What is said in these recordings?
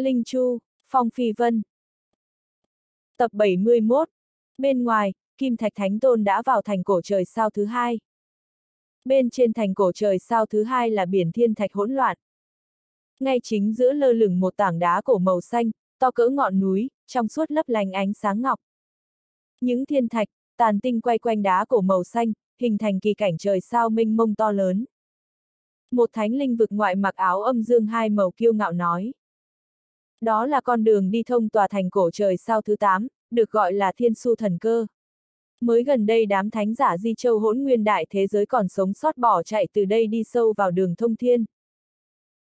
Linh Chu, Phong Phi Vân. Tập 71. Bên ngoài, Kim Thạch Thánh Tôn đã vào thành cổ trời sao thứ hai. Bên trên thành cổ trời sao thứ hai là biển thiên thạch hỗn loạn. Ngay chính giữa lơ lửng một tảng đá cổ màu xanh, to cỡ ngọn núi, trong suốt lấp lành ánh sáng ngọc. Những thiên thạch, tàn tinh quay quanh đá cổ màu xanh, hình thành kỳ cảnh trời sao mênh mông to lớn. Một thánh linh vực ngoại mặc áo âm dương hai màu kiêu ngạo nói. Đó là con đường đi thông tòa thành cổ trời sao thứ 8, được gọi là thiên su thần cơ. Mới gần đây đám thánh giả di châu hỗn nguyên đại thế giới còn sống sót bỏ chạy từ đây đi sâu vào đường thông thiên.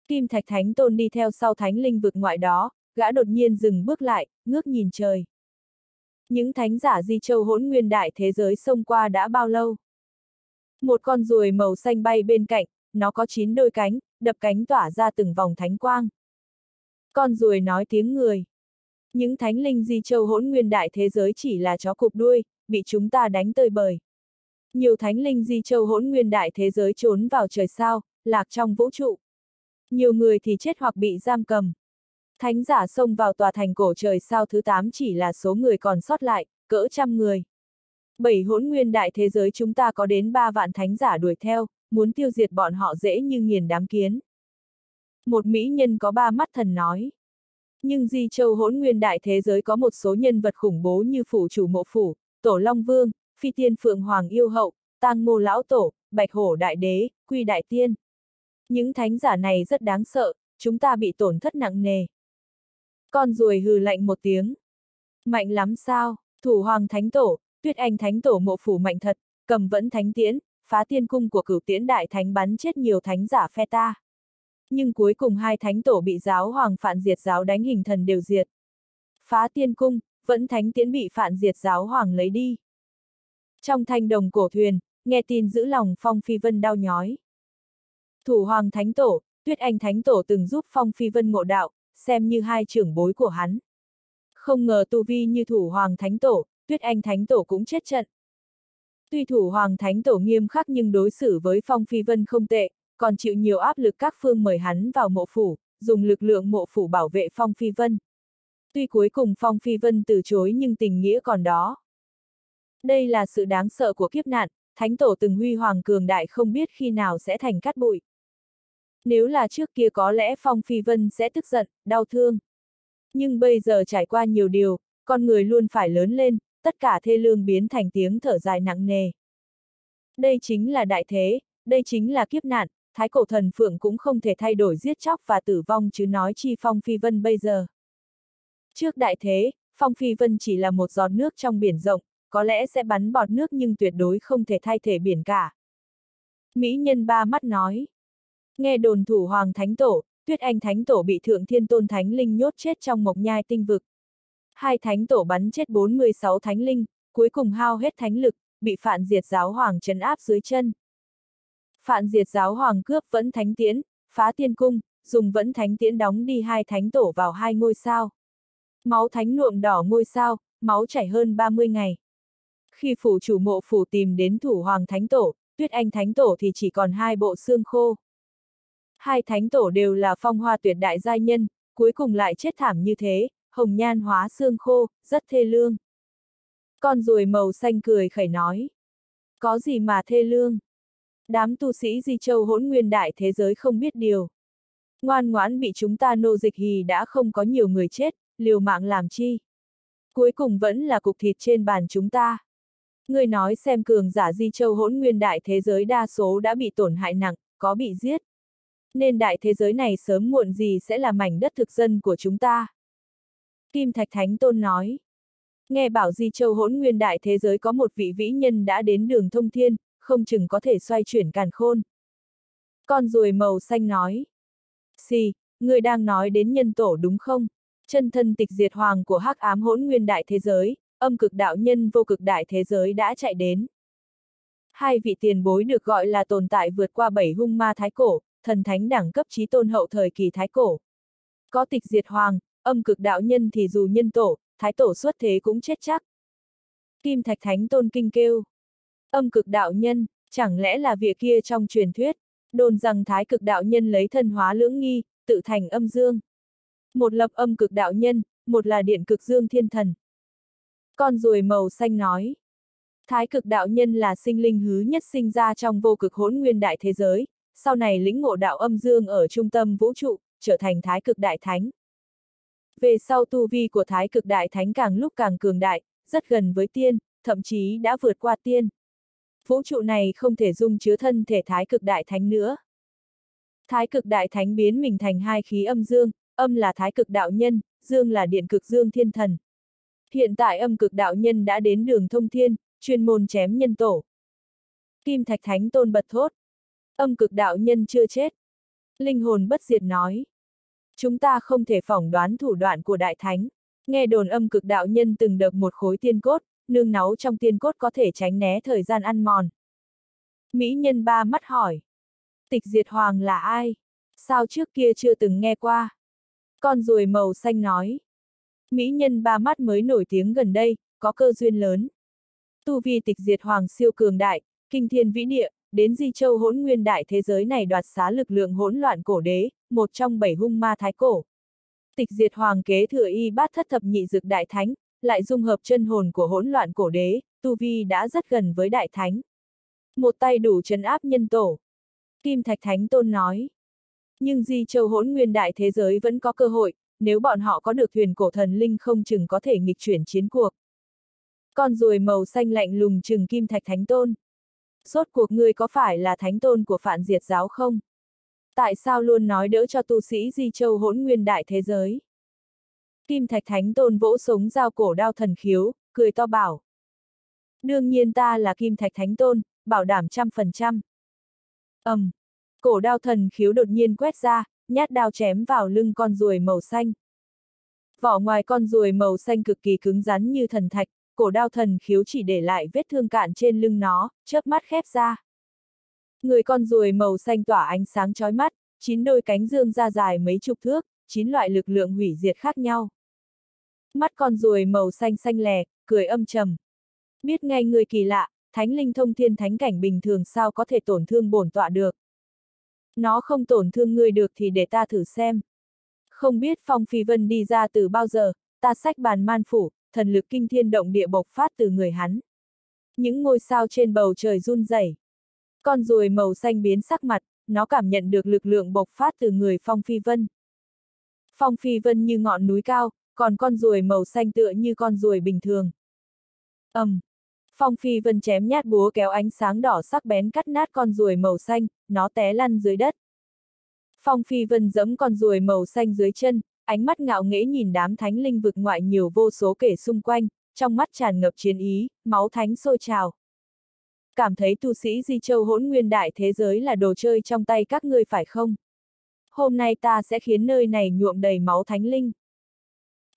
Kim Thạch Thánh Tôn đi theo sau thánh linh vực ngoại đó, gã đột nhiên dừng bước lại, ngước nhìn trời. Những thánh giả di châu hỗn nguyên đại thế giới xông qua đã bao lâu? Một con ruồi màu xanh bay bên cạnh, nó có chín đôi cánh, đập cánh tỏa ra từng vòng thánh quang. Con ruồi nói tiếng người. Những thánh linh di châu hỗn nguyên đại thế giới chỉ là chó cục đuôi, bị chúng ta đánh tơi bời. Nhiều thánh linh di châu hỗn nguyên đại thế giới trốn vào trời sao, lạc trong vũ trụ. Nhiều người thì chết hoặc bị giam cầm. Thánh giả xông vào tòa thành cổ trời sao thứ 8 chỉ là số người còn sót lại, cỡ trăm người. Bảy hỗn nguyên đại thế giới chúng ta có đến ba vạn thánh giả đuổi theo, muốn tiêu diệt bọn họ dễ như nghiền đám kiến. Một mỹ nhân có ba mắt thần nói. Nhưng Di Châu hỗn nguyên đại thế giới có một số nhân vật khủng bố như phủ chủ mộ phủ, tổ Long Vương, phi tiên phượng hoàng yêu hậu, tang ngô lão tổ, bạch hổ đại đế, quy đại tiên. Những thánh giả này rất đáng sợ, chúng ta bị tổn thất nặng nề. Con ruồi hừ lạnh một tiếng. Mạnh lắm sao, thủ hoàng thánh tổ, tuyết anh thánh tổ mộ phủ mạnh thật, cầm vẫn thánh tiễn, phá tiên cung của cửu tiễn đại thánh bắn chết nhiều thánh giả phe ta. Nhưng cuối cùng hai thánh tổ bị giáo hoàng phản diệt giáo đánh hình thần đều diệt. Phá tiên cung, vẫn thánh tiễn bị phản diệt giáo hoàng lấy đi. Trong thanh đồng cổ thuyền, nghe tin giữ lòng Phong Phi Vân đau nhói. Thủ hoàng thánh tổ, tuyết anh thánh tổ từng giúp Phong Phi Vân ngộ đạo, xem như hai trưởng bối của hắn. Không ngờ tu vi như thủ hoàng thánh tổ, tuyết anh thánh tổ cũng chết trận. Tuy thủ hoàng thánh tổ nghiêm khắc nhưng đối xử với Phong Phi Vân không tệ, còn chịu nhiều áp lực các phương mời hắn vào mộ phủ, dùng lực lượng mộ phủ bảo vệ Phong Phi Vân. Tuy cuối cùng Phong Phi Vân từ chối nhưng tình nghĩa còn đó. Đây là sự đáng sợ của kiếp nạn, thánh tổ từng huy hoàng cường đại không biết khi nào sẽ thành cát bụi. Nếu là trước kia có lẽ Phong Phi Vân sẽ tức giận, đau thương. Nhưng bây giờ trải qua nhiều điều, con người luôn phải lớn lên, tất cả thê lương biến thành tiếng thở dài nặng nề. Đây chính là đại thế, đây chính là kiếp nạn, thái cổ thần phượng cũng không thể thay đổi giết chóc và tử vong chứ nói chi Phong Phi Vân bây giờ. Trước đại thế, Phong Phi Vân chỉ là một giọt nước trong biển rộng, có lẽ sẽ bắn bọt nước nhưng tuyệt đối không thể thay thể biển cả. Mỹ nhân ba mắt nói. Nghe đồn thủ hoàng thánh tổ, tuyết anh thánh tổ bị thượng thiên tôn thánh linh nhốt chết trong mộc nhai tinh vực. Hai thánh tổ bắn chết 46 thánh linh, cuối cùng hao hết thánh lực, bị phản diệt giáo hoàng trấn áp dưới chân. Phạn diệt giáo hoàng cướp vẫn thánh tiễn, phá tiên cung, dùng vẫn thánh tiễn đóng đi hai thánh tổ vào hai ngôi sao. Máu thánh nhuộm đỏ ngôi sao, máu chảy hơn 30 ngày. Khi phủ chủ mộ phủ tìm đến thủ hoàng thánh tổ, tuyết anh thánh tổ thì chỉ còn hai bộ xương khô. Hai thánh tổ đều là phong hoa tuyệt đại giai nhân, cuối cùng lại chết thảm như thế, hồng nhan hóa xương khô, rất thê lương. Con ruồi màu xanh cười khẩy nói. Có gì mà thê lương? Đám tu sĩ Di Châu hỗn nguyên đại thế giới không biết điều. Ngoan ngoãn bị chúng ta nô dịch hì đã không có nhiều người chết, liều mạng làm chi. Cuối cùng vẫn là cục thịt trên bàn chúng ta. Người nói xem cường giả Di Châu hỗn nguyên đại thế giới đa số đã bị tổn hại nặng, có bị giết. Nên đại thế giới này sớm muộn gì sẽ là mảnh đất thực dân của chúng ta. Kim Thạch Thánh Tôn nói. Nghe bảo Di Châu hỗn nguyên đại thế giới có một vị vĩ nhân đã đến đường thông thiên, không chừng có thể xoay chuyển càn khôn. Con ruồi màu xanh nói. Xì, người đang nói đến nhân tổ đúng không? Chân thân tịch diệt hoàng của hắc ám hỗn nguyên đại thế giới, âm cực đạo nhân vô cực đại thế giới đã chạy đến. Hai vị tiền bối được gọi là tồn tại vượt qua bảy hung ma thái cổ, thần thánh đẳng cấp trí tôn hậu thời kỳ thái cổ. Có tịch diệt hoàng, âm cực đạo nhân thì dù nhân tổ, thái tổ xuất thế cũng chết chắc. Kim Thạch Thánh Tôn Kinh kêu. Âm cực đạo nhân, chẳng lẽ là việc kia trong truyền thuyết, đồn rằng thái cực đạo nhân lấy thân hóa lưỡng nghi, tự thành âm dương. Một lập âm cực đạo nhân, một là điện cực dương thiên thần. Con ruồi màu xanh nói. Thái cực đạo nhân là sinh linh hứ nhất sinh ra trong vô cực hỗn nguyên đại thế giới, sau này lĩnh ngộ đạo âm dương ở trung tâm vũ trụ, trở thành thái cực đại thánh. Về sau tu vi của thái cực đại thánh càng lúc càng cường đại, rất gần với tiên, thậm chí đã vượt qua tiên. Vũ trụ này không thể dung chứa thân thể thái cực đại thánh nữa. Thái cực đại thánh biến mình thành hai khí âm dương, âm là thái cực đạo nhân, dương là điện cực dương thiên thần. Hiện tại âm cực đạo nhân đã đến đường thông thiên, chuyên môn chém nhân tổ. Kim Thạch Thánh Tôn bật thốt. Âm cực đạo nhân chưa chết. Linh hồn bất diệt nói. Chúng ta không thể phỏng đoán thủ đoạn của Đại Thánh. Nghe đồn âm cực đạo nhân từng đợt một khối tiên cốt, nương náu trong tiên cốt có thể tránh né thời gian ăn mòn. Mỹ nhân ba mắt hỏi. Tịch diệt hoàng là ai? Sao trước kia chưa từng nghe qua? Con ruồi màu xanh nói. Mỹ nhân ba mắt mới nổi tiếng gần đây, có cơ duyên lớn. Tu vi tịch diệt hoàng siêu cường đại, kinh thiên vĩ địa, đến di châu hỗn nguyên đại thế giới này đoạt xá lực lượng hỗn loạn cổ đế, một trong bảy hung ma thái cổ. Tịch diệt hoàng kế thừa y bát thất thập nhị dực đại thánh, lại dung hợp chân hồn của hỗn loạn cổ đế, tu vi đã rất gần với đại thánh. Một tay đủ chấn áp nhân tổ. Kim Thạch Thánh Tôn nói. Nhưng di châu hỗn nguyên đại thế giới vẫn có cơ hội, nếu bọn họ có được thuyền cổ thần linh không chừng có thể nghịch chuyển chiến cuộc. Con ruồi màu xanh lạnh lùng chừng Kim Thạch Thánh Tôn. Rốt cuộc ngươi có phải là thánh tôn của phản diệt giáo không? Tại sao luôn nói đỡ cho tu sĩ Di Châu hỗn nguyên đại thế giới? Kim Thạch Thánh Tôn vỗ sống giao cổ đao thần khiếu, cười to bảo. Đương nhiên ta là Kim Thạch Thánh Tôn, bảo đảm trăm phần trăm. ầm, um, cổ đao thần khiếu đột nhiên quét ra, nhát đao chém vào lưng con ruồi màu xanh. Vỏ ngoài con ruồi màu xanh cực kỳ cứng rắn như thần thạch, cổ đao thần khiếu chỉ để lại vết thương cạn trên lưng nó, chớp mắt khép ra. Người con ruồi màu xanh tỏa ánh sáng chói mắt, chín đôi cánh dương ra dài mấy chục thước, chín loại lực lượng hủy diệt khác nhau. Mắt con ruồi màu xanh xanh lè, cười âm trầm. Biết ngay người kỳ lạ, thánh linh thông thiên thánh cảnh bình thường sao có thể tổn thương bổn tọa được. Nó không tổn thương người được thì để ta thử xem. Không biết Phong Phi Vân đi ra từ bao giờ, ta sách bàn man phủ, thần lực kinh thiên động địa bộc phát từ người hắn. Những ngôi sao trên bầu trời run rẩy. Con ruồi màu xanh biến sắc mặt, nó cảm nhận được lực lượng bộc phát từ người Phong Phi Vân. Phong Phi Vân như ngọn núi cao, còn con ruồi màu xanh tựa như con ruồi bình thường. ầm, um, Phong Phi Vân chém nhát búa kéo ánh sáng đỏ sắc bén cắt nát con ruồi màu xanh, nó té lăn dưới đất. Phong Phi Vân giẫm con ruồi màu xanh dưới chân, ánh mắt ngạo nghễ nhìn đám thánh linh vực ngoại nhiều vô số kể xung quanh, trong mắt tràn ngập chiến ý, máu thánh sôi trào. Cảm thấy tu sĩ Di Châu hỗn nguyên đại thế giới là đồ chơi trong tay các ngươi phải không? Hôm nay ta sẽ khiến nơi này nhuộm đầy máu thánh linh.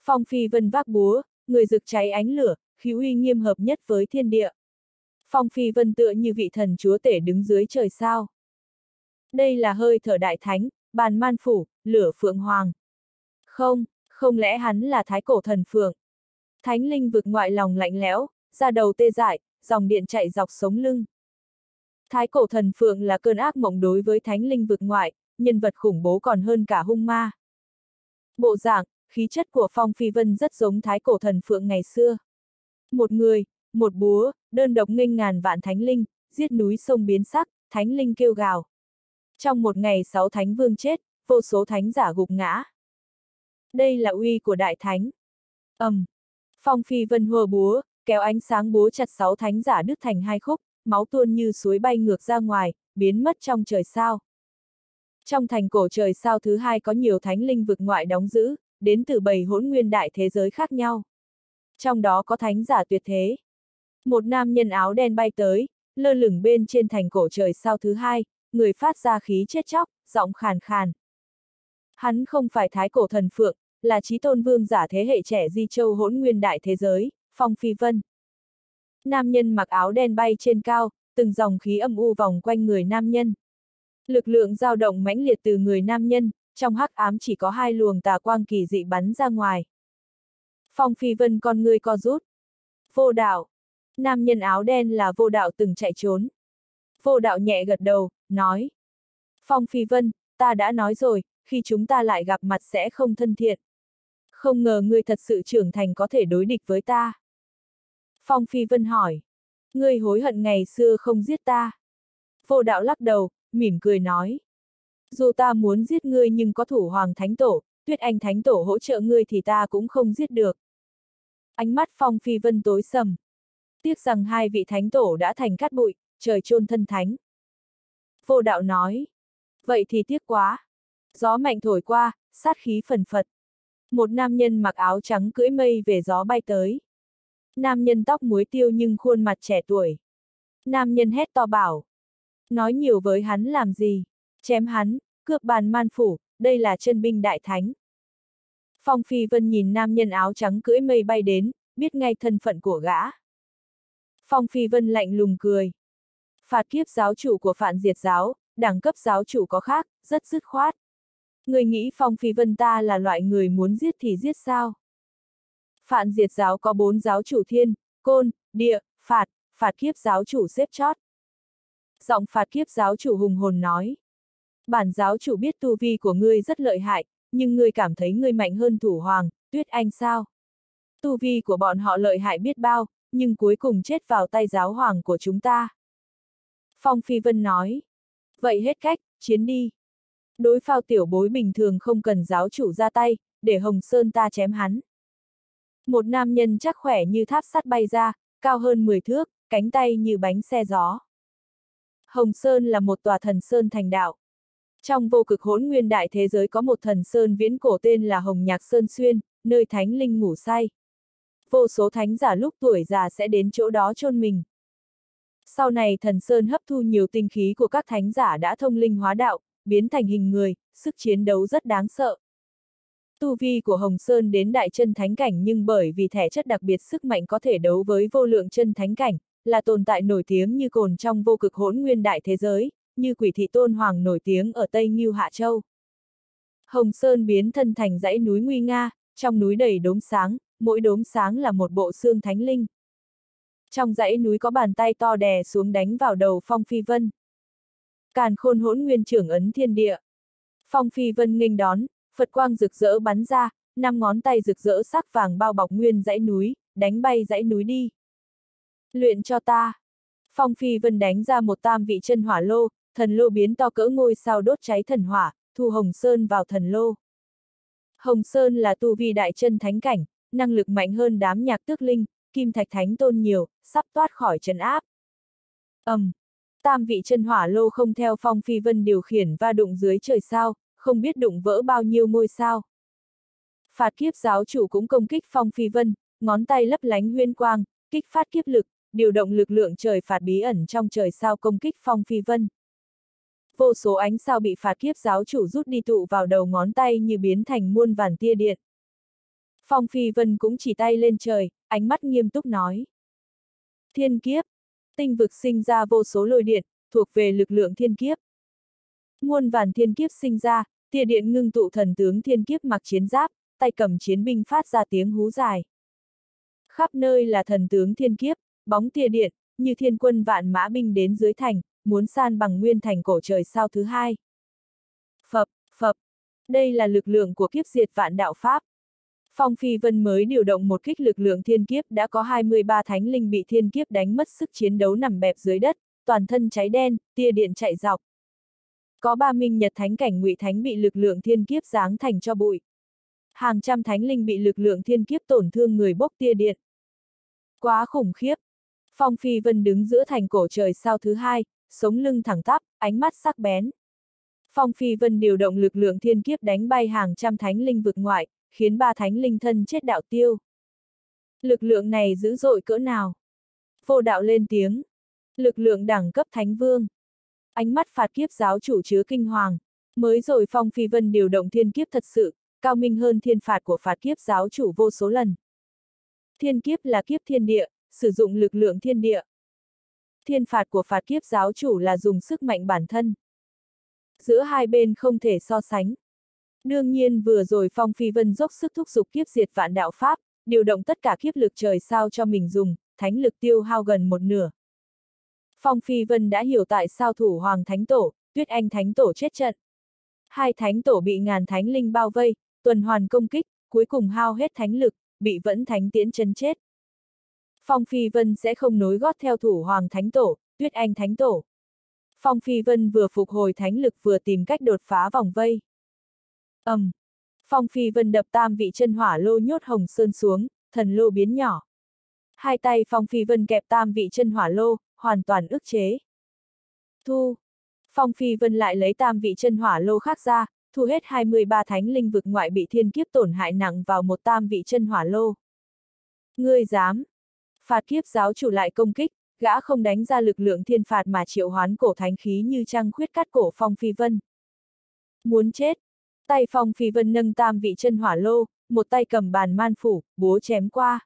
Phong Phi Vân vác búa, người rực cháy ánh lửa, khí uy nghiêm hợp nhất với thiên địa. Phong Phi Vân tựa như vị thần chúa tể đứng dưới trời sao. Đây là hơi thở đại thánh, bàn man phủ, lửa phượng hoàng. Không, không lẽ hắn là thái cổ thần phượng? Thánh linh vực ngoại lòng lạnh lẽo, ra đầu tê dại, dòng điện chạy dọc sống lưng. Thái cổ thần phượng là cơn ác mộng đối với thánh linh vực ngoại, nhân vật khủng bố còn hơn cả hung ma. Bộ dạng, khí chất của Phong Phi Vân rất giống thái cổ thần phượng ngày xưa. Một người, một búa, đơn độc nghênh ngàn vạn thánh linh, giết núi sông biến sắc, thánh linh kêu gào. Trong một ngày sáu thánh vương chết, vô số thánh giả gục ngã. Đây là uy của đại thánh. ầm, um, Phong phi vân hùa búa, kéo ánh sáng búa chặt sáu thánh giả đứt thành hai khúc, máu tuôn như suối bay ngược ra ngoài, biến mất trong trời sao. Trong thành cổ trời sao thứ hai có nhiều thánh linh vực ngoại đóng giữ, đến từ bảy hỗn nguyên đại thế giới khác nhau. Trong đó có thánh giả tuyệt thế. Một nam nhân áo đen bay tới, lơ lửng bên trên thành cổ trời sao thứ hai, người phát ra khí chết chóc, giọng khàn khàn. Hắn không phải thái cổ thần phượng, là trí tôn vương giả thế hệ trẻ di châu hỗn nguyên đại thế giới, Phong Phi Vân. Nam nhân mặc áo đen bay trên cao, từng dòng khí âm u vòng quanh người nam nhân. Lực lượng dao động mãnh liệt từ người nam nhân, trong hắc ám chỉ có hai luồng tà quang kỳ dị bắn ra ngoài. Phong Phi Vân con người co rút. Vô đạo. Nam nhân áo đen là vô đạo từng chạy trốn. Vô đạo nhẹ gật đầu, nói. Phong Phi Vân, ta đã nói rồi, khi chúng ta lại gặp mặt sẽ không thân thiện. Không ngờ ngươi thật sự trưởng thành có thể đối địch với ta. Phong Phi Vân hỏi. Ngươi hối hận ngày xưa không giết ta. Vô đạo lắc đầu, mỉm cười nói. Dù ta muốn giết ngươi nhưng có thủ hoàng thánh tổ, tuyết anh thánh tổ hỗ trợ ngươi thì ta cũng không giết được. Ánh mắt Phong Phi Vân tối sầm. Tiếc rằng hai vị thánh tổ đã thành cát bụi, trời chôn thân thánh. Vô đạo nói. Vậy thì tiếc quá. Gió mạnh thổi qua, sát khí phần phật. Một nam nhân mặc áo trắng cưỡi mây về gió bay tới. Nam nhân tóc muối tiêu nhưng khuôn mặt trẻ tuổi. Nam nhân hét to bảo. Nói nhiều với hắn làm gì? Chém hắn, cướp bàn man phủ, đây là chân binh đại thánh. Phong Phi Vân nhìn nam nhân áo trắng cưỡi mây bay đến, biết ngay thân phận của gã. Phong Phi Vân lạnh lùng cười. Phạt kiếp giáo chủ của phản diệt giáo, đẳng cấp giáo chủ có khác, rất dứt khoát. Người nghĩ Phong Phi Vân ta là loại người muốn giết thì giết sao? Phản diệt giáo có bốn giáo chủ thiên, côn, địa, phạt, phạt kiếp giáo chủ xếp chót. Giọng phạt kiếp giáo chủ hùng hồn nói. Bản giáo chủ biết tu vi của ngươi rất lợi hại, nhưng ngươi cảm thấy ngươi mạnh hơn thủ hoàng, tuyết anh sao? Tu vi của bọn họ lợi hại biết bao, nhưng cuối cùng chết vào tay giáo hoàng của chúng ta. Phong Phi Vân nói. Vậy hết cách, chiến đi. Đối phao tiểu bối bình thường không cần giáo chủ ra tay, để Hồng Sơn ta chém hắn. Một nam nhân chắc khỏe như tháp sắt bay ra, cao hơn 10 thước, cánh tay như bánh xe gió. Hồng Sơn là một tòa thần sơn thành đạo. Trong vô cực hỗn nguyên đại thế giới có một thần sơn viễn cổ tên là Hồng Nhạc Sơn Xuyên, nơi thánh linh ngủ say. Vô số thánh giả lúc tuổi già sẽ đến chỗ đó chôn mình. Sau này thần sơn hấp thu nhiều tinh khí của các thánh giả đã thông linh hóa đạo, biến thành hình người, sức chiến đấu rất đáng sợ. Tu vi của Hồng Sơn đến đại chân thánh cảnh nhưng bởi vì thể chất đặc biệt sức mạnh có thể đấu với vô lượng chân thánh cảnh, là tồn tại nổi tiếng như cồn trong vô cực hỗn nguyên đại thế giới, như quỷ thị tôn hoàng nổi tiếng ở Tây Ngưu Hạ Châu. Hồng Sơn biến thân thành dãy núi nguy nga, trong núi đầy đốm sáng, mỗi đốm sáng là một bộ xương thánh linh. Trong dãy núi có bàn tay to đè xuống đánh vào đầu Phong Phi Vân. Càn khôn hỗn nguyên trưởng ấn thiên địa. Phong Phi Vân nghênh đón, Phật quang rực rỡ bắn ra, năm ngón tay rực rỡ sắc vàng bao bọc nguyên dãy núi, đánh bay dãy núi đi. Luyện cho ta. Phong Phi Vân đánh ra một tam vị chân hỏa lô, thần lô biến to cỡ ngôi sao đốt cháy thần hỏa, thu Hồng Sơn vào thần lô. Hồng Sơn là tu vi đại chân thánh cảnh, năng lực mạnh hơn đám nhạc tước linh, kim thạch thánh tôn nhiều, sắp toát khỏi chân áp. ầm, um, tam vị chân hỏa lô không theo Phong Phi Vân điều khiển và đụng dưới trời sao, không biết đụng vỡ bao nhiêu ngôi sao. Phạt kiếp giáo chủ cũng công kích Phong Phi Vân, ngón tay lấp lánh huyên quang, kích phát kiếp lực, điều động lực lượng trời phạt bí ẩn trong trời sao công kích Phong Phi Vân. Vô số ánh sao bị phạt kiếp giáo chủ rút đi tụ vào đầu ngón tay như biến thành muôn vàn tia điện. Phong Phi Vân cũng chỉ tay lên trời, ánh mắt nghiêm túc nói. Thiên kiếp. Tinh vực sinh ra vô số lôi điện, thuộc về lực lượng thiên kiếp. Muôn vàn thiên kiếp sinh ra, tia điện ngưng tụ thần tướng thiên kiếp mặc chiến giáp, tay cầm chiến binh phát ra tiếng hú dài. Khắp nơi là thần tướng thiên kiếp, bóng tia điện, như thiên quân vạn mã binh đến dưới thành, muốn san bằng nguyên thành cổ trời sao thứ hai. Phập, phập, đây là lực lượng của kiếp diệt vạn đạo Pháp. Phong Phi Vân mới điều động một kích lực lượng thiên kiếp đã có 23 thánh linh bị thiên kiếp đánh mất sức chiến đấu nằm bẹp dưới đất, toàn thân cháy đen, tia điện chạy dọc. Có ba minh nhật thánh cảnh ngụy thánh bị lực lượng thiên kiếp giáng thành cho bụi. Hàng trăm thánh linh bị lực lượng thiên kiếp tổn thương người bốc tia điện. Quá khủng khiếp. Phong Phi Vân đứng giữa thành cổ trời sao thứ hai, sống lưng thẳng tắp, ánh mắt sắc bén. Phong Phi Vân điều động lực lượng thiên kiếp đánh bay hàng trăm thánh linh vực ngoại, khiến ba thánh linh thân chết đạo tiêu. Lực lượng này dữ dội cỡ nào? Vô đạo lên tiếng. Lực lượng đẳng cấp thánh vương. Ánh mắt phạt kiếp giáo chủ chứa kinh hoàng. Mới rồi Phong Phi Vân điều động thiên kiếp thật sự, cao minh hơn thiên phạt của phạt kiếp giáo chủ vô số lần. Thiên kiếp là kiếp thiên địa, sử dụng lực lượng thiên địa. Thiên phạt của phạt kiếp giáo chủ là dùng sức mạnh bản thân. Giữa hai bên không thể so sánh. Đương nhiên vừa rồi Phong Phi Vân dốc sức thúc giục kiếp diệt vạn đạo Pháp, điều động tất cả kiếp lực trời sao cho mình dùng, thánh lực tiêu hao gần một nửa. Phong Phi Vân đã hiểu tại sao thủ Hoàng Thánh Tổ, Tuyết Anh Thánh Tổ chết trận. Hai thánh tổ bị ngàn thánh linh bao vây, tuần hoàn công kích, cuối cùng hao hết thánh lực, bị vẫn thánh tiễn chân chết. Phong Phi Vân sẽ không nối gót theo thủ hoàng thánh tổ, tuyết anh thánh tổ. Phong Phi Vân vừa phục hồi thánh lực vừa tìm cách đột phá vòng vây. ầm, um, Phong Phi Vân đập tam vị chân hỏa lô nhốt hồng sơn xuống, thần lô biến nhỏ. Hai tay Phong Phi Vân kẹp tam vị chân hỏa lô, hoàn toàn ức chế. Thu. Phong Phi Vân lại lấy tam vị chân hỏa lô khác ra, thu hết 23 thánh linh vực ngoại bị thiên kiếp tổn hại nặng vào một tam vị chân hỏa lô. Ngươi dám. Phạt kiếp giáo chủ lại công kích, gã không đánh ra lực lượng thiên phạt mà triệu hoán cổ thánh khí như trăng khuyết cắt cổ Phong Phi Vân. Muốn chết. Tay Phong Phi Vân nâng tam vị chân hỏa lô, một tay cầm bàn man phủ, búa chém qua.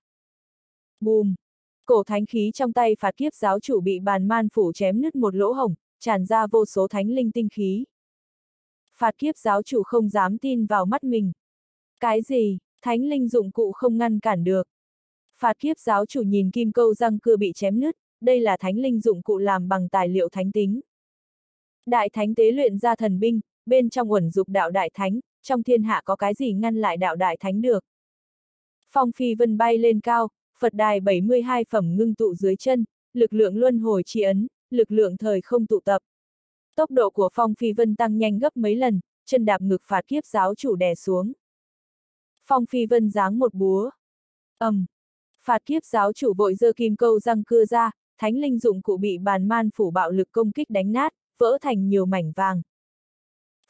Bùm! Cổ thánh khí trong tay phạt kiếp giáo chủ bị bàn man phủ chém nứt một lỗ hổng, tràn ra vô số thánh linh tinh khí. Phạt kiếp giáo chủ không dám tin vào mắt mình. Cái gì, thánh linh dụng cụ không ngăn cản được. Phạt kiếp giáo chủ nhìn kim câu răng cưa bị chém nứt, đây là thánh linh dụng cụ làm bằng tài liệu thánh tính. Đại thánh tế luyện ra thần binh, bên trong uẩn dục đạo đại thánh, trong thiên hạ có cái gì ngăn lại đạo đại thánh được. Phong phi vân bay lên cao, Phật đài 72 phẩm ngưng tụ dưới chân, lực lượng luân hồi tri ấn, lực lượng thời không tụ tập. Tốc độ của Phong Phi Vân tăng nhanh gấp mấy lần, chân đạp ngực phạt kiếp giáo chủ đè xuống. Phong Phi Vân giáng một búa. ầm, um, Phạt kiếp giáo chủ vội dơ kim câu răng cưa ra, thánh linh dụng cụ bị bàn man phủ bạo lực công kích đánh nát, vỡ thành nhiều mảnh vàng.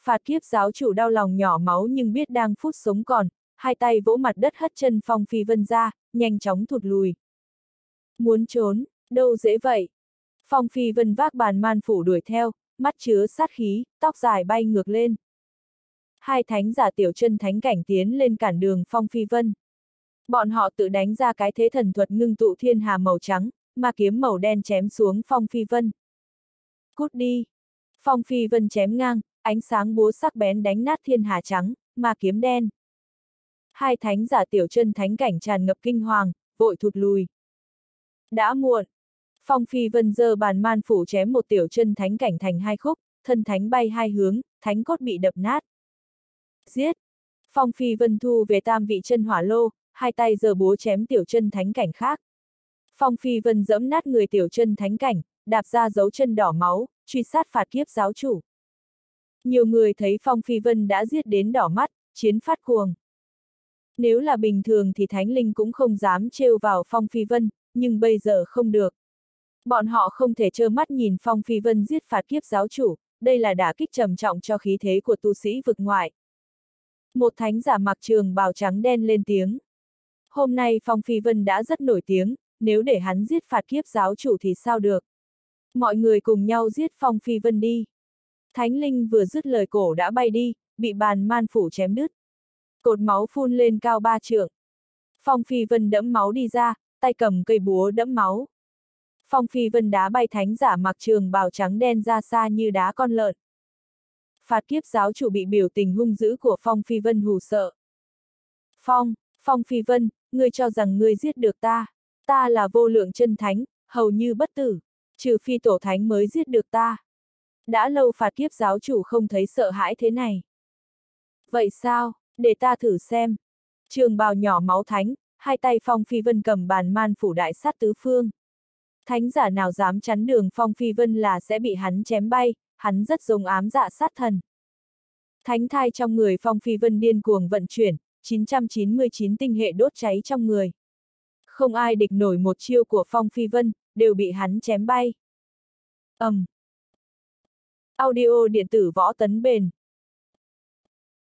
Phạt kiếp giáo chủ đau lòng nhỏ máu nhưng biết đang phút sống còn, hai tay vỗ mặt đất hất chân Phong Phi Vân ra, nhanh chóng thụt lùi. Muốn trốn, đâu dễ vậy. Phong Phi Vân vác bàn man phủ đuổi theo, mắt chứa sát khí, tóc dài bay ngược lên. Hai thánh giả tiểu chân thánh cảnh tiến lên cản đường Phong Phi Vân. Bọn họ tự đánh ra cái thế thần thuật ngưng tụ thiên hà màu trắng, mà kiếm màu đen chém xuống Phong Phi Vân. Cút đi! Phong Phi Vân chém ngang, ánh sáng búa sắc bén đánh nát thiên hà trắng, mà kiếm đen. Hai thánh giả tiểu chân thánh cảnh tràn ngập kinh hoàng, vội thụt lùi. Đã muộn! Phong Phi Vân giơ bàn man phủ chém một tiểu chân thánh cảnh thành hai khúc, thân thánh bay hai hướng, thánh cốt bị đập nát. Giết! Phong Phi Vân thu về tam vị chân hỏa lô, hai tay giơ búa chém tiểu chân thánh cảnh khác. Phong Phi Vân dẫm nát người tiểu chân thánh cảnh, đạp ra dấu chân đỏ máu, truy sát phạt kiếp giáo chủ. Nhiều người thấy Phong Phi Vân đã giết đến đỏ mắt, chiến phát cuồng. Nếu là bình thường thì Thánh Linh cũng không dám trêu vào Phong Phi Vân, nhưng bây giờ không được. Bọn họ không thể trơ mắt nhìn Phong Phi Vân giết phạt kiếp giáo chủ, đây là đả kích trầm trọng cho khí thế của tu sĩ vực ngoại. Một thánh giả mặc trường bào trắng đen lên tiếng. Hôm nay Phong Phi Vân đã rất nổi tiếng, nếu để hắn giết phạt kiếp giáo chủ thì sao được? Mọi người cùng nhau giết Phong Phi Vân đi. Thánh Linh vừa dứt lời cổ đã bay đi, bị bàn man phủ chém đứt. Cột máu phun lên cao ba trượng. Phong Phi Vân đẫm máu đi ra, tay cầm cây búa đẫm máu. Phong Phi Vân đá bay thánh giả mặc trường bào trắng đen ra xa như đá con lợn. Phạt kiếp giáo chủ bị biểu tình hung dữ của Phong Phi Vân hù sợ. Phong, Phong Phi Vân, ngươi cho rằng ngươi giết được ta. Ta là vô lượng chân thánh, hầu như bất tử. Trừ phi tổ thánh mới giết được ta. Đã lâu phạt kiếp giáo chủ không thấy sợ hãi thế này. Vậy sao, để ta thử xem. Trường bào nhỏ máu thánh, hai tay Phong Phi Vân cầm bàn man phủ đại sát tứ phương. Thánh giả nào dám chắn đường Phong Phi Vân là sẽ bị hắn chém bay, hắn rất giống ám dạ sát thần. Thánh thai trong người Phong Phi Vân điên cuồng vận chuyển, 999 tinh hệ đốt cháy trong người. Không ai địch nổi một chiêu của Phong Phi Vân, đều bị hắn chém bay. ầm. Um. Audio điện tử võ tấn bền.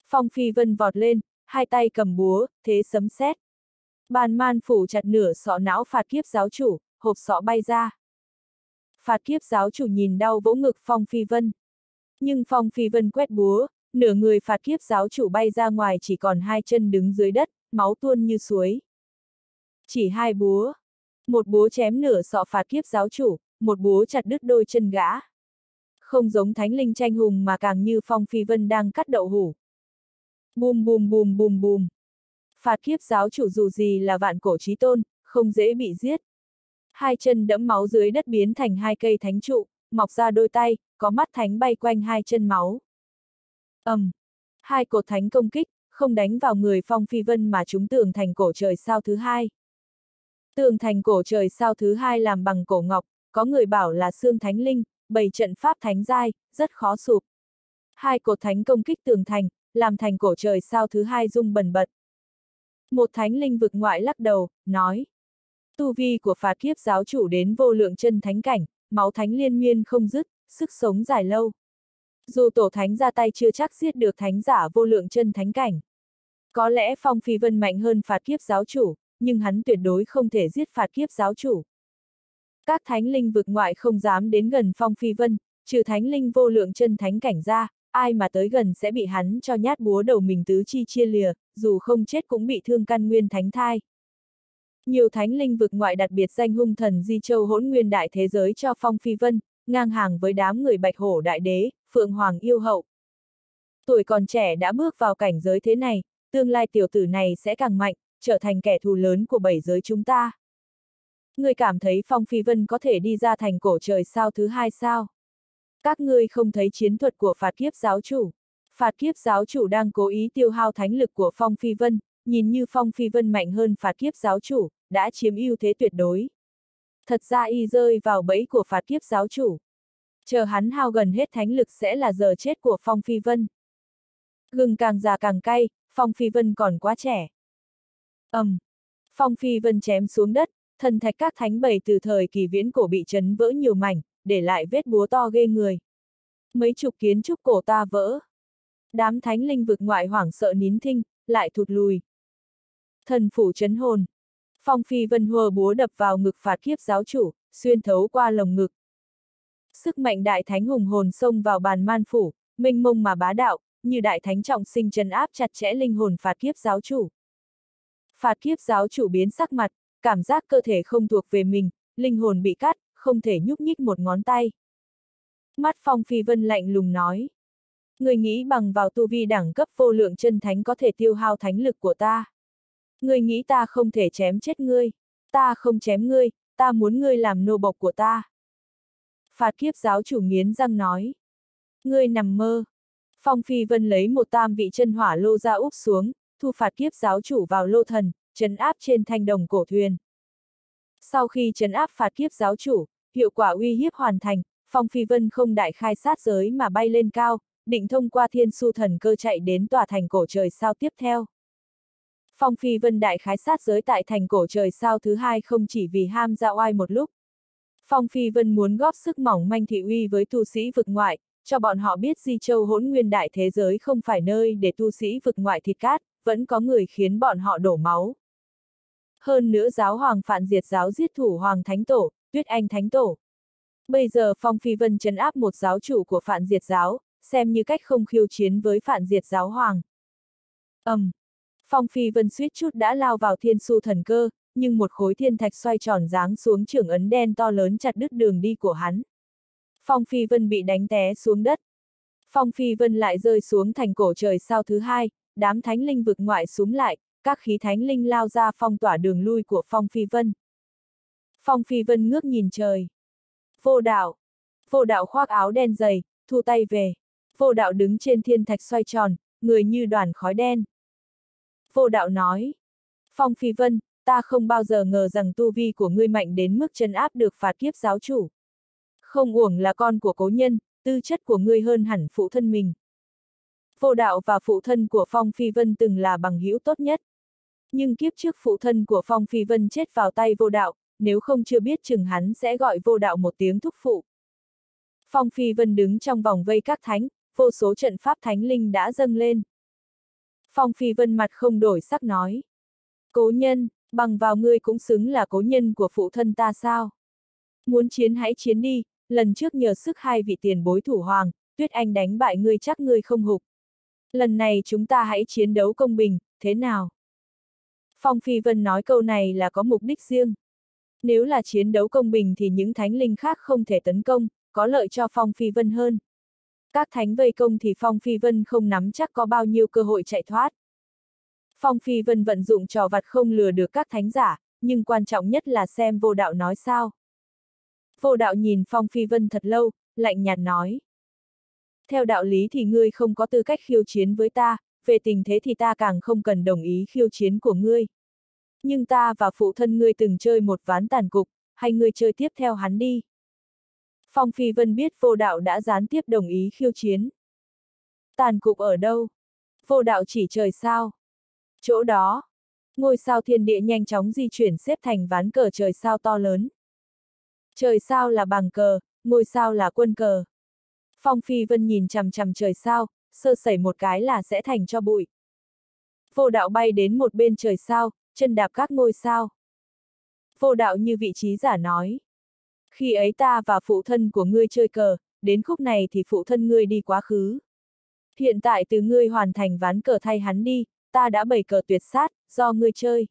Phong Phi Vân vọt lên, hai tay cầm búa, thế sấm sét. Bàn man phủ chặt nửa sọ não phạt kiếp giáo chủ, hộp sọ bay ra. Phạt kiếp giáo chủ nhìn đau vỗ ngực Phong Phi Vân. Nhưng Phong Phi Vân quét búa, nửa người phạt kiếp giáo chủ bay ra ngoài chỉ còn hai chân đứng dưới đất, máu tuôn như suối. Chỉ hai búa. Một búa chém nửa sọ phạt kiếp giáo chủ, một búa chặt đứt đôi chân gã. Không giống thánh linh tranh hùng mà càng như Phong Phi Vân đang cắt đậu hủ. Bùm bùm bùm bùm bùm. Phạt kiếp giáo chủ dù gì là vạn cổ trí tôn, không dễ bị giết. Hai chân đẫm máu dưới đất biến thành hai cây thánh trụ, mọc ra đôi tay, có mắt thánh bay quanh hai chân máu ầm, um, hai cột thánh công kích, không đánh vào người Phong Phi Vân mà chúng tường thành cổ trời sao thứ hai. Tường thành cổ trời sao thứ hai làm bằng cổ ngọc, có người bảo là xương thánh linh, bày trận pháp thánh giai, rất khó sụp. Hai cột thánh công kích tường thành, làm thành cổ trời sao thứ hai rung bần bật. Một thánh linh vực ngoại lắc đầu, nói. Tu vi của phạt kiếp giáo chủ đến vô lượng chân thánh cảnh, máu thánh liên miên không dứt, sức sống dài lâu. Dù tổ thánh ra tay chưa chắc giết được thánh giả vô lượng chân thánh cảnh. Có lẽ Phong Phi Vân mạnh hơn phạt kiếp giáo chủ, nhưng hắn tuyệt đối không thể giết phạt kiếp giáo chủ. Các thánh linh vực ngoại không dám đến gần Phong Phi Vân, trừ thánh linh vô lượng chân thánh cảnh ra, ai mà tới gần sẽ bị hắn cho nhát búa đầu mình tứ chi chia lìa, dù không chết cũng bị thương căn nguyên thánh thai. Nhiều thánh linh vực ngoại đặc biệt danh hung thần Di Châu hỗn nguyên đại thế giới cho Phong Phi Vân, ngang hàng với đám người bạch hổ đại đế, phượng hoàng yêu hậu. Tuổi còn trẻ đã bước vào cảnh giới thế này, tương lai tiểu tử này sẽ càng mạnh, trở thành kẻ thù lớn của bảy giới chúng ta. Người cảm thấy Phong Phi Vân có thể đi ra thành cổ trời sao thứ hai sao? Các ngươi không thấy chiến thuật của phạt kiếp giáo chủ. Phạt kiếp giáo chủ đang cố ý tiêu hao thánh lực của Phong Phi Vân, nhìn như Phong Phi Vân mạnh hơn phạt kiếp giáo chủ, đã chiếm ưu thế tuyệt đối. Thật ra y rơi vào bẫy của phạt kiếp giáo chủ. Chờ hắn hao gần hết thánh lực sẽ là giờ chết của Phong Phi Vân. Gừng càng già càng cay, Phong Phi Vân còn quá trẻ. ầm, um, Phong Phi Vân chém xuống đất, thần thạch các thánh bầy từ thời kỳ viễn cổ bị chấn vỡ nhiều mảnh, để lại vết búa to ghê người. Mấy chục kiến trúc cổ ta vỡ. Đám thánh linh vực ngoại hoảng sợ nín thinh, lại thụt lùi. Thần phủ chấn hồn. Phong phi vân hùa búa đập vào ngực phạt kiếp giáo chủ, xuyên thấu qua lồng ngực. Sức mạnh đại thánh hùng hồn xông vào bàn man phủ, minh mông mà bá đạo, như đại thánh trọng sinh trấn áp chặt chẽ linh hồn phạt kiếp giáo chủ. Phạt kiếp giáo chủ biến sắc mặt, cảm giác cơ thể không thuộc về mình, linh hồn bị cắt, không thể nhúc nhích một ngón tay. Mắt Phong Phi Vân lạnh lùng nói. Người nghĩ bằng vào tu vi đẳng cấp vô lượng chân thánh có thể tiêu hao thánh lực của ta. Người nghĩ ta không thể chém chết ngươi. Ta không chém ngươi, ta muốn ngươi làm nô bộc của ta. Phạt kiếp giáo chủ nghiến răng nói. Ngươi nằm mơ. Phong Phi Vân lấy một tam vị chân hỏa lô ra úp xuống, thu phạt kiếp giáo chủ vào lô thần, trấn áp trên thanh đồng cổ thuyền. Sau khi trấn áp phạt kiếp giáo chủ, hiệu quả uy hiếp hoàn thành, Phong Phi Vân không đại khai sát giới mà bay lên cao, định thông qua thiên su thần cơ chạy đến tòa thành cổ trời sao tiếp theo. Phong Phi Vân đại khái sát giới tại thành cổ trời sao thứ hai không chỉ vì ham ra oai một lúc. Phong Phi Vân muốn góp sức mỏng manh thị uy với tu sĩ vực ngoại, cho bọn họ biết Di Châu hỗn nguyên đại thế giới không phải nơi để tu sĩ vực ngoại thịt cát, vẫn có người khiến bọn họ đổ máu. Hơn nữa giáo hoàng phản diệt giáo giết thủ hoàng thánh tổ, tuyết anh thánh tổ. Bây giờ Phong Phi Vân chấn áp một giáo chủ của phản diệt giáo, xem như cách không khiêu chiến với phản diệt giáo hoàng. ầm, um, Phong Phi Vân suýt chút đã lao vào thiên su thần cơ, nhưng một khối thiên thạch xoay tròn giáng xuống trưởng ấn đen to lớn chặt đứt đường đi của hắn. Phong Phi Vân bị đánh té xuống đất. Phong Phi Vân lại rơi xuống thành cổ trời sao thứ hai, đám thánh linh vực ngoại xuống lại, các khí thánh linh lao ra phong tỏa đường lui của Phong Phi Vân. Phong Phi Vân ngước nhìn trời. Vô đạo. Vô đạo khoác áo đen dày, thu tay về. Vô đạo đứng trên thiên thạch xoay tròn, người như đoàn khói đen. Vô đạo nói. Phong Phi Vân, ta không bao giờ ngờ rằng tu vi của ngươi mạnh đến mức chân áp được phạt kiếp giáo chủ. Không uổng là con của cố nhân, tư chất của ngươi hơn hẳn phụ thân mình. Vô đạo và phụ thân của Phong Phi Vân từng là bằng hữu tốt nhất. Nhưng kiếp trước phụ thân của Phong Phi Vân chết vào tay vô đạo, nếu không chưa biết chừng hắn sẽ gọi vô đạo một tiếng thúc phụ. Phong Phi Vân đứng trong vòng vây các thánh, vô số trận pháp thánh linh đã dâng lên. Phong Phi Vân mặt không đổi sắc nói. Cố nhân, bằng vào ngươi cũng xứng là cố nhân của phụ thân ta sao? Muốn chiến hãy chiến đi, lần trước nhờ sức hai vị tiền bối thủ hoàng, Tuyết Anh đánh bại ngươi chắc ngươi không hục. Lần này chúng ta hãy chiến đấu công bình, thế nào? Phong Phi Vân nói câu này là có mục đích riêng. Nếu là chiến đấu công bình thì những thánh linh khác không thể tấn công, có lợi cho Phong Phi Vân hơn. Các thánh vây công thì Phong Phi Vân không nắm chắc có bao nhiêu cơ hội chạy thoát. Phong Phi Vân vận dụng trò vặt không lừa được các thánh giả, nhưng quan trọng nhất là xem vô đạo nói sao. Vô đạo nhìn Phong Phi Vân thật lâu, lạnh nhạt nói. Theo đạo lý thì ngươi không có tư cách khiêu chiến với ta, về tình thế thì ta càng không cần đồng ý khiêu chiến của ngươi. Nhưng ta và phụ thân ngươi từng chơi một ván tàn cục, hay ngươi chơi tiếp theo hắn đi. Phong Phi Vân biết vô đạo đã gián tiếp đồng ý khiêu chiến. Tàn cục ở đâu? Vô đạo chỉ trời sao? Chỗ đó. Ngôi sao thiên địa nhanh chóng di chuyển xếp thành ván cờ trời sao to lớn. Trời sao là bằng cờ, ngôi sao là quân cờ. Phong Phi Vân nhìn chằm chằm trời sao, sơ sẩy một cái là sẽ thành cho bụi. Vô đạo bay đến một bên trời sao, chân đạp các ngôi sao. Vô đạo như vị trí giả nói. Khi ấy ta và phụ thân của ngươi chơi cờ, đến khúc này thì phụ thân ngươi đi quá khứ. Hiện tại từ ngươi hoàn thành ván cờ thay hắn đi, ta đã bày cờ tuyệt sát, do ngươi chơi.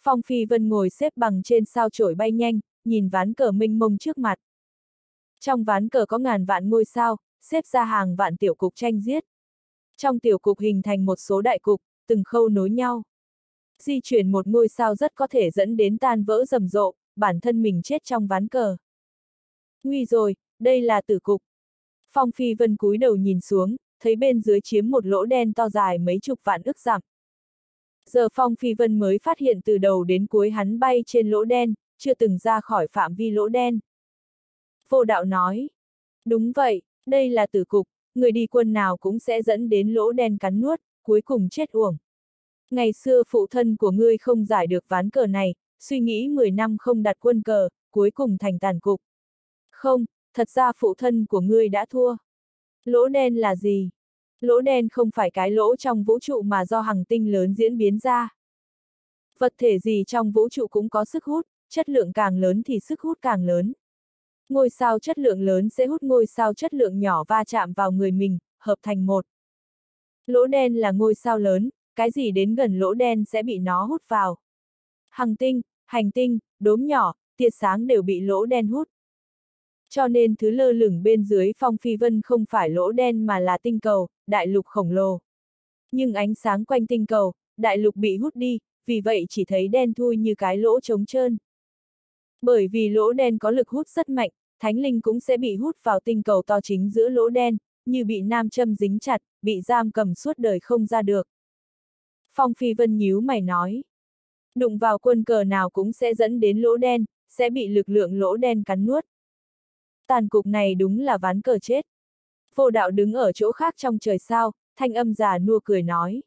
Phong Phi Vân ngồi xếp bằng trên sao chổi bay nhanh, nhìn ván cờ minh mông trước mặt. Trong ván cờ có ngàn vạn ngôi sao, xếp ra hàng vạn tiểu cục tranh giết. Trong tiểu cục hình thành một số đại cục, từng khâu nối nhau. Di chuyển một ngôi sao rất có thể dẫn đến tan vỡ rầm rộ, bản thân mình chết trong ván cờ. Nguy rồi, đây là tử cục. Phong Phi Vân cúi đầu nhìn xuống, thấy bên dưới chiếm một lỗ đen to dài mấy chục vạn ức dặm. Giờ Phong Phi Vân mới phát hiện từ đầu đến cuối hắn bay trên lỗ đen, chưa từng ra khỏi phạm vi lỗ đen. Vô đạo nói, đúng vậy, đây là tử cục, người đi quân nào cũng sẽ dẫn đến lỗ đen cắn nuốt, cuối cùng chết uổng. Ngày xưa phụ thân của ngươi không giải được ván cờ này, suy nghĩ 10 năm không đặt quân cờ, cuối cùng thành tàn cục. Không, thật ra phụ thân của ngươi đã thua. Lỗ đen là gì? Lỗ đen không phải cái lỗ trong vũ trụ mà do hằng tinh lớn diễn biến ra. Vật thể gì trong vũ trụ cũng có sức hút, chất lượng càng lớn thì sức hút càng lớn. Ngôi sao chất lượng lớn sẽ hút ngôi sao chất lượng nhỏ va chạm vào người mình, hợp thành một. Lỗ đen là ngôi sao lớn, cái gì đến gần lỗ đen sẽ bị nó hút vào. Hằng tinh, hành tinh, đốm nhỏ, tia sáng đều bị lỗ đen hút. Cho nên thứ lơ lửng bên dưới phong phi vân không phải lỗ đen mà là tinh cầu, đại lục khổng lồ. Nhưng ánh sáng quanh tinh cầu, đại lục bị hút đi, vì vậy chỉ thấy đen thui như cái lỗ trống trơn. Bởi vì lỗ đen có lực hút rất mạnh, thánh linh cũng sẽ bị hút vào tinh cầu to chính giữa lỗ đen, như bị nam châm dính chặt, bị giam cầm suốt đời không ra được. Phong Phi Vân nhíu mày nói. Đụng vào quân cờ nào cũng sẽ dẫn đến lỗ đen, sẽ bị lực lượng lỗ đen cắn nuốt. Tàn cục này đúng là ván cờ chết. Vô đạo đứng ở chỗ khác trong trời sao, thanh âm già nua cười nói.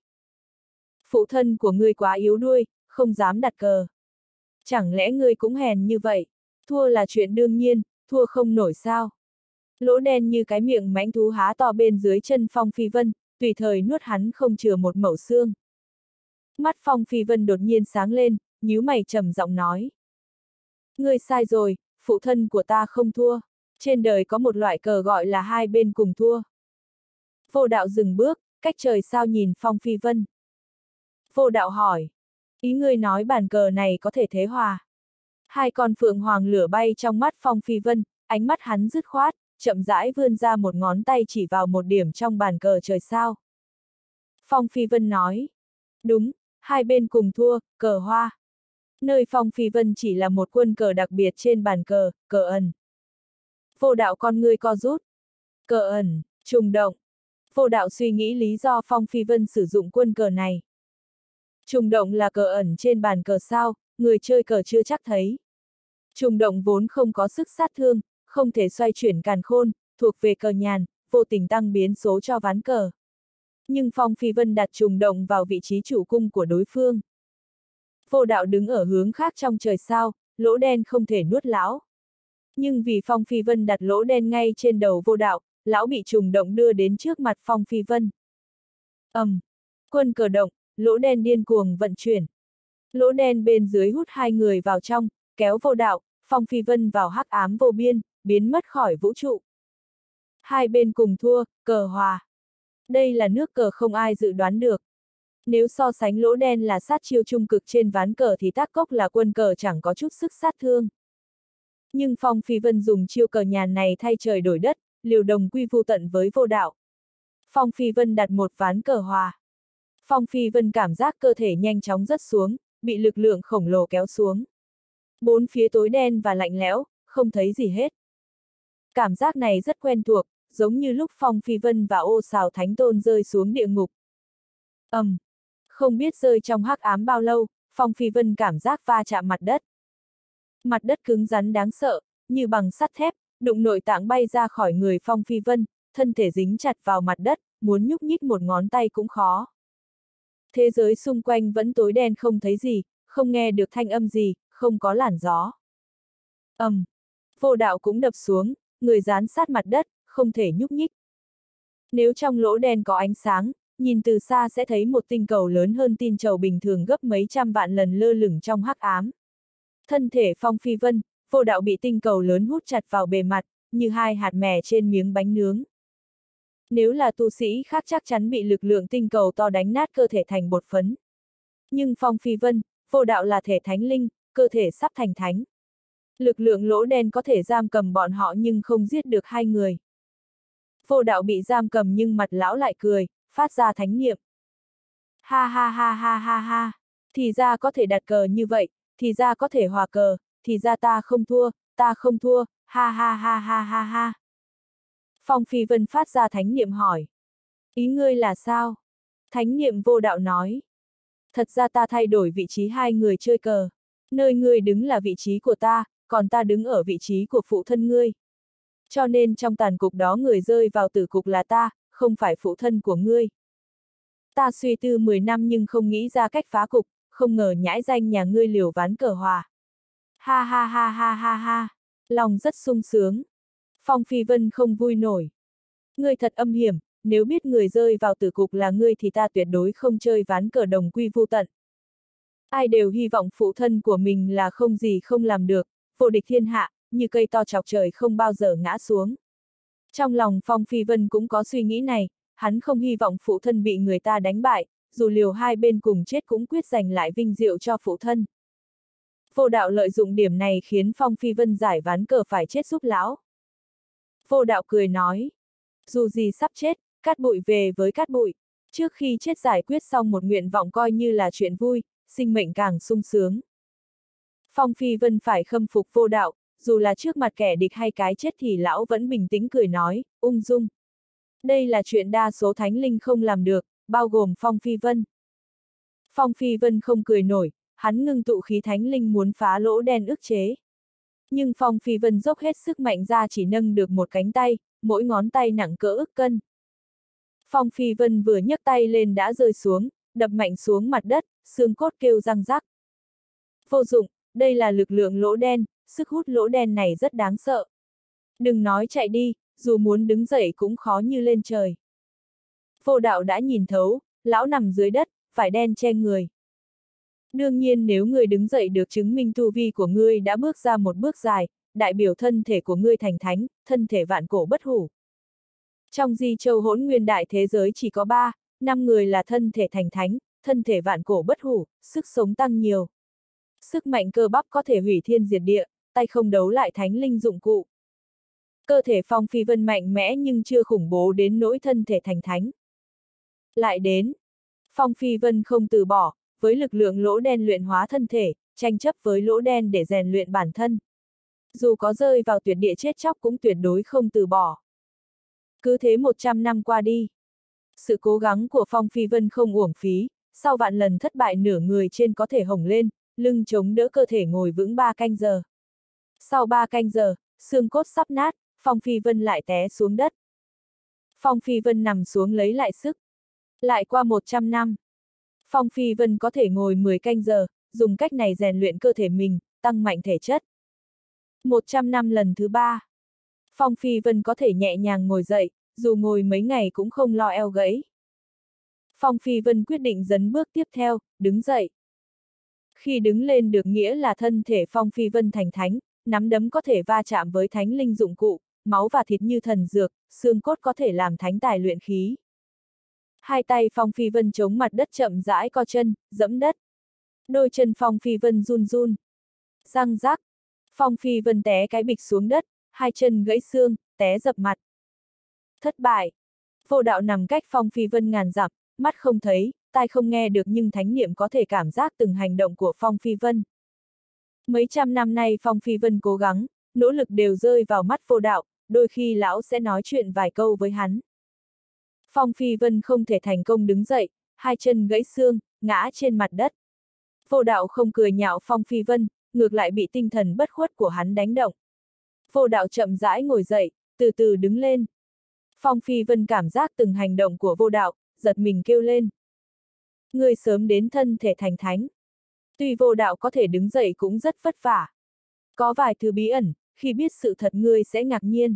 Phụ thân của ngươi quá yếu đuôi, không dám đặt cờ. Chẳng lẽ ngươi cũng hèn như vậy? Thua là chuyện đương nhiên, thua không nổi sao. Lỗ đen như cái miệng mãnh thú há to bên dưới chân Phong Phi Vân, tùy thời nuốt hắn không chừa một mẩu xương. Mắt Phong Phi Vân đột nhiên sáng lên, nhíu mày trầm giọng nói. Ngươi sai rồi, phụ thân của ta không thua. Trên đời có một loại cờ gọi là hai bên cùng thua. Vô đạo dừng bước, cách trời sao nhìn Phong Phi Vân. Vô đạo hỏi. Ý ngươi nói bàn cờ này có thể thế hòa. Hai con phượng hoàng lửa bay trong mắt Phong Phi Vân, ánh mắt hắn dứt khoát, chậm rãi vươn ra một ngón tay chỉ vào một điểm trong bàn cờ trời sao. Phong Phi Vân nói. Đúng, hai bên cùng thua, cờ hoa. Nơi Phong Phi Vân chỉ là một quân cờ đặc biệt trên bàn cờ, cờ ẩn. Vô đạo con ngươi co rút. Cờ ẩn, trùng động. Vô đạo suy nghĩ lý do Phong Phi Vân sử dụng quân cờ này. Trùng động là cờ ẩn trên bàn cờ sao, người chơi cờ chưa chắc thấy. Trùng động vốn không có sức sát thương, không thể xoay chuyển càn khôn, thuộc về cờ nhàn, vô tình tăng biến số cho ván cờ. Nhưng Phong Phi Vân đặt trùng động vào vị trí chủ cung của đối phương. Vô đạo đứng ở hướng khác trong trời sao, lỗ đen không thể nuốt lão. Nhưng vì Phong Phi Vân đặt lỗ đen ngay trên đầu vô đạo, lão bị trùng động đưa đến trước mặt Phong Phi Vân. ầm, um, quân cờ động, lỗ đen điên cuồng vận chuyển. Lỗ đen bên dưới hút hai người vào trong, kéo vô đạo, Phong Phi Vân vào hắc ám vô biên, biến mất khỏi vũ trụ. Hai bên cùng thua, cờ hòa. Đây là nước cờ không ai dự đoán được. Nếu so sánh lỗ đen là sát chiêu trung cực trên ván cờ thì tác cốc là quân cờ chẳng có chút sức sát thương. Nhưng Phong Phi Vân dùng chiêu cờ nhàn này thay trời đổi đất, liều đồng quy vu tận với vô đạo. Phong Phi Vân đặt một ván cờ hòa. Phong Phi Vân cảm giác cơ thể nhanh chóng rất xuống, bị lực lượng khổng lồ kéo xuống. Bốn phía tối đen và lạnh lẽo, không thấy gì hết. Cảm giác này rất quen thuộc, giống như lúc Phong Phi Vân và ô xào thánh tôn rơi xuống địa ngục. ầm, um, không biết rơi trong hắc ám bao lâu, Phong Phi Vân cảm giác va chạm mặt đất. Mặt đất cứng rắn đáng sợ, như bằng sắt thép, đụng nội tạng bay ra khỏi người Phong Phi Vân, thân thể dính chặt vào mặt đất, muốn nhúc nhích một ngón tay cũng khó. Thế giới xung quanh vẫn tối đen không thấy gì, không nghe được thanh âm gì, không có làn gió. ầm, um, vô đạo cũng đập xuống, người dán sát mặt đất, không thể nhúc nhích. Nếu trong lỗ đen có ánh sáng, nhìn từ xa sẽ thấy một tinh cầu lớn hơn tin trầu bình thường gấp mấy trăm vạn lần lơ lửng trong hắc ám. Thân thể phong phi vân, vô đạo bị tinh cầu lớn hút chặt vào bề mặt, như hai hạt mè trên miếng bánh nướng. Nếu là tu sĩ khác chắc chắn bị lực lượng tinh cầu to đánh nát cơ thể thành bột phấn. Nhưng phong phi vân, vô đạo là thể thánh linh, cơ thể sắp thành thánh. Lực lượng lỗ đen có thể giam cầm bọn họ nhưng không giết được hai người. Vô đạo bị giam cầm nhưng mặt lão lại cười, phát ra thánh niệm. Ha ha ha ha ha ha, thì ra có thể đặt cờ như vậy, thì ra có thể hòa cờ, thì ra ta không thua, ta không thua, ha ha ha ha ha ha. Phong Phi Vân phát ra thánh niệm hỏi. Ý ngươi là sao? Thánh niệm vô đạo nói. Thật ra ta thay đổi vị trí hai người chơi cờ. Nơi ngươi đứng là vị trí của ta, còn ta đứng ở vị trí của phụ thân ngươi. Cho nên trong tàn cục đó người rơi vào tử cục là ta, không phải phụ thân của ngươi. Ta suy tư 10 năm nhưng không nghĩ ra cách phá cục, không ngờ nhãi danh nhà ngươi liều ván cờ hòa. Ha ha ha ha ha ha, lòng rất sung sướng. Phong Phi Vân không vui nổi. Ngươi thật âm hiểm, nếu biết người rơi vào tử cục là ngươi thì ta tuyệt đối không chơi ván cờ đồng quy vu tận. Ai đều hy vọng phụ thân của mình là không gì không làm được, vô địch thiên hạ, như cây to chọc trời không bao giờ ngã xuống. Trong lòng Phong Phi Vân cũng có suy nghĩ này, hắn không hy vọng phụ thân bị người ta đánh bại, dù liều hai bên cùng chết cũng quyết giành lại vinh diệu cho phụ thân. Vô đạo lợi dụng điểm này khiến Phong Phi Vân giải ván cờ phải chết giúp lão. Vô đạo cười nói, dù gì sắp chết, cát bụi về với cát bụi, trước khi chết giải quyết xong một nguyện vọng coi như là chuyện vui, sinh mệnh càng sung sướng. Phong Phi Vân phải khâm phục vô đạo, dù là trước mặt kẻ địch hay cái chết thì lão vẫn bình tĩnh cười nói, ung dung. Đây là chuyện đa số thánh linh không làm được, bao gồm Phong Phi Vân. Phong Phi Vân không cười nổi, hắn ngưng tụ khí thánh linh muốn phá lỗ đen ức chế. Nhưng Phong Phi Vân dốc hết sức mạnh ra chỉ nâng được một cánh tay, mỗi ngón tay nặng cỡ ức cân. Phong Phi Vân vừa nhấc tay lên đã rơi xuống, đập mạnh xuống mặt đất, xương cốt kêu răng rắc. Vô dụng, đây là lực lượng lỗ đen, sức hút lỗ đen này rất đáng sợ. Đừng nói chạy đi, dù muốn đứng dậy cũng khó như lên trời. Vô đạo đã nhìn thấu, lão nằm dưới đất, phải đen che người. Đương nhiên nếu người đứng dậy được chứng minh tu vi của ngươi đã bước ra một bước dài, đại biểu thân thể của ngươi thành thánh, thân thể vạn cổ bất hủ. Trong di châu hỗn nguyên đại thế giới chỉ có ba, năm người là thân thể thành thánh, thân thể vạn cổ bất hủ, sức sống tăng nhiều. Sức mạnh cơ bắp có thể hủy thiên diệt địa, tay không đấu lại thánh linh dụng cụ. Cơ thể phong phi vân mạnh mẽ nhưng chưa khủng bố đến nỗi thân thể thành thánh. Lại đến, phong phi vân không từ bỏ, với lực lượng lỗ đen luyện hóa thân thể, tranh chấp với lỗ đen để rèn luyện bản thân. Dù có rơi vào tuyệt địa chết chóc cũng tuyệt đối không từ bỏ. Cứ thế 100 năm qua đi. Sự cố gắng của Phong Phi Vân không uổng phí, sau vạn lần thất bại nửa người trên có thể hồng lên, lưng chống đỡ cơ thể ngồi vững ba canh giờ. Sau ba canh giờ, xương cốt sắp nát, Phong Phi Vân lại té xuống đất. Phong Phi Vân nằm xuống lấy lại sức. Lại qua 100 năm. Phong Phi Vân có thể ngồi 10 canh giờ, dùng cách này rèn luyện cơ thể mình, tăng mạnh thể chất. 100 năm lần thứ ba. Phong Phi Vân có thể nhẹ nhàng ngồi dậy, dù ngồi mấy ngày cũng không lo eo gãy. Phong Phi Vân quyết định dấn bước tiếp theo, đứng dậy. Khi đứng lên được nghĩa là thân thể Phong Phi Vân thành thánh, nắm đấm có thể va chạm với thánh linh dụng cụ, máu và thịt như thần dược, xương cốt có thể làm thánh tài luyện khí. Hai tay Phong Phi Vân chống mặt đất chậm rãi co chân, dẫm đất. Đôi chân Phong Phi Vân run run. Răng rác. Phong Phi Vân té cái bịch xuống đất, hai chân gãy xương, té dập mặt. Thất bại. Vô đạo nằm cách Phong Phi Vân ngàn dặm, mắt không thấy, tai không nghe được nhưng thánh niệm có thể cảm giác từng hành động của Phong Phi Vân. Mấy trăm năm nay Phong Phi Vân cố gắng, nỗ lực đều rơi vào mắt vô đạo, đôi khi lão sẽ nói chuyện vài câu với hắn. Phong Phi Vân không thể thành công đứng dậy, hai chân gãy xương, ngã trên mặt đất. Vô đạo không cười nhạo Phong Phi Vân, ngược lại bị tinh thần bất khuất của hắn đánh động. Vô đạo chậm rãi ngồi dậy, từ từ đứng lên. Phong Phi Vân cảm giác từng hành động của vô đạo, giật mình kêu lên. Người sớm đến thân thể thành thánh. Tuy vô đạo có thể đứng dậy cũng rất vất vả. Có vài thứ bí ẩn, khi biết sự thật ngươi sẽ ngạc nhiên.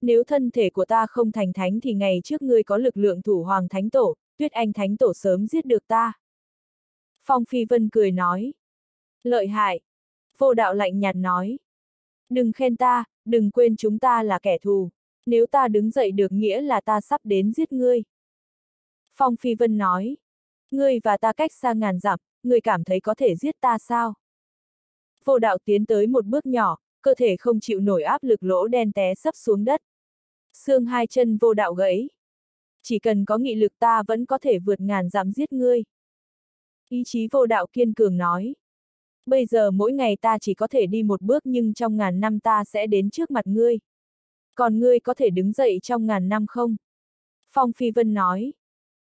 Nếu thân thể của ta không thành thánh thì ngày trước ngươi có lực lượng thủ hoàng thánh tổ, tuyết anh thánh tổ sớm giết được ta. Phong Phi Vân cười nói. Lợi hại. Vô đạo lạnh nhạt nói. Đừng khen ta, đừng quên chúng ta là kẻ thù. Nếu ta đứng dậy được nghĩa là ta sắp đến giết ngươi. Phong Phi Vân nói. Ngươi và ta cách xa ngàn dặm, ngươi cảm thấy có thể giết ta sao? Vô đạo tiến tới một bước nhỏ, cơ thể không chịu nổi áp lực lỗ đen té sấp xuống đất. Xương hai chân vô đạo gãy. Chỉ cần có nghị lực ta vẫn có thể vượt ngàn dám giết ngươi. Ý chí vô đạo kiên cường nói. Bây giờ mỗi ngày ta chỉ có thể đi một bước nhưng trong ngàn năm ta sẽ đến trước mặt ngươi. Còn ngươi có thể đứng dậy trong ngàn năm không? Phong Phi Vân nói.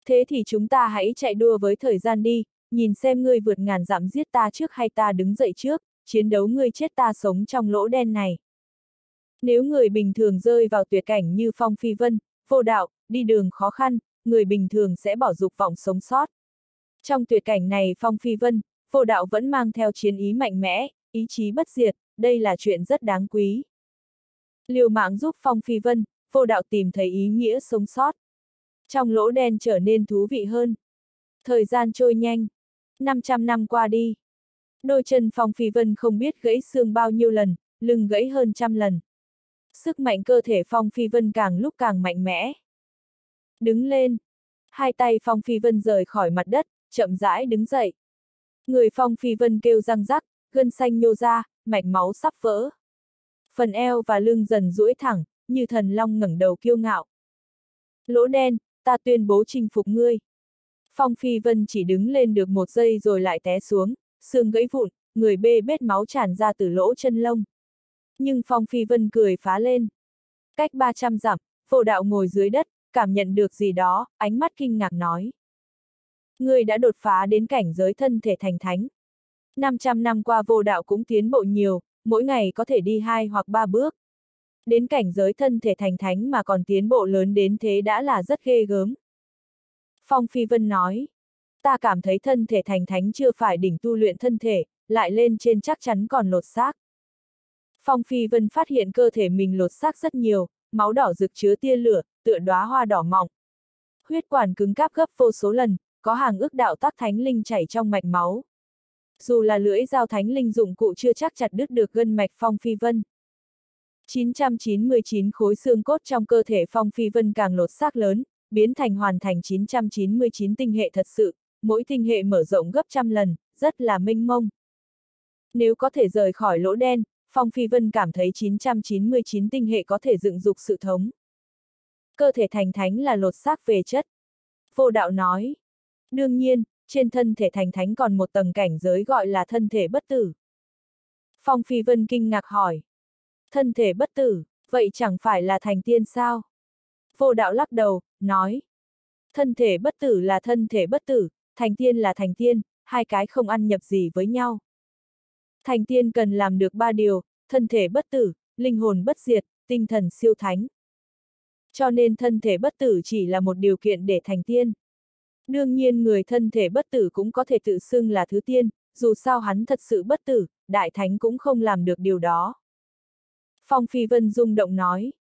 Thế thì chúng ta hãy chạy đua với thời gian đi, nhìn xem ngươi vượt ngàn dặm giết ta trước hay ta đứng dậy trước, chiến đấu ngươi chết ta sống trong lỗ đen này. Nếu người bình thường rơi vào tuyệt cảnh như Phong Phi Vân, vô đạo, đi đường khó khăn, người bình thường sẽ bỏ dục vọng sống sót. Trong tuyệt cảnh này Phong Phi Vân, vô đạo vẫn mang theo chiến ý mạnh mẽ, ý chí bất diệt, đây là chuyện rất đáng quý. Liều mạng giúp Phong Phi Vân, vô đạo tìm thấy ý nghĩa sống sót. Trong lỗ đen trở nên thú vị hơn. Thời gian trôi nhanh. 500 năm qua đi. Đôi chân Phong Phi Vân không biết gãy xương bao nhiêu lần, lưng gãy hơn trăm lần. Sức mạnh cơ thể Phong Phi Vân càng lúc càng mạnh mẽ. Đứng lên. Hai tay Phong Phi Vân rời khỏi mặt đất, chậm rãi đứng dậy. Người Phong Phi Vân kêu răng rắc, gân xanh nhô ra, mạch máu sắp vỡ. Phần eo và lưng dần duỗi thẳng, như thần long ngẩng đầu kiêu ngạo. Lỗ đen, ta tuyên bố chinh phục ngươi. Phong Phi Vân chỉ đứng lên được một giây rồi lại té xuống, xương gãy vụn, người bê bết máu tràn ra từ lỗ chân lông. Nhưng Phong Phi Vân cười phá lên. Cách 300 dặm, vô đạo ngồi dưới đất, cảm nhận được gì đó, ánh mắt kinh ngạc nói. Người đã đột phá đến cảnh giới thân thể thành thánh. 500 năm qua vô đạo cũng tiến bộ nhiều, mỗi ngày có thể đi hai hoặc ba bước. Đến cảnh giới thân thể thành thánh mà còn tiến bộ lớn đến thế đã là rất ghê gớm. Phong Phi Vân nói, ta cảm thấy thân thể thành thánh chưa phải đỉnh tu luyện thân thể, lại lên trên chắc chắn còn lột xác. Phong Phi Vân phát hiện cơ thể mình lột xác rất nhiều, máu đỏ rực chứa tia lửa, tựa đóa hoa đỏ mọng. Huyết quản cứng cáp gấp vô số lần, có hàng ước đạo tác thánh linh chảy trong mạch máu. Dù là lưỡi dao thánh linh dụng cụ chưa chắc chặt đứt được gân mạch Phong Phi Vân. 999 khối xương cốt trong cơ thể Phong Phi Vân càng lột xác lớn, biến thành hoàn thành 999 tinh hệ thật sự, mỗi tinh hệ mở rộng gấp trăm lần, rất là minh mông. Nếu có thể rời khỏi lỗ đen, Phong Phi Vân cảm thấy 999 tinh hệ có thể dựng dục sự thống. Cơ thể thành thánh là lột xác về chất. Vô đạo nói. Đương nhiên, trên thân thể thành thánh còn một tầng cảnh giới gọi là thân thể bất tử. Phong Phi Vân kinh ngạc hỏi. Thân thể bất tử, vậy chẳng phải là thành tiên sao? Vô đạo lắc đầu, nói. Thân thể bất tử là thân thể bất tử, thành tiên là thành tiên, hai cái không ăn nhập gì với nhau. Thành tiên cần làm được ba điều, thân thể bất tử, linh hồn bất diệt, tinh thần siêu thánh. Cho nên thân thể bất tử chỉ là một điều kiện để thành tiên. Đương nhiên người thân thể bất tử cũng có thể tự xưng là thứ tiên, dù sao hắn thật sự bất tử, đại thánh cũng không làm được điều đó. Phong Phi Vân rung động nói.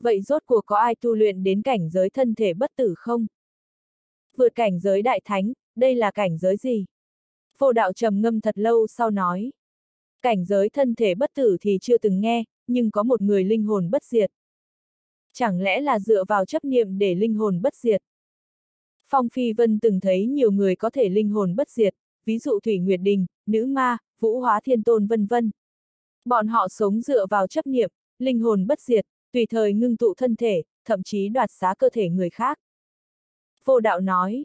Vậy rốt cuộc có ai tu luyện đến cảnh giới thân thể bất tử không? Vượt cảnh giới đại thánh, đây là cảnh giới gì? Vô đạo trầm ngâm thật lâu sau nói. Cảnh giới thân thể bất tử thì chưa từng nghe, nhưng có một người linh hồn bất diệt. Chẳng lẽ là dựa vào chấp niệm để linh hồn bất diệt? Phong Phi Vân từng thấy nhiều người có thể linh hồn bất diệt, ví dụ Thủy Nguyệt Đình, Nữ Ma, Vũ Hóa Thiên Tôn vân vân. Bọn họ sống dựa vào chấp niệm, linh hồn bất diệt, tùy thời ngưng tụ thân thể, thậm chí đoạt xá cơ thể người khác. Vô đạo nói,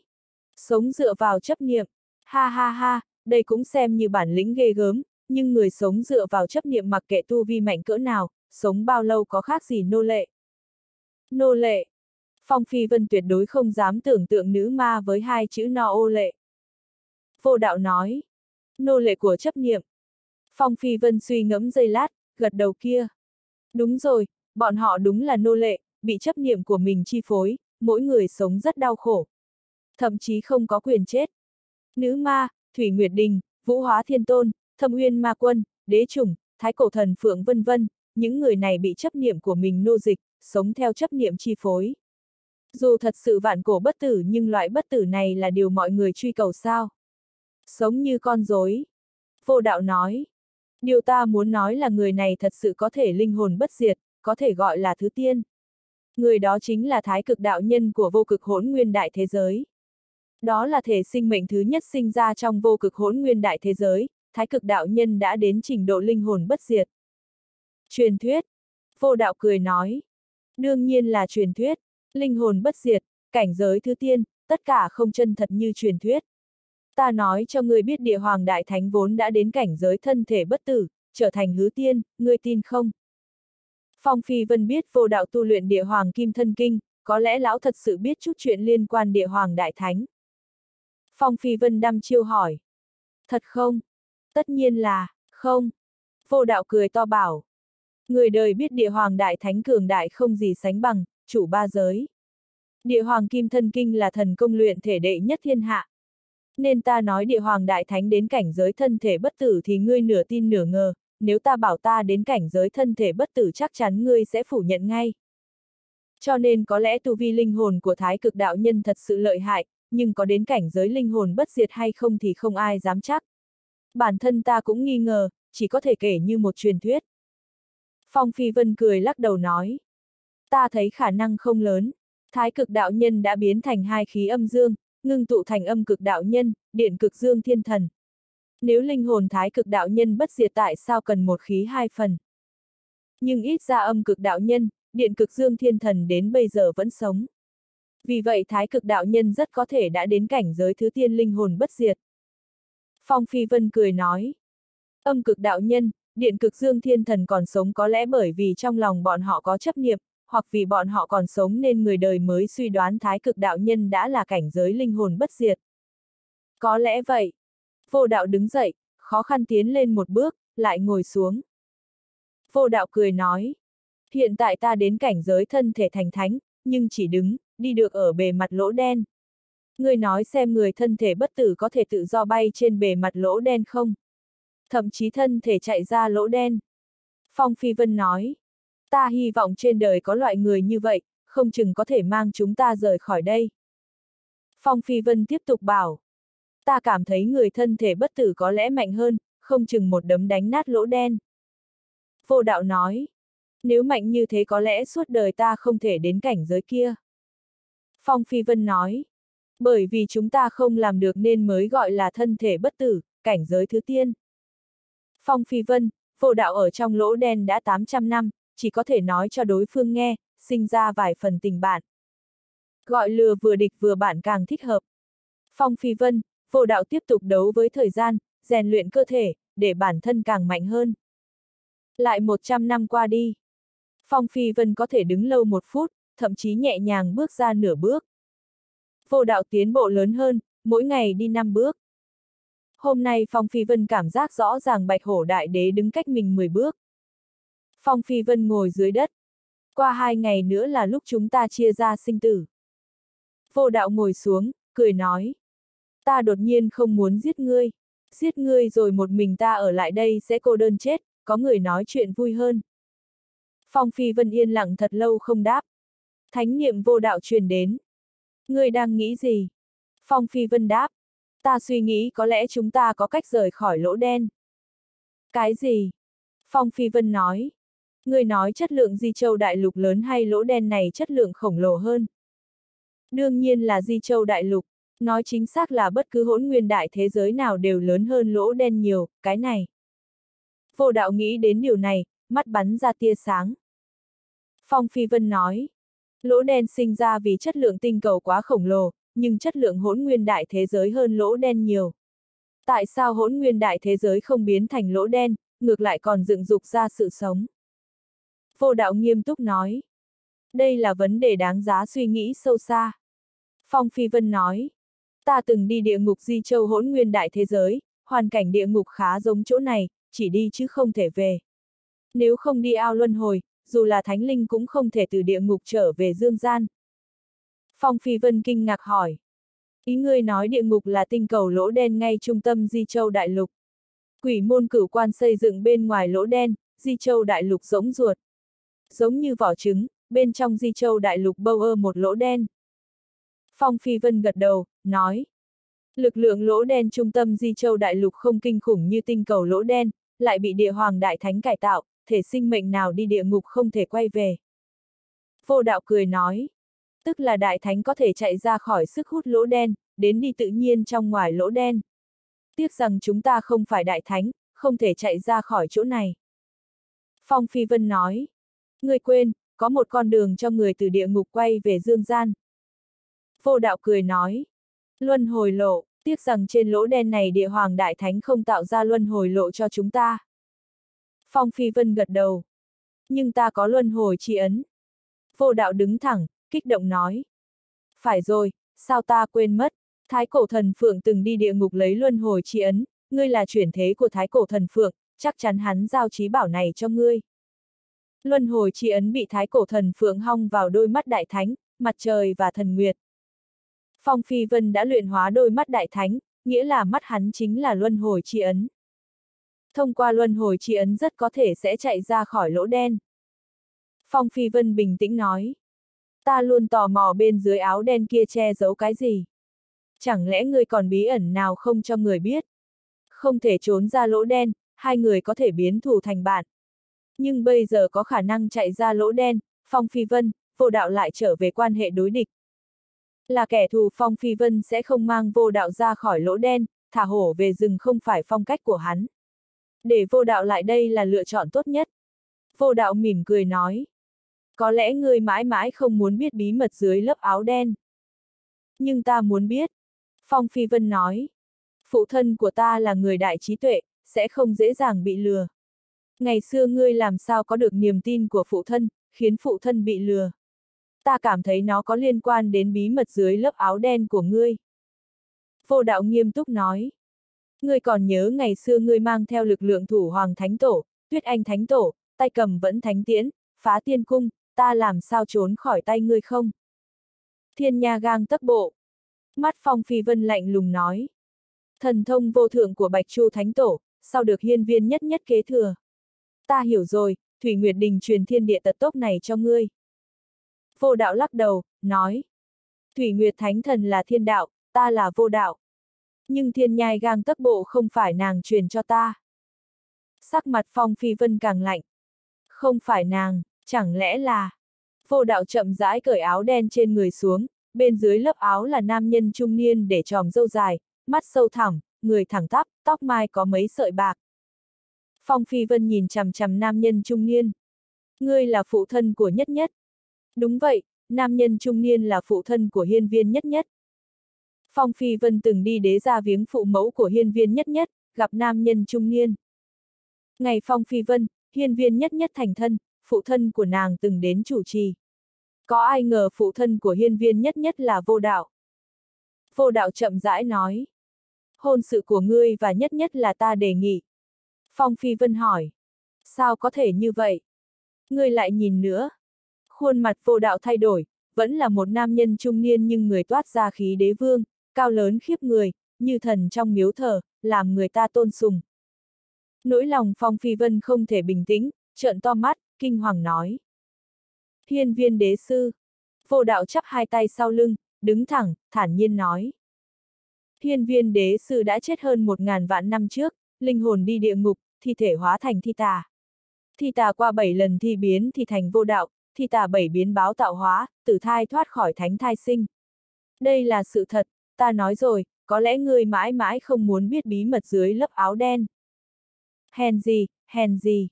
sống dựa vào chấp niệm, ha ha ha, đây cũng xem như bản lĩnh ghê gớm, nhưng người sống dựa vào chấp niệm mặc kệ tu vi mạnh cỡ nào, sống bao lâu có khác gì nô lệ. Nô lệ. Phong Phi Vân tuyệt đối không dám tưởng tượng nữ ma với hai chữ no ô lệ. Vô đạo nói. Nô lệ của chấp niệm. Phong Phi Vân suy ngẫm giây lát, gật đầu kia. Đúng rồi, bọn họ đúng là nô lệ, bị chấp niệm của mình chi phối, mỗi người sống rất đau khổ. Thậm chí không có quyền chết. Nữ ma, Thủy Nguyệt Đình, Vũ Hóa Thiên Tôn, Thâm Uyên Ma Quân, Đế Chủng, Thái Cổ Thần Phượng vân vân, những người này bị chấp niệm của mình nô dịch, sống theo chấp niệm chi phối. Dù thật sự vạn cổ bất tử nhưng loại bất tử này là điều mọi người truy cầu sao? Sống như con rối. Vô đạo nói. Điều ta muốn nói là người này thật sự có thể linh hồn bất diệt, có thể gọi là thứ tiên. Người đó chính là thái cực đạo nhân của vô cực hỗn nguyên đại thế giới. Đó là thể sinh mệnh thứ nhất sinh ra trong vô cực hỗn nguyên đại thế giới, thái cực đạo nhân đã đến trình độ linh hồn bất diệt. Truyền thuyết. Vô đạo cười nói. Đương nhiên là truyền thuyết, linh hồn bất diệt, cảnh giới thứ tiên, tất cả không chân thật như truyền thuyết. Ta nói cho ngươi biết địa hoàng đại thánh vốn đã đến cảnh giới thân thể bất tử, trở thành hứa tiên, ngươi tin không? Phong Phi Vân biết vô đạo tu luyện địa hoàng kim thân kinh, có lẽ lão thật sự biết chút chuyện liên quan địa hoàng đại thánh. Phong Phi Vân đăm chiêu hỏi. Thật không? Tất nhiên là, không. Vô đạo cười to bảo. Người đời biết địa hoàng đại thánh cường đại không gì sánh bằng, chủ ba giới. Địa hoàng kim thân kinh là thần công luyện thể đệ nhất thiên hạ. Nên ta nói địa hoàng đại thánh đến cảnh giới thân thể bất tử thì ngươi nửa tin nửa ngờ, nếu ta bảo ta đến cảnh giới thân thể bất tử chắc chắn ngươi sẽ phủ nhận ngay. Cho nên có lẽ tu vi linh hồn của thái cực đạo nhân thật sự lợi hại, nhưng có đến cảnh giới linh hồn bất diệt hay không thì không ai dám chắc. Bản thân ta cũng nghi ngờ, chỉ có thể kể như một truyền thuyết. Phong Phi Vân cười lắc đầu nói. Ta thấy khả năng không lớn. Thái cực đạo nhân đã biến thành hai khí âm dương, ngưng tụ thành âm cực đạo nhân, điện cực dương thiên thần. Nếu linh hồn thái cực đạo nhân bất diệt tại sao cần một khí hai phần? Nhưng ít ra âm cực đạo nhân, điện cực dương thiên thần đến bây giờ vẫn sống. Vì vậy thái cực đạo nhân rất có thể đã đến cảnh giới thứ tiên linh hồn bất diệt. Phong Phi Vân cười nói. Âm cực đạo nhân, điện cực dương thiên thần còn sống có lẽ bởi vì trong lòng bọn họ có chấp niệm, hoặc vì bọn họ còn sống nên người đời mới suy đoán thái cực đạo nhân đã là cảnh giới linh hồn bất diệt. Có lẽ vậy. Vô đạo đứng dậy, khó khăn tiến lên một bước, lại ngồi xuống. Vô đạo cười nói. Hiện tại ta đến cảnh giới thân thể thành thánh, nhưng chỉ đứng, đi được ở bề mặt lỗ đen. Người nói xem người thân thể bất tử có thể tự do bay trên bề mặt lỗ đen không? Thậm chí thân thể chạy ra lỗ đen. Phong Phi Vân nói. Ta hy vọng trên đời có loại người như vậy, không chừng có thể mang chúng ta rời khỏi đây. Phong Phi Vân tiếp tục bảo. Ta cảm thấy người thân thể bất tử có lẽ mạnh hơn, không chừng một đấm đánh nát lỗ đen. Vô đạo nói. Nếu mạnh như thế có lẽ suốt đời ta không thể đến cảnh giới kia. Phong Phi Vân nói. Bởi vì chúng ta không làm được nên mới gọi là thân thể bất tử, cảnh giới thứ tiên. Phong Phi Vân, vô đạo ở trong lỗ đen đã 800 năm, chỉ có thể nói cho đối phương nghe, sinh ra vài phần tình bạn. Gọi lừa vừa địch vừa bạn càng thích hợp. Phong Phi Vân, vô đạo tiếp tục đấu với thời gian, rèn luyện cơ thể, để bản thân càng mạnh hơn. Lại 100 năm qua đi. Phong Phi Vân có thể đứng lâu một phút, thậm chí nhẹ nhàng bước ra nửa bước. Vô đạo tiến bộ lớn hơn, mỗi ngày đi năm bước. Hôm nay Phong Phi Vân cảm giác rõ ràng bạch hổ đại đế đứng cách mình 10 bước. Phong Phi Vân ngồi dưới đất. Qua hai ngày nữa là lúc chúng ta chia ra sinh tử. Vô đạo ngồi xuống, cười nói. Ta đột nhiên không muốn giết ngươi. Giết ngươi rồi một mình ta ở lại đây sẽ cô đơn chết, có người nói chuyện vui hơn. Phong Phi Vân yên lặng thật lâu không đáp. Thánh niệm vô đạo truyền đến. Ngươi đang nghĩ gì? Phong Phi Vân đáp. Ta suy nghĩ có lẽ chúng ta có cách rời khỏi lỗ đen. Cái gì? Phong Phi Vân nói. Ngươi nói chất lượng Di Châu Đại Lục lớn hay lỗ đen này chất lượng khổng lồ hơn? Đương nhiên là Di Châu Đại Lục, nói chính xác là bất cứ hỗn nguyên đại thế giới nào đều lớn hơn lỗ đen nhiều, cái này. Vô đạo nghĩ đến điều này, mắt bắn ra tia sáng. Phong Phi Vân nói, lỗ đen sinh ra vì chất lượng tinh cầu quá khổng lồ, nhưng chất lượng hỗn nguyên đại thế giới hơn lỗ đen nhiều. Tại sao hỗn nguyên đại thế giới không biến thành lỗ đen, ngược lại còn dựng dục ra sự sống? Vô đạo nghiêm túc nói. Đây là vấn đề đáng giá suy nghĩ sâu xa. Phong Phi Vân nói. Ta từng đi địa ngục di châu hỗn nguyên đại thế giới, hoàn cảnh địa ngục khá giống chỗ này, chỉ đi chứ không thể về. Nếu không đi ao luân hồi, dù là thánh linh cũng không thể từ địa ngục trở về dương gian. Phong Phi Vân kinh ngạc hỏi. Ý ngươi nói địa ngục là tinh cầu lỗ đen ngay trung tâm Di Châu Đại Lục. Quỷ môn cửu quan xây dựng bên ngoài lỗ đen, Di Châu Đại Lục giống ruột. Giống như vỏ trứng, bên trong Di Châu Đại Lục bâu ơ một lỗ đen. Phong Phi Vân gật đầu, nói. Lực lượng lỗ đen trung tâm Di Châu Đại Lục không kinh khủng như tinh cầu lỗ đen, lại bị địa hoàng đại thánh cải tạo, thể sinh mệnh nào đi địa ngục không thể quay về. Vô đạo cười nói. Tức là đại thánh có thể chạy ra khỏi sức hút lỗ đen, đến đi tự nhiên trong ngoài lỗ đen. Tiếc rằng chúng ta không phải đại thánh, không thể chạy ra khỏi chỗ này. Phong Phi Vân nói. Người quên, có một con đường cho người từ địa ngục quay về dương gian. Vô đạo cười nói. Luân hồi lộ, tiếc rằng trên lỗ đen này địa hoàng đại thánh không tạo ra luân hồi lộ cho chúng ta. Phong Phi Vân gật đầu. Nhưng ta có luân hồi chi ấn. Vô đạo đứng thẳng, kích động nói. Phải rồi, sao ta quên mất, Thái cổ thần Phượng từng đi địa ngục lấy luân hồi chi ấn, ngươi là chuyển thế của Thái cổ thần Phượng, chắc chắn hắn giao trí bảo này cho ngươi. Luân hồi chi ấn bị Thái cổ thần Phượng hong vào đôi mắt đại thánh, mặt trời và thần nguyệt. Phong Phi Vân đã luyện hóa đôi mắt đại thánh, nghĩa là mắt hắn chính là luân hồi chi ấn. Thông qua luân hồi chi ấn rất có thể sẽ chạy ra khỏi lỗ đen. Phong Phi Vân bình tĩnh nói. Ta luôn tò mò bên dưới áo đen kia che giấu cái gì. Chẳng lẽ ngươi còn bí ẩn nào không cho người biết? Không thể trốn ra lỗ đen, hai người có thể biến thù thành bạn. Nhưng bây giờ có khả năng chạy ra lỗ đen, Phong Phi Vân, vô đạo lại trở về quan hệ đối địch. Là kẻ thù Phong Phi Vân sẽ không mang vô đạo ra khỏi lỗ đen, thả hổ về rừng không phải phong cách của hắn. Để vô đạo lại đây là lựa chọn tốt nhất. Vô đạo mỉm cười nói. Có lẽ ngươi mãi mãi không muốn biết bí mật dưới lớp áo đen. Nhưng ta muốn biết. Phong Phi Vân nói. Phụ thân của ta là người đại trí tuệ, sẽ không dễ dàng bị lừa. Ngày xưa ngươi làm sao có được niềm tin của phụ thân, khiến phụ thân bị lừa. Ta cảm thấy nó có liên quan đến bí mật dưới lớp áo đen của ngươi. Vô đạo nghiêm túc nói. Ngươi còn nhớ ngày xưa ngươi mang theo lực lượng thủ hoàng thánh tổ, tuyết anh thánh tổ, tay cầm vẫn thánh tiễn, phá tiên cung, ta làm sao trốn khỏi tay ngươi không? Thiên nha gang tấc bộ. Mắt phong phi vân lạnh lùng nói. Thần thông vô thượng của Bạch Chu Thánh Tổ, sao được hiên viên nhất nhất kế thừa? Ta hiểu rồi, Thủy Nguyệt Đình truyền thiên địa tật tốc này cho ngươi. Vô đạo lắc đầu, nói. Thủy Nguyệt Thánh Thần là thiên đạo, ta là vô đạo. Nhưng thiên nhai gang tấc bộ không phải nàng truyền cho ta. Sắc mặt phong phi vân càng lạnh. Không phải nàng, chẳng lẽ là... Vô đạo chậm rãi cởi áo đen trên người xuống, bên dưới lớp áo là nam nhân trung niên để tròm râu dài, mắt sâu thẳm, người thẳng tắp, tóc mai có mấy sợi bạc. Phong Phi Vân nhìn chằm chằm nam nhân trung niên. Ngươi là phụ thân của nhất nhất. Đúng vậy, nam nhân trung niên là phụ thân của hiên viên nhất nhất. Phong Phi Vân từng đi đế ra viếng phụ mẫu của hiên viên nhất nhất, gặp nam nhân trung niên. Ngày Phong Phi Vân, hiên viên nhất nhất thành thân, phụ thân của nàng từng đến chủ trì. Có ai ngờ phụ thân của hiên viên nhất nhất là vô đạo. Vô đạo chậm rãi nói. Hôn sự của ngươi và nhất nhất là ta đề nghị. Phong Phi Vân hỏi. Sao có thể như vậy? Ngươi lại nhìn nữa. Khuôn mặt vô đạo thay đổi, vẫn là một nam nhân trung niên nhưng người toát ra khí đế vương, cao lớn khiếp người, như thần trong miếu thờ, làm người ta tôn sùng. Nỗi lòng Phong Phi Vân không thể bình tĩnh, trợn to mắt, kinh hoàng nói. Hiên viên đế sư. Vô đạo chắp hai tay sau lưng, đứng thẳng, thản nhiên nói. Hiên viên đế sư đã chết hơn một ngàn vạn năm trước, linh hồn đi địa ngục, thi thể hóa thành thi tà. Thi tà qua bảy lần thi biến thì thành vô đạo, thi tà bảy biến báo tạo hóa, tử thai thoát khỏi thánh thai sinh. Đây là sự thật, ta nói rồi, có lẽ ngươi mãi mãi không muốn biết bí mật dưới lớp áo đen. Hèn gì, hèn gì.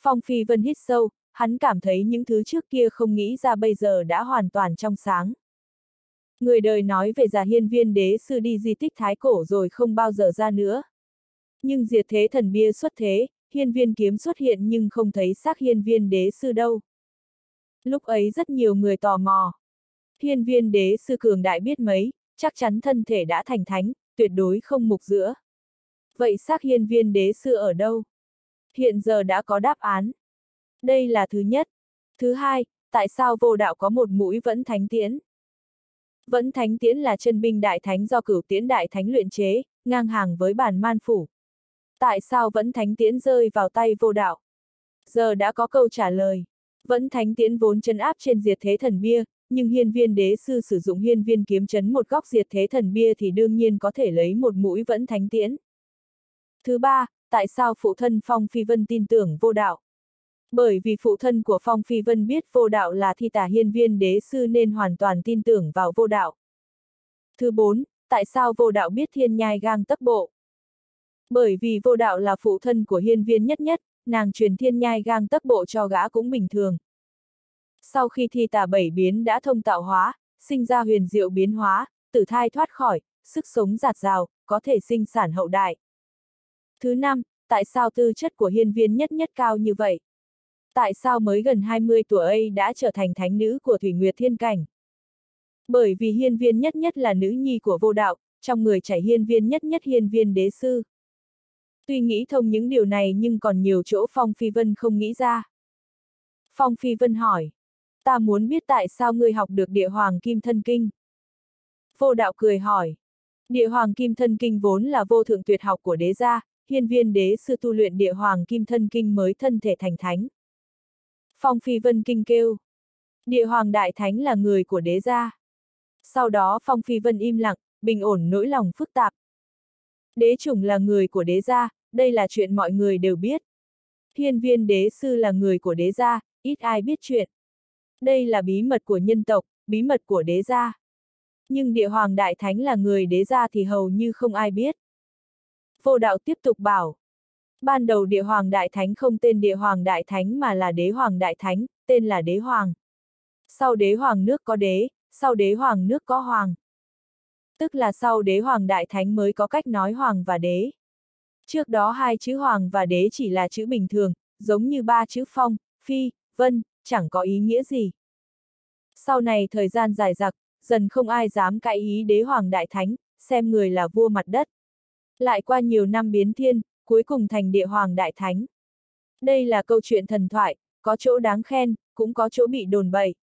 Phong Phi Vân hít sâu, hắn cảm thấy những thứ trước kia không nghĩ ra bây giờ đã hoàn toàn trong sáng. Người đời nói về giả hiên viên đế sư đi di tích thái cổ rồi không bao giờ ra nữa. Nhưng diệt thế thần bia xuất thế, hiên viên kiếm xuất hiện nhưng không thấy xác hiên viên đế sư đâu. Lúc ấy rất nhiều người tò mò. Hiên viên đế sư cường đại biết mấy, chắc chắn thân thể đã thành thánh, tuyệt đối không mục giữa. Vậy xác hiên viên đế sư ở đâu? Hiện giờ đã có đáp án. Đây là thứ nhất. Thứ hai, tại sao vô đạo có một mũi vẫn thánh tiễn? Vẫn thánh tiễn là chân binh đại thánh do cửu tiễn đại thánh luyện chế, ngang hàng với bản man phủ. Tại sao vẫn thánh tiễn rơi vào tay vô đạo? Giờ đã có câu trả lời. Vẫn thánh tiễn vốn chân áp trên diệt thế thần bia, nhưng hiên viên đế sư sử dụng hiên viên kiếm chấn một góc diệt thế thần bia thì đương nhiên có thể lấy một mũi vẫn thánh tiễn. Thứ ba, tại sao phụ thân Phong Phi Vân tin tưởng vô đạo? Bởi vì phụ thân của Phong Phi Vân biết vô đạo là thi tả hiên viên đế sư nên hoàn toàn tin tưởng vào vô đạo. Thứ bốn, tại sao vô đạo biết thiên nhai gang tấc bộ? Bởi vì vô đạo là phụ thân của hiên viên nhất nhất, nàng truyền thiên nhai gang tấc bộ cho gã cũng bình thường. Sau khi thi tà bảy biến đã thông tạo hóa, sinh ra huyền diệu biến hóa, tử thai thoát khỏi, sức sống giạt rào, có thể sinh sản hậu đại. Thứ năm, tại sao tư chất của hiên viên nhất nhất cao như vậy? Tại sao mới gần 20 tuổi ấy đã trở thành thánh nữ của Thủy Nguyệt Thiên Cảnh? Bởi vì hiên viên nhất nhất là nữ nhi của vô đạo, trong người chảy hiên viên nhất nhất hiên viên đế sư. Tuy nghĩ thông những điều này nhưng còn nhiều chỗ Phong Phi Vân không nghĩ ra. Phong Phi Vân hỏi, ta muốn biết tại sao ngươi học được địa hoàng kim thân kinh. Vô đạo cười hỏi, địa hoàng kim thân kinh vốn là vô thượng tuyệt học của đế gia, hiên viên đế sư tu luyện địa hoàng kim thân kinh mới thân thể thành thánh. Phong Phi Vân kinh kêu, địa hoàng đại thánh là người của đế gia. Sau đó Phong Phi Vân im lặng, bình ổn nỗi lòng phức tạp. Đế chủng là người của đế gia, đây là chuyện mọi người đều biết. Hiên viên đế sư là người của đế gia, ít ai biết chuyện. Đây là bí mật của nhân tộc, bí mật của đế gia. Nhưng địa hoàng đại thánh là người đế gia thì hầu như không ai biết. Vô đạo tiếp tục bảo. Ban đầu địa hoàng đại thánh không tên địa hoàng đại thánh mà là đế hoàng đại thánh, tên là đế hoàng. Sau đế hoàng nước có đế, sau đế hoàng nước có hoàng. Tức là sau đế hoàng đại thánh mới có cách nói hoàng và đế. Trước đó hai chữ hoàng và đế chỉ là chữ bình thường, giống như ba chữ phong, phi, vân, chẳng có ý nghĩa gì. Sau này thời gian dài dặc, dần không ai dám cãi ý đế hoàng đại thánh, xem người là vua mặt đất. Lại qua nhiều năm biến thiên, cuối cùng thành địa hoàng đại thánh. Đây là câu chuyện thần thoại, có chỗ đáng khen, cũng có chỗ bị đồn bậy.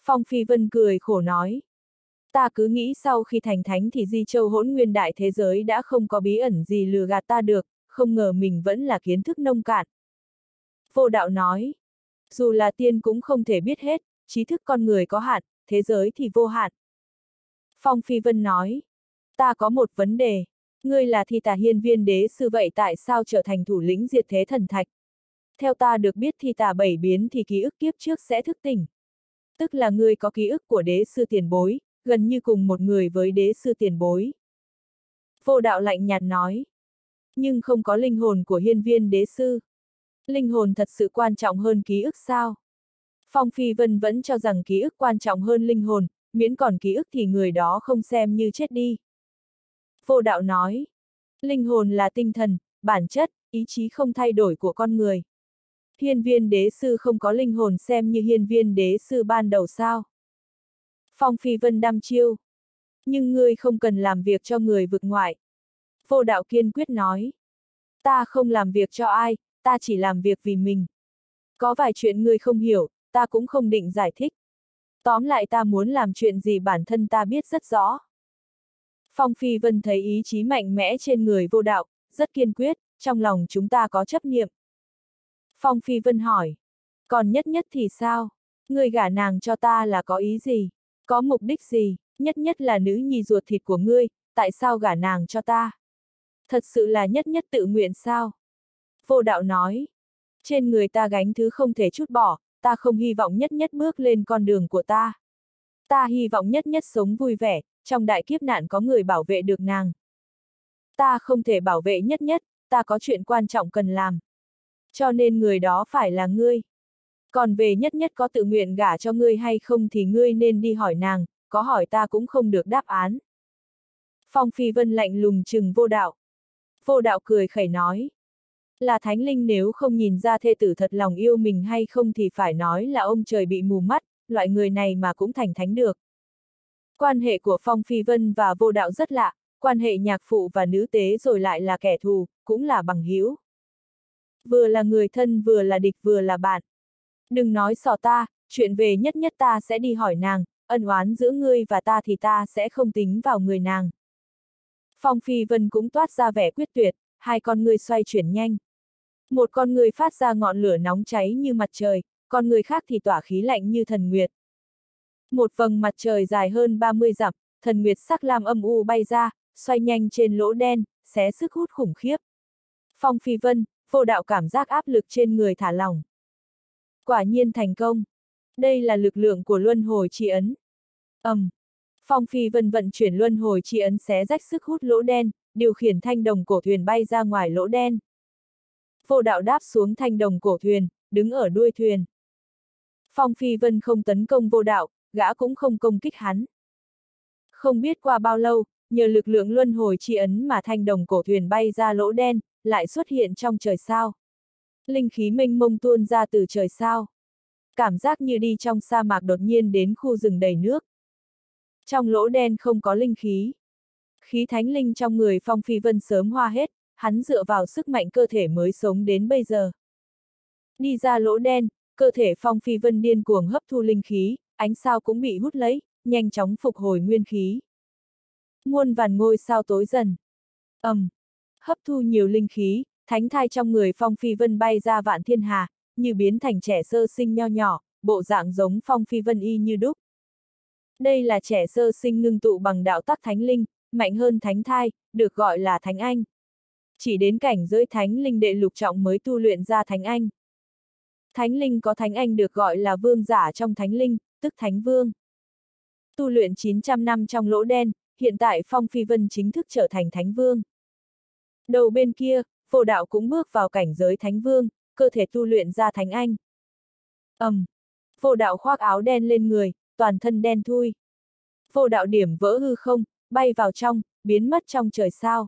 Phong Phi Vân cười khổ nói. Ta cứ nghĩ sau khi thành thánh thì Di Châu hỗn nguyên đại thế giới đã không có bí ẩn gì lừa gạt ta được, không ngờ mình vẫn là kiến thức nông cạn. Vô đạo nói, dù là tiên cũng không thể biết hết, trí thức con người có hạn, thế giới thì vô hạn. Phong Phi Vân nói, ta có một vấn đề, ngươi là thi tà hiên viên đế sư vậy tại sao trở thành thủ lĩnh diệt thế thần thạch? Theo ta được biết thi tà bảy biến thì ký ức kiếp trước sẽ thức tỉnh. Tức là ngươi có ký ức của đế sư tiền bối, gần như cùng một người với đế sư tiền bối. Vô đạo lạnh nhạt nói. Nhưng không có linh hồn của hiên viên đế sư. Linh hồn thật sự quan trọng hơn ký ức sao? Phong Phi Vân vẫn cho rằng ký ức quan trọng hơn linh hồn, miễn còn ký ức thì người đó không xem như chết đi. Vô đạo nói. Linh hồn là tinh thần, bản chất, ý chí không thay đổi của con người. Hiên viên đế sư không có linh hồn xem như hiên viên đế sư ban đầu sao? Phong Phi Vân đăm chiêu. Nhưng ngươi không cần làm việc cho người vực ngoại. Vô đạo kiên quyết nói. Ta không làm việc cho ai, ta chỉ làm việc vì mình. Có vài chuyện ngươi không hiểu, ta cũng không định giải thích. Tóm lại ta muốn làm chuyện gì bản thân ta biết rất rõ. Phong Phi Vân thấy ý chí mạnh mẽ trên người vô đạo, rất kiên quyết, trong lòng chúng ta có chấp niệm. Phong Phi Vân hỏi, còn nhất nhất thì sao? Người gả nàng cho ta là có ý gì? Có mục đích gì, nhất nhất là nữ nhi ruột thịt của ngươi, tại sao gả nàng cho ta? Thật sự là nhất nhất tự nguyện sao? Vô đạo nói, trên người ta gánh thứ không thể chút bỏ, ta không hy vọng nhất nhất bước lên con đường của ta. Ta hy vọng nhất nhất sống vui vẻ, trong đại kiếp nạn có người bảo vệ được nàng. Ta không thể bảo vệ nhất nhất, ta có chuyện quan trọng cần làm. Cho nên người đó phải là ngươi. Còn về nhất nhất có tự nguyện gả cho ngươi hay không thì ngươi nên đi hỏi nàng, có hỏi ta cũng không được đáp án. Phong Phi Vân lạnh lùng chừng vô đạo. Vô đạo cười khẩy nói. Là thánh linh nếu không nhìn ra thê tử thật lòng yêu mình hay không thì phải nói là ông trời bị mù mắt, loại người này mà cũng thành thánh được. Quan hệ của Phong Phi Vân và vô đạo rất lạ, quan hệ nhạc phụ và nữ tế rồi lại là kẻ thù, cũng là bằng hữu. Vừa là người thân vừa là địch vừa là bạn. Đừng nói sò ta, chuyện về nhất nhất ta sẽ đi hỏi nàng, ân oán giữa ngươi và ta thì ta sẽ không tính vào người nàng. Phong Phi Vân cũng toát ra vẻ quyết tuyệt, hai con người xoay chuyển nhanh. Một con người phát ra ngọn lửa nóng cháy như mặt trời, con người khác thì tỏa khí lạnh như thần nguyệt. Một vầng mặt trời dài hơn 30 dặm, thần nguyệt sắc lam âm u bay ra, xoay nhanh trên lỗ đen, xé sức hút khủng khiếp. Phong Phi Vân, vô đạo cảm giác áp lực trên người thả lỏng. Quả nhiên thành công. Đây là lực lượng của luân hồi tri ấn. ầm, um. Phong Phi Vân vận chuyển luân hồi tri ấn xé rách sức hút lỗ đen, điều khiển thanh đồng cổ thuyền bay ra ngoài lỗ đen. Vô đạo đáp xuống thanh đồng cổ thuyền, đứng ở đuôi thuyền. Phong Phi Vân không tấn công vô đạo, gã cũng không công kích hắn. Không biết qua bao lâu, nhờ lực lượng luân hồi chi ấn mà thanh đồng cổ thuyền bay ra lỗ đen, lại xuất hiện trong trời sao. Linh khí mênh mông tuôn ra từ trời sao. Cảm giác như đi trong sa mạc đột nhiên đến khu rừng đầy nước. Trong lỗ đen không có linh khí. Khí thánh linh trong người Phong Phi Vân sớm hoa hết, hắn dựa vào sức mạnh cơ thể mới sống đến bây giờ. Đi ra lỗ đen, cơ thể Phong Phi Vân điên cuồng hấp thu linh khí, ánh sao cũng bị hút lấy, nhanh chóng phục hồi nguyên khí. Muôn vàn ngôi sao tối dần. ầm, um, hấp thu nhiều linh khí, thánh thai trong người Phong Phi Vân bay ra vạn thiên hà, như biến thành trẻ sơ sinh nho nhỏ, bộ dạng giống Phong Phi Vân y như đúc. Đây là trẻ sơ sinh ngưng tụ bằng đạo tắc thánh linh, mạnh hơn thánh thai, được gọi là thánh anh. Chỉ đến cảnh giới thánh linh đệ lục trọng mới tu luyện ra thánh anh. Thánh linh có thánh anh được gọi là vương giả trong thánh linh, tức thánh vương. Tu luyện 900 năm trong lỗ đen, hiện tại Phong Phi Vân chính thức trở thành thánh vương. Đầu bên kia, phổ đạo cũng bước vào cảnh giới thánh vương, cơ thể tu luyện ra thánh anh. ầm, um, phổ đạo khoác áo đen lên người, toàn thân đen thui. phổ đạo điểm vỡ hư không, bay vào trong, biến mất trong trời sao.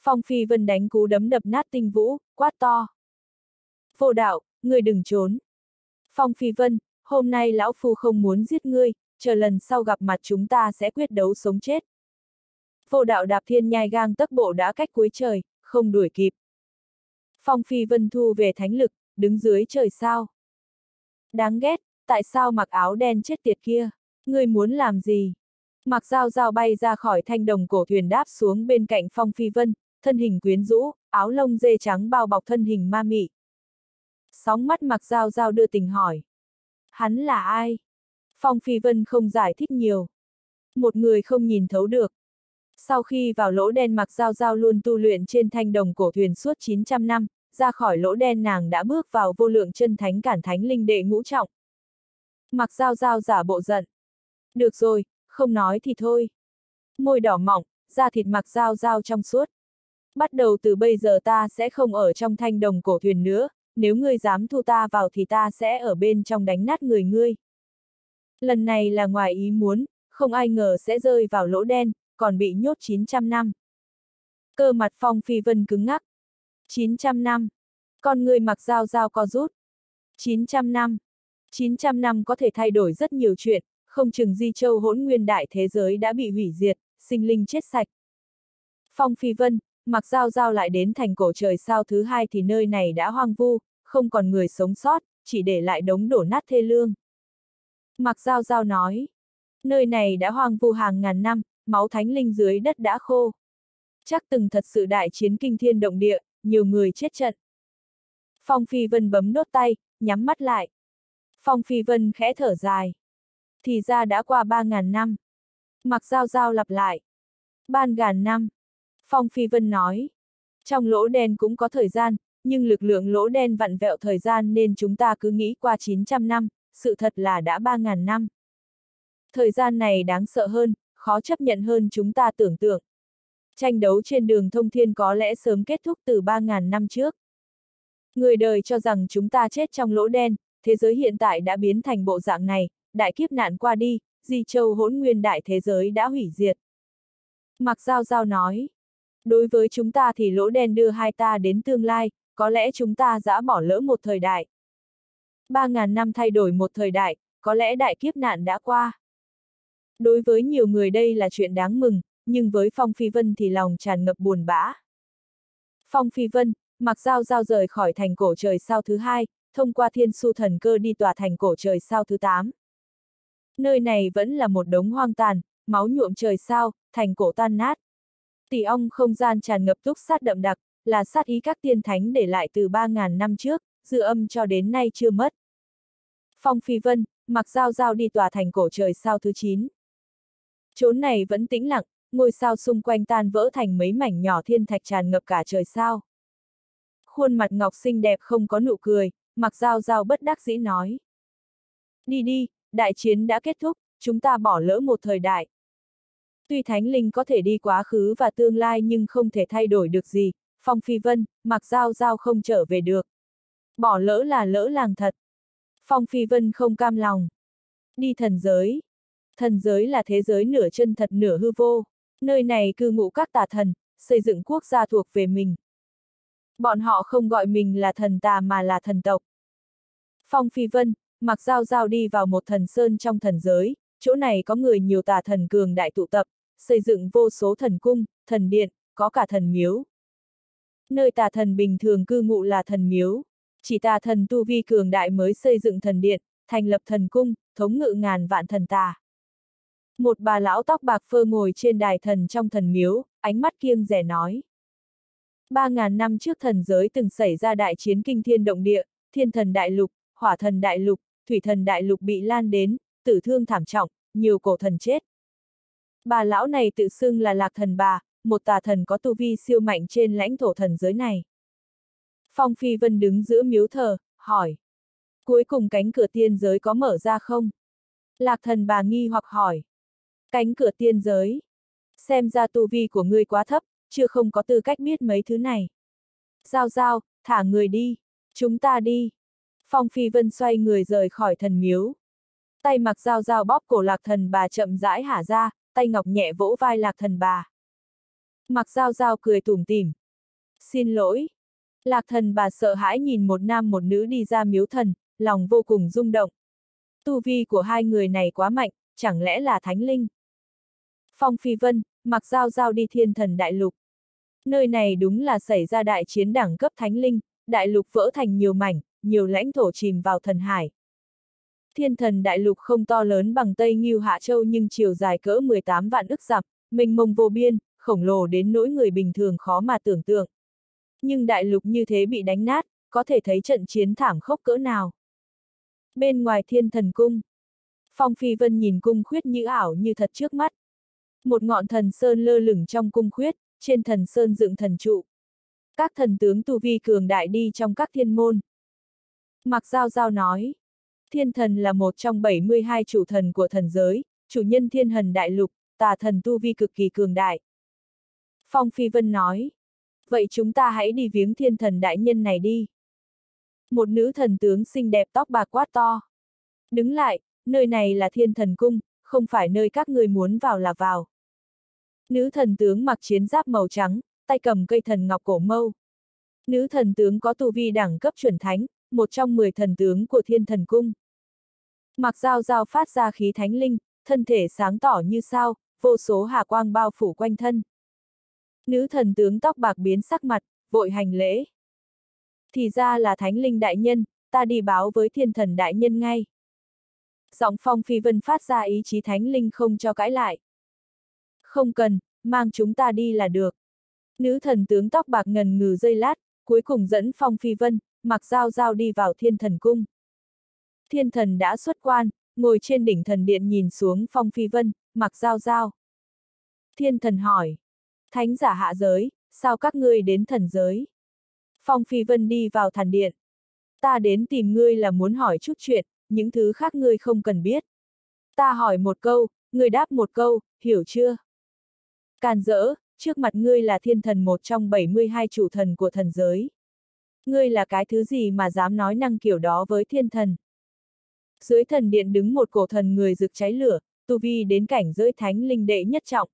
Phong Phi Vân đánh cú đấm đập nát tinh vũ, quát to. Vô đạo, người đừng trốn. Phong Phi Vân, hôm nay lão phu không muốn giết ngươi, chờ lần sau gặp mặt chúng ta sẽ quyết đấu sống chết. Vô đạo đạp thiên nhai gang tốc bộ đã cách cuối trời, không đuổi kịp. Phong Phi Vân thu về thánh lực, đứng dưới trời sao. Đáng ghét, tại sao mặc áo đen chết tiệt kia? Ngươi muốn làm gì? Mặc dao dao bay ra khỏi thanh đồng cổ thuyền đáp xuống bên cạnh Phong Phi Vân, thân hình quyến rũ, áo lông dê trắng bao bọc thân hình ma mị. Sóng mắt mặc dao dao đưa tình hỏi. Hắn là ai? Phong Phi Vân không giải thích nhiều. Một người không nhìn thấu được. Sau khi vào lỗ đen mặc dao dao luôn tu luyện trên thanh đồng cổ thuyền suốt 900 năm, ra khỏi lỗ đen nàng đã bước vào vô lượng chân thánh cản thánh linh đệ ngũ trọng. Mặc dao dao giả bộ giận. Được rồi, không nói thì thôi. Môi đỏ mỏng, da thịt mặc dao dao trong suốt. Bắt đầu từ bây giờ ta sẽ không ở trong thanh đồng cổ thuyền nữa, nếu ngươi dám thu ta vào thì ta sẽ ở bên trong đánh nát người ngươi. Lần này là ngoài ý muốn, không ai ngờ sẽ rơi vào lỗ đen, còn bị nhốt 900 năm. Cơ mặt Phong Phi Vân cứng ngắc. 900 năm. Con người mặc dao dao co rút. 900 năm. 900 năm có thể thay đổi rất nhiều chuyện, không chừng Di Châu hỗn nguyên đại thế giới đã bị hủy diệt, sinh linh chết sạch. Phong Phi Vân, mặc giao giao lại đến thành cổ trời sao thứ hai thì nơi này đã hoang vu, không còn người sống sót, chỉ để lại đống đổ nát thê lương. Mặc giao giao nói, nơi này đã hoang vu hàng ngàn năm, máu thánh linh dưới đất đã khô. Chắc từng thật sự đại chiến kinh thiên động địa, nhiều người chết trận. Phong Phi Vân bấm nốt tay, nhắm mắt lại. Phong Phi Vân khẽ thở dài. Thì ra đã qua ba ngàn năm. Mặc giao giao lặp lại. Ban ngàn năm. Phong Phi Vân nói. Trong lỗ đen cũng có thời gian, nhưng lực lượng lỗ đen vặn vẹo thời gian nên chúng ta cứ nghĩ qua 900 năm, sự thật là đã 3.000 năm. Thời gian này đáng sợ hơn, khó chấp nhận hơn chúng ta tưởng tượng. Tranh đấu trên đường thông thiên có lẽ sớm kết thúc từ 3.000 năm trước. Người đời cho rằng chúng ta chết trong lỗ đen, thế giới hiện tại đã biến thành bộ dạng này, đại kiếp nạn qua đi, Di Châu hỗn nguyên đại thế giới đã hủy diệt. Mặc Giao Giao nói, đối với chúng ta thì lỗ đen đưa hai ta đến tương lai, có lẽ chúng ta đã bỏ lỡ một thời đại. Ba ngàn năm thay đổi một thời đại, có lẽ đại kiếp nạn đã qua. Đối với nhiều người đây là chuyện đáng mừng, nhưng với Phong Phi Vân thì lòng tràn ngập buồn bã. Phong Phi Vân, mặc giao giao rời khỏi thành cổ trời sao thứ hai, thông qua thiên su thần cơ đi tòa thành cổ trời sao thứ tám. Nơi này vẫn là một đống hoang tàn, máu nhuộm trời sao, thành cổ tan nát. Tỷ ong không gian tràn ngập túc sát đậm đặc, là sát ý các tiên thánh để lại từ 3.000 năm trước, dự âm cho đến nay chưa mất. Phong Phi Vân, mặc giao giao đi tòa thành cổ trời sao thứ 9. Chốn này vẫn tĩnh lặng, ngôi sao xung quanh tan vỡ thành mấy mảnh nhỏ thiên thạch tràn ngập cả trời sao. Khuôn mặt ngọc xinh đẹp không có nụ cười, mặc giao giao bất đắc dĩ nói. Đi đi, đại chiến đã kết thúc, chúng ta bỏ lỡ một thời đại. Tuy thánh linh có thể đi quá khứ và tương lai nhưng không thể thay đổi được gì, Phong Phi Vân, mặc giao giao không trở về được. Bỏ lỡ là lỡ làng thật. Phong Phi Vân không cam lòng. Đi thần giới. Thần giới là thế giới nửa chân thật nửa hư vô. Nơi này cư ngụ các tà thần, xây dựng quốc gia thuộc về mình. Bọn họ không gọi mình là thần tà mà là thần tộc. Phong Phi Vân, mặc giao giao đi vào một thần sơn trong thần giới, chỗ này có người nhiều tà thần cường đại tụ tập, xây dựng vô số thần cung, thần điện, có cả thần miếu. Nơi tà thần bình thường cư ngụ là thần miếu. Chỉ tà thần tu vi cường đại mới xây dựng thần điện, thành lập thần cung, thống ngự ngàn vạn thần tà. Một bà lão tóc bạc phơ ngồi trên đài thần trong thần miếu, ánh mắt kiêng rẻ nói. Ba ngàn năm trước thần giới từng xảy ra đại chiến kinh thiên động địa, thiên thần đại lục, hỏa thần đại lục, thủy thần đại lục bị lan đến, tử thương thảm trọng, nhiều cổ thần chết. Bà lão này tự xưng là lạc thần bà, một tà thần có tu vi siêu mạnh trên lãnh thổ thần giới này. Phong Phi Vân đứng giữa miếu thờ, hỏi. Cuối cùng cánh cửa tiên giới có mở ra không? Lạc thần bà nghi hoặc hỏi. Cánh cửa tiên giới. Xem ra tu vi của ngươi quá thấp, chưa không có tư cách biết mấy thứ này. Giao giao, thả người đi. Chúng ta đi. Phong Phi Vân xoay người rời khỏi thần miếu. Tay mặc dao dao bóp cổ lạc thần bà chậm rãi hả ra, tay ngọc nhẹ vỗ vai lạc thần bà. Mặc dao dao cười tủm tỉm. Xin lỗi. Lạc thần bà sợ hãi nhìn một nam một nữ đi ra miếu thần, lòng vô cùng rung động. Tu vi của hai người này quá mạnh, chẳng lẽ là thánh linh? Phong Phi Vân, mặc dao dao đi thiên thần đại lục. Nơi này đúng là xảy ra đại chiến đẳng cấp thánh linh, đại lục vỡ thành nhiều mảnh, nhiều lãnh thổ chìm vào thần hải. Thiên thần đại lục không to lớn bằng Tây Nghiêu Hạ Châu nhưng chiều dài cỡ 18 vạn ức dặm, mênh mông vô biên, khổng lồ đến nỗi người bình thường khó mà tưởng tượng. Nhưng đại lục như thế bị đánh nát, có thể thấy trận chiến thảm khốc cỡ nào. Bên ngoài thiên thần cung, Phong Phi Vân nhìn cung khuyết như ảo như thật trước mắt. Một ngọn thần sơn lơ lửng trong cung khuyết, trên thần sơn dựng thần trụ. Các thần tướng tu vi cường đại đi trong các thiên môn. Mặc Giao Giao nói, thiên thần là một trong 72 chủ thần của thần giới, chủ nhân thiên hần đại lục, tà thần tu vi cực kỳ cường đại. Phong Phi Vân nói, vậy chúng ta hãy đi viếng thiên thần đại nhân này đi. Một nữ thần tướng xinh đẹp tóc bạc quát to. Đứng lại, nơi này là thiên thần cung, không phải nơi các người muốn vào là vào. Nữ thần tướng mặc chiến giáp màu trắng, tay cầm cây thần ngọc cổ mâu. Nữ thần tướng có tu vi đẳng cấp chuẩn thánh, một trong 10 thần tướng của thiên thần cung. Mặc dao dao phát ra khí thánh linh, thân thể sáng tỏ như sao, vô số hà quang bao phủ quanh thân. Nữ thần tướng tóc bạc biến sắc mặt, vội hành lễ. Thì ra là thánh linh đại nhân, ta đi báo với thiên thần đại nhân ngay. Giọng phong phi vân phát ra ý chí thánh linh không cho cãi lại. Không cần, mang chúng ta đi là được. Nữ thần tướng tóc bạc ngần ngừ dây lát, cuối cùng dẫn phong phi vân, mặc Giao Giao đi vào thiên thần cung. Thiên thần đã xuất quan, ngồi trên đỉnh thần điện nhìn xuống phong phi vân, mặc Giao Giao. Thiên thần hỏi. Thánh giả hạ giới, sao các ngươi đến thần giới? Phong Phi Vân đi vào thần điện. Ta đến tìm ngươi là muốn hỏi chút chuyện, những thứ khác ngươi không cần biết. Ta hỏi một câu, ngươi đáp một câu, hiểu chưa? Càn dỡ, trước mặt ngươi là thiên thần một trong 72 chủ thần của thần giới. Ngươi là cái thứ gì mà dám nói năng kiểu đó với thiên thần? Dưới thần điện đứng một cổ thần người rực cháy lửa, tu vi đến cảnh giới thánh linh đệ nhất trọng.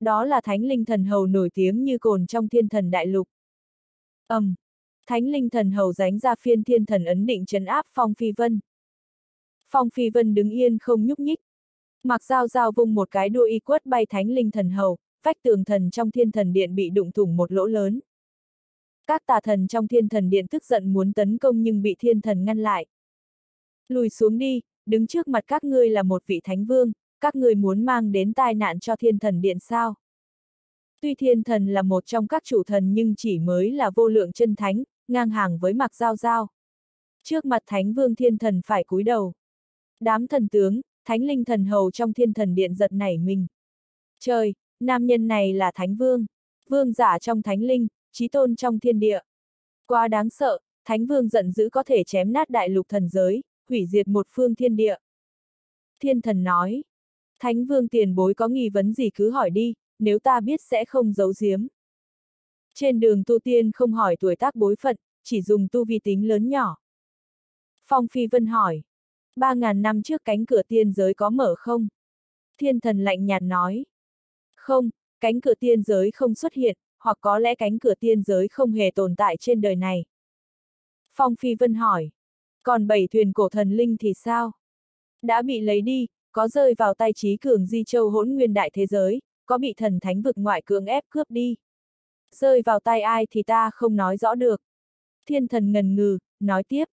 Đó là thánh linh thần hầu nổi tiếng như cồn trong thiên thần đại lục. ầm, um, thánh linh thần hầu ránh ra phiên thiên thần ấn định trấn áp Phong Phi Vân. Phong Phi Vân đứng yên không nhúc nhích. Mặc dao dao vung một cái đuôi y quất bay thánh linh thần hầu, vách tường thần trong thiên thần điện bị đụng thủng một lỗ lớn. Các tà thần trong thiên thần điện tức giận muốn tấn công nhưng bị thiên thần ngăn lại. Lùi xuống đi, đứng trước mặt các ngươi là một vị thánh vương, các ngươi muốn mang đến tai nạn cho thiên thần điện sao? Tuy thiên thần là một trong các chủ thần nhưng chỉ mới là vô lượng chân thánh, ngang hàng với mặc giao giao. Trước mặt thánh vương thiên thần phải cúi đầu. Đám thần tướng, thánh linh thần hầu trong thiên thần điện giật nảy mình. Trời, nam nhân này là thánh vương, vương giả trong thánh linh, trí tôn trong thiên địa. Quá đáng sợ, thánh vương giận dữ có thể chém nát đại lục thần giới, hủy diệt một phương thiên địa. Thiên thần nói, thánh vương tiền bối có nghi vấn gì cứ hỏi đi, nếu ta biết sẽ không giấu giếm. Trên đường tu tiên không hỏi tuổi tác bối phận, chỉ dùng tu vi tính lớn nhỏ. Phong Phi Vân hỏi, ba ngàn năm trước cánh cửa tiên giới có mở không? Thiên thần lạnh nhạt nói, không, cánh cửa tiên giới không xuất hiện, hoặc có lẽ cánh cửa tiên giới không hề tồn tại trên đời này. Phong Phi Vân hỏi, còn bảy thuyền cổ thần linh thì sao? Đã bị lấy đi, có rơi vào tay trí cường di châu hỗn nguyên đại thế giới, có bị thần thánh vực ngoại cưỡng ép cướp đi. Rơi vào tay ai thì ta không nói rõ được. Thiên thần ngần ngừ, nói tiếp.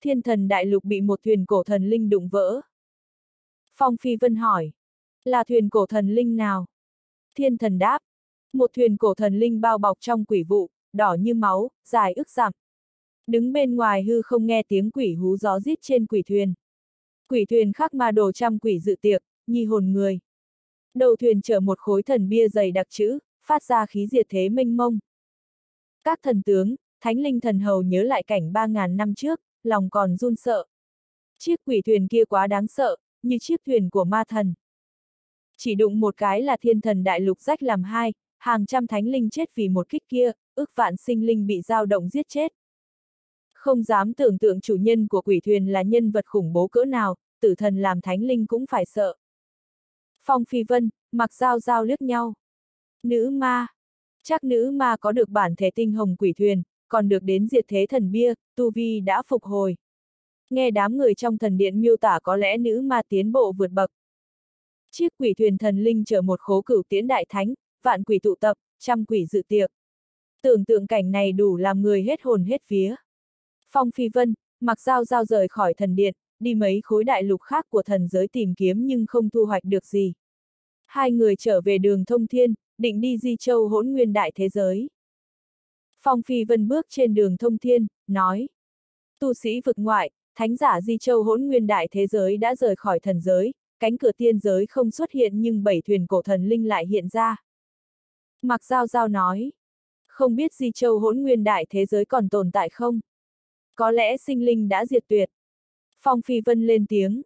Thiên thần đại lục bị một thuyền cổ thần linh đụng vỡ. Phong Phi Vân hỏi. Là thuyền cổ thần linh nào? Thiên thần đáp. Một thuyền cổ thần linh bao bọc trong quỷ vụ, đỏ như máu, dài ức dặm. Đứng bên ngoài hư không nghe tiếng quỷ hú gió rít trên quỷ thuyền. Quỷ thuyền khắc ma đồ trăm quỷ dự tiệc, nhi hồn người. Đầu thuyền chở một khối thần bia dày đặc chữ, phát ra khí diệt thế mênh mông. Các thần tướng, thánh linh thần hầu nhớ lại cảnh ba ngàn năm trước, lòng còn run sợ. Chiếc quỷ thuyền kia quá đáng sợ, như chiếc thuyền của ma thần. Chỉ đụng một cái là thiên thần đại lục rách làm hai, hàng trăm thánh linh chết vì một kích kia, ước vạn sinh linh bị dao động giết chết. Không dám tưởng tượng chủ nhân của quỷ thuyền là nhân vật khủng bố cỡ nào, tử thần làm thánh linh cũng phải sợ. Phong Phi Vân, mặc dao dao liếc nhau. Nữ ma. Chắc nữ ma có được bản thể tinh hồng quỷ thuyền, còn được đến diệt thế thần bia, Tu Vi đã phục hồi. Nghe đám người trong thần điện miêu tả có lẽ nữ ma tiến bộ vượt bậc. Chiếc quỷ thuyền thần linh chở một khố cửu tiến đại thánh, vạn quỷ tụ tập, trăm quỷ dự tiệc. Tưởng tượng cảnh này đủ làm người hết hồn hết vía. Phong Phi Vân, mặc dao dao rời khỏi thần điện, đi mấy khối đại lục khác của thần giới tìm kiếm nhưng không thu hoạch được gì. Hai người trở về đường thông thiên, định đi di châu hỗn nguyên đại thế giới. Phong Phi Vân bước trên đường thông thiên, nói. Tu sĩ vực ngoại, thánh giả di châu hỗn nguyên đại thế giới đã rời khỏi thần giới, cánh cửa tiên giới không xuất hiện nhưng bảy thuyền cổ thần linh lại hiện ra. Mặc Giao Giao nói. Không biết di châu hỗn nguyên đại thế giới còn tồn tại không? Có lẽ sinh linh đã diệt tuyệt. Phong Phi Vân lên tiếng.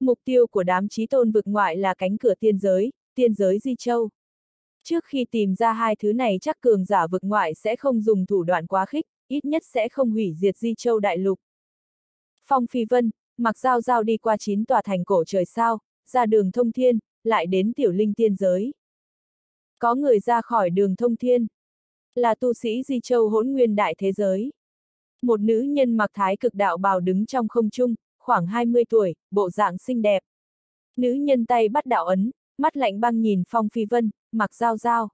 Mục tiêu của đám trí tôn vực ngoại là cánh cửa tiên giới, tiên giới Di Châu. Trước khi tìm ra hai thứ này chắc cường giả vực ngoại sẽ không dùng thủ đoạn quá khích, ít nhất sẽ không hủy diệt Di Châu đại lục. Phong Phi Vân, mặc giao giao đi qua chín tòa thành cổ trời sao, ra đường thông thiên, lại đến tiểu linh tiên giới. Có người ra khỏi đường thông thiên. Là tu sĩ Di Châu hỗn nguyên đại thế giới. Một nữ nhân mặc thái cực đạo bào đứng trong không trung, khoảng 20 tuổi, bộ dạng xinh đẹp. Nữ nhân tay bắt đạo ấn, mắt lạnh băng nhìn Phong Phi Vân, mặc giao giao.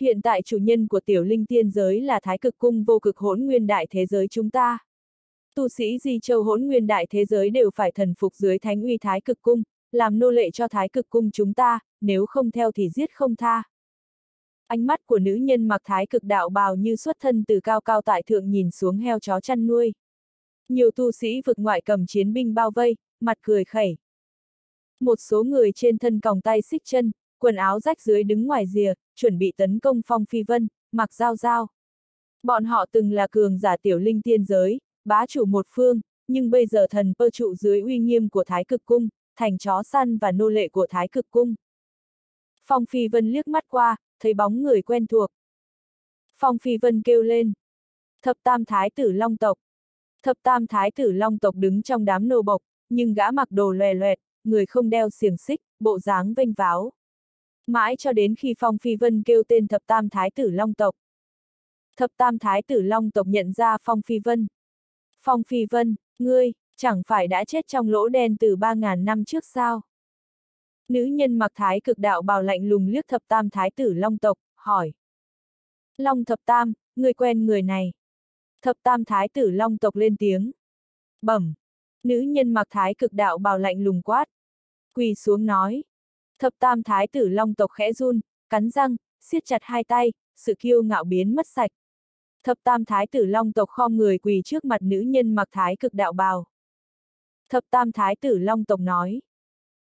Hiện tại chủ nhân của tiểu linh tiên giới là thái cực cung vô cực hỗn nguyên đại thế giới chúng ta. Tu sĩ Di Châu hỗn nguyên đại thế giới đều phải thần phục dưới thánh uy thái cực cung, làm nô lệ cho thái cực cung chúng ta, nếu không theo thì giết không tha. Ánh mắt của nữ nhân mặc thái cực đạo bào như xuất thân từ cao cao tại thượng nhìn xuống heo chó chăn nuôi. Nhiều tu sĩ vực ngoại cầm chiến binh bao vây, mặt cười khẩy. Một số người trên thân còng tay xích chân, quần áo rách dưới đứng ngoài rìa, chuẩn bị tấn công Phong Phi Vân, mặc dao dao. Bọn họ từng là cường giả tiểu linh tiên giới, bá chủ một phương, nhưng bây giờ thần pơ trụ dưới uy nghiêm của Thái Cực Cung, thành chó săn và nô lệ của Thái Cực Cung. Phong Phi Vân liếc mắt qua, thấy bóng người quen thuộc. Phong Phi Vân kêu lên. Thập tam thái tử long tộc. Thập tam thái tử long tộc đứng trong đám nô bộc, nhưng gã mặc đồ lòe loẹt, người không đeo xiềng xích, bộ dáng vênh váo. Mãi cho đến khi Phong Phi Vân kêu tên thập tam thái tử Long tộc. Thập tam thái tử Long tộc nhận ra Phong Phi Vân. Phong Phi Vân, ngươi, chẳng phải đã chết trong lỗ đen từ 3.000 năm trước sao? Nữ nhân mặc thái cực đạo bào lạnh lùng liếc thập tam thái tử Long tộc, hỏi. Long thập tam, người quen người này. Thập tam thái tử Long tộc lên tiếng. Bẩm. Nữ nhân mặc thái cực đạo bào lạnh lùng quát. Quỳ xuống nói. Thập tam thái tử Long tộc khẽ run, cắn răng, siết chặt hai tay, sự kiêu ngạo biến mất sạch. Thập tam thái tử Long tộc khom người quỳ trước mặt nữ nhân mặc thái cực đạo bào. Thập tam thái tử Long tộc nói.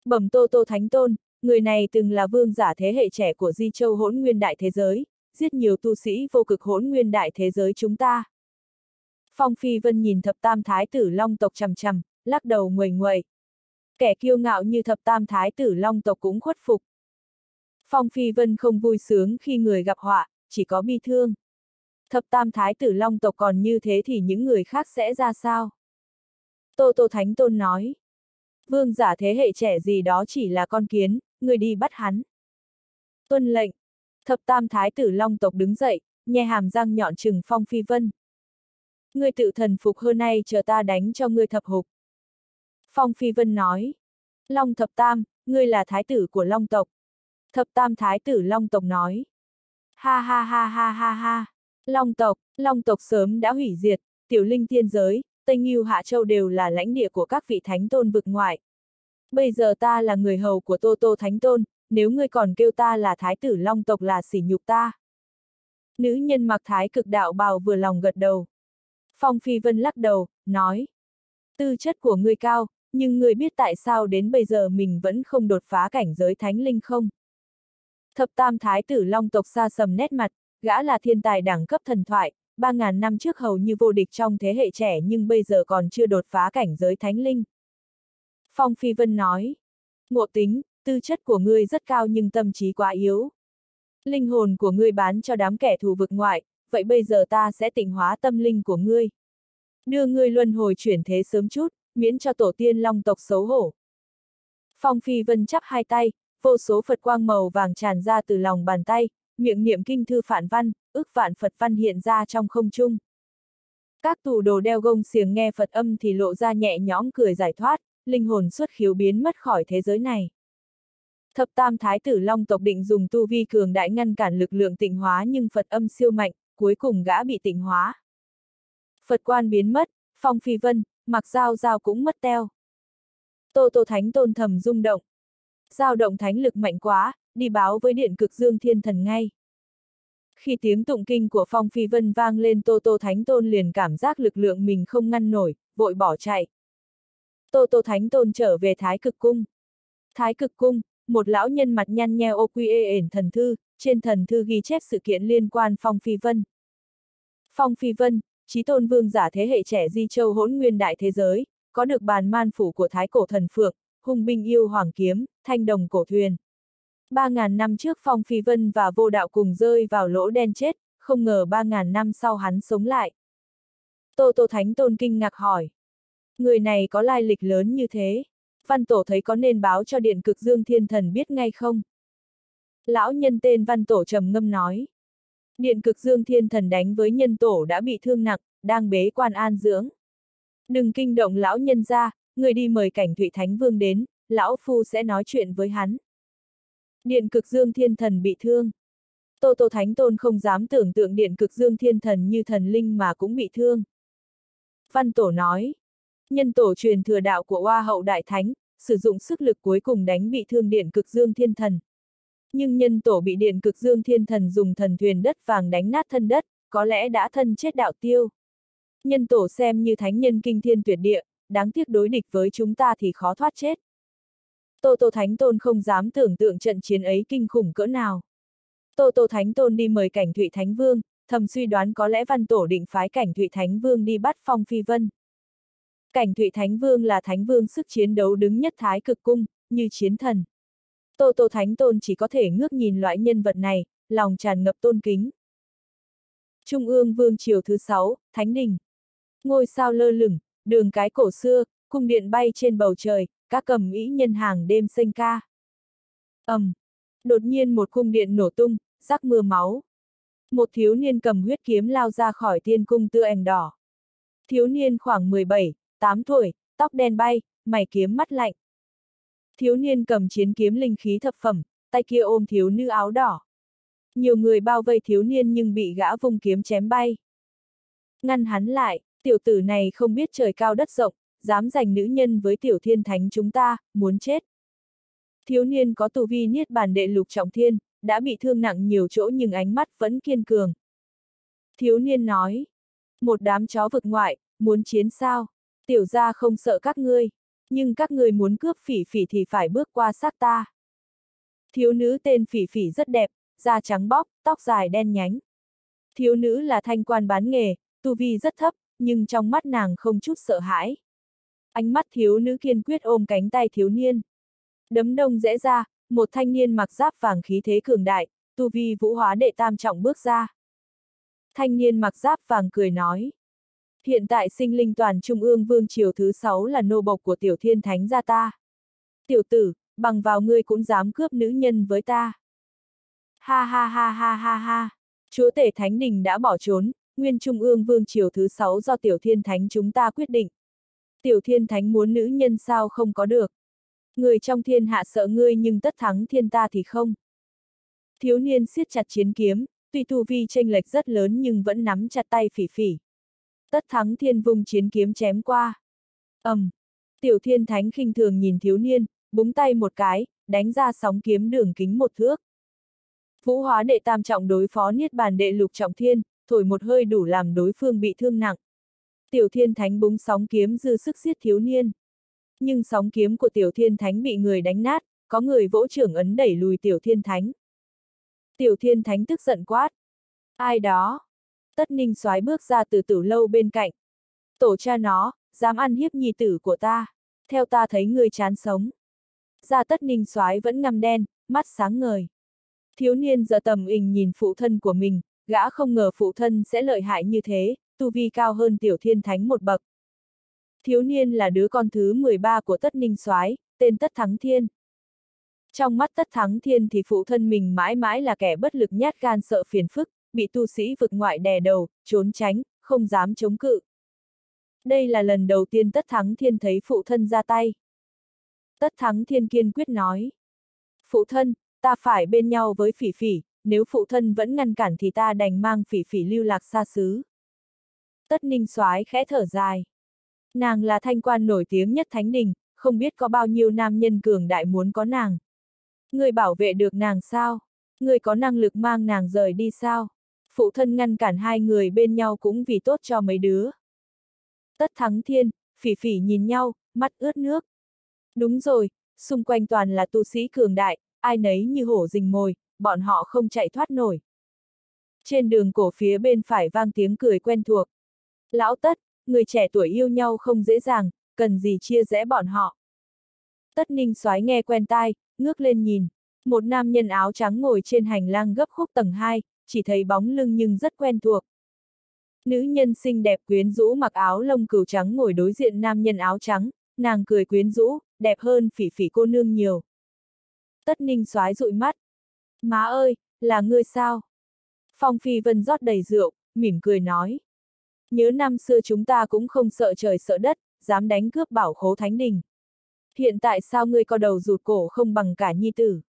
Bẩm Tô Tô Thánh Tôn, người này từng là vương giả thế hệ trẻ của Di Châu hỗn nguyên đại thế giới, giết nhiều tu sĩ vô cực hỗn nguyên đại thế giới chúng ta. Phong Phi Vân nhìn thập tam thái tử Long tộc chằm chằm, lắc đầu nguầy nguầy. Kẻ kiêu ngạo như thập tam thái tử Long tộc cũng khuất phục. Phong Phi Vân không vui sướng khi người gặp họa, chỉ có bi thương. Thập tam thái tử Long tộc còn như thế thì những người khác sẽ ra sao? Tô Tô Thánh Tôn nói. Vương giả thế hệ trẻ gì đó chỉ là con kiến, người đi bắt hắn. Tuân lệnh. Thập tam thái tử Long tộc đứng dậy, nhè hàm răng nhọn trừng Phong Phi Vân. Ngươi tự thần phục hơn nay chờ ta đánh cho ngươi thập hục. Phong Phi Vân nói. Long thập tam, ngươi là thái tử của Long tộc. Thập tam thái tử Long tộc nói. Ha ha ha ha ha ha. Long tộc, Long tộc sớm đã hủy diệt, tiểu linh thiên giới, Tây Nghiêu Hạ Châu đều là lãnh địa của các vị thánh tôn vực ngoại. Bây giờ ta là người hầu của Tô Tô Thánh Tôn, nếu ngươi còn kêu ta là thái tử Long tộc là sỉ nhục ta. Nữ nhân mặc thái cực đạo bào vừa lòng gật đầu. Phong Phi Vân lắc đầu, nói. Tư chất của ngươi cao, nhưng ngươi biết tại sao đến bây giờ mình vẫn không đột phá cảnh giới thánh linh không? Thập tam thái tử long tộc xa sầm nét mặt, gã là thiên tài đẳng cấp thần thoại, 3.000 năm trước hầu như vô địch trong thế hệ trẻ nhưng bây giờ còn chưa đột phá cảnh giới thánh linh. Phong Phi Vân nói, ngộ tính, tư chất của ngươi rất cao nhưng tâm trí quá yếu. Linh hồn của ngươi bán cho đám kẻ thù vực ngoại, vậy bây giờ ta sẽ tịnh hóa tâm linh của ngươi. Đưa ngươi luân hồi chuyển thế sớm chút, miễn cho tổ tiên long tộc xấu hổ. Phong Phi Vân chắp hai tay, vô số Phật quang màu vàng tràn ra từ lòng bàn tay, miệng niệm kinh thư phản văn, ức vạn Phật văn hiện ra trong không trung. Các tù đồ đeo gông xiềng nghe Phật âm thì lộ ra nhẹ nhõm cười giải thoát, linh hồn xuất khiếu biến mất khỏi thế giới này. Thập tam thái tử long tộc định dùng tu vi cường đại ngăn cản lực lượng tịnh hóa nhưng Phật âm siêu mạnh, cuối cùng gã bị tịnh hóa. Phật quan biến mất, phong phi vân, mặc dao dao cũng mất teo. Tô Tô Thánh tôn thầm rung động. Giao động thánh lực mạnh quá, đi báo với điện cực dương thiên thần ngay. Khi tiếng tụng kinh của Phong Phi Vân vang lên Tô Tô Thánh Tôn liền cảm giác lực lượng mình không ngăn nổi, vội bỏ chạy. Tô Tô Thánh Tôn trở về Thái Cực Cung. Thái Cực Cung, một lão nhân mặt nhăn nheo ô quy ê ển thần thư, trên thần thư ghi chép sự kiện liên quan Phong Phi Vân. Phong Phi Vân, trí tôn vương giả thế hệ trẻ di châu hỗn nguyên đại thế giới, có được bàn man phủ của thái cổ thần phượng, hung binh yêu hoàng kiếm, thanh đồng cổ thuyền. Ba ngàn năm trước Phong Phi Vân và vô đạo cùng rơi vào lỗ đen chết, không ngờ ba ngàn năm sau hắn sống lại. Tô Tô Thánh Tôn kinh ngạc hỏi. Người này có lai lịch lớn như thế, Văn Tổ thấy có nên báo cho Điện Cực Dương Thiên Thần biết ngay không? Lão nhân tên Văn Tổ trầm ngâm nói. Điện Cực Dương Thiên Thần đánh với nhân tổ đã bị thương nặng, đang bế quan an dưỡng. Đừng kinh động lão nhân ra, người đi mời cảnh Thụy Thánh Vương đến, lão phu sẽ nói chuyện với hắn. Điện cực dương thiên thần bị thương. Tô Tô Thánh Tôn không dám tưởng tượng điện cực dương thiên thần như thần linh mà cũng bị thương. Văn Tổ nói, nhân tổ truyền thừa đạo của Hoa hậu Đại Thánh, sử dụng sức lực cuối cùng đánh bị thương điện cực dương thiên thần. Nhưng nhân tổ bị điện cực dương thiên thần dùng thần thuyền đất vàng đánh nát thân đất, có lẽ đã thân chết đạo tiêu. Nhân tổ xem như thánh nhân kinh thiên tuyệt địa, đáng tiếc đối địch với chúng ta thì khó thoát chết. Tô Tô Thánh Tôn không dám tưởng tượng trận chiến ấy kinh khủng cỡ nào. Tô Tô Thánh Tôn đi mời cảnh Thụy Thánh Vương, thầm suy đoán có lẽ văn tổ định phái cảnh Thụy Thánh Vương đi bắt Phong Phi Vân. Cảnh Thụy Thánh Vương là Thánh Vương sức chiến đấu đứng nhất thái cực cung, như chiến thần. Tô Tô Thánh Tôn chỉ có thể ngước nhìn loại nhân vật này, lòng tràn ngập tôn kính. Trung ương Vương Triều thứ sáu, Thánh Đình. Ngôi sao lơ lửng, đường cái cổ xưa, cung điện bay trên bầu trời, các cầm ý nhân hàng đêm sinh ca. ầm, um, đột nhiên một cung điện nổ tung, rắc mưa máu. Một thiếu niên cầm huyết kiếm lao ra khỏi thiên cung tư ảnh đỏ. Thiếu niên khoảng 17, 8 tuổi, tóc đen bay, mày kiếm mắt lạnh. Thiếu niên cầm chiến kiếm linh khí thập phẩm, tay kia ôm thiếu nữ áo đỏ. Nhiều người bao vây thiếu niên nhưng bị gã vung kiếm chém bay. Ngăn hắn lại, tiểu tử này không biết trời cao đất rộng, dám giành nữ nhân với tiểu thiên thánh chúng ta, muốn chết. Thiếu niên có tu vi niết bàn đệ lục trọng thiên, đã bị thương nặng nhiều chỗ nhưng ánh mắt vẫn kiên cường. Thiếu niên nói, một đám chó vực ngoại, muốn chiến sao, tiểu gia không sợ các ngươi, nhưng các ngươi muốn cướp phỉ phỉ thì phải bước qua xác ta. Thiếu nữ tên phỉ phỉ rất đẹp, da trắng bóc, tóc dài đen nhánh. Thiếu nữ là thanh quan bán nghề, tu vi rất thấp, nhưng trong mắt nàng không chút sợ hãi. Ánh mắt thiếu nữ kiên quyết ôm cánh tay thiếu niên. Đấm đông dễ ra, một thanh niên mặc giáp vàng khí thế cường đại, tu vi vũ hóa đệ tam trọng bước ra. Thanh niên mặc giáp vàng cười nói. Hiện tại sinh linh toàn trung ương vương triều thứ sáu là nô bộc của tiểu thiên thánh gia ta. Tiểu tử, bằng vào ngươi cũng dám cướp nữ nhân với ta. Ha ha ha ha ha ha. Chúa tể Thánh Đình đã bỏ trốn, nguyên trung ương vương triều thứ sáu do tiểu thiên thánh chúng ta quyết định. Tiểu thiên thánh muốn nữ nhân sao không có được. Người trong thiên hạ sợ ngươi nhưng tất thắng thiên ta thì không. Thiếu niên siết chặt chiến kiếm, tuy tu vi tranh lệch rất lớn nhưng vẫn nắm chặt tay phỉ phỉ. Tất thắng thiên vung chiến kiếm chém qua. ầm, um, Tiểu thiên thánh khinh thường nhìn thiếu niên, búng tay một cái, đánh ra sóng kiếm đường kính một thước. Vũ hóa đệ tam trọng đối phó niết bàn đệ lục trọng thiên, thổi một hơi đủ làm đối phương bị thương nặng. Tiểu thiên thánh búng sóng kiếm dư sức giết thiếu niên. Nhưng sóng kiếm của tiểu thiên thánh bị người đánh nát, có người vỗ trưởng ấn đẩy lùi tiểu thiên thánh. Tiểu thiên thánh tức giận quát. Ai đó? Tất ninh soái bước ra từ tử lâu bên cạnh. Tổ cha nó, dám ăn hiếp nhi tử của ta. Theo ta thấy người chán sống. Ra tất ninh soái vẫn ngăm đen, mắt sáng ngời. Thiếu niên giờ tầm ình nhìn phụ thân của mình, gã không ngờ phụ thân sẽ lợi hại như thế, tu vi cao hơn tiểu thiên thánh một bậc. Thiếu niên là đứa con thứ 13 của tất ninh soái, tên tất thắng thiên. Trong mắt tất thắng thiên thì phụ thân mình mãi mãi là kẻ bất lực nhát gan sợ phiền phức, bị tu sĩ vực ngoại đè đầu, trốn tránh, không dám chống cự. Đây là lần đầu tiên tất thắng thiên thấy phụ thân ra tay. Tất thắng thiên kiên quyết nói. Phụ thân, ta phải bên nhau với phỉ phỉ, nếu phụ thân vẫn ngăn cản thì ta đành mang phỉ phỉ lưu lạc xa xứ. Tất ninh soái khẽ thở dài. Nàng là thanh quan nổi tiếng nhất thánh đình, không biết có bao nhiêu nam nhân cường đại muốn có nàng. Người bảo vệ được nàng sao? Người có năng lực mang nàng rời đi sao? Phụ thân ngăn cản hai người bên nhau cũng vì tốt cho mấy đứa. Tất thắng thiên, phỉ phỉ nhìn nhau, mắt ướt nước. Đúng rồi, xung quanh toàn là tu sĩ cường đại, ai nấy như hổ rình mồi, bọn họ không chạy thoát nổi. Trên đường cổ phía bên phải vang tiếng cười quen thuộc. Lão tất, người trẻ tuổi yêu nhau không dễ dàng, cần gì chia rẽ bọn họ. Tất ninh soái nghe quen tai, ngước lên nhìn. Một nam nhân áo trắng ngồi trên hành lang gấp khúc tầng 2, chỉ thấy bóng lưng nhưng rất quen thuộc. Nữ nhân xinh đẹp quyến rũ mặc áo lông cừu trắng ngồi đối diện nam nhân áo trắng, nàng cười quyến rũ, đẹp hơn phỉ phỉ cô nương nhiều. Tất ninh soái dụi mắt. Má ơi, là ngươi sao? Phong Phi Vân rót đầy rượu, mỉm cười nói. Nhớ năm xưa chúng ta cũng không sợ trời sợ đất, dám đánh cướp bảo khố thánh đình. Hiện tại sao ngươi có đầu rụt cổ không bằng cả nhi tử?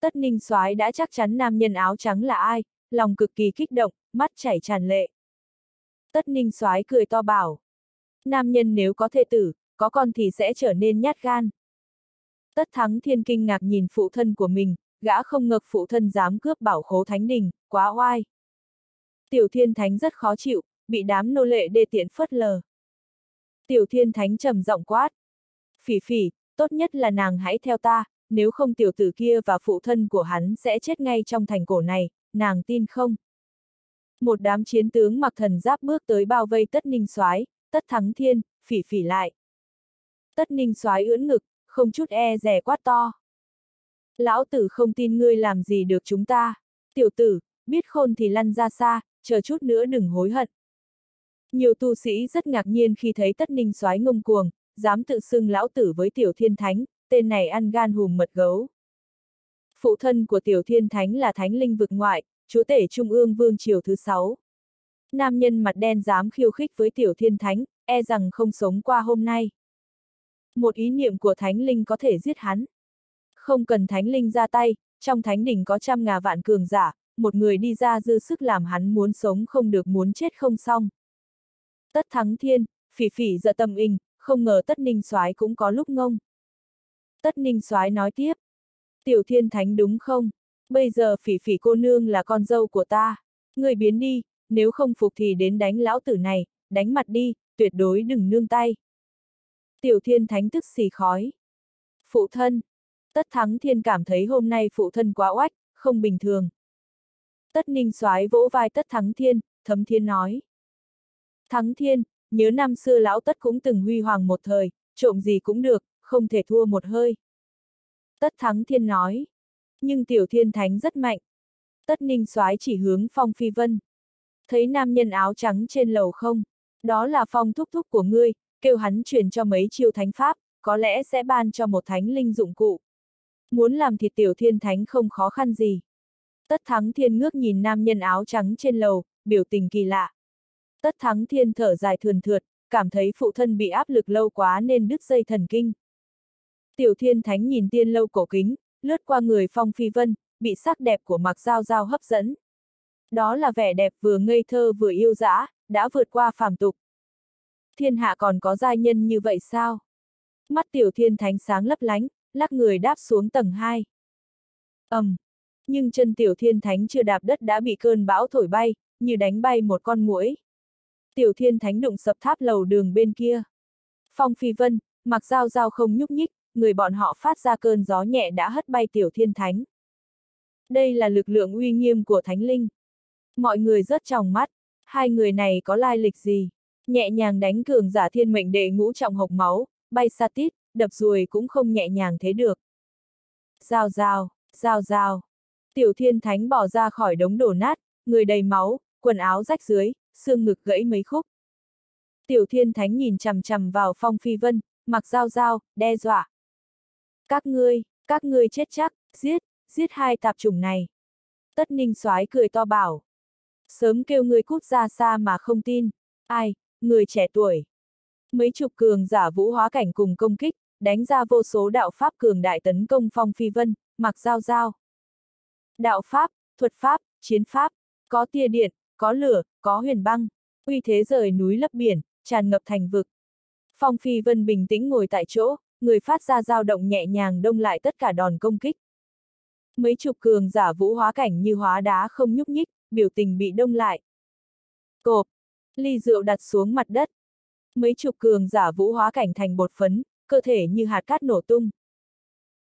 Tất ninh soái đã chắc chắn nam nhân áo trắng là ai, lòng cực kỳ kích động, mắt chảy tràn lệ. Tất ninh soái cười to bảo. Nam nhân nếu có thể tử, có con thì sẽ trở nên nhát gan. Tất thắng thiên kinh ngạc nhìn phụ thân của mình, gã không ngờ phụ thân dám cướp bảo khố thánh đình, quá oai. Tiểu thiên thánh rất khó chịu, bị đám nô lệ đê tiện phớt lờ. Tiểu thiên thánh trầm giọng quát. Phỉ phỉ, tốt nhất là nàng hãy theo ta, nếu không tiểu tử kia và phụ thân của hắn sẽ chết ngay trong thành cổ này, nàng tin không? Một đám chiến tướng mặc thần giáp bước tới bao vây tất ninh soái, tất thắng thiên, phỉ phỉ lại. Tất ninh soái ưỡn ngực, không chút e rẻ quát to. Lão tử không tin ngươi làm gì được chúng ta. Tiểu tử, biết khôn thì lăn ra xa, chờ chút nữa đừng hối hận. Nhiều tu sĩ rất ngạc nhiên khi thấy tất ninh soái ngông cuồng, dám tự xưng lão tử với tiểu thiên thánh, tên này ăn gan hùm mật gấu. Phụ thân của tiểu thiên thánh là thánh linh vực ngoại, chúa tể trung ương vương triều thứ sáu. Nam nhân mặt đen dám khiêu khích với tiểu thiên thánh, e rằng không sống qua hôm nay. Một ý niệm của thánh linh có thể giết hắn. Không cần thánh linh ra tay, trong thánh đỉnh có trăm ngà vạn cường giả, một người đi ra dư sức làm hắn muốn sống không được muốn chết không xong. Tất thắng thiên, phỉ phỉ dợ tâm ình, không ngờ tất ninh soái cũng có lúc ngông. Tất ninh soái nói tiếp. Tiểu thiên thánh đúng không? Bây giờ phỉ phỉ cô nương là con dâu của ta. Người biến đi, nếu không phục thì đến đánh lão tử này, đánh mặt đi, tuyệt đối đừng nương tay. Tiểu thiên thánh tức xì khói. Phụ thân. Tất thắng thiên cảm thấy hôm nay phụ thân quá oách, không bình thường. Tất ninh soái vỗ vai tất thắng thiên, thấm thiên nói. Thắng thiên, nhớ năm xưa lão tất cũng từng huy hoàng một thời, trộm gì cũng được, không thể thua một hơi. Tất thắng thiên nói. Nhưng tiểu thiên thánh rất mạnh. Tất ninh soái chỉ hướng phong phi vân. Thấy nam nhân áo trắng trên lầu không? Đó là phong thúc thúc của ngươi, kêu hắn truyền cho mấy chiêu thánh pháp, có lẽ sẽ ban cho một thánh linh dụng cụ. Muốn làm thịt tiểu thiên thánh không khó khăn gì. Tất thắng thiên ngước nhìn nam nhân áo trắng trên lầu, biểu tình kỳ lạ. Tất thắng thiên thở dài thườn thượt, cảm thấy phụ thân bị áp lực lâu quá nên đứt dây thần kinh. Tiểu thiên thánh nhìn tiên lâu cổ kính, lướt qua người phong phi vân, bị sắc đẹp của mặc giao giao hấp dẫn. Đó là vẻ đẹp vừa ngây thơ vừa yêu dã, đã vượt qua phàm tục. Thiên hạ còn có giai nhân như vậy sao? Mắt tiểu thiên thánh sáng lấp lánh, lắc người đáp xuống tầng 2. ầm, um, nhưng chân tiểu thiên thánh chưa đạp đất đã bị cơn bão thổi bay, như đánh bay một con muỗi. Tiểu thiên thánh đụng sập tháp lầu đường bên kia. Phong phi vân, mặc dao dao không nhúc nhích, người bọn họ phát ra cơn gió nhẹ đã hất bay tiểu thiên thánh. Đây là lực lượng uy nghiêm của thánh linh. Mọi người rất trong mắt, hai người này có lai lịch gì? Nhẹ nhàng đánh cường giả thiên mệnh đệ ngũ trọng hộc máu, bay xa tít, đập ruồi cũng không nhẹ nhàng thế được. Giao giao, giao giao. Tiểu thiên thánh bỏ ra khỏi đống đổ nát, người đầy máu, quần áo rách dưới, xương ngực gãy mấy khúc. Tiểu thiên thánh nhìn chằm chằm vào phong phi vân, mặc dao dao, đe dọa. Các ngươi, các ngươi chết chắc, giết, giết hai tạp chủng này. Tất ninh soái cười to bảo. Sớm kêu ngươi cút ra xa mà không tin. Ai, người trẻ tuổi. Mấy chục cường giả vũ hóa cảnh cùng công kích, đánh ra vô số đạo pháp cường đại tấn công phong phi vân, mặc giao giao. Đạo pháp, thuật pháp, chiến pháp, có tia điện, có lửa, có huyền băng, uy thế rời núi lấp biển, tràn ngập thành vực. Phong phi vân bình tĩnh ngồi tại chỗ, người phát ra dao động nhẹ nhàng đông lại tất cả đòn công kích. Mấy chục cường giả vũ hóa cảnh như hóa đá không nhúc nhích, biểu tình bị đông lại. Cộp, ly rượu đặt xuống mặt đất. Mấy chục cường giả vũ hóa cảnh thành bột phấn, cơ thể như hạt cát nổ tung.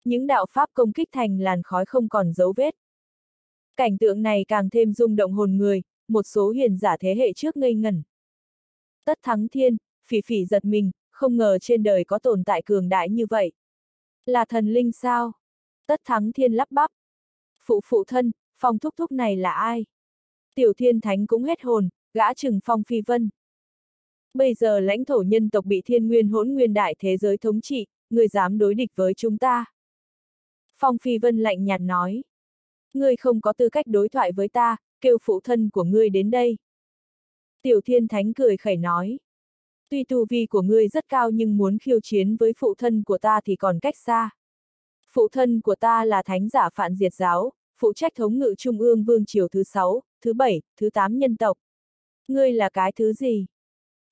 Những đạo pháp công kích thành làn khói không còn dấu vết. Cảnh tượng này càng thêm rung động hồn người, một số hiền giả thế hệ trước ngây ngẩn. Tất thắng thiên, phỉ phỉ giật mình, không ngờ trên đời có tồn tại cường đại như vậy. Là thần linh sao? Tất thắng thiên lắp bắp. Phụ phụ thân, phong thúc thúc này là ai? Tiểu thiên thánh cũng hết hồn, gã trừng phong phi vân. Bây giờ lãnh thổ nhân tộc bị thiên nguyên hỗn nguyên đại thế giới thống trị, người dám đối địch với chúng ta. Phong phi vân lạnh nhạt nói. Ngươi không có tư cách đối thoại với ta, kêu phụ thân của ngươi đến đây. Tiểu thiên thánh cười khẩy nói. Tuy tu vi của ngươi rất cao nhưng muốn khiêu chiến với phụ thân của ta thì còn cách xa. Phụ thân của ta là thánh giả phạn diệt giáo, phụ trách thống ngự trung ương vương triều thứ 6, thứ 7, thứ 8 nhân tộc. Ngươi là cái thứ gì?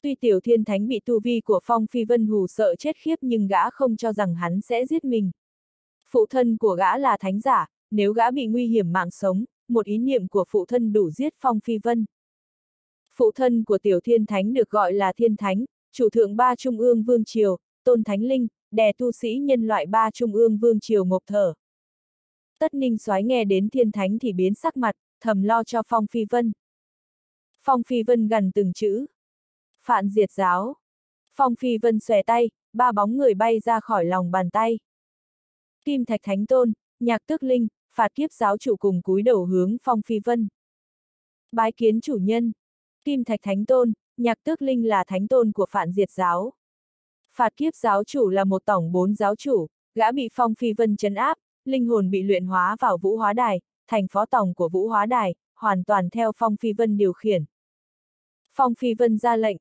Tuy tiểu thiên thánh bị tu vi của Phong Phi Vân hù sợ chết khiếp nhưng gã không cho rằng hắn sẽ giết mình. Phụ thân của gã là thánh giả, nếu gã bị nguy hiểm mạng sống, một ý niệm của phụ thân đủ giết Phong Phi Vân. Phụ thân của tiểu thiên thánh được gọi là thiên thánh, chủ thượng ba trung ương vương triều, tôn thánh linh, đè tu sĩ nhân loại ba trung ương vương triều ngộp thở. Tất ninh soái nghe đến thiên thánh thì biến sắc mặt, thầm lo cho Phong Phi Vân. Phong Phi Vân gần từng chữ. Phạn diệt giáo. Phong Phi Vân xòe tay, ba bóng người bay ra khỏi lòng bàn tay. Kim Thạch Thánh Tôn, Nhạc Tước Linh, phạt kiếp giáo chủ cùng cúi đầu hướng Phong Phi Vân. Bái kiến chủ nhân. Kim Thạch Thánh Tôn, Nhạc Tước Linh là thánh tôn của phản diệt giáo. Phạt kiếp giáo chủ là một tổng bốn giáo chủ, gã bị Phong Phi Vân chấn áp, linh hồn bị luyện hóa vào vũ hóa đài, thành phó tổng của vũ hóa đài, hoàn toàn theo Phong Phi Vân điều khiển. Phong Phi Vân ra lệnh.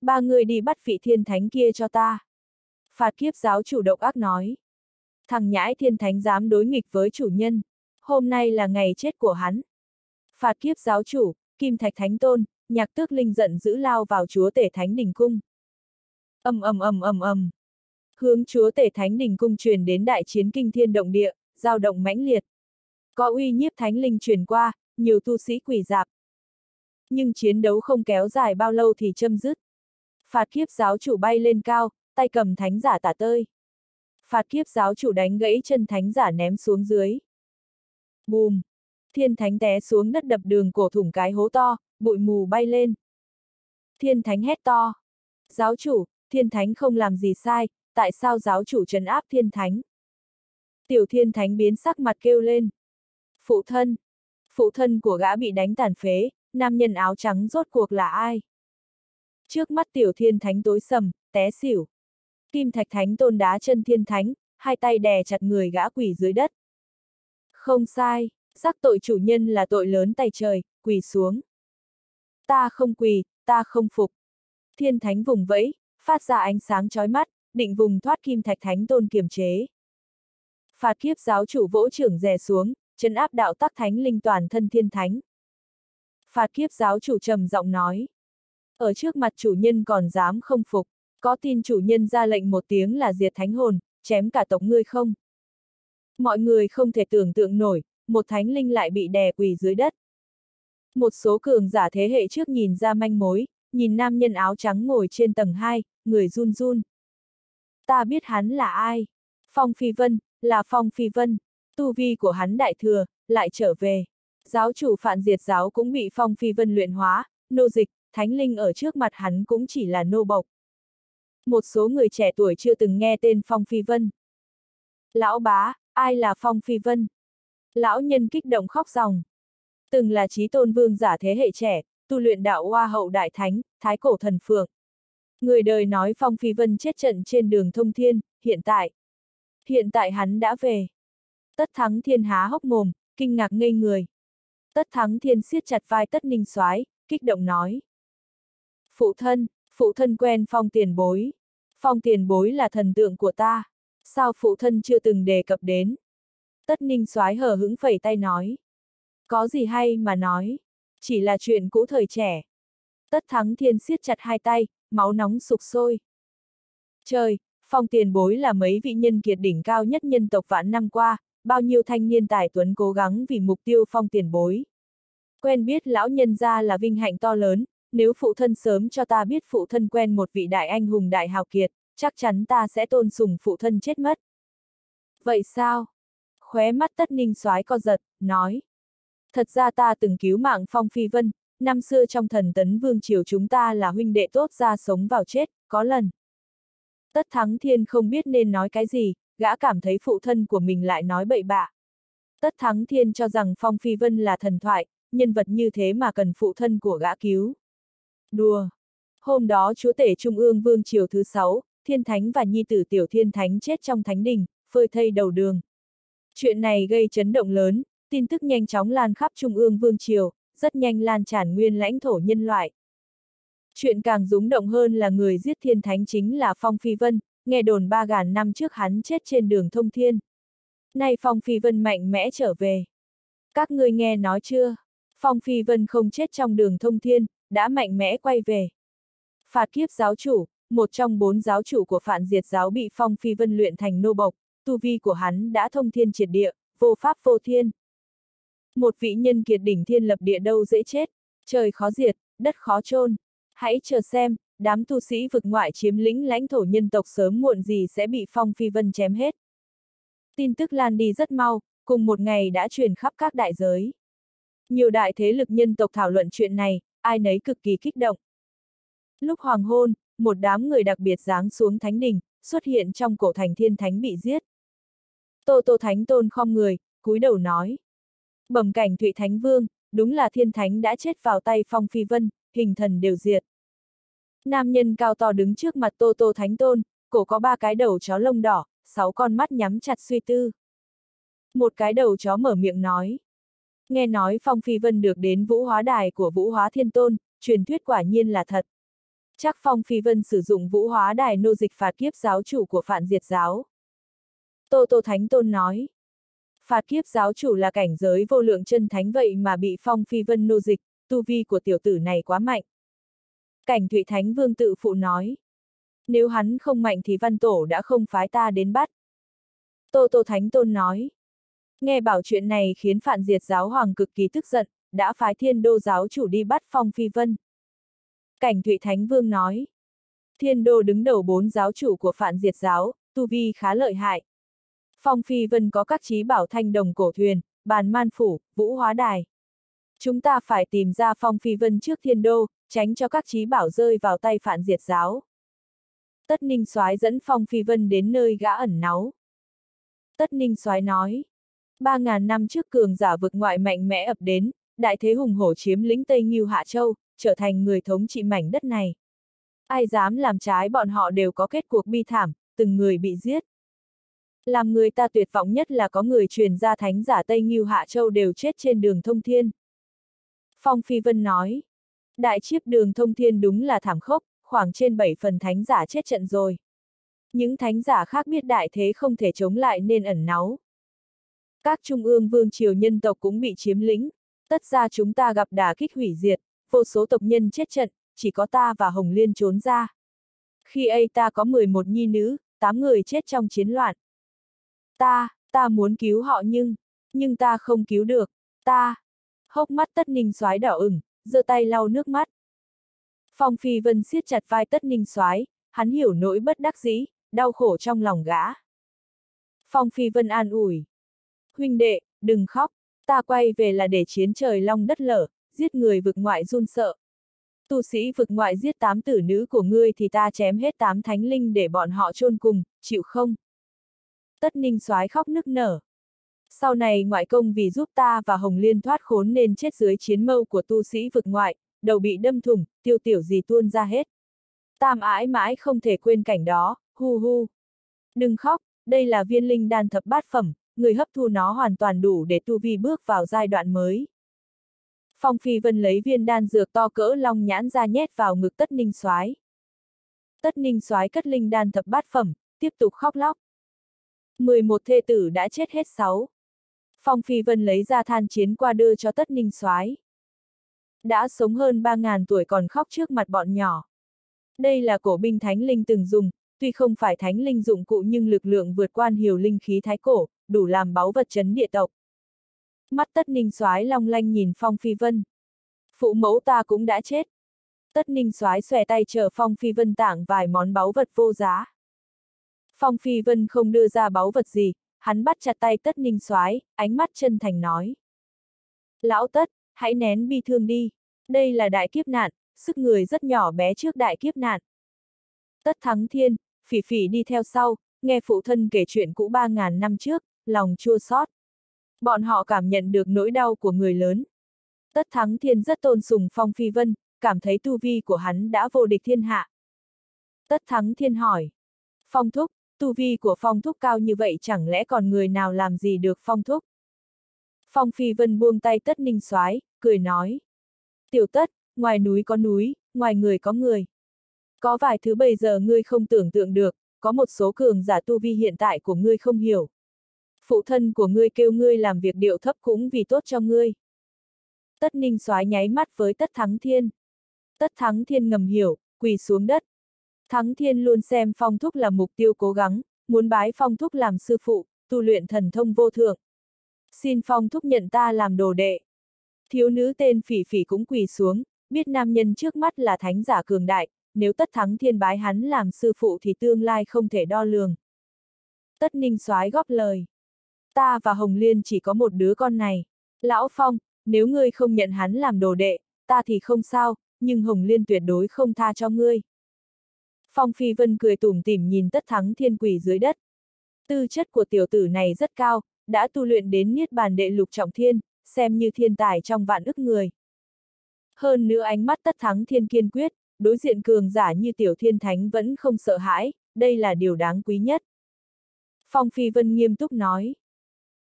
Ba người đi bắt vị thiên thánh kia cho ta. Phạt kiếp giáo chủ độc ác nói. Thằng nhãi thiên thánh dám đối nghịch với chủ nhân. Hôm nay là ngày chết của hắn. Phạt kiếp giáo chủ, kim thạch thánh tôn, nhạc tước linh giận dữ lao vào chúa tể thánh đình cung. ầm ầm ầm ầm ầm. Hướng chúa tể thánh đình cung truyền đến đại chiến kinh thiên động địa, giao động mãnh liệt. Có uy nhiếp thánh linh truyền qua, nhiều tu sĩ quỷ dạp. Nhưng chiến đấu không kéo dài bao lâu thì châm dứt. Phạt kiếp giáo chủ bay lên cao, tay cầm thánh giả tả tơi. Phạt kiếp giáo chủ đánh gãy chân thánh giả ném xuống dưới. Bùm! Thiên thánh té xuống đất đập đường cổ thủng cái hố to, bụi mù bay lên. Thiên thánh hét to. Giáo chủ, thiên thánh không làm gì sai, tại sao giáo chủ trấn áp thiên thánh? Tiểu thiên thánh biến sắc mặt kêu lên. Phụ thân! Phụ thân của gã bị đánh tàn phế, nam nhân áo trắng rốt cuộc là ai? Trước mắt tiểu thiên thánh tối sầm, té xỉu. Kim thạch thánh tôn đá chân thiên thánh, hai tay đè chặt người gã quỳ dưới đất. Không sai, xác tội chủ nhân là tội lớn tay trời, quỳ xuống. Ta không quỳ, ta không phục. Thiên thánh vùng vẫy, phát ra ánh sáng chói mắt, định vùng thoát kim thạch thánh tôn kiềm chế. Phạt kiếp giáo chủ vỗ trưởng rè xuống, chân áp đạo tắc thánh linh toàn thân thiên thánh. Phạt kiếp giáo chủ trầm giọng nói. Ở trước mặt chủ nhân còn dám không phục, có tin chủ nhân ra lệnh một tiếng là diệt thánh hồn, chém cả tộc ngươi không? Mọi người không thể tưởng tượng nổi, một thánh linh lại bị đè quỳ dưới đất. Một số cường giả thế hệ trước nhìn ra manh mối, nhìn nam nhân áo trắng ngồi trên tầng 2, người run run. Ta biết hắn là ai? Phong Phi Vân, là Phong Phi Vân. Tu vi của hắn đại thừa, lại trở về. Giáo chủ phản diệt giáo cũng bị Phong Phi Vân luyện hóa, nô dịch, thánh linh ở trước mặt hắn cũng chỉ là nô bộc. Một số người trẻ tuổi chưa từng nghe tên Phong Phi Vân. Lão bá, ai là Phong Phi Vân? Lão nhân kích động khóc ròng. Từng là trí tôn vương giả thế hệ trẻ, tu luyện đạo hoa hậu đại thánh, thái cổ thần phượng. Người đời nói Phong Phi Vân chết trận trên đường thông thiên, hiện tại. Hiện tại hắn đã về. Tất thắng thiên há hốc mồm, kinh ngạc ngây người. Tất thắng thiên siết chặt vai tất ninh soái kích động nói. Phụ thân, phụ thân quen phong tiền bối. Phong tiền bối là thần tượng của ta. Sao phụ thân chưa từng đề cập đến? Tất ninh soái hờ hững phẩy tay nói. Có gì hay mà nói. Chỉ là chuyện cũ thời trẻ. Tất thắng thiên siết chặt hai tay, máu nóng sục sôi. Trời, phong tiền bối là mấy vị nhân kiệt đỉnh cao nhất nhân tộc vạn năm qua, bao nhiêu thanh niên tài tuấn cố gắng vì mục tiêu phong tiền bối. Quen biết lão nhân gia là vinh hạnh to lớn, nếu phụ thân sớm cho ta biết phụ thân quen một vị đại anh hùng đại hào kiệt, chắc chắn ta sẽ tôn sùng phụ thân chết mất. Vậy sao? Khóe mắt tất ninh soái co giật, nói. Thật ra ta từng cứu mạng Phong Phi Vân, năm xưa trong thần tấn vương triều chúng ta là huynh đệ tốt ra sống vào chết, có lần. Tất thắng thiên không biết nên nói cái gì, gã cảm thấy phụ thân của mình lại nói bậy bạ. Tất thắng thiên cho rằng Phong Phi Vân là thần thoại, nhân vật như thế mà cần phụ thân của gã cứu. Đùa! Hôm đó chúa tể Trung ương Vương Triều thứ sáu, Thiên Thánh và Nhi tử Tiểu Thiên Thánh chết trong Thánh Đình, phơi thây đầu đường. Chuyện này gây chấn động lớn, tin tức nhanh chóng lan khắp Trung ương Vương Triều, rất nhanh lan tràn nguyên lãnh thổ nhân loại. Chuyện càng rúng động hơn là người giết Thiên Thánh chính là Phong Phi Vân, nghe đồn ba gàn năm trước hắn chết trên đường thông thiên. Nay Phong Phi Vân mạnh mẽ trở về. Các ngươi nghe nói chưa? Phong Phi Vân không chết trong đường thông thiên, đã mạnh mẽ quay về. Phạt kiếp giáo chủ, một trong bốn giáo chủ của phản diệt giáo bị Phong Phi Vân luyện thành nô bộc, tu vi của hắn đã thông thiên triệt địa, vô pháp vô thiên. Một vị nhân kiệt đỉnh thiên lập địa đâu dễ chết, trời khó diệt, đất khó chôn. Hãy chờ xem, đám tu sĩ vực ngoại chiếm lĩnh lãnh thổ nhân tộc sớm muộn gì sẽ bị Phong Phi Vân chém hết. Tin tức lan đi rất mau, cùng một ngày đã truyền khắp các đại giới. Nhiều đại thế lực nhân tộc thảo luận chuyện này, ai nấy cực kỳ kích động. Lúc hoàng hôn, một đám người đặc biệt giáng xuống thánh đình, xuất hiện trong cổ thành thiên thánh bị giết. Tô Tô Thánh Tôn không người, cúi đầu nói. Bẩm cảnh Thụy Thánh Vương, đúng là thiên thánh đã chết vào tay Phong Phi Vân, hình thần đều diệt. Nam nhân cao to đứng trước mặt Tô Tô Thánh Tôn, cổ có ba cái đầu chó lông đỏ, sáu con mắt nhắm chặt suy tư. Một cái đầu chó mở miệng nói. Nghe nói Phong Phi Vân được đến vũ hóa đài của vũ hóa thiên tôn, truyền thuyết quả nhiên là thật. Chắc Phong Phi Vân sử dụng vũ hóa đài nô dịch phạt kiếp giáo chủ của phản diệt giáo. Tô Tô Thánh Tôn nói. Phạt kiếp giáo chủ là cảnh giới vô lượng chân thánh vậy mà bị Phong Phi Vân nô dịch, tu vi của tiểu tử này quá mạnh. Cảnh Thụy Thánh Vương tự phụ nói. Nếu hắn không mạnh thì văn tổ đã không phái ta đến bắt. Tô Tô Thánh Tôn nói. Nghe bảo chuyện này khiến phản diệt giáo hoàng cực kỳ tức giận, đã phái thiên đô giáo chủ đi bắt Phong Phi Vân. Cảnh Thụy Thánh Vương nói. Thiên đô đứng đầu bốn giáo chủ của phản diệt giáo, tu vi khá lợi hại. Phong Phi Vân có các trí bảo thanh đồng cổ thuyền, bàn man phủ, vũ hóa đài. Chúng ta phải tìm ra Phong Phi Vân trước thiên đô, tránh cho các trí bảo rơi vào tay phản diệt giáo. Tất Ninh soái dẫn Phong Phi Vân đến nơi gã ẩn náu. Tất Ninh soái nói, ba ngàn năm trước cường giả vực ngoại mạnh mẽ ập đến, đại thế hùng hổ chiếm lĩnh Tây Nghiêu Hạ Châu, trở thành người thống trị mảnh đất này. Ai dám làm trái bọn họ đều có kết cuộc bi thảm, từng người bị giết. Làm người ta tuyệt vọng nhất là có người truyền ra thánh giả Tây Nghiêu Hạ Châu đều chết trên đường thông thiên. Phong Phi Vân nói, đại chiếp đường thông thiên đúng là thảm khốc, khoảng trên 7 phần thánh giả chết trận rồi. Những thánh giả khác biết đại thế không thể chống lại nên ẩn náu. Các trung ương vương triều nhân tộc cũng bị chiếm lĩnh, tất ra chúng ta gặp đả kích hủy diệt, vô số tộc nhân chết trận, chỉ có ta và Hồng Liên trốn ra. Khi ấy ta có 11 nhi nữ, 8 người chết trong chiến loạn. Ta, ta muốn cứu họ nhưng, nhưng ta không cứu được, ta. Hốc mắt tất ninh xoái đỏ ửng, giơ tay lau nước mắt. Phong Phi Vân siết chặt vai tất ninh xoái, hắn hiểu nỗi bất đắc dĩ, đau khổ trong lòng gã. Phong Phi Vân an ủi. Huynh đệ, đừng khóc, ta quay về là để chiến trời long đất lở, giết người vực ngoại run sợ. Tu sĩ vực ngoại giết tám tử nữ của ngươi thì ta chém hết tám thánh linh để bọn họ chôn cùng, chịu không? Tất ninh soái khóc nức nở. Sau này ngoại công vì giúp ta và Hồng Liên thoát khốn nên chết dưới chiến mâu của tu sĩ vực ngoại, đầu bị đâm thủng, tiêu tiểu gì tuôn ra hết. Tam ái mãi không thể quên cảnh đó, hu hu. Đừng khóc, đây là viên linh đan thập bát phẩm, người hấp thu nó hoàn toàn đủ để tu vi bước vào giai đoạn mới. Phong Phi Vân lấy viên đan dược to cỡ long nhãn ra nhét vào ngực tất ninh soái. Tất ninh soái cất linh đan thập bát phẩm, tiếp tục khóc lóc. 11 thê tử đã chết hết sáu. Phong Phi Vân lấy ra than chiến qua đưa cho tất ninh soái. Đã sống hơn 3.000 tuổi còn khóc trước mặt bọn nhỏ. Đây là cổ binh thánh linh từng dùng, tuy không phải thánh linh dụng cụ nhưng lực lượng vượt quan hiểu linh khí thái cổ, đủ làm báu vật chấn địa tộc. Mắt tất ninh soái long lanh nhìn Phong Phi Vân. Phụ mẫu ta cũng đã chết. Tất ninh soái xòe tay chờ Phong Phi Vân tặng vài món báu vật vô giá. Phong Phi Vân không đưa ra báu vật gì, hắn bắt chặt tay tất ninh soái, ánh mắt chân thành nói. Lão tất, hãy nén bi thương đi. Đây là đại kiếp nạn, sức người rất nhỏ bé trước đại kiếp nạn. Tất thắng thiên, phỉ phỉ đi theo sau, nghe phụ thân kể chuyện cũ ba ngàn năm trước, lòng chua xót. Bọn họ cảm nhận được nỗi đau của người lớn. Tất thắng thiên rất tôn sùng Phong Phi Vân, cảm thấy tu vi của hắn đã vô địch thiên hạ. Tất thắng thiên hỏi. Phong thúc, tu vi của phong thúc cao như vậy chẳng lẽ còn người nào làm gì được phong thúc? Phong Phi Vân buông tay tất ninh soái, cười nói. Tiểu tất, ngoài núi có núi, ngoài người có người. Có vài thứ bây giờ ngươi không tưởng tượng được, có một số cường giả tu vi hiện tại của ngươi không hiểu. Phụ thân của ngươi kêu ngươi làm việc điệu thấp cũng vì tốt cho ngươi. Tất ninh soái nháy mắt với tất thắng thiên. Tất thắng thiên ngầm hiểu, quỳ xuống đất. Thắng thiên luôn xem phong thúc là mục tiêu cố gắng, muốn bái phong thúc làm sư phụ, tu luyện thần thông vô thượng. Xin phong thúc nhận ta làm đồ đệ. Thiếu nữ tên phỉ phỉ cũng quỳ xuống, biết nam nhân trước mắt là thánh giả cường đại, nếu tất thắng thiên bái hắn làm sư phụ thì tương lai không thể đo lường. Tất ninh soái góp lời. Ta và Hồng Liên chỉ có một đứa con này. Lão Phong, nếu ngươi không nhận hắn làm đồ đệ, ta thì không sao, nhưng Hồng Liên tuyệt đối không tha cho ngươi. Phong Phi Vân cười tủm tỉm nhìn tất thắng thiên quỷ dưới đất. Tư chất của tiểu tử này rất cao, đã tu luyện đến niết bàn đệ lục trọng thiên, xem như thiên tài trong vạn ức người. Hơn nữa ánh mắt tất thắng thiên kiên quyết, đối diện cường giả như tiểu thiên thánh vẫn không sợ hãi, đây là điều đáng quý nhất. Phong Phi Vân nghiêm túc nói.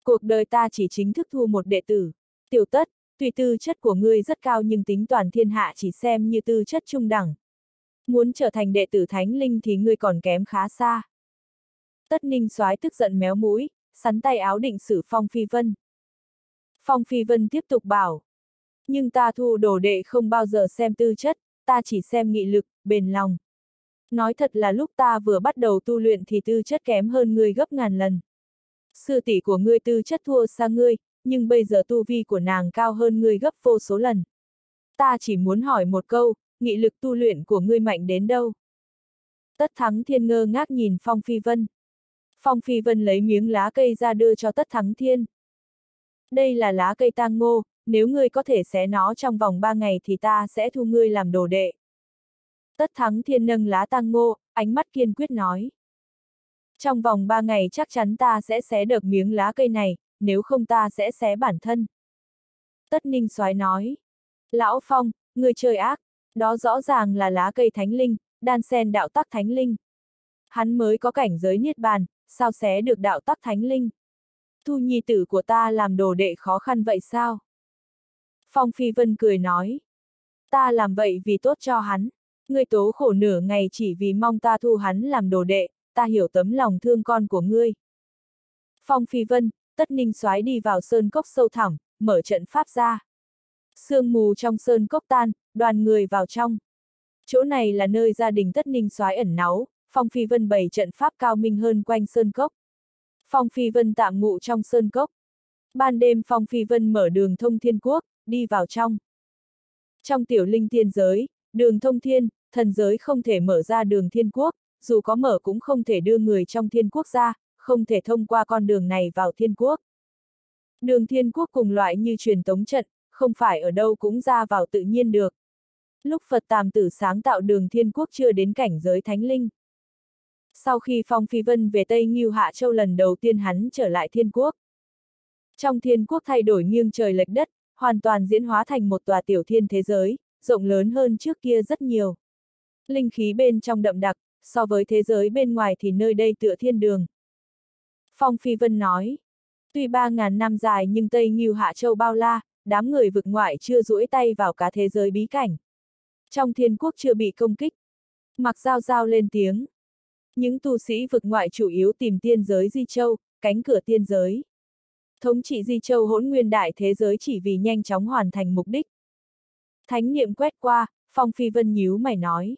Cuộc đời ta chỉ chính thức thu một đệ tử. Tiểu tất, tùy tư chất của ngươi rất cao nhưng tính toàn thiên hạ chỉ xem như tư chất trung đẳng. Muốn trở thành đệ tử thánh linh thì ngươi còn kém khá xa. Tất ninh soái tức giận méo mũi, sắn tay áo định xử Phong Phi Vân. Phong Phi Vân tiếp tục bảo. Nhưng ta thu đồ đệ không bao giờ xem tư chất, ta chỉ xem nghị lực, bền lòng. Nói thật là lúc ta vừa bắt đầu tu luyện thì tư chất kém hơn ngươi gấp ngàn lần. Sư tỷ của ngươi tư chất thua xa ngươi, nhưng bây giờ tu vi của nàng cao hơn ngươi gấp vô số lần. Ta chỉ muốn hỏi một câu, nghị lực tu luyện của ngươi mạnh đến đâu? Tất thắng thiên ngơ ngác nhìn Phong Phi Vân. Phong Phi Vân lấy miếng lá cây ra đưa cho tất thắng thiên. Đây là lá cây tang ngô, nếu ngươi có thể xé nó trong vòng ba ngày thì ta sẽ thu ngươi làm đồ đệ. Tất thắng thiên nâng lá tang ngô, ánh mắt kiên quyết nói. Trong vòng ba ngày chắc chắn ta sẽ xé được miếng lá cây này, nếu không ta sẽ xé bản thân. Tất ninh soái nói. Lão Phong, người chơi ác, đó rõ ràng là lá cây thánh linh, đan sen đạo tắc thánh linh. Hắn mới có cảnh giới niết bàn, sao xé được đạo tắc thánh linh? Thu nhi tử của ta làm đồ đệ khó khăn vậy sao? Phong Phi Vân cười nói. Ta làm vậy vì tốt cho hắn. Ngươi tố khổ nửa ngày chỉ vì mong ta thu hắn làm đồ đệ, ta hiểu tấm lòng thương con của ngươi. Phong Phi Vân, tất ninh soái đi vào sơn cốc sâu thẳm, mở trận pháp ra. Sương mù trong sơn cốc tan, đoàn người vào trong. Chỗ này là nơi gia đình tất ninh soái ẩn náu, Phong Phi Vân bày trận pháp cao minh hơn quanh sơn cốc. Phong Phi Vân tạm ngụ trong sơn cốc. Ban đêm Phong Phi Vân mở đường thông thiên quốc, đi vào trong. Trong tiểu linh thiên giới, đường thông thiên, thần giới không thể mở ra đường thiên quốc, dù có mở cũng không thể đưa người trong thiên quốc ra, không thể thông qua con đường này vào thiên quốc. Đường thiên quốc cùng loại như truyền tống trận, không phải ở đâu cũng ra vào tự nhiên được. Lúc Phật Tàm Tử sáng tạo đường thiên quốc chưa đến cảnh giới thánh linh. Sau khi Phong Phi Vân về Tây Nghiêu Hạ Châu lần đầu tiên hắn trở lại thiên quốc. Trong thiên quốc thay đổi nghiêng trời lệch đất, hoàn toàn diễn hóa thành một tòa tiểu thiên thế giới, rộng lớn hơn trước kia rất nhiều. Linh khí bên trong đậm đặc, so với thế giới bên ngoài thì nơi đây tựa thiên đường. Phong Phi Vân nói, tuy ba ngàn năm dài nhưng Tây Nghiêu Hạ Châu bao la, đám người vực ngoại chưa duỗi tay vào cả thế giới bí cảnh. Trong thiên quốc chưa bị công kích. Mặc giao giao lên tiếng. Những tu sĩ vực ngoại chủ yếu tìm tiên giới Di Châu, cánh cửa tiên giới. Thống trị Di Châu hỗn nguyên đại thế giới chỉ vì nhanh chóng hoàn thành mục đích. Thánh niệm quét qua, Phong Phi Vân nhíu mày nói.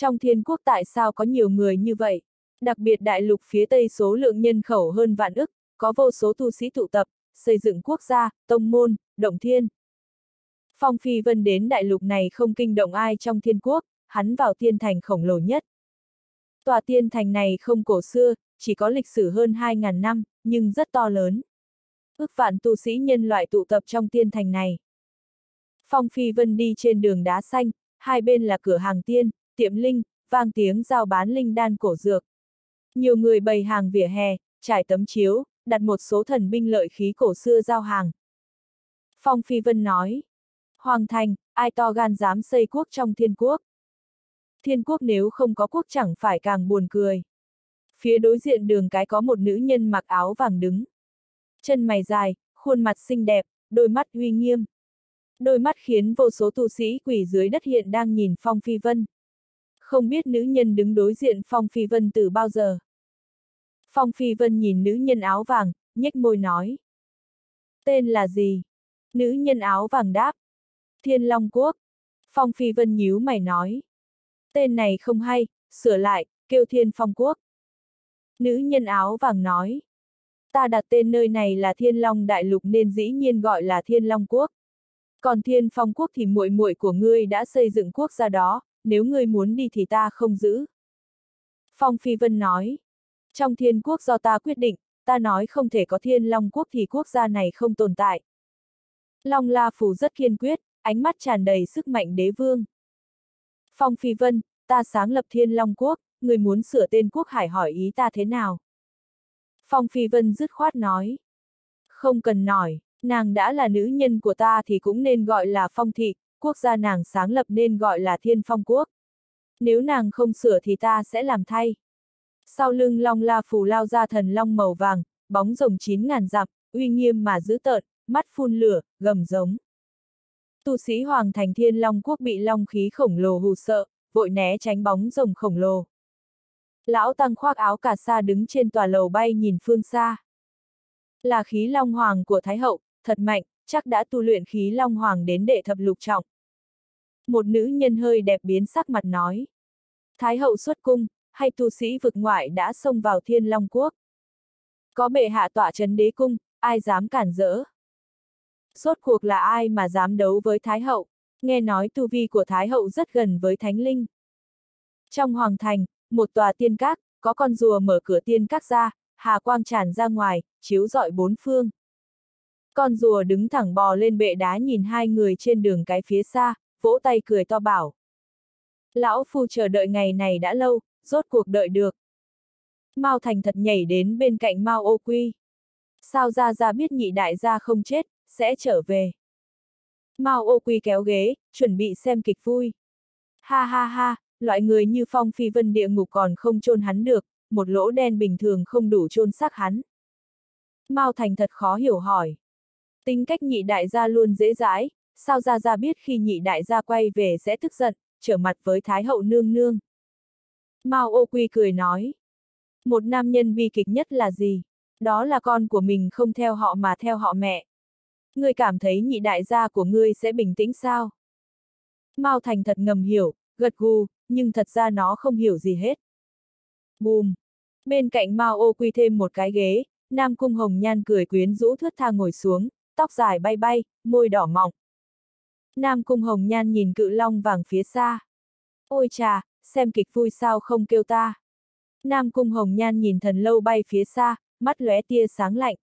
Trong thiên quốc tại sao có nhiều người như vậy? Đặc biệt đại lục phía Tây số lượng nhân khẩu hơn vạn ức, có vô số tu sĩ tụ tập, xây dựng quốc gia, tông môn, động thiên. Phong Phi Vân đến đại lục này không kinh động ai trong thiên quốc, hắn vào tiên thành khổng lồ nhất. Tòa tiên thành này không cổ xưa, chỉ có lịch sử hơn 2.000 năm, nhưng rất to lớn. Ước vạn tu sĩ nhân loại tụ tập trong tiên thành này. Phong Phi Vân đi trên đường đá xanh, hai bên là cửa hàng tiên, tiệm linh, vang tiếng giao bán linh đan cổ dược. Nhiều người bày hàng vỉa hè, trải tấm chiếu, đặt một số thần binh lợi khí cổ xưa giao hàng. Phong Phi Vân nói, Hoàng Thành, ai to gan dám xây quốc trong thiên quốc. Thiên quốc nếu không có quốc chẳng phải càng buồn cười. Phía đối diện đường cái có một nữ nhân mặc áo vàng đứng. Chân mày dài, khuôn mặt xinh đẹp, đôi mắt uy nghiêm. Đôi mắt khiến vô số tu sĩ quỷ dưới đất hiện đang nhìn Phong Phi Vân. Không biết nữ nhân đứng đối diện Phong Phi Vân từ bao giờ. Phong Phi Vân nhìn nữ nhân áo vàng, nhếch môi nói. Tên là gì? Nữ nhân áo vàng đáp. Thiên Long Quốc. Phong Phi Vân nhíu mày nói. Tên này không hay, sửa lại, kêu Thiên Phong Quốc. Nữ nhân áo vàng nói. Ta đặt tên nơi này là Thiên Long Đại Lục nên dĩ nhiên gọi là Thiên Long Quốc. Còn Thiên Phong Quốc thì muội muội của ngươi đã xây dựng quốc gia đó, nếu ngươi muốn đi thì ta không giữ. Phong Phi Vân nói. Trong thiên quốc do ta quyết định, ta nói không thể có thiên long quốc thì quốc gia này không tồn tại. Long La Phủ rất kiên quyết, ánh mắt tràn đầy sức mạnh đế vương. Phong Phi Vân, ta sáng lập thiên long quốc, người muốn sửa tên quốc hải hỏi ý ta thế nào? Phong Phi Vân dứt khoát nói. Không cần nói, nàng đã là nữ nhân của ta thì cũng nên gọi là phong thị, quốc gia nàng sáng lập nên gọi là thiên phong quốc. Nếu nàng không sửa thì ta sẽ làm thay. Sau lưng long la phù lao ra thần long màu vàng, bóng rồng chín ngàn dặm, uy nghiêm mà dữ tợn, mắt phun lửa, gầm giống. Tu sĩ Hoàng Thành Thiên Long Quốc bị long khí khổng lồ hù sợ, vội né tránh bóng rồng khổng lồ. Lão Tăng khoác áo cà sa đứng trên tòa lầu bay nhìn phương xa. Là khí long hoàng của Thái Hậu, thật mạnh, chắc đã tu luyện khí long hoàng đến đệ thập lục trọng. Một nữ nhân hơi đẹp biến sắc mặt nói. Thái Hậu xuất cung, hay tu sĩ vực ngoại đã xông vào Thiên Long Quốc. Có bệ hạ tỏa trấn đế cung, ai dám cản rỡ. Rốt cuộc là ai mà dám đấu với Thái Hậu, nghe nói tu vi của Thái Hậu rất gần với Thánh Linh. Trong Hoàng Thành, một tòa tiên các, có con rùa mở cửa tiên các ra, hà quang tràn ra ngoài, chiếu rọi bốn phương. Con rùa đứng thẳng bò lên bệ đá nhìn hai người trên đường cái phía xa, vỗ tay cười to bảo. Lão Phu chờ đợi ngày này đã lâu, rốt cuộc đợi được. Mao Thành thật nhảy đến bên cạnh Mao Ô Quy. Sao ra ra biết nhị đại gia không chết, sẽ trở về. Mao Ô Quy kéo ghế, chuẩn bị xem kịch vui. Ha ha ha, loại người như phong phi vân địa ngục còn không chôn hắn được, một lỗ đen bình thường không đủ chôn xác hắn. Mao Thành thật khó hiểu hỏi. Tính cách nhị đại gia luôn dễ dãi, sao ra ra biết khi nhị đại gia quay về sẽ tức giận, trở mặt với Thái hậu nương nương. Mao Ô Quy cười nói. Một nam nhân bi kịch nhất là gì? Đó là con của mình không theo họ mà theo họ mẹ. Ngươi cảm thấy nhị đại gia của ngươi sẽ bình tĩnh sao? Mao Thành thật ngầm hiểu, gật gù, nhưng thật ra nó không hiểu gì hết. Bùm! Bên cạnh Mao ô quy thêm một cái ghế, Nam Cung Hồng Nhan cười quyến rũ thướt tha ngồi xuống, tóc dài bay bay, môi đỏ mọng. Nam Cung Hồng Nhan nhìn cự long vàng phía xa. Ôi trà, xem kịch vui sao không kêu ta. Nam Cung Hồng Nhan nhìn thần lâu bay phía xa, mắt lóe tia sáng lạnh.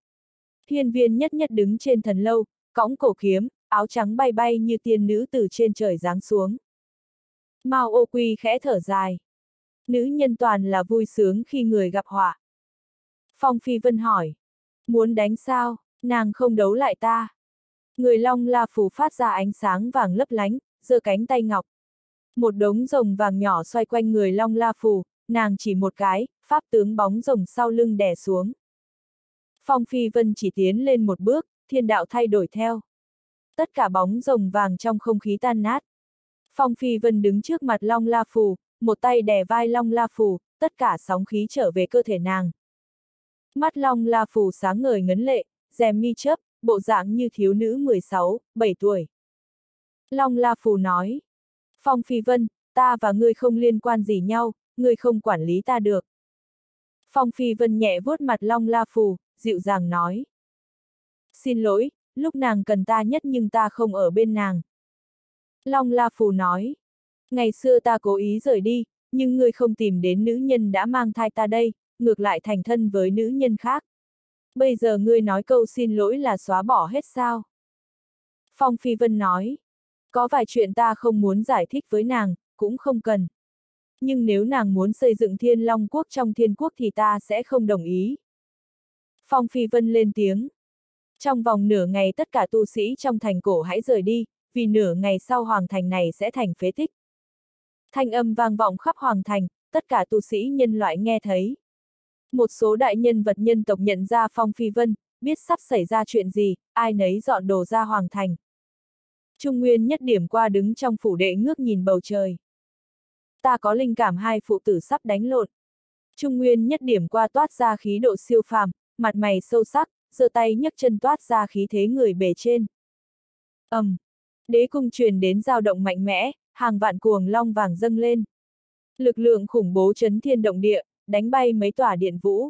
Hiên viên nhất nhất đứng trên thần lâu, cõng cổ kiếm, áo trắng bay bay như tiên nữ từ trên trời giáng xuống. Mao ô quy khẽ thở dài. Nữ nhân toàn là vui sướng khi người gặp họa. Phong Phi Vân hỏi. Muốn đánh sao, nàng không đấu lại ta. Người long la phù phát ra ánh sáng vàng lấp lánh, giơ cánh tay ngọc. Một đống rồng vàng nhỏ xoay quanh người long la phù, nàng chỉ một cái, pháp tướng bóng rồng sau lưng đè xuống. Phong Phi Vân chỉ tiến lên một bước, thiên đạo thay đổi theo. Tất cả bóng rồng vàng trong không khí tan nát. Phong Phi Vân đứng trước mặt Long La Phù, một tay đè vai Long La Phù, tất cả sóng khí trở về cơ thể nàng. Mắt Long La Phù sáng ngời ngấn lệ, rèm mi chớp, bộ dạng như thiếu nữ 16, 7 tuổi. Long La Phù nói, Phong Phi Vân, ta và ngươi không liên quan gì nhau, ngươi không quản lý ta được. Phong Phi Vân nhẹ vuốt mặt Long La Phù, dịu dàng nói. Xin lỗi, lúc nàng cần ta nhất nhưng ta không ở bên nàng. Long La Phù nói. Ngày xưa ta cố ý rời đi, nhưng ngươi không tìm đến nữ nhân đã mang thai ta đây, ngược lại thành thân với nữ nhân khác. Bây giờ ngươi nói câu xin lỗi là xóa bỏ hết sao? Phong Phi Vân nói. Có vài chuyện ta không muốn giải thích với nàng, cũng không cần. Nhưng nếu nàng muốn xây dựng thiên long quốc trong thiên quốc thì ta sẽ không đồng ý. Phong Phi Vân lên tiếng. Trong vòng nửa ngày tất cả tu sĩ trong thành cổ hãy rời đi, vì nửa ngày sau hoàng thành này sẽ thành phế tích. Thanh âm vang vọng khắp hoàng thành, tất cả tu sĩ nhân loại nghe thấy. Một số đại nhân vật nhân tộc nhận ra Phong Phi Vân, biết sắp xảy ra chuyện gì, ai nấy dọn đồ ra hoàng thành. Trung Nguyên nhất điểm qua đứng trong phủ đệ ngước nhìn bầu trời. Ta có linh cảm hai phụ tử sắp đánh lộn. Trung Nguyên nhất điểm qua toát ra khí độ siêu phàm, mặt mày sâu sắc, giơ tay nhấc chân toát ra khí thế người bề trên. ầm, um, đế cung truyền đến dao động mạnh mẽ, hàng vạn cuồng long vàng dâng lên. Lực lượng khủng bố chấn thiên động địa, đánh bay mấy tòa điện vũ.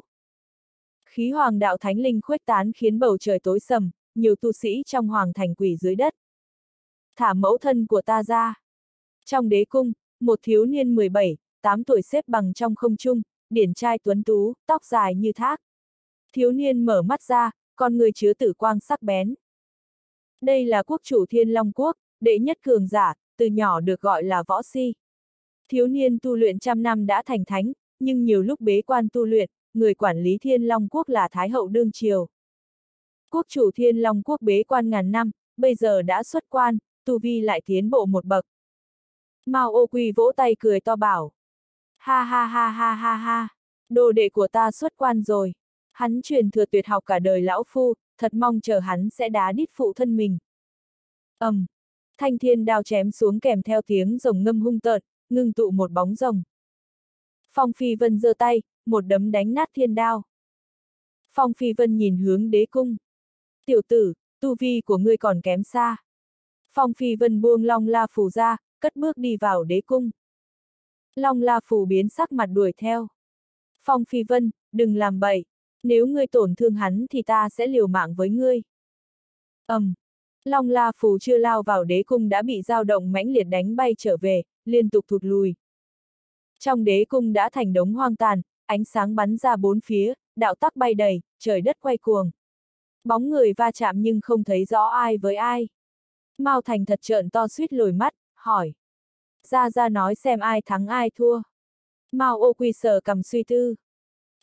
Khí hoàng đạo thánh linh khuếch tán khiến bầu trời tối sầm, nhiều tu sĩ trong hoàng thành quỷ dưới đất. Thả mẫu thân của ta ra. Trong đế cung, một thiếu niên 17, 8 tuổi xếp bằng trong không trung, điển trai tuấn tú, tóc dài như thác. Thiếu niên mở mắt ra, con người chứa tử quang sắc bén. Đây là quốc chủ thiên long quốc, đệ nhất cường giả, từ nhỏ được gọi là võ si. Thiếu niên tu luyện trăm năm đã thành thánh, nhưng nhiều lúc bế quan tu luyện, người quản lý thiên long quốc là Thái hậu đương triều. Quốc chủ thiên long quốc bế quan ngàn năm, bây giờ đã xuất quan, tu vi lại tiến bộ một bậc. Mao ô quy vỗ tay cười to bảo. Ha ha ha ha ha ha. Đồ đệ của ta xuất quan rồi. Hắn truyền thừa tuyệt học cả đời lão phu, thật mong chờ hắn sẽ đá đít phụ thân mình. ầm, um, thanh thiên đao chém xuống kèm theo tiếng rồng ngâm hung tợn, ngưng tụ một bóng rồng. Phong Phi Vân giơ tay, một đấm đánh nát thiên đao. Phong Phi Vân nhìn hướng đế cung. Tiểu tử, tu vi của ngươi còn kém xa. Phong Phi Vân buông long la phù ra, cất bước đi vào đế cung. Long la phù biến sắc mặt đuổi theo. Phong Phi Vân, đừng làm bậy. Nếu ngươi tổn thương hắn thì ta sẽ liều mạng với ngươi. ầm, um, Long la phù chưa lao vào đế cung đã bị dao động mãnh liệt đánh bay trở về, liên tục thụt lùi. Trong đế cung đã thành đống hoang tàn, ánh sáng bắn ra bốn phía, đạo tắc bay đầy, trời đất quay cuồng. Bóng người va chạm nhưng không thấy rõ ai với ai. Mao Thành thật trợn to suýt lồi mắt, hỏi. Ra ra nói xem ai thắng ai thua. Mao ô quy sờ cầm suy tư.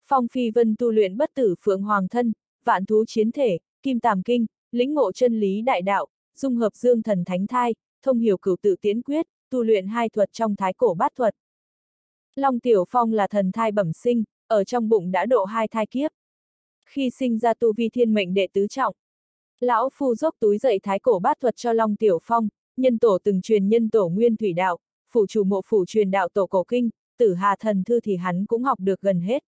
Phong Phi Vân tu luyện bất tử phượng hoàng thân, vạn thú chiến thể, kim tàm kinh, lĩnh ngộ chân lý đại đạo, dung hợp dương thần thánh thai, thông hiểu cửu tự tiến quyết, tu luyện hai thuật trong thái cổ bát thuật. Long Tiểu Phong là thần thai bẩm sinh, ở trong bụng đã độ hai thai kiếp. Khi sinh ra tu vi thiên mệnh đệ tứ trọng, lão phu dốc túi dậy thái cổ bát thuật cho Long Tiểu Phong, nhân tổ từng truyền nhân tổ nguyên thủy đạo, phủ chủ mộ phủ truyền đạo tổ cổ kinh, tử hà thần thư thì hắn cũng học được gần hết.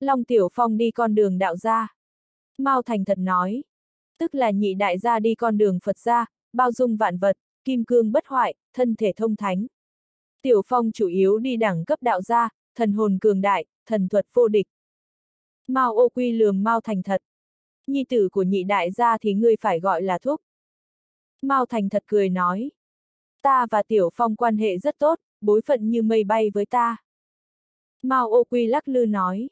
Long Tiểu Phong đi con đường đạo gia. Mao Thành thật nói, tức là nhị đại gia đi con đường Phật gia, bao dung vạn vật, kim cương bất hoại, thân thể thông thánh. Tiểu Phong chủ yếu đi đẳng cấp đạo gia, thần hồn cường đại, thần thuật vô địch. Mao ô quy lườm Mao thành thật. Nhi tử của nhị đại gia thì ngươi phải gọi là thúc. Mao thành thật cười nói. Ta và Tiểu Phong quan hệ rất tốt, bối phận như mây bay với ta. Mao ô quy lắc lư nói.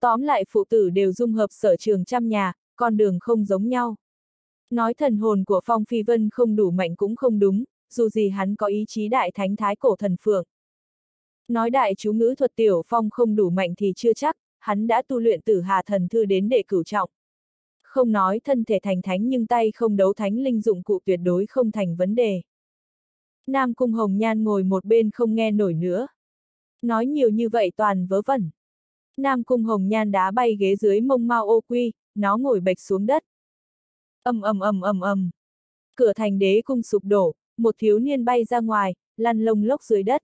Tóm lại phụ tử đều dung hợp sở trường trăm nhà, con đường không giống nhau. Nói thần hồn của Phong Phi Vân không đủ mạnh cũng không đúng, dù gì hắn có ý chí đại thánh thái cổ thần phượng. Nói đại chú ngữ thuật tiểu phong không đủ mạnh thì chưa chắc, hắn đã tu luyện tử hà thần thư đến đệ cửu trọng. Không nói thân thể thành thánh nhưng tay không đấu thánh linh dụng cụ tuyệt đối không thành vấn đề. Nam Cung Hồng Nhan ngồi một bên không nghe nổi nữa. Nói nhiều như vậy toàn vớ vẩn. Nam Cung Hồng Nhan đá bay ghế dưới mông mau ô quy, nó ngồi bệch xuống đất. ầm ầm ầm ầm ầm. Cửa thành đế cung sụp đổ, một thiếu niên bay ra ngoài, lăn lông lốc dưới đất.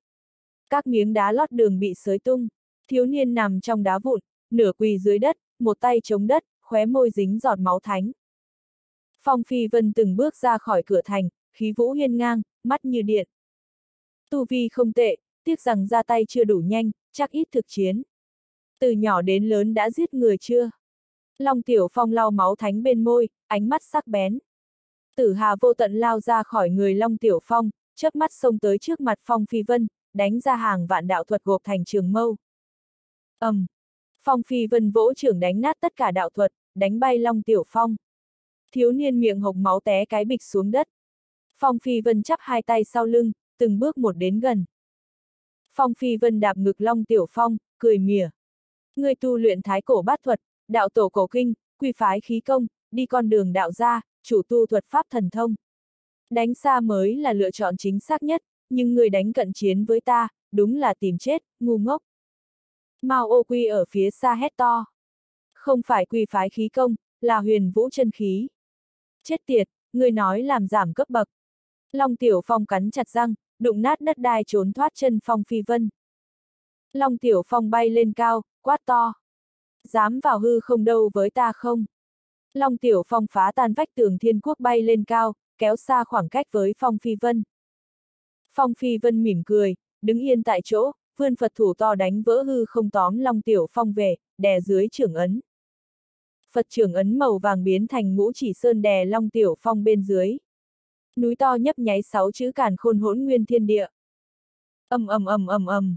Các miếng đá lót đường bị sới tung, thiếu niên nằm trong đá vụn, nửa quỳ dưới đất, một tay chống đất, khóe môi dính giọt máu thánh. Phong Phi Vân từng bước ra khỏi cửa thành, khí vũ hiên ngang, mắt như điện. Tu vi không tệ, tiếc rằng ra tay chưa đủ nhanh, chắc ít thực chiến. Từ nhỏ đến lớn đã giết người chưa? Long Tiểu Phong lau máu thánh bên môi, ánh mắt sắc bén. Tử Hà vô tận lao ra khỏi người Long Tiểu Phong, chớp mắt xông tới trước mặt Phong Phi Vân, đánh ra hàng vạn đạo thuật gộp thành trường mâu. ầm, um, Phong Phi Vân vỗ trưởng đánh nát tất cả đạo thuật, đánh bay Long Tiểu Phong. Thiếu niên miệng hộc máu té cái bịch xuống đất. Phong Phi Vân chắp hai tay sau lưng, từng bước một đến gần. Phong Phi Vân đạp ngực Long Tiểu Phong, cười mỉa. Người tu luyện thái cổ bát thuật, đạo tổ cổ kinh, quy phái khí công, đi con đường đạo gia, chủ tu thuật pháp thần thông. Đánh xa mới là lựa chọn chính xác nhất, nhưng người đánh cận chiến với ta, đúng là tìm chết, ngu ngốc. Mao ô quy ở phía xa hét to. Không phải quy phái khí công, là huyền vũ chân khí. Chết tiệt, người nói làm giảm cấp bậc. Long Tiểu Phong cắn chặt răng, đụng nát đất đai trốn thoát chân Phong Phi Vân. Long Tiểu Phong bay lên cao, quát to. Dám vào hư không đâu với ta không? Long Tiểu Phong phá tan vách tường thiên quốc bay lên cao, kéo xa khoảng cách với Phong Phi Vân. Phong Phi Vân mỉm cười, đứng yên tại chỗ, vươn Phật thủ to đánh vỡ hư không tóm Long Tiểu Phong về, đè dưới trưởng ấn. Phật trưởng ấn màu vàng biến thành ngũ chỉ sơn đè Long Tiểu Phong bên dưới. Núi to nhấp nháy sáu chữ càn khôn hỗn nguyên thiên địa. ầm ầm ầm ầm ầm.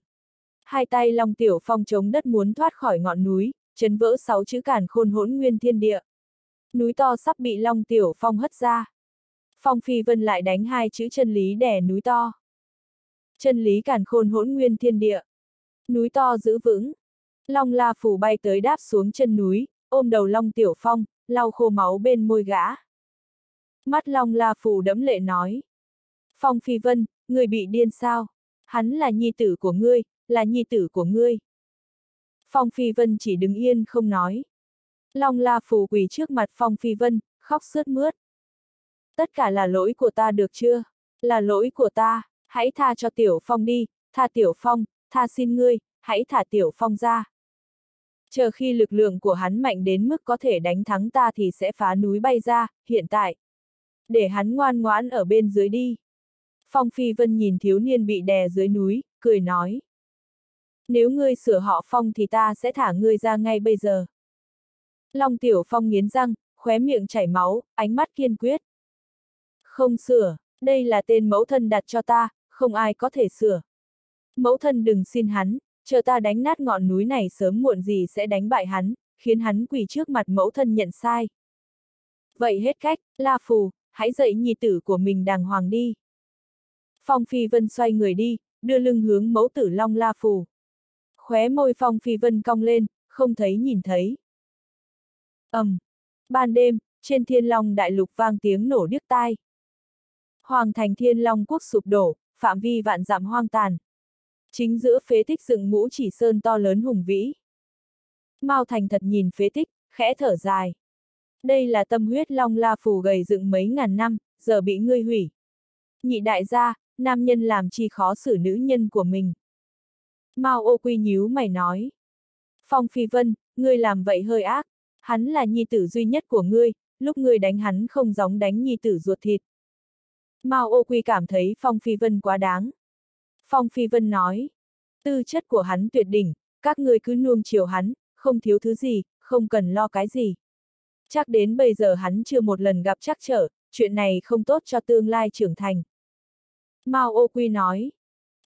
Hai tay Long Tiểu Phong chống đất muốn thoát khỏi ngọn núi, chấn vỡ sáu chữ càn khôn hỗn nguyên thiên địa. Núi to sắp bị Long Tiểu Phong hất ra. Phong Phi Vân lại đánh hai chữ chân lý đè núi to. Chân lý càn khôn hỗn nguyên thiên địa. Núi to giữ vững. Long la phủ bay tới đáp xuống chân núi, ôm đầu Long Tiểu Phong, lau khô máu bên môi gã. Mắt Long la phủ đẫm lệ nói. Phong Phi Vân, người bị điên sao? Hắn là nhi tử của ngươi, là nhi tử của ngươi. Phong Phi Vân chỉ đứng yên không nói. Long La Phù quỳ trước mặt Phong Phi Vân, khóc sướt mướt. Tất cả là lỗi của ta được chưa? Là lỗi của ta, hãy tha cho Tiểu Phong đi, tha Tiểu Phong, tha xin ngươi, hãy thả Tiểu Phong ra. Chờ khi lực lượng của hắn mạnh đến mức có thể đánh thắng ta thì sẽ phá núi bay ra, hiện tại. Để hắn ngoan ngoãn ở bên dưới đi. Phong Phi Vân nhìn thiếu niên bị đè dưới núi, cười nói. Nếu ngươi sửa họ Phong thì ta sẽ thả ngươi ra ngay bây giờ. Long Tiểu Phong nghiến răng, khóe miệng chảy máu, ánh mắt kiên quyết. Không sửa, đây là tên mẫu thân đặt cho ta, không ai có thể sửa. Mẫu thân đừng xin hắn, chờ ta đánh nát ngọn núi này sớm muộn gì sẽ đánh bại hắn, khiến hắn quỳ trước mặt mẫu thân nhận sai. Vậy hết cách, La Phù, hãy dạy nhi tử của mình đàng hoàng đi. Phong Phi Vân xoay người đi, đưa lưng hướng mẫu tử Long La Phù. Khóe môi Phong Phi Vân cong lên, không thấy nhìn thấy ầm, um, ban đêm, trên thiên long đại lục vang tiếng nổ điếc tai. Hoàng thành thiên long quốc sụp đổ, phạm vi vạn dặm hoang tàn. Chính giữa phế tích dựng ngũ chỉ sơn to lớn hùng vĩ. Mao Thành thật nhìn phế tích, khẽ thở dài. Đây là tâm huyết long la phù gầy dựng mấy ngàn năm, giờ bị ngươi hủy. Nhị đại gia, nam nhân làm chi khó xử nữ nhân của mình. Mao ô quy nhíu mày nói. Phong Phi Vân, ngươi làm vậy hơi ác. Hắn là nhi tử duy nhất của ngươi, lúc ngươi đánh hắn không giống đánh nhi tử ruột thịt. Mao ô quy cảm thấy Phong Phi Vân quá đáng. Phong Phi Vân nói, tư chất của hắn tuyệt đỉnh, các ngươi cứ nuông chiều hắn, không thiếu thứ gì, không cần lo cái gì. Chắc đến bây giờ hắn chưa một lần gặp chắc trở, chuyện này không tốt cho tương lai trưởng thành. Mao Ô Quy nói,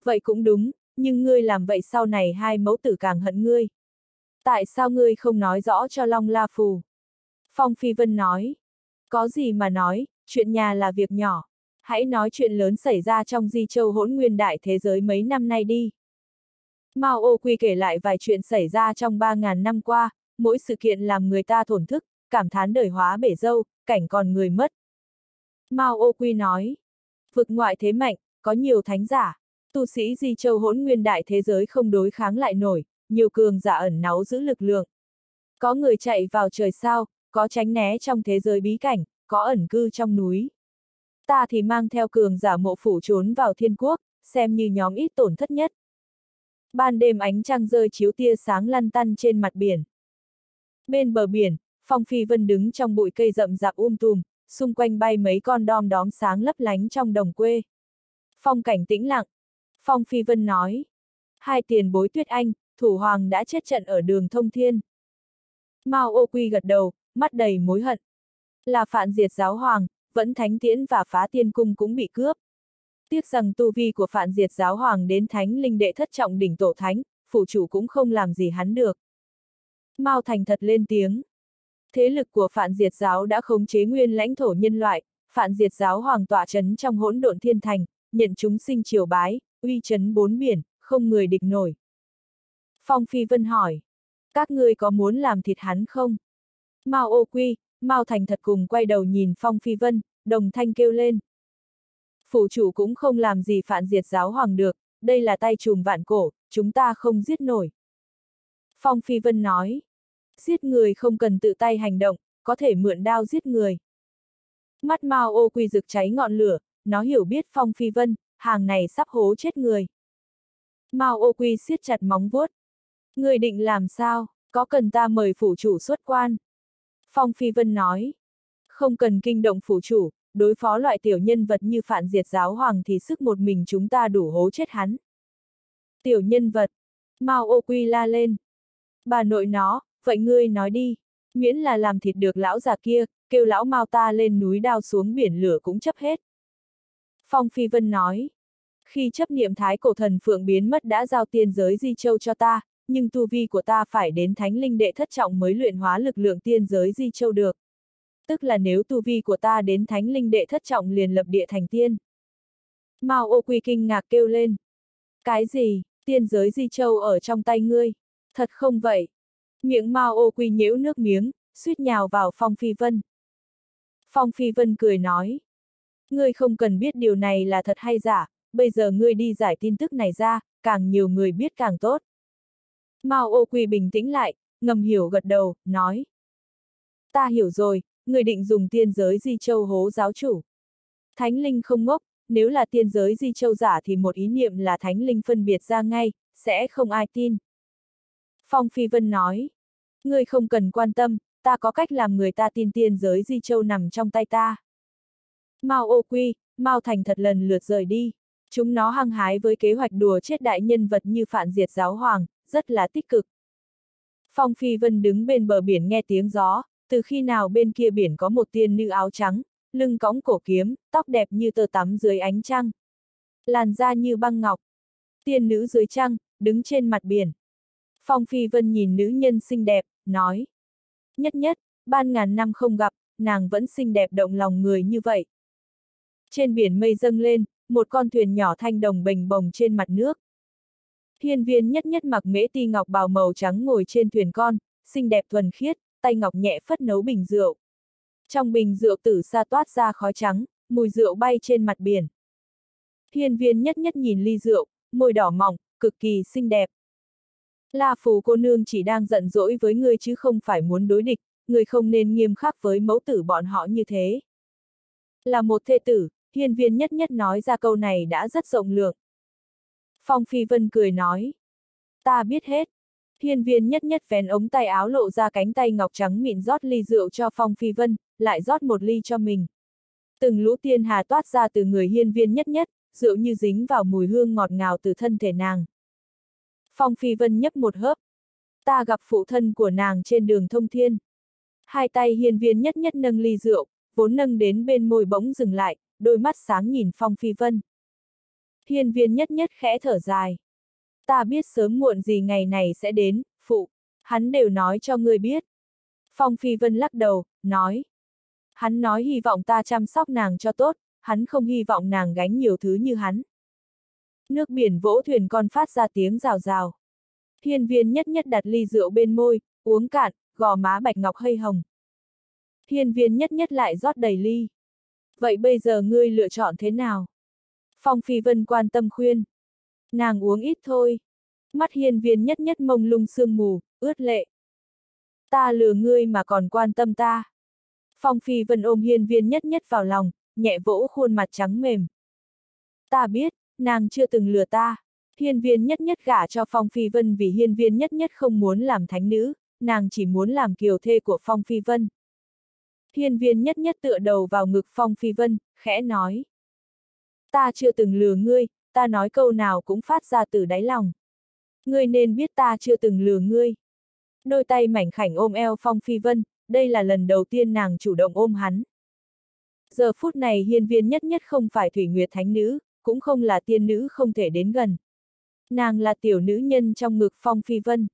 vậy cũng đúng, nhưng ngươi làm vậy sau này hai mẫu tử càng hận ngươi. Tại sao ngươi không nói rõ cho Long La Phù? Phong Phi Vân nói, có gì mà nói, chuyện nhà là việc nhỏ hãy nói chuyện lớn xảy ra trong di châu hỗn nguyên đại thế giới mấy năm nay đi. Mao Ô Quy kể lại vài chuyện xảy ra trong 3.000 năm qua, mỗi sự kiện làm người ta thổn thức, cảm thán đời hóa bể dâu, cảnh còn người mất. Mao Ô Quy nói, vực ngoại thế mạnh, có nhiều thánh giả, tu sĩ di châu hỗn nguyên đại thế giới không đối kháng lại nổi, nhiều cường giả ẩn náu giữ lực lượng. Có người chạy vào trời sao, có tránh né trong thế giới bí cảnh, có ẩn cư trong núi ta thì mang theo cường giả mộ phủ trốn vào thiên quốc, xem như nhóm ít tổn thất nhất. Ban đêm ánh trăng rơi chiếu tia sáng lăn tăn trên mặt biển. Bên bờ biển, Phong Phi Vân đứng trong bụi cây rậm rạp um tùm, xung quanh bay mấy con đom đóm sáng lấp lánh trong đồng quê. Phong cảnh tĩnh lặng. Phong Phi Vân nói. Hai tiền bối tuyết anh, thủ hoàng đã chết trận ở đường thông thiên. Mao ô quy gật đầu, mắt đầy mối hận. Là phản diệt giáo hoàng, vẫn thánh tiễn và phá tiên cung cũng bị cướp. Tiếc rằng tu vi của phản diệt giáo hoàng đến thánh linh đệ thất trọng đỉnh tổ thánh, phủ chủ cũng không làm gì hắn được. Mao Thành thật lên tiếng. Thế lực của phản diệt giáo đã khống chế nguyên lãnh thổ nhân loại, phản diệt giáo hoàng tỏa chấn trong hỗn độn thiên thành, nhận chúng sinh triều bái, uy chấn bốn biển, không người địch nổi. Phong Phi Vân hỏi, các ngươi có muốn làm thịt hắn không? Mao ô quy, Mao Thành thật cùng quay đầu nhìn Phong Phi Vân, đồng thanh kêu lên. Phủ chủ cũng không làm gì phản diệt giáo hoàng được, đây là tay trùm vạn cổ, chúng ta không giết nổi. Phong Phi Vân nói, giết người không cần tự tay hành động, có thể mượn đao giết người. Mắt Mao ô quy rực cháy ngọn lửa, nó hiểu biết Phong Phi Vân, hàng này sắp hố chết người. Mao ô quy siết chặt móng vuốt. Người định làm sao, có cần ta mời phủ chủ xuất quan? Phong Phi Vân nói, không cần kinh động phủ chủ, đối phó loại tiểu nhân vật như phản diệt giáo hoàng thì sức một mình chúng ta đủ hố chết hắn. Tiểu nhân vật, Mao ô quy la lên. Bà nội nó, vậy ngươi nói đi, miễn là làm thịt được lão già kia, kêu lão Mao ta lên núi đao xuống biển lửa cũng chấp hết. Phong Phi Vân nói, khi chấp niệm thái cổ thần phượng biến mất đã giao tiên giới di châu cho ta, nhưng tu vi của ta phải đến thánh linh đệ thất trọng mới luyện hóa lực lượng tiên giới di châu được. Tức là nếu tu vi của ta đến thánh linh đệ thất trọng liền lập địa thành tiên. Mao ô quy kinh ngạc kêu lên. Cái gì, tiên giới di châu ở trong tay ngươi? Thật không vậy? Miệng Mao ô quy nhễu nước miếng, suýt nhào vào Phong Phi Vân. Phong Phi Vân cười nói. Ngươi không cần biết điều này là thật hay giả, bây giờ ngươi đi giải tin tức này ra, càng nhiều người biết càng tốt. Mao ô quy bình tĩnh lại, ngầm hiểu gật đầu, nói. Ta hiểu rồi, người định dùng tiên giới di châu hố giáo chủ. Thánh linh không ngốc, nếu là tiên giới di châu giả thì một ý niệm là thánh linh phân biệt ra ngay, sẽ không ai tin. Phong Phi Vân nói, ngươi không cần quan tâm, ta có cách làm người ta tin tiên giới di châu nằm trong tay ta. Mao ô quy, Mao thành thật lần lượt rời đi. Chúng nó hăng hái với kế hoạch đùa chết đại nhân vật như phản diệt giáo hoàng, rất là tích cực. Phong Phi Vân đứng bên bờ biển nghe tiếng gió, từ khi nào bên kia biển có một tiên nữ áo trắng, lưng cõng cổ kiếm, tóc đẹp như tơ tắm dưới ánh trăng. Làn da như băng ngọc. Tiên nữ dưới trăng, đứng trên mặt biển. Phong Phi Vân nhìn nữ nhân xinh đẹp, nói. Nhất nhất, ban ngàn năm không gặp, nàng vẫn xinh đẹp động lòng người như vậy. Trên biển mây dâng lên, một con thuyền nhỏ thanh đồng bềnh bồng trên mặt nước. Hiên viên nhất nhất mặc mễ ti ngọc bào màu trắng ngồi trên thuyền con, xinh đẹp thuần khiết, tay ngọc nhẹ phất nấu bình rượu. Trong bình rượu tử xa toát ra khói trắng, mùi rượu bay trên mặt biển. Hiên viên nhất nhất nhìn ly rượu, môi đỏ mỏng, cực kỳ xinh đẹp. La phù cô nương chỉ đang giận dỗi với ngươi chứ không phải muốn đối địch, người không nên nghiêm khắc với mẫu tử bọn họ như thế. Là một thê tử, hiên viên nhất nhất nói ra câu này đã rất rộng lượng. Phong Phi Vân cười nói. Ta biết hết. Hiên viên nhất nhất vén ống tay áo lộ ra cánh tay ngọc trắng mịn rót ly rượu cho Phong Phi Vân, lại rót một ly cho mình. Từng lũ tiên hà toát ra từ người hiên viên nhất nhất, rượu như dính vào mùi hương ngọt ngào từ thân thể nàng. Phong Phi Vân nhấp một hớp. Ta gặp phụ thân của nàng trên đường thông thiên. Hai tay hiên viên nhất nhất nâng ly rượu, vốn nâng đến bên môi bỗng dừng lại, đôi mắt sáng nhìn Phong Phi Vân. Hiên viên nhất nhất khẽ thở dài. Ta biết sớm muộn gì ngày này sẽ đến, phụ. Hắn đều nói cho ngươi biết. Phong Phi Vân lắc đầu, nói. Hắn nói hy vọng ta chăm sóc nàng cho tốt, hắn không hy vọng nàng gánh nhiều thứ như hắn. Nước biển vỗ thuyền con phát ra tiếng rào rào. Hiên viên nhất nhất đặt ly rượu bên môi, uống cạn, gò má bạch ngọc hơi hồng. Hiên viên nhất nhất lại rót đầy ly. Vậy bây giờ ngươi lựa chọn thế nào? Phong Phi Vân quan tâm khuyên. Nàng uống ít thôi. Mắt hiên viên nhất nhất mông lung sương mù, ướt lệ. Ta lừa ngươi mà còn quan tâm ta. Phong Phi Vân ôm hiên viên nhất nhất vào lòng, nhẹ vỗ khuôn mặt trắng mềm. Ta biết, nàng chưa từng lừa ta. Hiên viên nhất nhất gả cho Phong Phi Vân vì hiên viên nhất nhất không muốn làm thánh nữ, nàng chỉ muốn làm kiều thê của Phong Phi Vân. Hiên viên nhất nhất tựa đầu vào ngực Phong Phi Vân, khẽ nói. Ta chưa từng lừa ngươi, ta nói câu nào cũng phát ra từ đáy lòng. Ngươi nên biết ta chưa từng lừa ngươi. Đôi tay mảnh khảnh ôm eo Phong Phi Vân, đây là lần đầu tiên nàng chủ động ôm hắn. Giờ phút này hiên viên nhất nhất không phải Thủy Nguyệt Thánh Nữ, cũng không là tiên nữ không thể đến gần. Nàng là tiểu nữ nhân trong ngực Phong Phi Vân.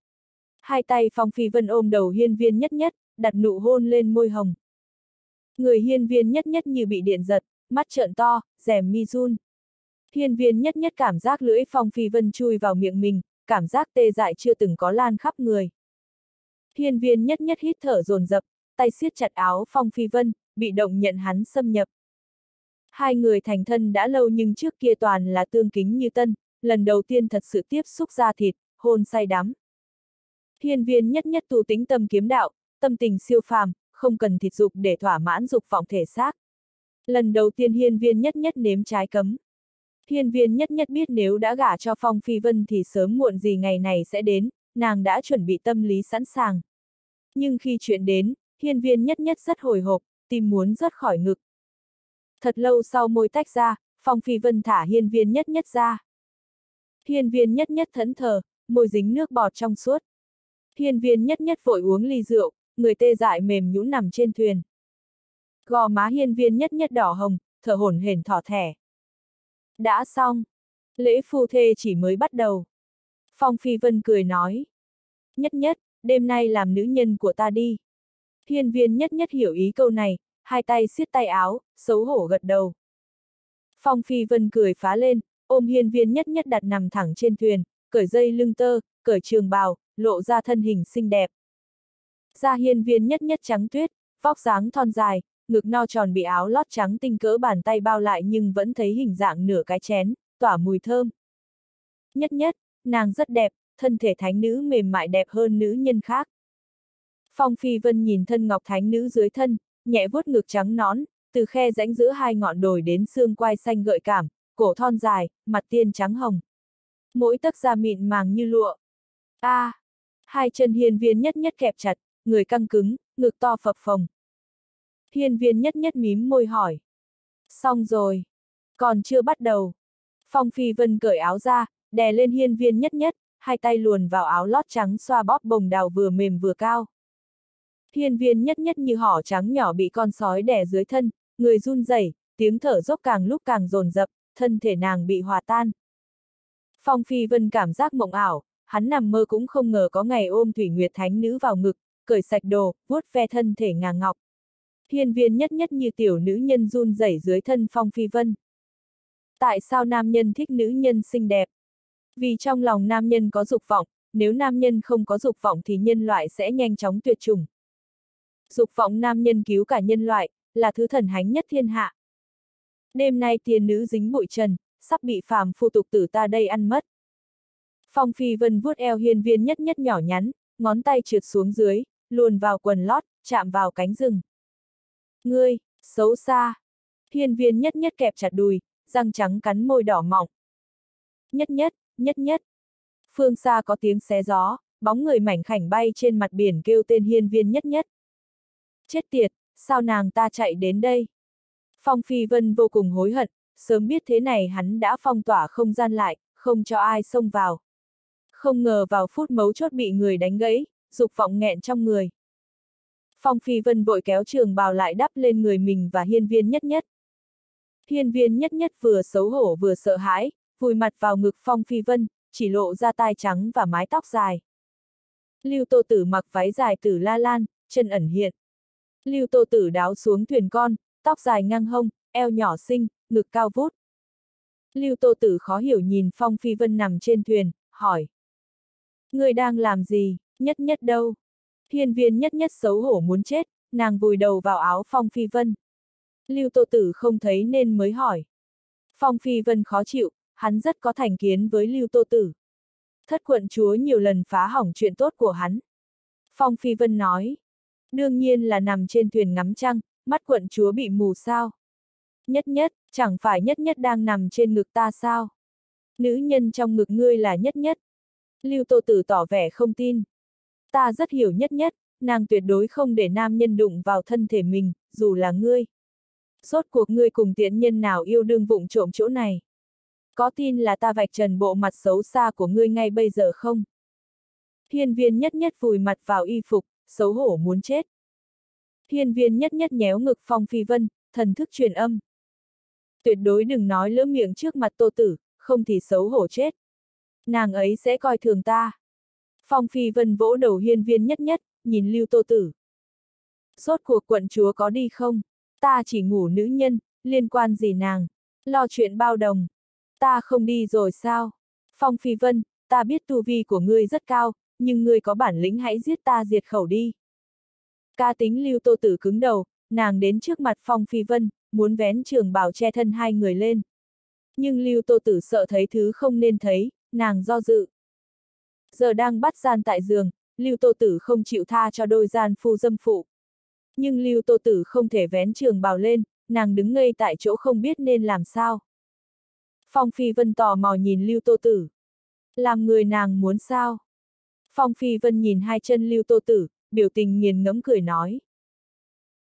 Hai tay Phong Phi Vân ôm đầu hiên viên nhất nhất, đặt nụ hôn lên môi hồng. Người hiên viên nhất nhất như bị điện giật, mắt trợn to, rèm mi run. Hiên viên nhất nhất cảm giác lưỡi Phong Phi Vân chui vào miệng mình, cảm giác tê dại chưa từng có lan khắp người. Hiên viên nhất nhất hít thở dồn dập, tay siết chặt áo Phong Phi Vân, bị động nhận hắn xâm nhập. Hai người thành thân đã lâu nhưng trước kia toàn là tương kính như tân, lần đầu tiên thật sự tiếp xúc ra thịt, hôn say đắm. Hiên viên nhất nhất tu tính tâm kiếm đạo, tâm tình siêu phàm, không cần thịt dục để thỏa mãn dục vọng thể xác. Lần đầu tiên hiên viên nhất nhất nếm trái cấm. Hiên viên nhất nhất biết nếu đã gả cho Phong Phi Vân thì sớm muộn gì ngày này sẽ đến, nàng đã chuẩn bị tâm lý sẵn sàng. Nhưng khi chuyện đến, hiên viên nhất nhất rất hồi hộp, tim muốn rớt khỏi ngực. Thật lâu sau môi tách ra, Phong Phi Vân thả hiên viên nhất nhất ra. Hiên viên nhất nhất thẫn thờ, môi dính nước bọt trong suốt. Hiên viên nhất nhất vội uống ly rượu, người tê dại mềm nhũn nằm trên thuyền. Gò má hiên viên nhất nhất đỏ hồng, thở hổn hển thỏ thẻ. Đã xong. Lễ phu thê chỉ mới bắt đầu. Phong Phi Vân cười nói. Nhất nhất, đêm nay làm nữ nhân của ta đi. Hiên viên nhất nhất hiểu ý câu này, hai tay siết tay áo, xấu hổ gật đầu. Phong Phi Vân cười phá lên, ôm hiên viên nhất nhất đặt nằm thẳng trên thuyền, cởi dây lưng tơ, cởi trường bào, lộ ra thân hình xinh đẹp. Da hiên viên nhất nhất trắng tuyết, vóc dáng thon dài, ngực no tròn bị áo lót trắng tinh cỡ bàn tay bao lại nhưng vẫn thấy hình dạng nửa cái chén, tỏa mùi thơm. Nhất nhất, nàng rất đẹp, thân thể thánh nữ mềm mại đẹp hơn nữ nhân khác. Phong Phi Vân nhìn thân ngọc thánh nữ dưới thân, nhẹ vuốt ngực trắng nón từ khe rãnh giữa hai ngọn đồi đến xương quai xanh gợi cảm, cổ thon dài, mặt tiên trắng hồng. Mỗi tấc da mịn màng như lụa. A, à, hai chân hiên viên nhất nhất kẹp chặt, người căng cứng, ngực to phập phồng. Hiên viên nhất nhất mím môi hỏi. Xong rồi. Còn chưa bắt đầu. Phong Phi Vân cởi áo ra, đè lên hiên viên nhất nhất, hai tay luồn vào áo lót trắng xoa bóp bồng đào vừa mềm vừa cao. Hiên viên nhất nhất như hỏ trắng nhỏ bị con sói đè dưới thân, người run rẩy, tiếng thở dốc càng lúc càng dồn dập, thân thể nàng bị hòa tan. Phong Phi Vân cảm giác mộng ảo, hắn nằm mơ cũng không ngờ có ngày ôm Thủy Nguyệt Thánh Nữ vào ngực, cởi sạch đồ, vuốt ve thân thể ngà ngọc. Hiên viên nhất nhất như tiểu nữ nhân run rẩy dưới thân Phong Phi Vân. Tại sao nam nhân thích nữ nhân xinh đẹp? Vì trong lòng nam nhân có dục vọng, nếu nam nhân không có dục vọng thì nhân loại sẽ nhanh chóng tuyệt chủng. Dục vọng nam nhân cứu cả nhân loại, là thứ thần hánh nhất thiên hạ. Đêm nay tiền nữ dính bụi trần, sắp bị phàm phu tục tử ta đây ăn mất. Phong Phi Vân vuốt eo hiên viên nhất nhất nhỏ nhắn, ngón tay trượt xuống dưới, luồn vào quần lót, chạm vào cánh rừng. Ngươi, xấu xa. Hiên viên nhất nhất kẹp chặt đùi, răng trắng cắn môi đỏ mọng. Nhất nhất, nhất nhất. Phương xa có tiếng xé gió, bóng người mảnh khảnh bay trên mặt biển kêu tên hiên viên nhất nhất. Chết tiệt, sao nàng ta chạy đến đây? Phong Phi Vân vô cùng hối hận, sớm biết thế này hắn đã phong tỏa không gian lại, không cho ai xông vào. Không ngờ vào phút mấu chốt bị người đánh gãy, dục vọng nghẹn trong người. Phong Phi Vân vội kéo trường bào lại đắp lên người mình và hiên viên nhất nhất. Hiên viên nhất nhất vừa xấu hổ vừa sợ hãi, vùi mặt vào ngực Phong Phi Vân, chỉ lộ ra tai trắng và mái tóc dài. Lưu Tô Tử mặc váy dài tử la lan, chân ẩn hiện. Lưu Tô Tử đáo xuống thuyền con, tóc dài ngang hông, eo nhỏ xinh, ngực cao vút. Lưu Tô Tử khó hiểu nhìn Phong Phi Vân nằm trên thuyền, hỏi. Người đang làm gì, nhất nhất đâu? Hiên viên nhất nhất xấu hổ muốn chết, nàng vùi đầu vào áo Phong Phi Vân. Lưu Tô Tử không thấy nên mới hỏi. Phong Phi Vân khó chịu, hắn rất có thành kiến với Lưu Tô Tử. Thất quận chúa nhiều lần phá hỏng chuyện tốt của hắn. Phong Phi Vân nói. Đương nhiên là nằm trên thuyền ngắm trăng, mắt quận chúa bị mù sao. Nhất nhất, chẳng phải nhất nhất đang nằm trên ngực ta sao? Nữ nhân trong ngực ngươi là nhất nhất. Lưu Tô Tử tỏ vẻ không tin. Ta rất hiểu nhất nhất, nàng tuyệt đối không để nam nhân đụng vào thân thể mình, dù là ngươi. Rốt cuộc ngươi cùng tiện nhân nào yêu đương vụng trộm chỗ này? Có tin là ta vạch trần bộ mặt xấu xa của ngươi ngay bây giờ không? Hiên viên nhất nhất vùi mặt vào y phục, xấu hổ muốn chết. Hiên viên nhất nhất nhéo ngực Phong Phi Vân, thần thức truyền âm. Tuyệt đối đừng nói lỡ miệng trước mặt tô tử, không thì xấu hổ chết. Nàng ấy sẽ coi thường ta. Phong Phi Vân vỗ đầu hiên viên nhất nhất, nhìn lưu tô tử. Rốt cuộc quận chúa có đi không? Ta chỉ ngủ nữ nhân, liên quan gì nàng? Lo chuyện bao đồng. Ta không đi rồi sao? Phong Phi Vân, ta biết tu vi của ngươi rất cao, nhưng ngươi có bản lĩnh hãy giết ta diệt khẩu đi. Ca tính lưu tô tử cứng đầu, nàng đến trước mặt Phong Phi Vân, muốn vén trường bào che thân hai người lên. Nhưng lưu tô tử sợ thấy thứ không nên thấy, nàng do dự. Giờ đang bắt gian tại giường, lưu tô tử không chịu tha cho đôi gian phu dâm phụ. Nhưng lưu tô tử không thể vén trường bào lên, nàng đứng ngây tại chỗ không biết nên làm sao. Phong Phi Vân tò mò nhìn lưu tô tử. Làm người nàng muốn sao? Phong Phi Vân nhìn hai chân lưu tô tử, biểu tình nghiền ngẫm cười nói.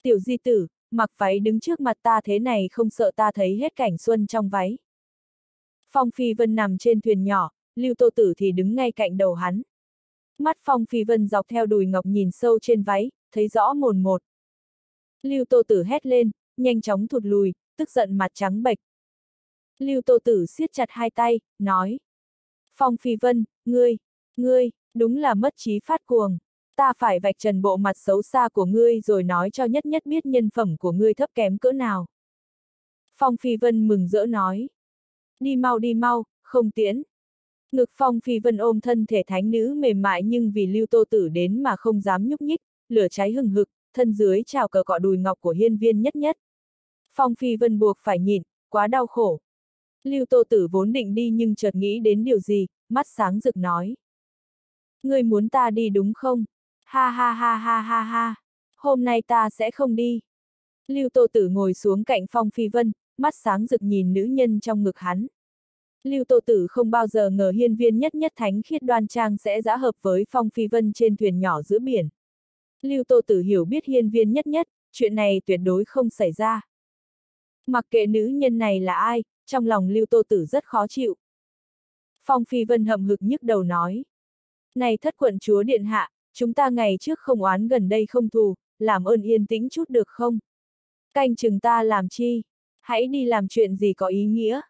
Tiểu di tử, mặc váy đứng trước mặt ta thế này không sợ ta thấy hết cảnh xuân trong váy. Phong Phi Vân nằm trên thuyền nhỏ, Lưu Tô Tử thì đứng ngay cạnh đầu hắn. Mắt Phong Phi Vân dọc theo đùi ngọc nhìn sâu trên váy, thấy rõ mồn một. Lưu Tô Tử hét lên, nhanh chóng thụt lùi, tức giận mặt trắng bệch. Lưu Tô Tử siết chặt hai tay, nói. Phong Phi Vân, ngươi, ngươi, đúng là mất trí phát cuồng. Ta phải vạch trần bộ mặt xấu xa của ngươi rồi nói cho nhất nhất biết nhân phẩm của ngươi thấp kém cỡ nào. Phong Phi Vân mừng rỡ nói. Đi mau đi mau, không tiễn. Ngực Phong Phi Vân ôm thân thể thánh nữ mềm mại nhưng vì lưu tô tử đến mà không dám nhúc nhích, lửa cháy hừng hực, thân dưới trào cờ cọ đùi ngọc của hiên viên nhất nhất. Phong Phi Vân buộc phải nhịn, quá đau khổ. Lưu Tô Tử vốn định đi nhưng chợt nghĩ đến điều gì, mắt sáng rực nói. Ngươi muốn ta đi đúng không? Ha ha ha ha ha ha. Hôm nay ta sẽ không đi. Lưu Tô Tử ngồi xuống cạnh Phong Phi Vân, mắt sáng rực nhìn nữ nhân trong ngực hắn. Lưu Tô Tử không bao giờ ngờ hiên viên nhất nhất thánh khiết đoan trang sẽ giã hợp với Phong Phi Vân trên thuyền nhỏ giữa biển. Lưu Tô Tử hiểu biết hiên viên nhất nhất, chuyện này tuyệt đối không xảy ra. Mặc kệ nữ nhân này là ai, trong lòng Lưu Tô Tử rất khó chịu. Phong Phi Vân hậm hực nhức đầu nói. Này thất quận chúa điện hạ, chúng ta ngày trước không oán gần đây không thù, làm ơn yên tĩnh chút được không? Canh chừng ta làm chi? Hãy đi làm chuyện gì có ý nghĩa.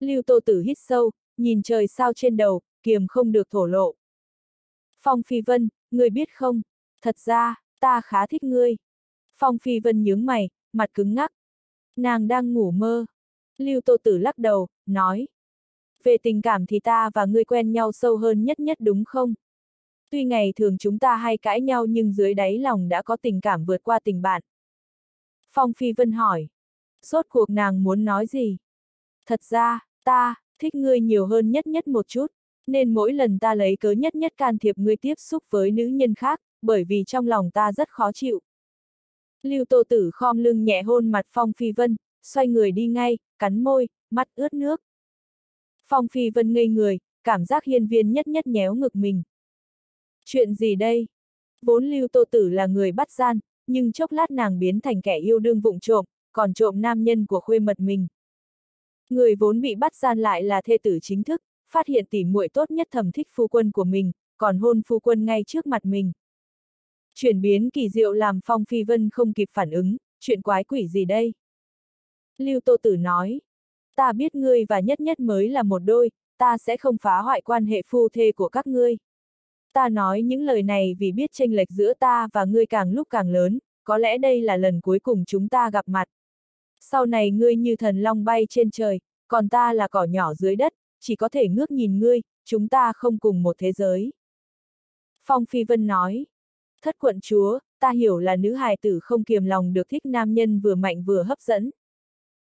Lưu Tô Tử hít sâu, nhìn trời sao trên đầu, kiềm không được thổ lộ. Phong Phi Vân, ngươi biết không? Thật ra, ta khá thích ngươi. Phong Phi Vân nhướng mày, mặt cứng ngắc. Nàng đang ngủ mơ. Lưu Tô Tử lắc đầu, nói. Về tình cảm thì ta và ngươi quen nhau sâu hơn nhất nhất đúng không? Tuy ngày thường chúng ta hay cãi nhau nhưng dưới đáy lòng đã có tình cảm vượt qua tình bạn. Phong Phi Vân hỏi. Sốt cuộc nàng muốn nói gì? Thật ra, ta, thích ngươi nhiều hơn nhất nhất một chút, nên mỗi lần ta lấy cớ nhất nhất can thiệp ngươi tiếp xúc với nữ nhân khác, bởi vì trong lòng ta rất khó chịu. Lưu Tô Tử khom lưng nhẹ hôn mặt Phong Phi Vân, xoay người đi ngay, cắn môi, mắt ướt nước. Phong Phi Vân ngây người, cảm giác hiên viên nhất nhất nhéo ngực mình. Chuyện gì đây? Vốn Lưu Tô Tử là người bắt gian, nhưng chốc lát nàng biến thành kẻ yêu đương vụng trộm, còn trộm nam nhân của khuê mật mình. Người vốn bị bắt gian lại là thê tử chính thức, phát hiện tỉ muội tốt nhất thầm thích phu quân của mình, còn hôn phu quân ngay trước mặt mình. Chuyển biến kỳ diệu làm Phong Phi Vân không kịp phản ứng, chuyện quái quỷ gì đây? Lưu Tô Tử nói, ta biết ngươi và nhất nhất mới là một đôi, ta sẽ không phá hoại quan hệ phu thê của các ngươi. Ta nói những lời này vì biết tranh lệch giữa ta và ngươi càng lúc càng lớn, có lẽ đây là lần cuối cùng chúng ta gặp mặt. Sau này ngươi như thần long bay trên trời, còn ta là cỏ nhỏ dưới đất, chỉ có thể ngước nhìn ngươi, chúng ta không cùng một thế giới. Phong Phi Vân nói, thất quận chúa, ta hiểu là nữ hài tử không kiềm lòng được thích nam nhân vừa mạnh vừa hấp dẫn.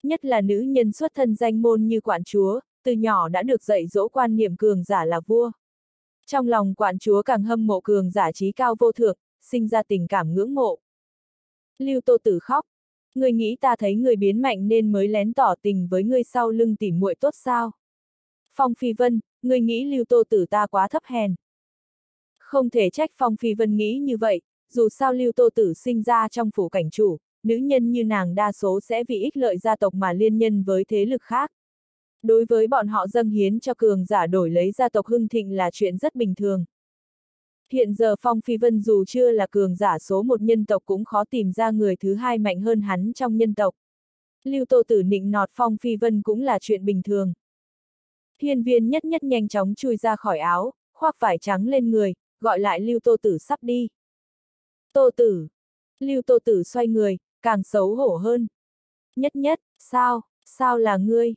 Nhất là nữ nhân xuất thân danh môn như quản chúa, từ nhỏ đã được dạy dỗ quan niệm cường giả là vua. Trong lòng quản chúa càng hâm mộ cường giả trí cao vô thượng, sinh ra tình cảm ngưỡng mộ. Lưu Tô Tử khóc. Người nghĩ ta thấy người biến mạnh nên mới lén tỏ tình với người sau lưng tỉ muội tốt sao? Phong Phi Vân, người nghĩ Lưu Tô Tử ta quá thấp hèn. Không thể trách Phong Phi Vân nghĩ như vậy, dù sao Lưu Tô Tử sinh ra trong phủ cảnh chủ, nữ nhân như nàng đa số sẽ vì ích lợi gia tộc mà liên nhân với thế lực khác. Đối với bọn họ dâng hiến cho cường giả đổi lấy gia tộc hưng thịnh là chuyện rất bình thường. Hiện giờ Phong Phi Vân dù chưa là cường giả số một nhân tộc cũng khó tìm ra người thứ hai mạnh hơn hắn trong nhân tộc. Lưu Tô Tử nịnh nọt Phong Phi Vân cũng là chuyện bình thường. Hiên viên nhất nhất nhanh chóng chui ra khỏi áo, khoác vải trắng lên người, gọi lại Lưu Tô Tử sắp đi. Tô Tử. Lưu Tô Tử xoay người, càng xấu hổ hơn. Nhất nhất, sao, sao là ngươi?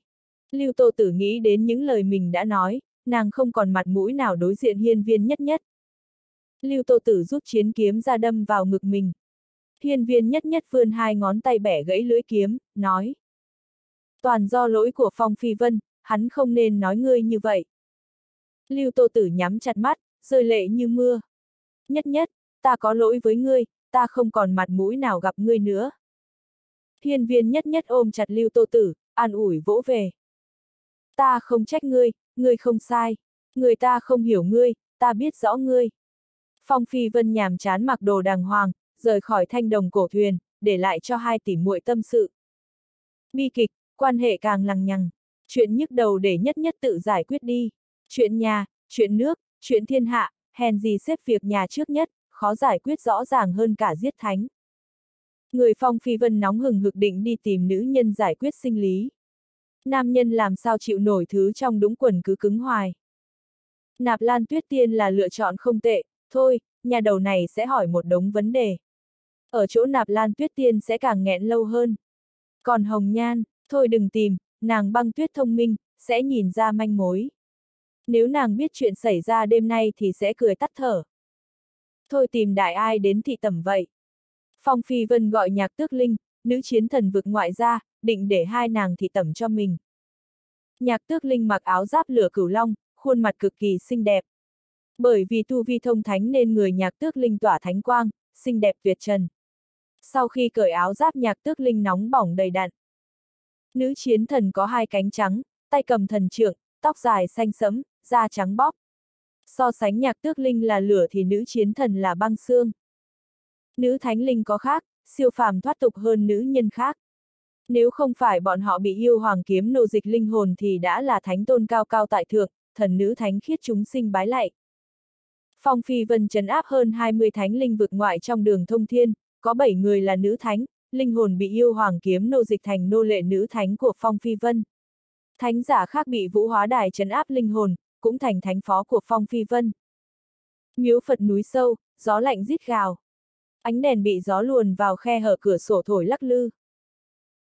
Lưu Tô Tử nghĩ đến những lời mình đã nói, nàng không còn mặt mũi nào đối diện hiên viên nhất nhất. Lưu Tô Tử rút chiến kiếm ra đâm vào ngực mình. Hiên viên nhất nhất vươn hai ngón tay bẻ gãy lưỡi kiếm, nói. Toàn do lỗi của Phong Phi Vân, hắn không nên nói ngươi như vậy. Lưu Tô Tử nhắm chặt mắt, rơi lệ như mưa. Nhất nhất, ta có lỗi với ngươi, ta không còn mặt mũi nào gặp ngươi nữa. Hiên viên nhất nhất ôm chặt Lưu Tô Tử, an ủi vỗ về. Ta không trách ngươi, ngươi không sai. Người ta không hiểu ngươi, ta biết rõ ngươi. Phong Phi Vân nhàm chán mặc đồ đàng hoàng, rời khỏi thanh đồng cổ thuyền, để lại cho hai tỷ muội tâm sự. Bi kịch, quan hệ càng lằng nhằng. Chuyện nhức đầu để nhất nhất tự giải quyết đi. Chuyện nhà, chuyện nước, chuyện thiên hạ, hèn gì xếp việc nhà trước nhất, khó giải quyết rõ ràng hơn cả giết thánh. Người Phong Phi Vân nóng hừng hực định đi tìm nữ nhân giải quyết sinh lý. Nam nhân làm sao chịu nổi thứ trong đúng quần cứ cứng hoài. Nạp Lan Tuyết Tiên là lựa chọn không tệ, thôi, nhà đầu này sẽ hỏi một đống vấn đề. Ở chỗ Nạp Lan Tuyết Tiên sẽ càng nghẹn lâu hơn. Còn Hồng Nhan, thôi đừng tìm, nàng băng tuyết thông minh, sẽ nhìn ra manh mối. Nếu nàng biết chuyện xảy ra đêm nay thì sẽ cười tắt thở. Thôi tìm đại ai đến thị tẩm vậy. Phong Phi Vân gọi nhạc tước linh, nữ chiến thần vực ngoại ra, định để hai nàng thị tẩm cho mình. Nhạc tước linh mặc áo giáp lửa cửu long, khuôn mặt cực kỳ xinh đẹp. Bởi vì tu vi thông thánh nên người nhạc tước linh tỏa thánh quang, xinh đẹp tuyệt trần. Sau khi cởi áo giáp nhạc tước linh nóng bỏng đầy đặn. Nữ chiến thần có hai cánh trắng, tay cầm thần trượng, tóc dài xanh sẫm, da trắng bóc. So sánh nhạc tước linh là lửa thì nữ chiến thần là băng xương. Nữ thánh linh có khác, siêu phàm thoát tục hơn nữ nhân khác. Nếu không phải bọn họ bị yêu hoàng kiếm nô dịch linh hồn thì đã là thánh tôn cao cao tại thượng, thần nữ thánh khiết chúng sinh bái lạy. Phong Phi Vân trấn áp hơn 20 thánh linh vực ngoại trong đường thông thiên, có 7 người là nữ thánh, linh hồn bị yêu hoàng kiếm nô dịch thành nô lệ nữ thánh của Phong Phi Vân. Thánh giả khác bị vũ hóa đài trấn áp linh hồn, cũng thành thánh phó của Phong Phi Vân. Miếu Phật núi sâu, gió lạnh rít gào. Ánh đèn bị gió luồn vào khe hở cửa sổ thổi lắc lư.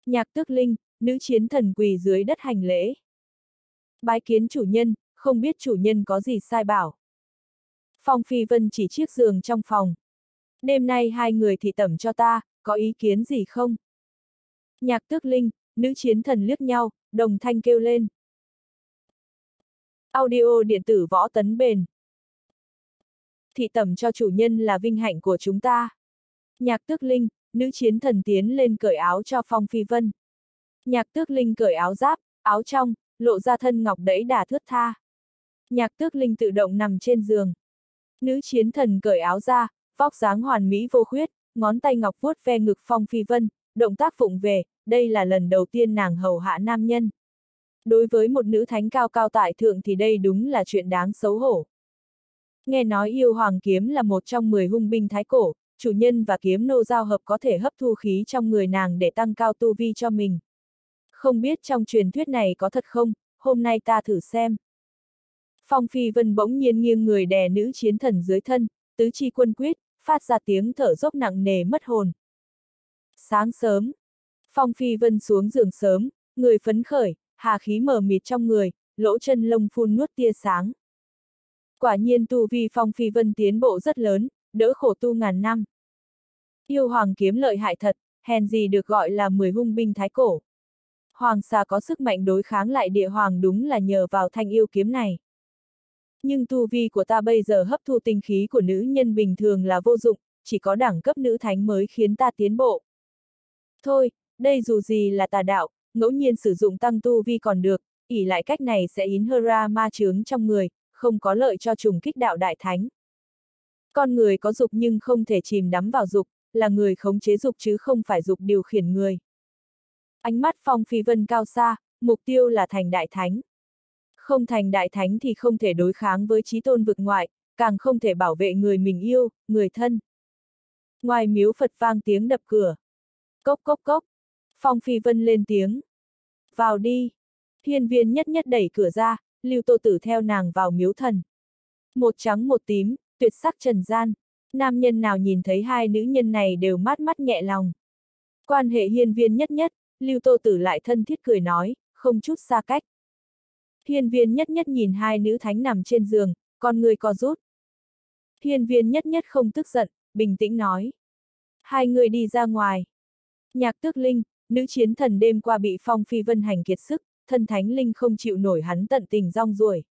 Nhạc tước linh, nữ chiến thần quỳ dưới đất hành lễ. Bái kiến chủ nhân, không biết chủ nhân có gì sai bảo. Phong Phi Vân chỉ chiếc giường trong phòng. Đêm nay hai người thị tẩm cho ta, có ý kiến gì không? Nhạc tước linh, nữ chiến thần liếc nhau, đồng thanh kêu lên. Audio điện tử võ tấn bền. Thị tẩm cho chủ nhân là vinh hạnh của chúng ta. Nhạc tước linh, nữ chiến thần tiến lên cởi áo cho Phong Phi Vân. Nhạc tước linh cởi áo giáp, áo trong, lộ ra thân ngọc đẫy đà thướt tha. Nhạc tước linh tự động nằm trên giường. Nữ chiến thần cởi áo ra, vóc dáng hoàn mỹ vô khuyết, ngón tay ngọc vuốt ve ngực Phong Phi Vân, động tác phụng về, đây là lần đầu tiên nàng hầu hạ nam nhân. Đối với một nữ thánh cao cao tại thượng thì đây đúng là chuyện đáng xấu hổ. Nghe nói yêu hoàng kiếm là một trong 10 hung binh thái cổ, chủ nhân và kiếm nô giao hợp có thể hấp thu khí trong người nàng để tăng cao tu vi cho mình. Không biết trong truyền thuyết này có thật không, hôm nay ta thử xem. Phong Phi Vân bỗng nhiên nghiêng người đè nữ chiến thần dưới thân, tứ chi quân quyết, phát ra tiếng thở dốc nặng nề mất hồn. Sáng sớm, Phong Phi Vân xuống giường sớm, người phấn khởi, hà khí mở mịt trong người, lỗ chân lông phun nuốt tia sáng. Quả nhiên tu vi Phong Phi Vân tiến bộ rất lớn, đỡ khổ tu ngàn năm. Yêu hoàng kiếm lợi hại thật, hèn gì được gọi là mười hung binh thái cổ. Hoàng xà có sức mạnh đối kháng lại địa hoàng đúng là nhờ vào thanh yêu kiếm này. Nhưng tu vi của ta bây giờ hấp thu tinh khí của nữ nhân bình thường là vô dụng, chỉ có đẳng cấp nữ thánh mới khiến ta tiến bộ. Thôi, đây dù gì là tà đạo, ngẫu nhiên sử dụng tăng tu vi còn được, ỉ lại cách này sẽ yến hơ ra ma chướng trong người, không có lợi cho trùng kích đạo đại thánh. Con người có dục nhưng không thể chìm đắm vào dục, là người khống chế dục chứ không phải dục điều khiển người. Ánh mắt phong phi vân cao xa, mục tiêu là thành đại thánh. Không thành đại thánh thì không thể đối kháng với trí tôn vực ngoại, càng không thể bảo vệ người mình yêu, người thân. Ngoài miếu Phật vang tiếng đập cửa. Cốc cốc cốc. Phong Phi Vân lên tiếng. Vào đi. Hiên viên nhất nhất đẩy cửa ra, lưu tô tử theo nàng vào miếu thần. Một trắng một tím, tuyệt sắc trần gian. Nam nhân nào nhìn thấy hai nữ nhân này đều mát mắt nhẹ lòng. Quan hệ hiên viên nhất nhất, lưu tô tử lại thân thiết cười nói, không chút xa cách. Hiên viên nhất nhất nhìn hai nữ thánh nằm trên giường, con người co rút. Hiên viên nhất nhất không tức giận, bình tĩnh nói. Hai người đi ra ngoài. Nhạc tước linh, nữ chiến thần đêm qua bị phong phi vân hành kiệt sức, thân thánh linh không chịu nổi hắn tận tình rong ruổi.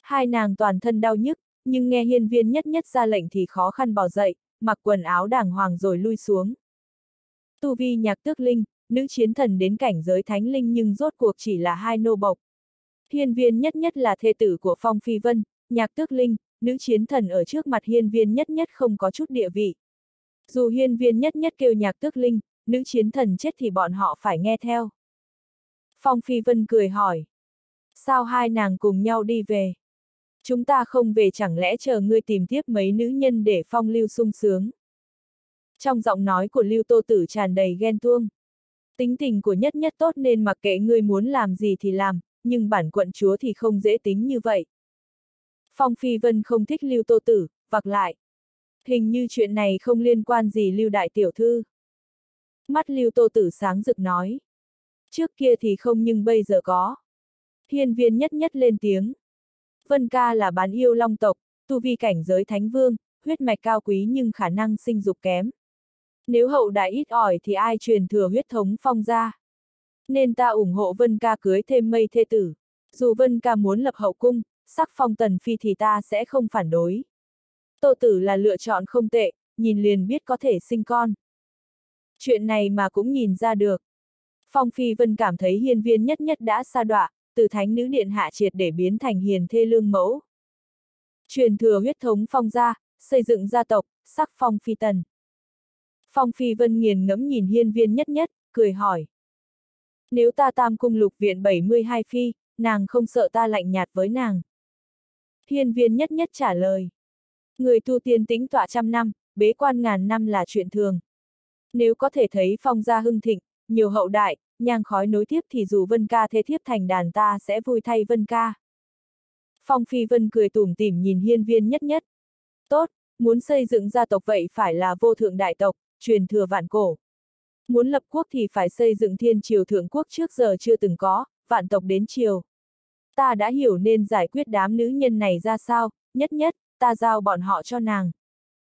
Hai nàng toàn thân đau nhức, nhưng nghe hiên viên nhất nhất ra lệnh thì khó khăn bỏ dậy, mặc quần áo đàng hoàng rồi lui xuống. Tu vi nhạc tước linh, nữ chiến thần đến cảnh giới thánh linh nhưng rốt cuộc chỉ là hai nô bộc. Hiên viên nhất nhất là thê tử của Phong Phi Vân, nhạc tước linh, nữ chiến thần ở trước mặt hiên viên nhất nhất không có chút địa vị. Dù hiên viên nhất nhất kêu nhạc tước linh, nữ chiến thần chết thì bọn họ phải nghe theo. Phong Phi Vân cười hỏi. Sao hai nàng cùng nhau đi về? Chúng ta không về chẳng lẽ chờ ngươi tìm tiếp mấy nữ nhân để phong lưu sung sướng? Trong giọng nói của lưu tô tử tràn đầy ghen tuông. Tính tình của nhất nhất tốt nên mặc kệ ngươi muốn làm gì thì làm, nhưng bản quận chúa thì không dễ tính như vậy. Phong Phi Vân không thích lưu tô tử, vặc lại. Hình như chuyện này không liên quan gì lưu đại tiểu thư. Mắt lưu tô tử sáng rực nói. Trước kia thì không nhưng bây giờ có. Hiên viên nhất nhất lên tiếng. Vân ca là bán yêu long tộc, tu vi cảnh giới thánh vương, huyết mạch cao quý nhưng khả năng sinh dục kém. Nếu hậu đại ít ỏi thì ai truyền thừa huyết thống phong ra. Nên ta ủng hộ Vân ca cưới thêm mây thê tử. Dù Vân ca muốn lập hậu cung, sắc phong tần phi thì ta sẽ không phản đối. Tô tử là lựa chọn không tệ, nhìn liền biết có thể sinh con. Chuyện này mà cũng nhìn ra được. Phong Phi Vân cảm thấy hiên viên nhất nhất đã sa đọa, từ thánh nữ điện hạ triệt để biến thành hiền thê lương mẫu. Truyền thừa huyết thống phong gia, xây dựng gia tộc, sắc phong phi tần. Phong Phi Vân nghiền ngẫm nhìn hiên viên nhất nhất, cười hỏi. Nếu ta tam cung lục viện 72 phi, nàng không sợ ta lạnh nhạt với nàng. Hiên viên nhất nhất trả lời. Người tu tiên tĩnh tọa trăm năm, bế quan ngàn năm là chuyện thường. Nếu có thể thấy phong gia hưng thịnh, nhiều hậu đại, nhang khói nối tiếp thì dù Vân ca thế thiếp thành đàn ta sẽ vui thay Vân ca. Phong Phi Vân cười tủm tỉm nhìn hiên viên nhất nhất. Tốt, muốn xây dựng gia tộc vậy phải là vô thượng đại tộc, truyền thừa vạn cổ. Muốn lập quốc thì phải xây dựng thiên triều thượng quốc trước giờ chưa từng có, vạn tộc đến triều. Ta đã hiểu nên giải quyết đám nữ nhân này ra sao, nhất nhất, ta giao bọn họ cho nàng.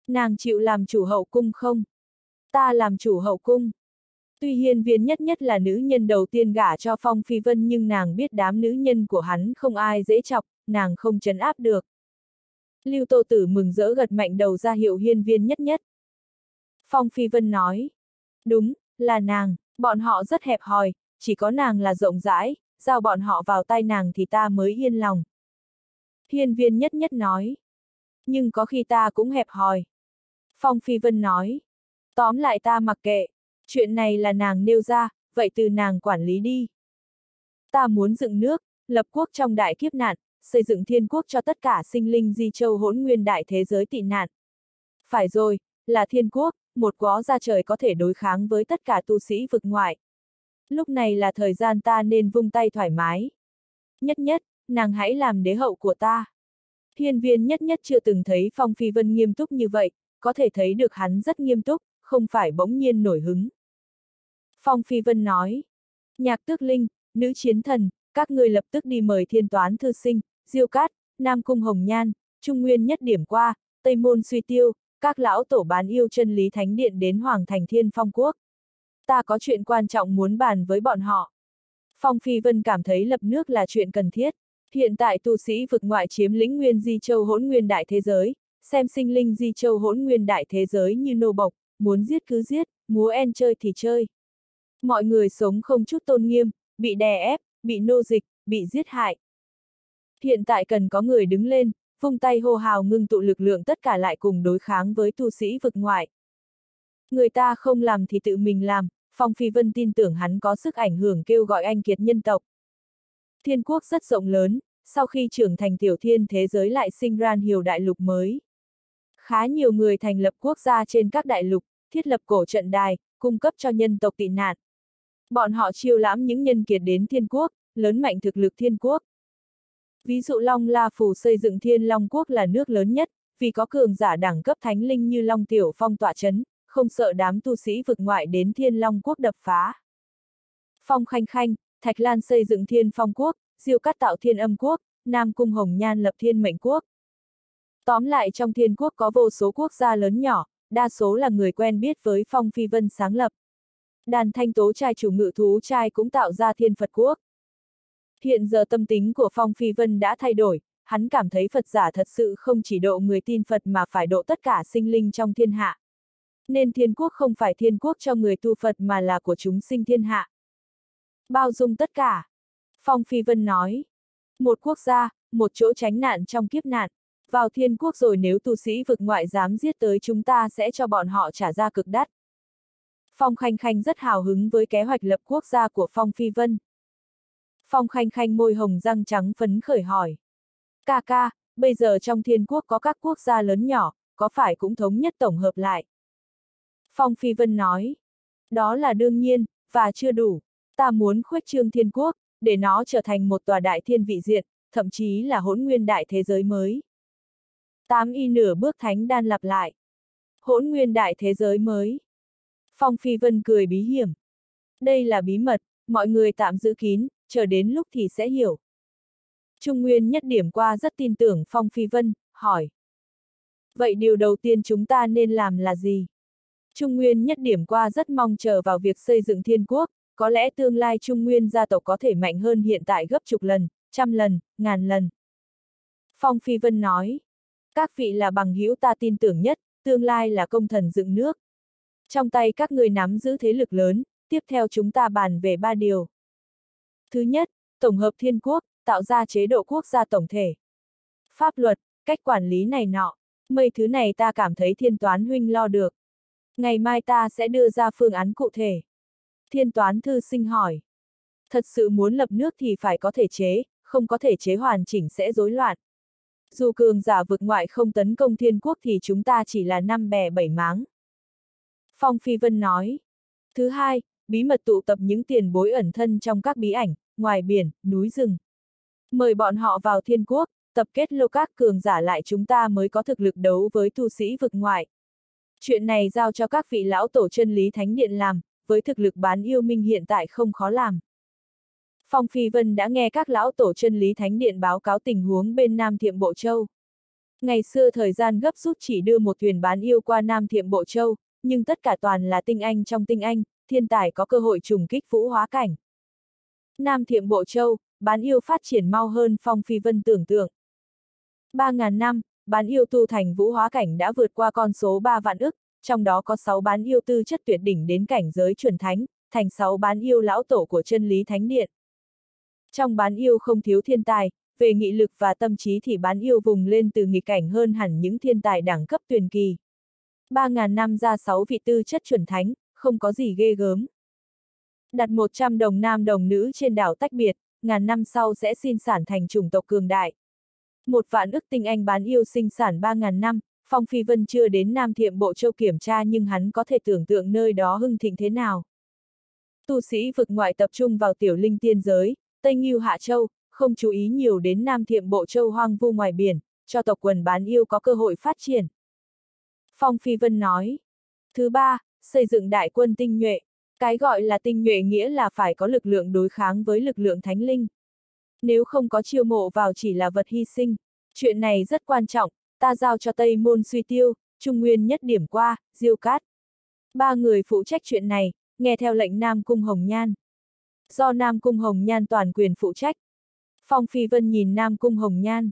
Nàng chịu làm chủ hậu cung không? Ta làm chủ hậu cung. Tuy hiên viên nhất nhất là nữ nhân đầu tiên gả cho Phong Phi Vân nhưng nàng biết đám nữ nhân của hắn không ai dễ chọc, nàng không chấn áp được. Lưu Tô Tử mừng rỡ gật mạnh đầu ra hiệu hiên viên nhất nhất. Phong Phi Vân nói. Đúng, là nàng, bọn họ rất hẹp hòi, chỉ có nàng là rộng rãi, giao bọn họ vào tay nàng thì ta mới yên lòng. Hiên viên nhất nhất nói. Nhưng có khi ta cũng hẹp hòi. Phong Phi Vân nói. Tóm lại ta mặc kệ, chuyện này là nàng nêu ra, vậy từ nàng quản lý đi. Ta muốn dựng nước, lập quốc trong đại kiếp nạn, xây dựng thiên quốc cho tất cả sinh linh di châu hỗn nguyên đại thế giới tị nạn. Phải rồi, là thiên quốc, một quó ra trời có thể đối kháng với tất cả tu sĩ vực ngoại. Lúc này là thời gian ta nên vung tay thoải mái. Nhất nhất, nàng hãy làm đế hậu của ta. Hiên viên nhất nhất chưa từng thấy Phong Phi Vân nghiêm túc như vậy, có thể thấy được hắn rất nghiêm túc, không phải bỗng nhiên nổi hứng. Phong Phi Vân nói, nhạc tước linh, nữ chiến thần, các người lập tức đi mời thiên toán thư sinh, diêu cát, nam cung hồng nhan, trung nguyên nhất điểm qua, tây môn suy tiêu, các lão tổ bán yêu chân lý thánh điện đến Hoàng thành thiên phong quốc. Ta có chuyện quan trọng muốn bàn với bọn họ. Phong Phi Vân cảm thấy lập nước là chuyện cần thiết. Hiện tại tu sĩ vực ngoại chiếm lĩnh nguyên di châu hỗn nguyên đại thế giới, xem sinh linh di châu hỗn nguyên đại thế giới như nô bộc, muốn giết cứ giết, múa en chơi thì chơi. Mọi người sống không chút tôn nghiêm, bị đè ép, bị nô dịch, bị giết hại. Hiện tại cần có người đứng lên, vung tay hô hào ngưng tụ lực lượng tất cả lại cùng đối kháng với tu sĩ vực ngoại. Người ta không làm thì tự mình làm, Phong Phi Vân tin tưởng hắn có sức ảnh hưởng kêu gọi anh kiệt nhân tộc. Thiên quốc rất rộng lớn, sau khi trưởng thành tiểu thiên thế giới lại sinh ra nhiều đại lục mới. Khá nhiều người thành lập quốc gia trên các đại lục, thiết lập cổ trận đài, cung cấp cho nhân tộc tị nạn. Bọn họ chiêu lãm những nhân kiệt đến thiên quốc, lớn mạnh thực lực thiên quốc. Ví dụ Long La Phủ xây dựng thiên Long Quốc là nước lớn nhất, vì có cường giả đẳng cấp thánh linh như Long Tiểu Phong tọa chấn, không sợ đám tu sĩ vực ngoại đến thiên Long Quốc đập phá. Phong Khanh Khanh, Thạch Lan xây dựng thiên Phong Quốc, Diêu Cát tạo thiên âm quốc, Nam Cung Hồng Nhan lập thiên mệnh quốc. Tóm lại trong thiên quốc có vô số quốc gia lớn nhỏ, đa số là người quen biết với Phong Phi Vân sáng lập. Đàn thanh tố trai chủ ngự thú trai cũng tạo ra thiên Phật quốc. Hiện giờ tâm tính của Phong Phi Vân đã thay đổi, hắn cảm thấy Phật giả thật sự không chỉ độ người tin Phật mà phải độ tất cả sinh linh trong thiên hạ. Nên thiên quốc không phải thiên quốc cho người tu Phật mà là của chúng sinh thiên hạ. Bao dung tất cả. Phong Phi Vân nói. Một quốc gia, một chỗ tránh nạn trong kiếp nạn. Vào thiên quốc rồi nếu tu sĩ vực ngoại dám giết tới chúng ta sẽ cho bọn họ trả ra cực đắt. Phong Khanh Khanh rất hào hứng với kế hoạch lập quốc gia của Phong Phi Vân. Phong Khanh Khanh môi hồng răng trắng phấn khởi hỏi. Ca ca, bây giờ trong thiên quốc có các quốc gia lớn nhỏ, có phải cũng thống nhất tổng hợp lại? Phong Phi Vân nói. Đó là đương nhiên, và chưa đủ. Ta muốn khuếch trương thiên quốc, để nó trở thành một tòa đại thiên vị diện, thậm chí là hỗn nguyên đại thế giới mới. Tám y nửa bước thánh đan lặp lại. Hỗn nguyên đại thế giới mới. Phong Phi Vân cười bí hiểm. Đây là bí mật, mọi người tạm giữ kín, chờ đến lúc thì sẽ hiểu. Trung Nguyên nhất điểm qua rất tin tưởng Phong Phi Vân, hỏi. Vậy điều đầu tiên chúng ta nên làm là gì? Trung Nguyên nhất điểm qua rất mong chờ vào việc xây dựng thiên quốc, có lẽ tương lai Trung Nguyên gia tộc có thể mạnh hơn hiện tại gấp chục lần, trăm lần, ngàn lần. Phong Phi Vân nói. Các vị là bằng hữu ta tin tưởng nhất, tương lai là công thần dựng nước. Trong tay các người nắm giữ thế lực lớn, tiếp theo chúng ta bàn về ba điều. Thứ nhất, tổng hợp thiên quốc, tạo ra chế độ quốc gia tổng thể. Pháp luật, cách quản lý này nọ, mấy thứ này ta cảm thấy thiên toán huynh lo được. Ngày mai ta sẽ đưa ra phương án cụ thể. Thiên toán thư sinh hỏi. Thật sự muốn lập nước thì phải có thể chế, không có thể chế hoàn chỉnh sẽ rối loạn. Dù cường giả vực ngoại không tấn công thiên quốc thì chúng ta chỉ là năm bè bảy máng. Phong Phi Vân nói. Thứ hai, bí mật tụ tập những tiền bối ẩn thân trong các bí ảnh, ngoài biển, núi rừng. Mời bọn họ vào thiên quốc, tập kết lô các cường giả lại chúng ta mới có thực lực đấu với tu sĩ vực ngoại. Chuyện này giao cho các vị lão tổ chân lý thánh điện làm, với thực lực bán yêu minh hiện tại không khó làm. Phong Phi Vân đã nghe các lão tổ chân lý thánh điện báo cáo tình huống bên Nam Thiệm Bộ Châu. Ngày xưa thời gian gấp rút chỉ đưa một thuyền bán yêu qua Nam Thiệm Bộ Châu, nhưng tất cả toàn là tinh anh trong tinh anh, thiên tài có cơ hội trùng kích vũ hóa cảnh. Nam Thiệm Bộ Châu, bán yêu phát triển mau hơn Phong Phi Vân tưởng tượng. 3.000 năm, bán yêu tu thành vũ hóa cảnh đã vượt qua con số 3 vạn ức, trong đó có 6 bán yêu tư chất tuyệt đỉnh đến cảnh giới chuẩn thánh, thành 6 bán yêu lão tổ của chân lý thánh điện. Trong bán yêu không thiếu thiên tài, về nghị lực và tâm trí thì bán yêu vùng lên từ nghịch cảnh hơn hẳn những thiên tài đẳng cấp tuyển kỳ. 3.000 năm ra 6 vị tư chất chuẩn thánh, không có gì ghê gớm. Đặt 100 đồng nam đồng nữ trên đảo tách biệt, ngàn năm sau sẽ sinh sản thành chủng tộc cường đại. Một vạn ức tinh anh bán yêu sinh sản 3.000 năm, Phong Phi Vân chưa đến Nam Thiệm Bộ Châu kiểm tra nhưng hắn có thể tưởng tượng nơi đó hưng thịnh thế nào. Tu sĩ vực ngoại tập trung vào tiểu linh tiên giới, Tây Nghiêu Hạ Châu, không chú ý nhiều đến Nam Thiệm Bộ Châu hoang vu ngoài biển, cho tộc quần bán yêu có cơ hội phát triển. Phong Phi Vân nói. Thứ ba, xây dựng đại quân tinh nhuệ. Cái gọi là tinh nhuệ nghĩa là phải có lực lượng đối kháng với lực lượng thánh linh. Nếu không có chiêu mộ vào chỉ là vật hy sinh. Chuyện này rất quan trọng, ta giao cho Tây Môn suy tiêu, Trung Nguyên nhất điểm qua, Diêu Cát. Ba người phụ trách chuyện này, nghe theo lệnh Nam Cung Hồng Nhan. Do Nam Cung Hồng Nhan toàn quyền phụ trách. Phong Phi Vân nhìn Nam Cung Hồng Nhan.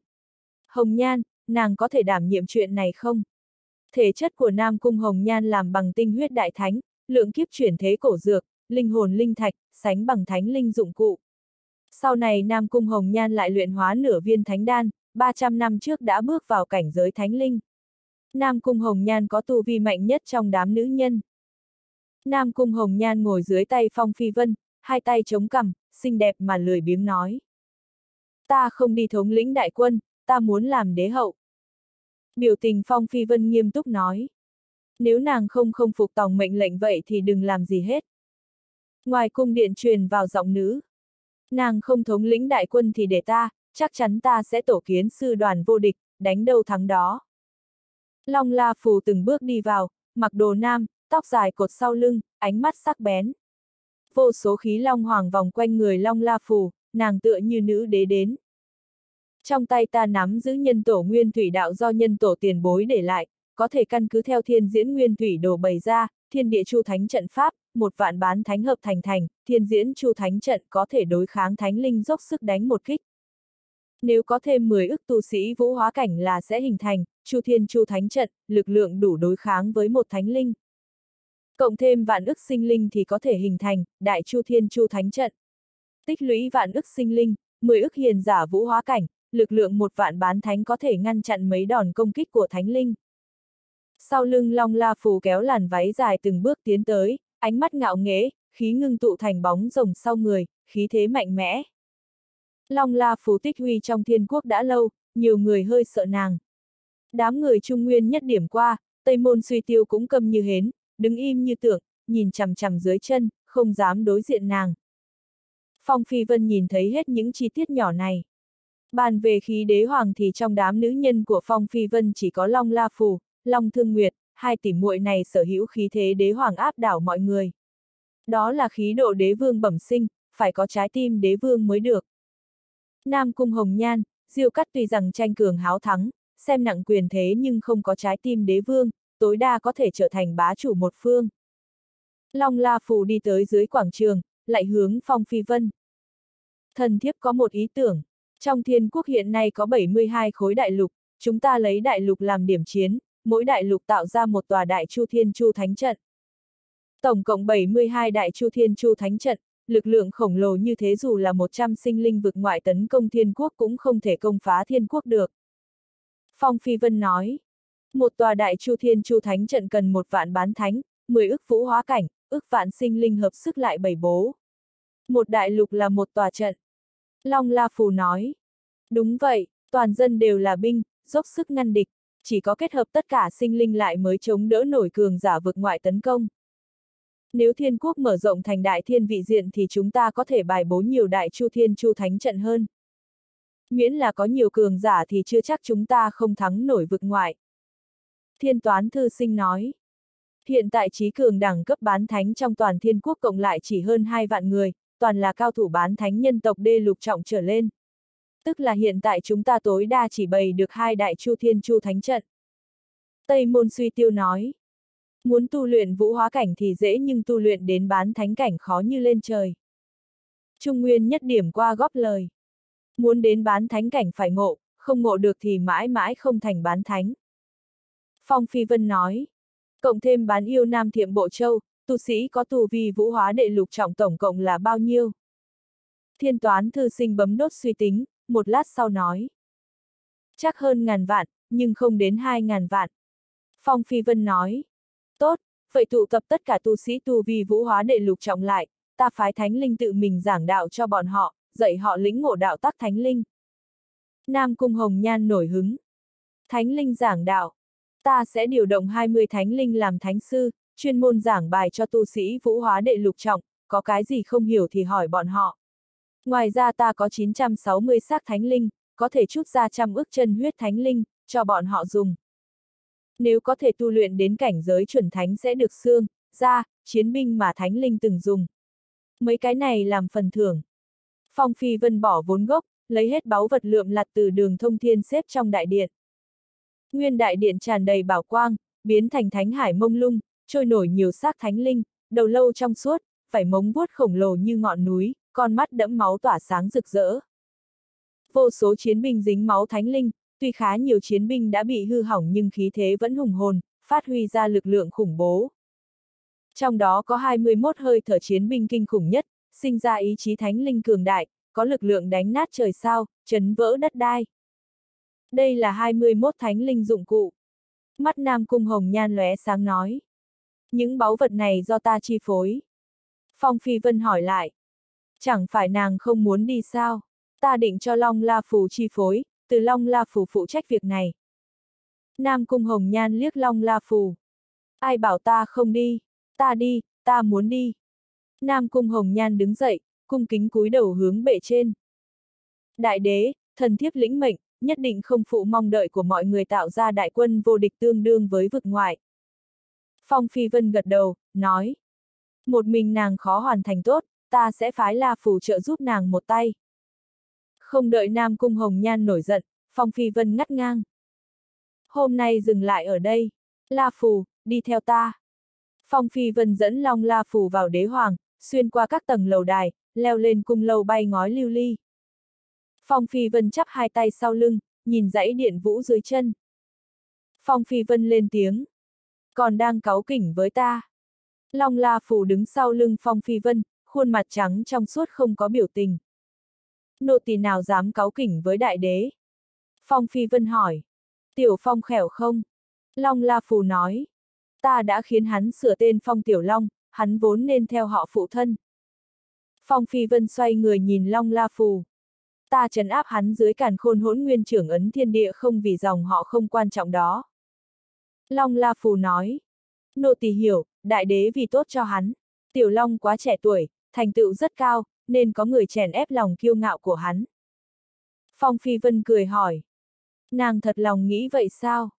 Hồng Nhan, nàng có thể đảm nhiệm chuyện này không? Thể chất của Nam Cung Hồng Nhan làm bằng tinh huyết đại thánh, lượng kiếp chuyển thế cổ dược, linh hồn linh thạch, sánh bằng thánh linh dụng cụ. Sau này Nam Cung Hồng Nhan lại luyện hóa nửa viên thánh đan, 300 năm trước đã bước vào cảnh giới thánh linh. Nam Cung Hồng Nhan có tu vi mạnh nhất trong đám nữ nhân. Nam Cung Hồng Nhan ngồi dưới tay Phong Phi Vân, hai tay chống cằm, xinh đẹp mà lười biếng nói. Ta không đi thống lĩnh đại quân, ta muốn làm đế hậu. Biểu tình Phong Phi Vân nghiêm túc nói. Nếu nàng không không phục tòng mệnh lệnh vậy thì đừng làm gì hết. Ngoài cung điện truyền vào giọng nữ. Nàng không thống lĩnh đại quân thì để ta, chắc chắn ta sẽ tổ kiến sư đoàn vô địch, đánh đâu thắng đó. Long La Phù từng bước đi vào, mặc đồ nam, tóc dài cột sau lưng, ánh mắt sắc bén. Vô số khí long hoàng vòng quanh người Long La Phù, nàng tựa như nữ đế đến. Trong tay ta nắm giữ nhân tổ nguyên thủy đạo do nhân tổ tiền bối để lại, có thể căn cứ theo thiên diễn nguyên thủy đồ bày ra, thiên địa chu thánh trận pháp, một vạn bán thánh hợp thành thành, thiên diễn chu thánh trận có thể đối kháng thánh linh dốc sức đánh một kích. Nếu có thêm 10 ức tu sĩ vũ hóa cảnh là sẽ hình thành, chu thiên chu thánh trận, lực lượng đủ đối kháng với một thánh linh. Cộng thêm vạn ức sinh linh thì có thể hình thành, đại chu thiên chu thánh trận. Tích lũy vạn ức sinh linh, 10 ức hiền giả vũ hóa cảnh, lực lượng một vạn bán thánh có thể ngăn chặn mấy đòn công kích của thánh linh. Sau lưng Long La Phù kéo làn váy dài từng bước tiến tới, ánh mắt ngạo nghễ, khí ngưng tụ thành bóng rồng sau người, khí thế mạnh mẽ. Long La Phù tích huy trong thiên quốc đã lâu, nhiều người hơi sợ nàng. Đám người Trung Nguyên nhất điểm qua, Tây Môn suy tiêu cũng cầm như hến, đứng im như tượng, nhìn chằm chằm dưới chân, không dám đối diện nàng. Phong Phi Vân nhìn thấy hết những chi tiết nhỏ này. Bàn về khí đế hoàng thì trong đám nữ nhân của Phong Phi Vân chỉ có Long La Phù, Long Thương Nguyệt, hai tỷ muội này sở hữu khí thế đế hoàng áp đảo mọi người. Đó là khí độ đế vương bẩm sinh, phải có trái tim đế vương mới được. Nam Cung Hồng Nhan, Diêu Cắt tuy rằng tranh cường háo thắng, xem nặng quyền thế nhưng không có trái tim đế vương, tối đa có thể trở thành bá chủ một phương. Long La Phù đi tới dưới quảng trường, lại hướng Phong Phi Vân. Thần thiếp có một ý tưởng. Trong thiên quốc hiện nay có 72 khối đại lục, chúng ta lấy đại lục làm điểm chiến, mỗi đại lục tạo ra một tòa đại chu thiên chu thánh trận. Tổng cộng 72 đại chu thiên chu thánh trận, lực lượng khổng lồ như thế dù là 100 sinh linh vực ngoại tấn công thiên quốc cũng không thể công phá thiên quốc được. Phong Phi Vân nói, một tòa đại chu thiên chu thánh trận cần một vạn bán thánh, 10 ức vũ hóa cảnh, ức vạn sinh linh hợp sức lại bảy bố. Một đại lục là một tòa trận. Long La Phù nói, đúng vậy, toàn dân đều là binh, dốc sức ngăn địch, chỉ có kết hợp tất cả sinh linh lại mới chống đỡ nổi cường giả vực ngoại tấn công. Nếu thiên quốc mở rộng thành đại thiên vị diện thì chúng ta có thể bài bố nhiều đại chu thiên chu thánh trận hơn. Miễn là có nhiều cường giả thì chưa chắc chúng ta không thắng nổi vực ngoại. Thiên toán thư sinh nói. Hiện tại trí cường đẳng cấp bán thánh trong toàn thiên quốc cộng lại chỉ hơn 2 vạn người, toàn là cao thủ bán thánh nhân tộc đê lục trọng trở lên. Tức là hiện tại chúng ta tối đa chỉ bày được hai đại chu thiên chu thánh trận. Tây môn suy tiêu nói. Muốn tu luyện vũ hóa cảnh thì dễ nhưng tu luyện đến bán thánh cảnh khó như lên trời. Trung Nguyên nhất điểm qua góp lời. Muốn đến bán thánh cảnh phải ngộ, không ngộ được thì mãi mãi không thành bán thánh. Phong Phi Vân nói. Cộng thêm bán yêu Nam Thiệm Bộ Châu, tu sĩ có tu vi vũ hóa đệ lục trọng tổng cộng là bao nhiêu? Thiên toán thư sinh bấm nốt suy tính, một lát sau nói. Chắc hơn ngàn vạn, nhưng không đến hai ngàn vạn. Phong Phi Vân nói. Tốt, vậy tụ tập tất cả tu sĩ tu vi vũ hóa đệ lục trọng lại, ta phái thánh linh tự mình giảng đạo cho bọn họ, dạy họ lĩnh ngộ đạo tắc thánh linh. Nam Cung Hồng Nhan nổi hứng. Thánh linh giảng đạo. Ta sẽ điều động 20 thánh linh làm thánh sư, chuyên môn giảng bài cho tu sĩ vũ hóa đệ lục trọng, có cái gì không hiểu thì hỏi bọn họ. Ngoài ra ta có 960 xác thánh linh, có thể chút ra trăm ước chân huyết thánh linh, cho bọn họ dùng. Nếu có thể tu luyện đến cảnh giới chuẩn thánh sẽ được xương, ra, chiến binh mà thánh linh từng dùng. Mấy cái này làm phần thưởng. Phong Phi Vân bỏ vốn gốc, lấy hết báu vật lượm lặt từ đường thông thiên xếp trong đại điện. Nguyên đại điện tràn đầy bảo quang, biến thành thánh hải mông lung, trôi nổi nhiều xác thánh linh, đầu lâu trong suốt, phải mống vuốt khổng lồ như ngọn núi, con mắt đẫm máu tỏa sáng rực rỡ. Vô số chiến binh dính máu thánh linh, tuy khá nhiều chiến binh đã bị hư hỏng nhưng khí thế vẫn hùng hồn, phát huy ra lực lượng khủng bố. Trong đó có 21 hơi thở chiến binh kinh khủng nhất, sinh ra ý chí thánh linh cường đại, có lực lượng đánh nát trời sao, chấn vỡ đất đai. Đây là 21 thánh linh dụng cụ. Mắt Nam Cung Hồng Nhan lóe sáng nói. Những báu vật này do ta chi phối. Phong Phi Vân hỏi lại. Chẳng phải nàng không muốn đi sao? Ta định cho Long La Phù chi phối, từ Long La Phù phụ trách việc này. Nam Cung Hồng Nhan liếc Long La Phù. Ai bảo ta không đi? Ta đi, ta muốn đi. Nam Cung Hồng Nhan đứng dậy, cung kính cúi đầu hướng bệ trên. Đại đế, thần thiếp lĩnh mệnh, nhất định không phụ mong đợi của mọi người tạo ra đại quân vô địch tương đương với vực ngoại. Phong Phi Vân gật đầu, nói. Một mình nàng khó hoàn thành tốt, ta sẽ phái La Phù trợ giúp nàng một tay. Không đợi Nam Cung Hồng Nhan nổi giận, Phong Phi Vân ngắt ngang. Hôm nay dừng lại ở đây. La Phù, đi theo ta. Phong Phi Vân dẫn Long La Phù vào đế hoàng, xuyên qua các tầng lầu đài, leo lên cung lâu bay ngói lưu ly. Phong Phi Vân chắp hai tay sau lưng, nhìn dãy điện vũ dưới chân. Phong Phi Vân lên tiếng. Còn đang cáu kỉnh với ta. Long La Phù đứng sau lưng Phong Phi Vân, khuôn mặt trắng trong suốt không có biểu tình. Nộ tỳ nào dám cáu kỉnh với đại đế? Phong Phi Vân hỏi. Tiểu Phong khẻo không? Long La Phù nói. Ta đã khiến hắn sửa tên Phong Tiểu Long, hắn vốn nên theo họ phụ thân. Phong Phi Vân xoay người nhìn Long La Phù. Ta trấn áp hắn dưới càn khôn hỗn nguyên trưởng ấn thiên địa không vì dòng họ không quan trọng đó. Long La Phù nói. Nô tỳ hiểu, đại đế vì tốt cho hắn. Tiểu Long quá trẻ tuổi, thành tựu rất cao, nên có người chèn ép lòng kiêu ngạo của hắn. Phong Phi Vân cười hỏi. Nàng thật lòng nghĩ vậy sao?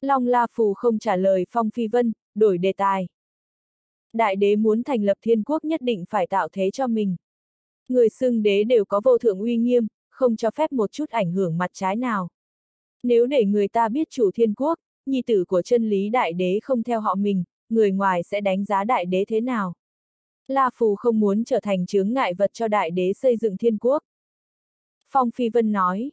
Long La Phù không trả lời Phong Phi Vân, đổi đề tài. Đại đế muốn thành lập thiên quốc nhất định phải tạo thế cho mình. Người xưng đế đều có vô thượng uy nghiêm, không cho phép một chút ảnh hưởng mặt trái nào. Nếu để người ta biết chủ thiên quốc, nhi tử của chân lý đại đế không theo họ mình, người ngoài sẽ đánh giá đại đế thế nào? La Phù không muốn trở thành chướng ngại vật cho đại đế xây dựng thiên quốc. Phong Phi Vân nói.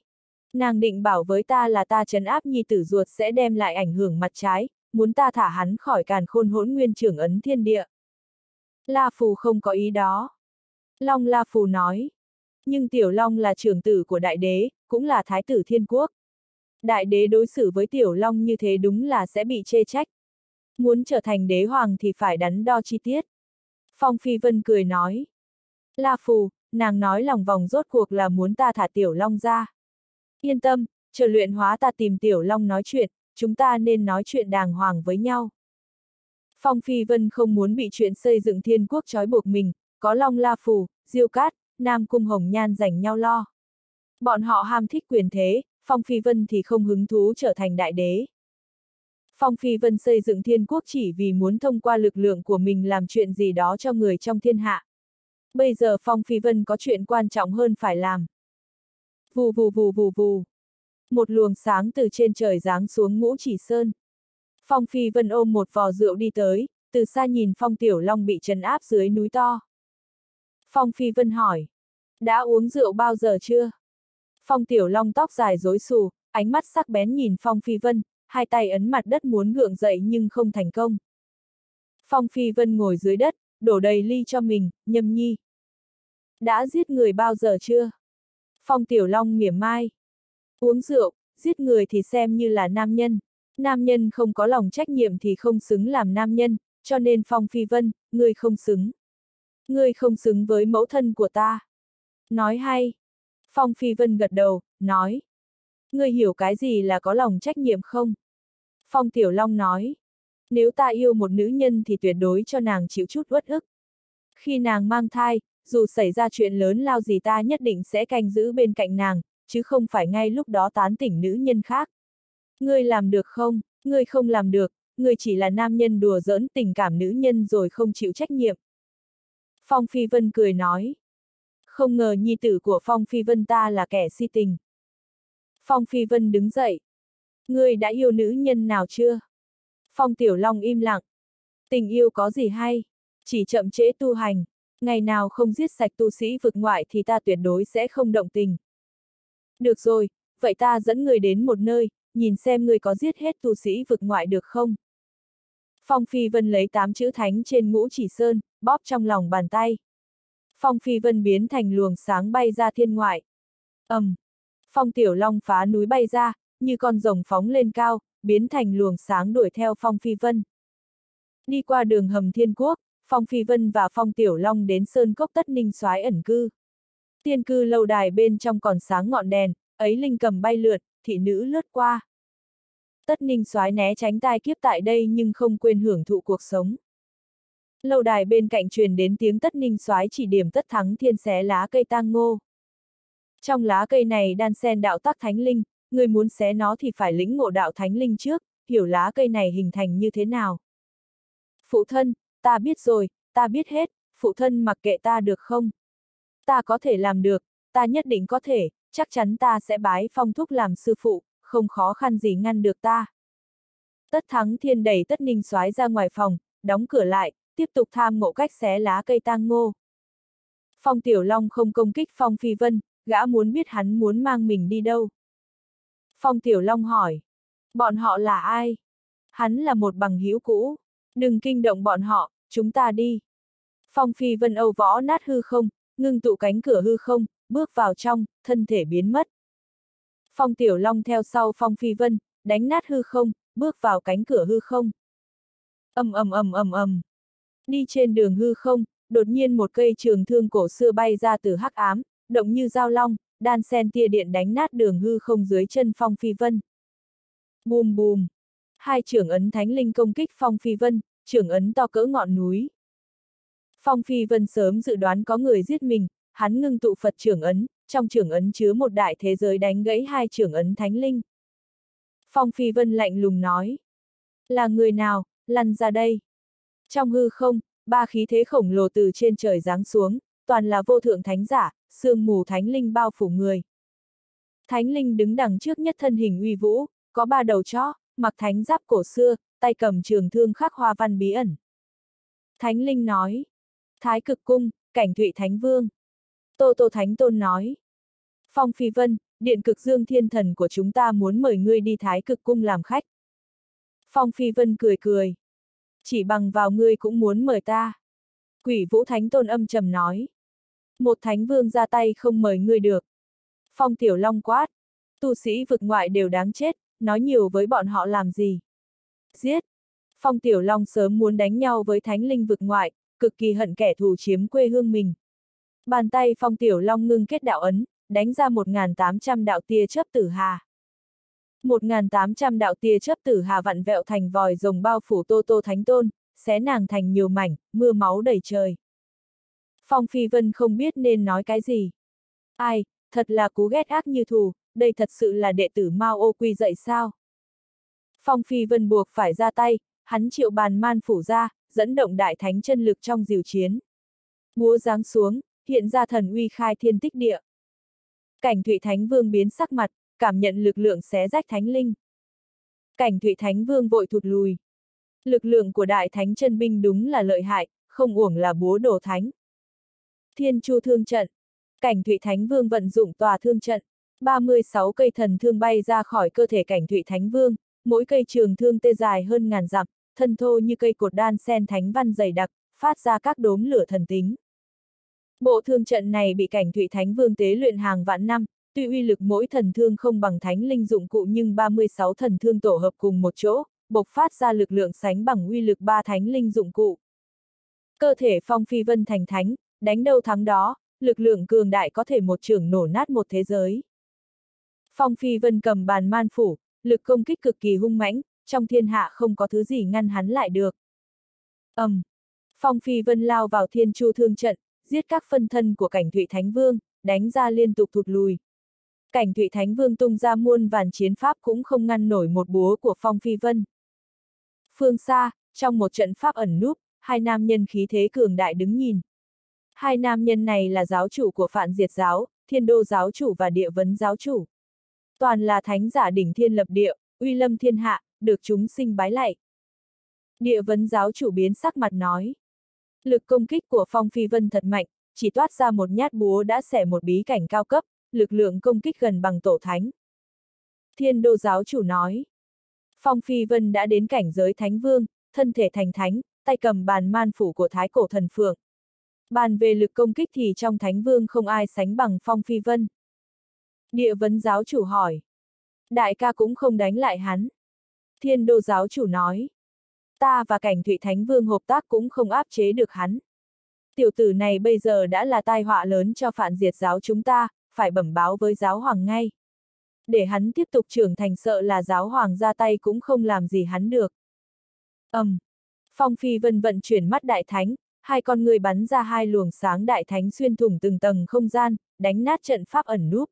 Nàng định bảo với ta là ta trấn áp nhi tử ruột sẽ đem lại ảnh hưởng mặt trái, muốn ta thả hắn khỏi càn khôn hỗn nguyên trưởng ấn thiên địa. La Phù không có ý đó. Long La Phù nói. Nhưng Tiểu Long là trưởng tử của đại đế, cũng là thái tử thiên quốc. Đại đế đối xử với Tiểu Long như thế đúng là sẽ bị chê trách. Muốn trở thành đế hoàng thì phải đắn đo chi tiết. Phong Phi Vân cười nói. La Phù, nàng nói lòng vòng rốt cuộc là muốn ta thả Tiểu Long ra. Yên tâm, chờ luyện hóa ta tìm Tiểu Long nói chuyện, chúng ta nên nói chuyện đàng hoàng với nhau. Phong Phi Vân không muốn bị chuyện xây dựng thiên quốc trói buộc mình, có Long La Phù, Diêu Cát, Nam Cung Hồng Nhan dành nhau lo. Bọn họ ham thích quyền thế, Phong Phi Vân thì không hứng thú trở thành đại đế. Phong Phi Vân xây dựng thiên quốc chỉ vì muốn thông qua lực lượng của mình làm chuyện gì đó cho người trong thiên hạ. Bây giờ Phong Phi Vân có chuyện quan trọng hơn phải làm. Vù vù vù vù vù. Một luồng sáng từ trên trời giáng xuống ngũ chỉ sơn. Phong Phi Vân ôm một vò rượu đi tới, từ xa nhìn Phong Tiểu Long bị trấn áp dưới núi to. Phong Phi Vân hỏi. Đã uống rượu bao giờ chưa? Phong Tiểu Long tóc dài rối xù, ánh mắt sắc bén nhìn Phong Phi Vân, hai tay ấn mặt đất muốn gượng dậy nhưng không thành công. Phong Phi Vân ngồi dưới đất, đổ đầy ly cho mình, nhâm nhi. Đã giết người bao giờ chưa? Phong Tiểu Long mỉa mai. Uống rượu, giết người thì xem như là nam nhân. Nam nhân không có lòng trách nhiệm thì không xứng làm nam nhân, cho nên Phong Phi Vân, ngươi không xứng. Ngươi không xứng với mẫu thân của ta. Nói hay. Phong Phi Vân gật đầu, nói. Ngươi hiểu cái gì là có lòng trách nhiệm không? Phong Tiểu Long nói. Nếu ta yêu một nữ nhân thì tuyệt đối cho nàng chịu chút uất ức. Khi nàng mang thai, dù xảy ra chuyện lớn lao gì ta nhất định sẽ canh giữ bên cạnh nàng, chứ không phải ngay lúc đó tán tỉnh nữ nhân khác. Ngươi làm được không? Ngươi không làm được, ngươi chỉ là nam nhân đùa giỡn tình cảm nữ nhân rồi không chịu trách nhiệm. Phong Phi Vân cười nói. Không ngờ nhi tử của Phong Phi Vân ta là kẻ si tình. Phong Phi Vân đứng dậy. Ngươi đã yêu nữ nhân nào chưa? Phong Tiểu Long im lặng. Tình yêu có gì hay? Chỉ chậm trễ tu hành. Ngày nào không giết sạch tu sĩ vực ngoại thì ta tuyệt đối sẽ không động tình. Được rồi, vậy ta dẫn người đến một nơi, nhìn xem người có giết hết tu sĩ vực ngoại được không? Phong Phi Vân lấy tám chữ thánh trên ngũ chỉ sơn, bóp trong lòng bàn tay. Phong Phi Vân biến thành luồng sáng bay ra thiên ngoại. ầm, um, Phong Tiểu Long phá núi bay ra, như con rồng phóng lên cao, biến thành luồng sáng đuổi theo Phong Phi Vân. Đi qua đường hầm thiên quốc, Phong Phi Vân và Phong Tiểu Long đến Sơn Cốc Tất Ninh soái ẩn cư. Tiên cư lâu đài bên trong còn sáng ngọn đèn, ấy linh cầm bay lượt, thị nữ lướt qua. Tất Ninh soái né tránh tai kiếp tại đây nhưng không quên hưởng thụ cuộc sống. Lâu đài bên cạnh truyền đến tiếng Tất Ninh soái chỉ điểm Tất Thắng Thiên xé lá cây tang ngô. Trong lá cây này đan sen đạo tắc thánh linh, người muốn xé nó thì phải lĩnh ngộ đạo thánh linh trước, hiểu lá cây này hình thành như thế nào. Phụ thân, ta biết rồi, ta biết hết, phụ thân mặc kệ ta được không? Ta có thể làm được, ta nhất định có thể, chắc chắn ta sẽ bái phong thúc làm sư phụ, không khó khăn gì ngăn được ta. Tất thắng thiên đẩy tất ninh soái ra ngoài phòng, đóng cửa lại, tiếp tục tham ngộ cách xé lá cây tang ngô. Phong Tiểu Long không công kích Phong Phi Vân, gã muốn biết hắn muốn mang mình đi đâu. Phong Tiểu Long hỏi, bọn họ là ai? Hắn là một bằng hữu cũ, đừng kinh động bọn họ, chúng ta đi. Phong Phi Vân Âu võ nát hư không, ngưng tụ cánh cửa hư không, bước vào trong, thân thể biến mất. Phong Tiểu Long theo sau Phong Phi Vân, đánh nát hư không, bước vào cánh cửa hư không. ầm ầm ầm ầm ầm. Đi trên đường hư không, đột nhiên một cây trường thương cổ xưa bay ra từ hắc ám, động như dao long, đan sen tia điện đánh nát đường hư không dưới chân Phong Phi Vân. Bùm bùm. Hai trưởng ấn thánh linh công kích Phong Phi Vân, trưởng ấn to cỡ ngọn núi. Phong Phi Vân sớm dự đoán có người giết mình, hắn ngưng tụ Phật trưởng ấn, trong trưởng ấn chứa một đại thế giới đánh gãy hai trưởng ấn thánh linh. Phong Phi Vân lạnh lùng nói. Là người nào, lăn ra đây. Trong hư không, ba khí thế khổng lồ từ trên trời giáng xuống, toàn là vô thượng thánh giả, sương mù thánh linh bao phủ người. Thánh linh đứng đằng trước nhất thân hình uy vũ, có ba đầu chó, mặc thánh giáp cổ xưa, tay cầm trường thương khắc hoa văn bí ẩn. Thánh linh nói. Thái cực cung, cảnh thụy thánh vương. Tô Tô Thánh Tôn nói. Phong Phi Vân, điện cực dương thiên thần của chúng ta muốn mời ngươi đi thái cực cung làm khách. Phong Phi Vân cười cười. Chỉ bằng vào ngươi cũng muốn mời ta. Quỷ vũ thánh tôn âm trầm nói. Một thánh vương ra tay không mời ngươi được. Phong Tiểu Long quát. Tu sĩ vực ngoại đều đáng chết, nói nhiều với bọn họ làm gì. Giết! Phong Tiểu Long sớm muốn đánh nhau với thánh linh vực ngoại, cực kỳ hận kẻ thù chiếm quê hương mình. Bàn tay Phong Tiểu Long ngưng kết đạo ấn, đánh ra 1.800 đạo tia chớp tử hà. 1.800 đạo tia chớp tử hà vặn vẹo thành vòi rồng bao phủ Tô Tô Thánh Tôn, xé nàng thành nhiều mảnh, mưa máu đầy trời. Phong Phi Vân không biết nên nói cái gì. Ai, thật là cú ghét ác như thù, đây thật sự là đệ tử Mao Ô Quy dạy sao? Phong Phi Vân buộc phải ra tay, hắn triệu bàn man phủ ra, dẫn động đại thánh chân lực trong diều chiến. Búa giáng xuống, hiện ra thần uy khai thiên tích địa. Cảnh Thụy Thánh Vương biến sắc mặt, cảm nhận lực lượng xé rách thánh linh. Cảnh Thụy Thánh Vương vội thụt lùi. Lực lượng của đại thánh chân binh đúng là lợi hại, không uổng là búa đổ thánh. Thiên Chu Thương Trận. Cảnh Thụy Thánh Vương vận dụng tòa thương trận. 36 cây thần thương bay ra khỏi cơ thể cảnh Thụy Thánh Vương, mỗi cây trường thương tê dài hơn ngàn dặm, thân thô như cây cột đan sen thánh văn dày đặc, phát ra các đốm lửa thần tính. Bộ thương trận này bị cảnh Thụy Thánh Vương tế luyện hàng vạn năm, tuy uy lực mỗi thần thương không bằng thánh linh dụng cụ nhưng 36 thần thương tổ hợp cùng một chỗ, bộc phát ra lực lượng sánh bằng uy lực ba thánh linh dụng cụ. Cơ thể phong phi vân thành thánh, đánh đâu thắng đó, lực lượng cường đại có thể một trường nổ nát một thế giới. Phong phi vân cầm bàn man phủ, lực công kích cực kỳ hung mãnh, trong thiên hạ không có thứ gì ngăn hắn lại được. ầm, um, Phong phi vân lao vào thiên chu thương trận, giết các phân thân của cảnh Thụy Thánh Vương, đánh ra liên tục thụt lùi. Cảnh Thụy Thánh Vương tung ra muôn vàn chiến pháp cũng không ngăn nổi một búa của Phong Phi Vân. Phương xa, trong một trận pháp ẩn núp, hai nam nhân khí thế cường đại đứng nhìn. Hai nam nhân này là giáo chủ của Phạn Diệt Giáo, Thiên Đô Giáo chủ và Địa Vấn Giáo chủ. Toàn là thánh giả đỉnh thiên lập địa, uy lâm thiên hạ, được chúng sinh bái lạy. Địa Vấn Giáo chủ biến sắc mặt nói. Lực công kích của Phong Phi Vân thật mạnh, chỉ toát ra một nhát búa đã xẻ một bí cảnh cao cấp, lực lượng công kích gần bằng tổ thánh. Thiên đô giáo chủ nói. Phong Phi Vân đã đến cảnh giới thánh vương, thân thể thành thánh, tay cầm bàn man phủ của thái cổ thần phượng. Bàn về lực công kích thì trong thánh vương không ai sánh bằng Phong Phi Vân. Địa vấn giáo chủ hỏi. Đại ca cũng không đánh lại hắn. Thiên đô giáo chủ nói ta và cảnh Thụy Thánh Vương hợp tác cũng không áp chế được hắn. Tiểu tử này bây giờ đã là tai họa lớn cho phản diệt giáo chúng ta, phải bẩm báo với giáo hoàng ngay. Để hắn tiếp tục trưởng thành sợ là giáo hoàng ra tay cũng không làm gì hắn được. ầm, um, Phong Phi Vân vận chuyển mắt đại thánh, hai con người bắn ra hai luồng sáng đại thánh xuyên thủng từng tầng không gian, đánh nát trận pháp ẩn núp.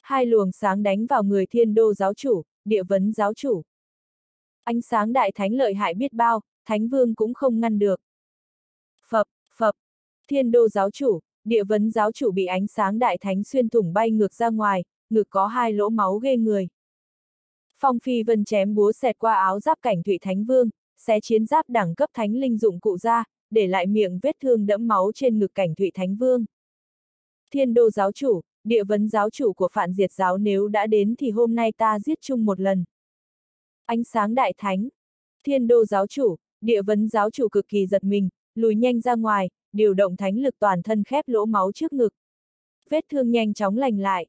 Hai luồng sáng đánh vào người thiên đô giáo chủ, địa vấn giáo chủ. Ánh sáng đại thánh lợi hại biết bao, thánh vương cũng không ngăn được. Phập, phập, thiên đô giáo chủ, địa vấn giáo chủ bị ánh sáng đại thánh xuyên thủng bay ngược ra ngoài, ngực có hai lỗ máu ghê người. Phong phi vân chém búa xẹt qua áo giáp cảnh thụy thánh vương, xé chiến giáp đẳng cấp thánh linh dụng cụ ra, để lại miệng vết thương đẫm máu trên ngực cảnh thụy thánh vương. Thiên đô giáo chủ, địa vấn giáo chủ của phản diệt giáo nếu đã đến thì hôm nay ta giết chung một lần. Ánh sáng đại thánh. Thiên đô giáo chủ, địa vấn giáo chủ cực kỳ giật mình, lùi nhanh ra ngoài, điều động thánh lực toàn thân khép lỗ máu trước ngực. Vết thương nhanh chóng lành lại.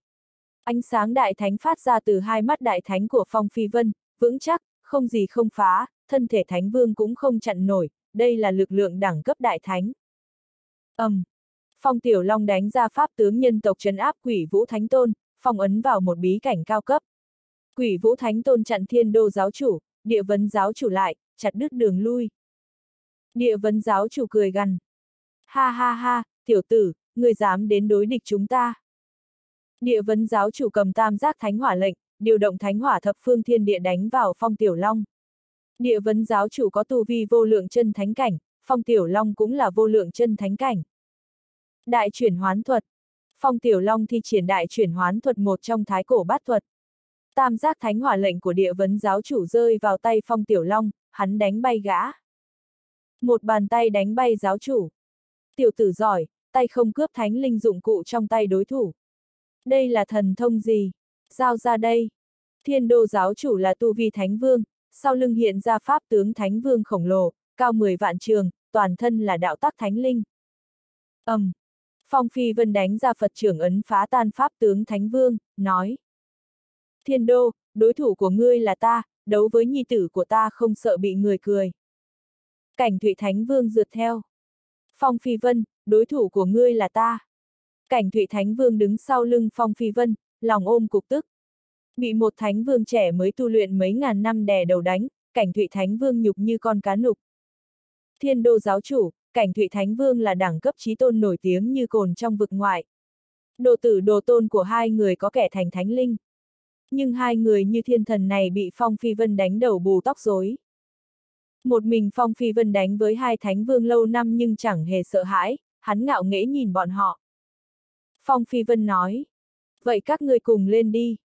Ánh sáng đại thánh phát ra từ hai mắt đại thánh của Phong Phi Vân, vững chắc, không gì không phá, thân thể thánh vương cũng không chặn nổi, đây là lực lượng đẳng cấp đại thánh. ầm, um, Phong Tiểu Long đánh ra pháp tướng nhân tộc trấn áp quỷ vũ thánh tôn, phong ấn vào một bí cảnh cao cấp. Quỷ vũ thánh tôn chặn thiên đô giáo chủ, địa vấn giáo chủ lại, chặt đứt đường lui. Địa vấn giáo chủ cười gằn. Ha ha ha, tiểu tử, người dám đến đối địch chúng ta. Địa vấn giáo chủ cầm tam giác thánh hỏa lệnh, điều động thánh hỏa thập phương thiên địa đánh vào phong tiểu long. Địa vấn giáo chủ có tu vi vô lượng chân thánh cảnh, phong tiểu long cũng là vô lượng chân thánh cảnh. Đại chuyển hoán thuật. Phong tiểu long thi triển đại chuyển hoán thuật một trong thái cổ bát thuật. Tam giác thánh hỏa lệnh của địa vấn giáo chủ rơi vào tay phong tiểu long, hắn đánh bay gã. Một bàn tay đánh bay giáo chủ. Tiểu tử giỏi, tay không cướp thánh linh dụng cụ trong tay đối thủ. Đây là thần thông gì? Giao ra đây. Thiên đô giáo chủ là tu vi thánh vương, sau lưng hiện ra pháp tướng thánh vương khổng lồ, cao 10 vạn trường, toàn thân là đạo tắc thánh linh. ầm, um, Phong Phi Vân đánh ra Phật trưởng ấn phá tan pháp tướng thánh vương, nói. Thiên đô, đối thủ của ngươi là ta, đấu với nhi tử của ta không sợ bị người cười. Cảnh Thụy Thánh Vương rượt theo. Phong Phi Vân, đối thủ của ngươi là ta. Cảnh Thụy Thánh Vương đứng sau lưng Phong Phi Vân, lòng ôm cục tức. Bị một Thánh Vương trẻ mới tu luyện mấy ngàn năm đè đầu đánh, Cảnh Thụy Thánh Vương nhục như con cá nục. Thiên đô giáo chủ, Cảnh Thụy Thánh Vương là đẳng cấp trí tôn nổi tiếng như cồn trong vực ngoại. Đồ tử đồ tôn của hai người có kẻ thành thánh linh. Nhưng hai người như thiên thần này bị Phong Phi Vân đánh đầu bù tóc rối. Một mình Phong Phi Vân đánh với hai thánh vương lâu năm nhưng chẳng hề sợ hãi, hắn ngạo nghễ nhìn bọn họ. Phong Phi Vân nói, vậy các ngươi cùng lên đi.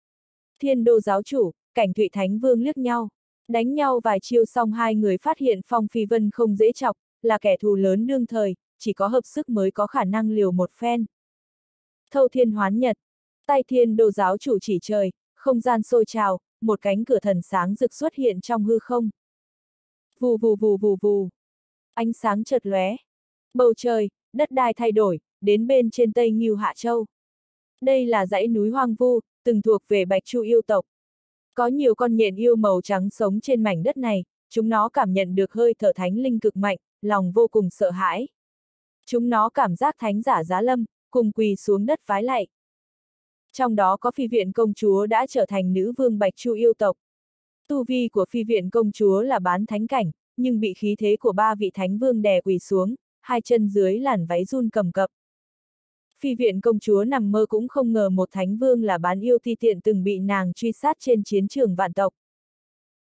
Thiên đô giáo chủ, cảnh thụy thánh vương liếc nhau, đánh nhau vài chiêu xong hai người phát hiện Phong Phi Vân không dễ chọc, là kẻ thù lớn đương thời, chỉ có hợp sức mới có khả năng liều một phen. Thâu thiên hoán nhật, tay thiên đô giáo chủ chỉ trời, không gian sôi trào, một cánh cửa thần sáng rực xuất hiện trong hư không. Vù vù vù vù vù. Ánh sáng chợt lóe. Bầu trời, đất đai thay đổi, đến bên trên Tây Ngưu Hạ Châu. Đây là dãy núi hoang vu, từng thuộc về Bạch Chu yêu tộc. Có nhiều con nhện yêu màu trắng sống trên mảnh đất này, chúng nó cảm nhận được hơi thở thánh linh cực mạnh, lòng vô cùng sợ hãi. Chúng nó cảm giác thánh giả giá lâm, cùng quỳ xuống đất vái lạy. Trong đó có phi viện công chúa đã trở thành nữ vương Bạch Chu yêu tộc. Tu vi của phi viện công chúa là bán thánh cảnh, nhưng bị khí thế của ba vị thánh vương đè quỳ xuống, hai chân dưới làn váy run cầm cập. Phi viện công chúa nằm mơ cũng không ngờ một thánh vương là bán yêu thi tiện từng bị nàng truy sát trên chiến trường vạn tộc.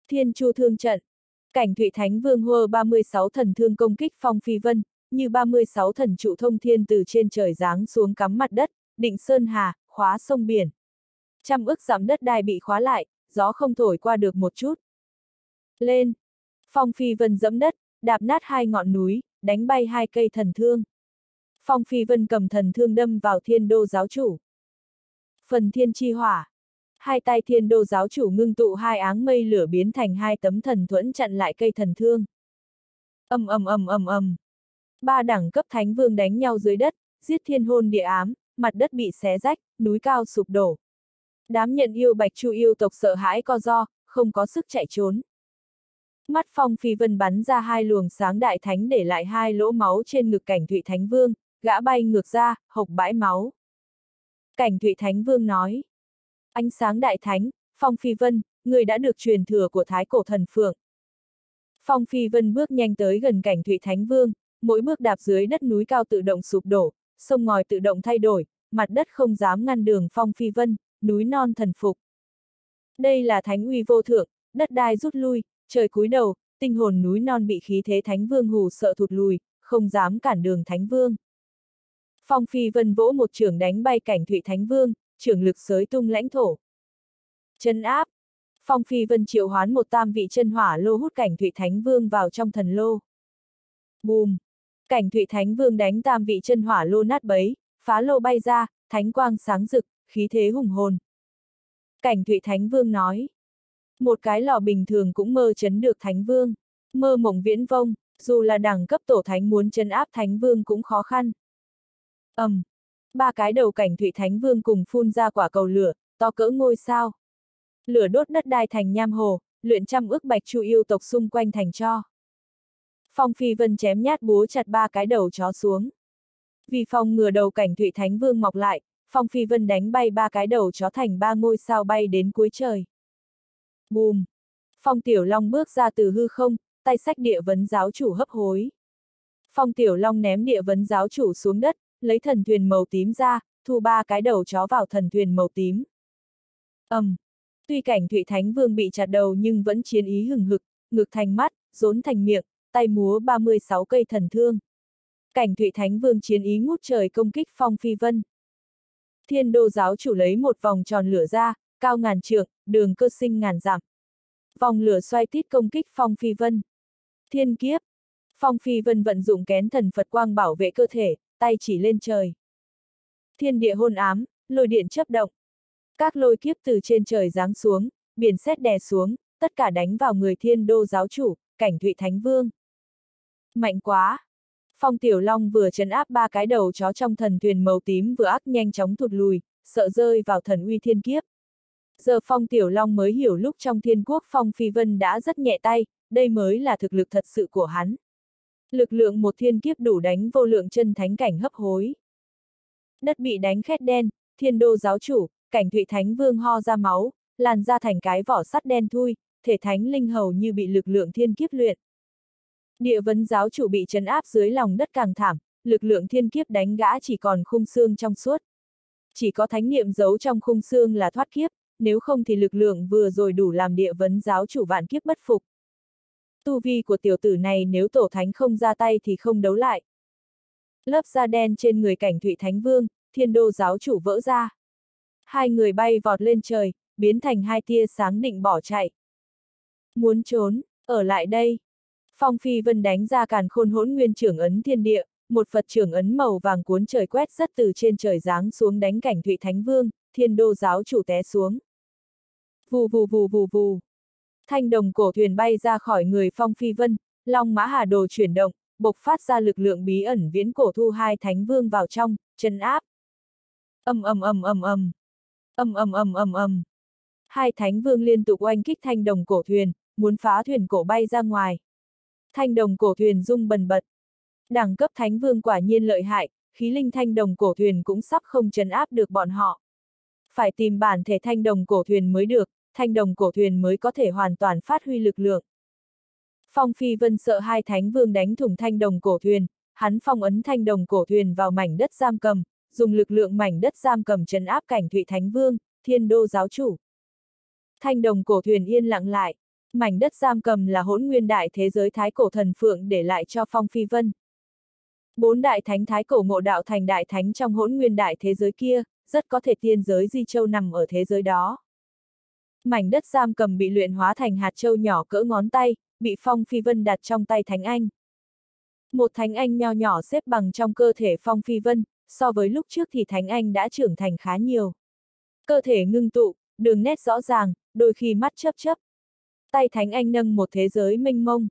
Thiên Chu Thương Trận Cảnh Thụy Thánh Vương hô 36 thần thương công kích Phong Phi Vân, như 36 thần trụ thông thiên từ trên trời giáng xuống cắm mặt đất, định sơn hà, khóa sông biển. Trăm ức giảm đất đai bị khóa lại, gió không thổi qua được một chút. Lên! Phong Phi Vân dẫm đất, đạp nát hai ngọn núi, đánh bay hai cây thần thương. Phong Phi Vân cầm thần thương đâm vào thiên đô giáo chủ. Phần thiên chi hỏa. Hai tay thiên đô giáo chủ ngưng tụ hai áng mây lửa biến thành hai tấm thần thuẫn chặn lại cây thần thương. ầm ầm ầm ầm ầm. Ba đẳng cấp thánh vương đánh nhau dưới đất, giết thiên hôn địa ám, mặt đất bị xé rách, núi cao sụp đổ. Đám nhận yêu bạch chu yêu tộc sợ hãi co do, không có sức chạy trốn. Mắt phong phi vân bắn ra hai luồng sáng đại thánh để lại hai lỗ máu trên ngực cảnh thụy thánh vương, gã bay ngược ra, hộc bãi máu. Cảnh thụy thánh vương nói. Ánh sáng đại thánh, phong phi vân, người đã được truyền thừa của thái cổ thần phượng. Phong phi vân bước nhanh tới gần cảnh thụy thánh vương, mỗi bước đạp dưới đất núi cao tự động sụp đổ, sông ngòi tự động thay đổi, mặt đất không dám ngăn đường phong phi vân, núi non thần phục. Đây là thánh uy vô thượng, đất đai rút lui, trời cúi đầu, tinh hồn núi non bị khí thế thánh vương hù sợ thụt lùi, không dám cản đường thánh vương. Phong phi vân vỗ một trường đánh bay cảnh thụy thánh vương, trưởng lực sới tung lãnh thổ. Chân áp. Phong phi vân triệu hoán một tam vị chân hỏa lô hút cảnh thụy thánh vương vào trong thần lô. Bùm. Cảnh thụy thánh vương đánh tam vị chân hỏa lô nát bấy, phá lô bay ra, thánh quang sáng rực, khí thế hùng hồn. Cảnh Thụy Thánh Vương nói. Một cái lò bình thường cũng mơ chấn được Thánh Vương. Mơ mộng viễn vông, dù là đẳng cấp tổ thánh muốn chấn áp Thánh Vương cũng khó khăn. ầm, um, ba cái đầu cảnh Thụy Thánh Vương cùng phun ra quả cầu lửa, to cỡ ngôi sao. Lửa đốt đất đai thành nham hồ, luyện trăm ước bạch chu yêu tộc xung quanh thành cho. Phong Phi Vân chém nhát búa chặt ba cái đầu chó xuống. Vì phòng ngừa đầu cảnh Thụy Thánh Vương mọc lại, Phong Phi Vân đánh bay ba cái đầu chó thành ba ngôi sao bay đến cuối trời. Bùm! Phong Tiểu Long bước ra từ hư không, tay sách địa vấn giáo chủ hấp hối. Phong Tiểu Long ném địa vấn giáo chủ xuống đất, lấy thần thuyền màu tím ra, thu ba cái đầu chó vào thần thuyền màu tím. ầm, um, Tuy cảnh Thụy Thánh Vương bị chặt đầu nhưng vẫn chiến ý hừng hực, ngực thành mắt, rốn thành miệng, tay múa 36 cây thần thương. Cảnh Thụy Thánh Vương chiến ý ngút trời công kích Phong Phi Vân. Thiên đô giáo chủ lấy một vòng tròn lửa ra, cao ngàn trượng, đường cơ sinh ngàn dặm. Vòng lửa xoay tít công kích Phong Phi Vân. Thiên kiếp. Phong Phi Vân vận dụng kén thần Phật quang bảo vệ cơ thể, tay chỉ lên trời. Thiên địa hôn ám, lôi điện chấp động. Các lôi kiếp từ trên trời giáng xuống, biển xét đè xuống, tất cả đánh vào người thiên đô giáo chủ, cảnh thụy thánh vương. Mạnh quá! Phong Tiểu Long vừa chấn áp ba cái đầu chó trong thần thuyền màu tím vừa ác nhanh chóng thụt lùi, sợ rơi vào thần uy thiên kiếp. Giờ Phong Tiểu Long mới hiểu lúc trong thiên quốc Phong Phi Vân đã rất nhẹ tay, đây mới là thực lực thật sự của hắn. Lực lượng một thiên kiếp đủ đánh vô lượng chân thánh cảnh hấp hối. Đất bị đánh khét đen, thiên đô giáo chủ, cảnh thụy thánh vương ho ra máu, làn ra thành cái vỏ sắt đen thui, thể thánh linh hầu như bị lực lượng thiên kiếp luyện. Địa vấn giáo chủ bị chấn áp dưới lòng đất càng thảm, lực lượng thiên kiếp đánh gã chỉ còn khung xương trong suốt. Chỉ có thánh niệm giấu trong khung xương là thoát kiếp, nếu không thì lực lượng vừa rồi đủ làm địa vấn giáo chủ vạn kiếp bất phục. Tu vi của tiểu tử này nếu tổ thánh không ra tay thì không đấu lại. Lớp da đen trên người cảnh thụy thánh vương, thiên đô giáo chủ vỡ ra. Hai người bay vọt lên trời, biến thành hai tia sáng định bỏ chạy. Muốn trốn, ở lại đây. Phong Phi Vân đánh ra càn khôn hỗn nguyên trưởng ấn thiên địa, một Phật trưởng ấn màu vàng cuốn trời quét rất từ trên trời giáng xuống đánh cảnh Thụy Thánh Vương, thiên đô giáo chủ té xuống. Vù vù vù vù vù. Thanh đồng cổ thuyền bay ra khỏi người Phong Phi Vân, Long Mã Hà Đồ chuyển động, bộc phát ra lực lượng bí ẩn viễn cổ thu hai thánh vương vào trong, chân áp. Âm âm âm âm âm Âm âm âm âm âm. Hai thánh vương liên tục oanh kích thanh đồng cổ thuyền, muốn phá thuyền cổ bay ra ngoài. Thanh đồng cổ thuyền rung bần bật. Đẳng cấp thánh vương quả nhiên lợi hại, khí linh thanh đồng cổ thuyền cũng sắp không trấn áp được bọn họ. Phải tìm bản thể thanh đồng cổ thuyền mới được, thanh đồng cổ thuyền mới có thể hoàn toàn phát huy lực lượng. Phong Phi Vân sợ hai thánh vương đánh thủng thanh đồng cổ thuyền, hắn phong ấn thanh đồng cổ thuyền vào mảnh đất giam cầm, dùng lực lượng mảnh đất giam cầm trấn áp cảnh Thụy Thánh Vương, Thiên Đô giáo chủ. Thanh đồng cổ thuyền yên lặng lại, mảnh đất giam cầm là hỗn nguyên đại thế giới thái cổ thần phượng để lại cho Phong Phi Vân. Bốn đại thánh thái cổ ngộ đạo thành đại thánh trong hỗn nguyên đại thế giới kia, rất có thể tiên giới di châu nằm ở thế giới đó. Mảnh đất giam cầm bị luyện hóa thành hạt châu nhỏ cỡ ngón tay, bị Phong Phi Vân đặt trong tay Thánh Anh. Một Thánh Anh nho nhỏ xếp bằng trong cơ thể Phong Phi Vân, so với lúc trước thì Thánh Anh đã trưởng thành khá nhiều. Cơ thể ngưng tụ, đường nét rõ ràng, đôi khi mắt chớp chớp. Tay Thánh Anh nâng một thế giới mênh mông.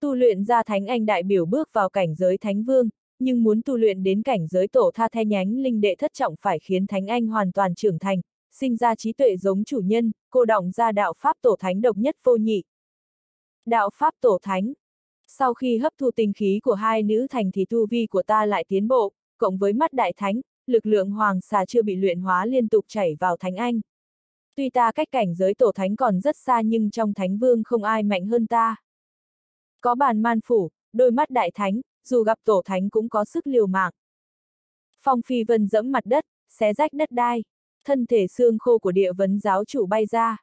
Tu luyện ra Thánh Anh đại biểu bước vào cảnh giới Thánh Vương, nhưng muốn tu luyện đến cảnh giới tổ tha thay nhánh linh đệ thất trọng phải khiến Thánh Anh hoàn toàn trưởng thành, sinh ra trí tuệ giống chủ nhân, cô động ra đạo Pháp tổ thánh độc nhất vô nhị. Đạo Pháp tổ thánh. Sau khi hấp thu tinh khí của hai nữ thành thì tu vi của ta lại tiến bộ, cộng với mắt đại thánh, lực lượng hoàng xà chưa bị luyện hóa liên tục chảy vào thánh anh. Tuy ta cách cảnh giới tổ thánh còn rất xa nhưng trong thánh vương không ai mạnh hơn ta. Có bàn man phủ, đôi mắt đại thánh, dù gặp tổ thánh cũng có sức liều mạng. Phong phi vân dẫm mặt đất, xé rách đất đai, thân thể xương khô của địa vấn giáo chủ bay ra.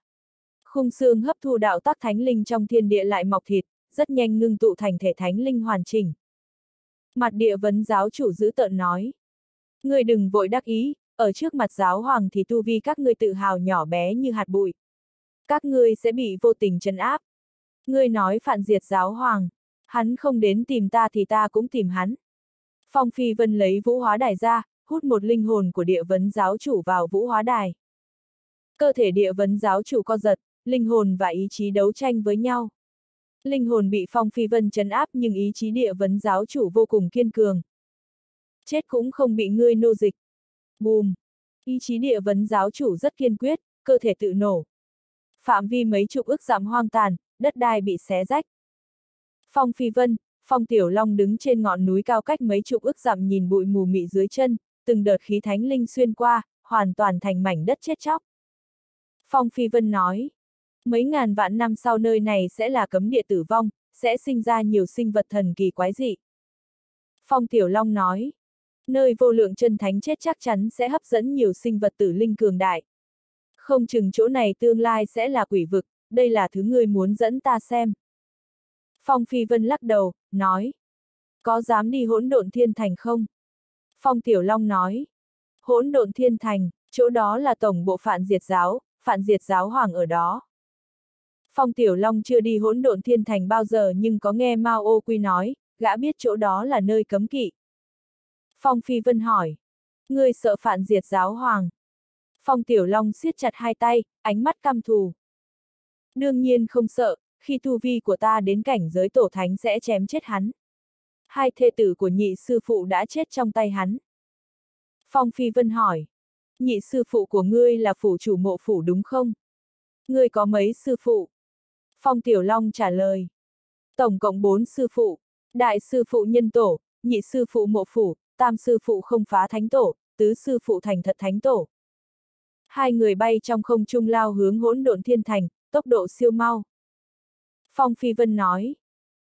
Khung xương hấp thu đạo tác thánh linh trong thiên địa lại mọc thịt, rất nhanh ngưng tụ thành thể thánh linh hoàn chỉnh. Mặt địa vấn giáo chủ giữ tợn nói. Người đừng vội đắc ý, ở trước mặt giáo hoàng thì tu vi các ngươi tự hào nhỏ bé như hạt bụi. Các ngươi sẽ bị vô tình trấn áp. Ngươi nói phản diệt giáo hoàng, hắn không đến tìm ta thì ta cũng tìm hắn. Phong Phi Vân lấy vũ hóa đài ra, hút một linh hồn của địa vấn giáo chủ vào vũ hóa đài. Cơ thể địa vấn giáo chủ co giật, linh hồn và ý chí đấu tranh với nhau. Linh hồn bị Phong Phi Vân chấn áp nhưng ý chí địa vấn giáo chủ vô cùng kiên cường. Chết cũng không bị ngươi nô dịch. Bùm! Ý chí địa vấn giáo chủ rất kiên quyết, cơ thể tự nổ. Phạm vi mấy chục ức giảm hoang tàn, đất đai bị xé rách. Phong Phi Vân, Phong Tiểu Long đứng trên ngọn núi cao cách mấy chục ức giảm nhìn bụi mù mị dưới chân, từng đợt khí thánh linh xuyên qua, hoàn toàn thành mảnh đất chết chóc. Phong Phi Vân nói, mấy ngàn vạn năm sau nơi này sẽ là cấm địa tử vong, sẽ sinh ra nhiều sinh vật thần kỳ quái dị. Phong Tiểu Long nói, nơi vô lượng chân thánh chết chắc chắn sẽ hấp dẫn nhiều sinh vật tử linh cường đại. Không chừng chỗ này tương lai sẽ là quỷ vực, đây là thứ ngươi muốn dẫn ta xem. Phong Phi Vân lắc đầu, nói, có dám đi hỗn độn thiên thành không? Phong Tiểu Long nói, hỗn độn thiên thành, chỗ đó là tổng bộ phạn diệt giáo, phạn diệt giáo hoàng ở đó. Phong Tiểu Long chưa đi hỗn độn thiên thành bao giờ nhưng có nghe Mao Ô Quy nói, gã biết chỗ đó là nơi cấm kỵ. Phong Phi Vân hỏi, ngươi sợ phản diệt giáo hoàng, Phong Tiểu Long siết chặt hai tay, ánh mắt căm thù. Đương nhiên không sợ, khi tu vi của ta đến cảnh giới tổ thánh sẽ chém chết hắn. Hai thê tử của nhị sư phụ đã chết trong tay hắn. Phong Phi Vân hỏi. Nhị sư phụ của ngươi là phủ chủ mộ phủ đúng không? Ngươi có mấy sư phụ? Phong Tiểu Long trả lời. Tổng cộng bốn sư phụ. Đại sư phụ nhân tổ, nhị sư phụ mộ phủ, tam sư phụ không phá thánh tổ, tứ sư phụ thành thật thánh tổ. Hai người bay trong không trung lao hướng hỗn độn thiên thành, tốc độ siêu mau. Phong Phi Vân nói,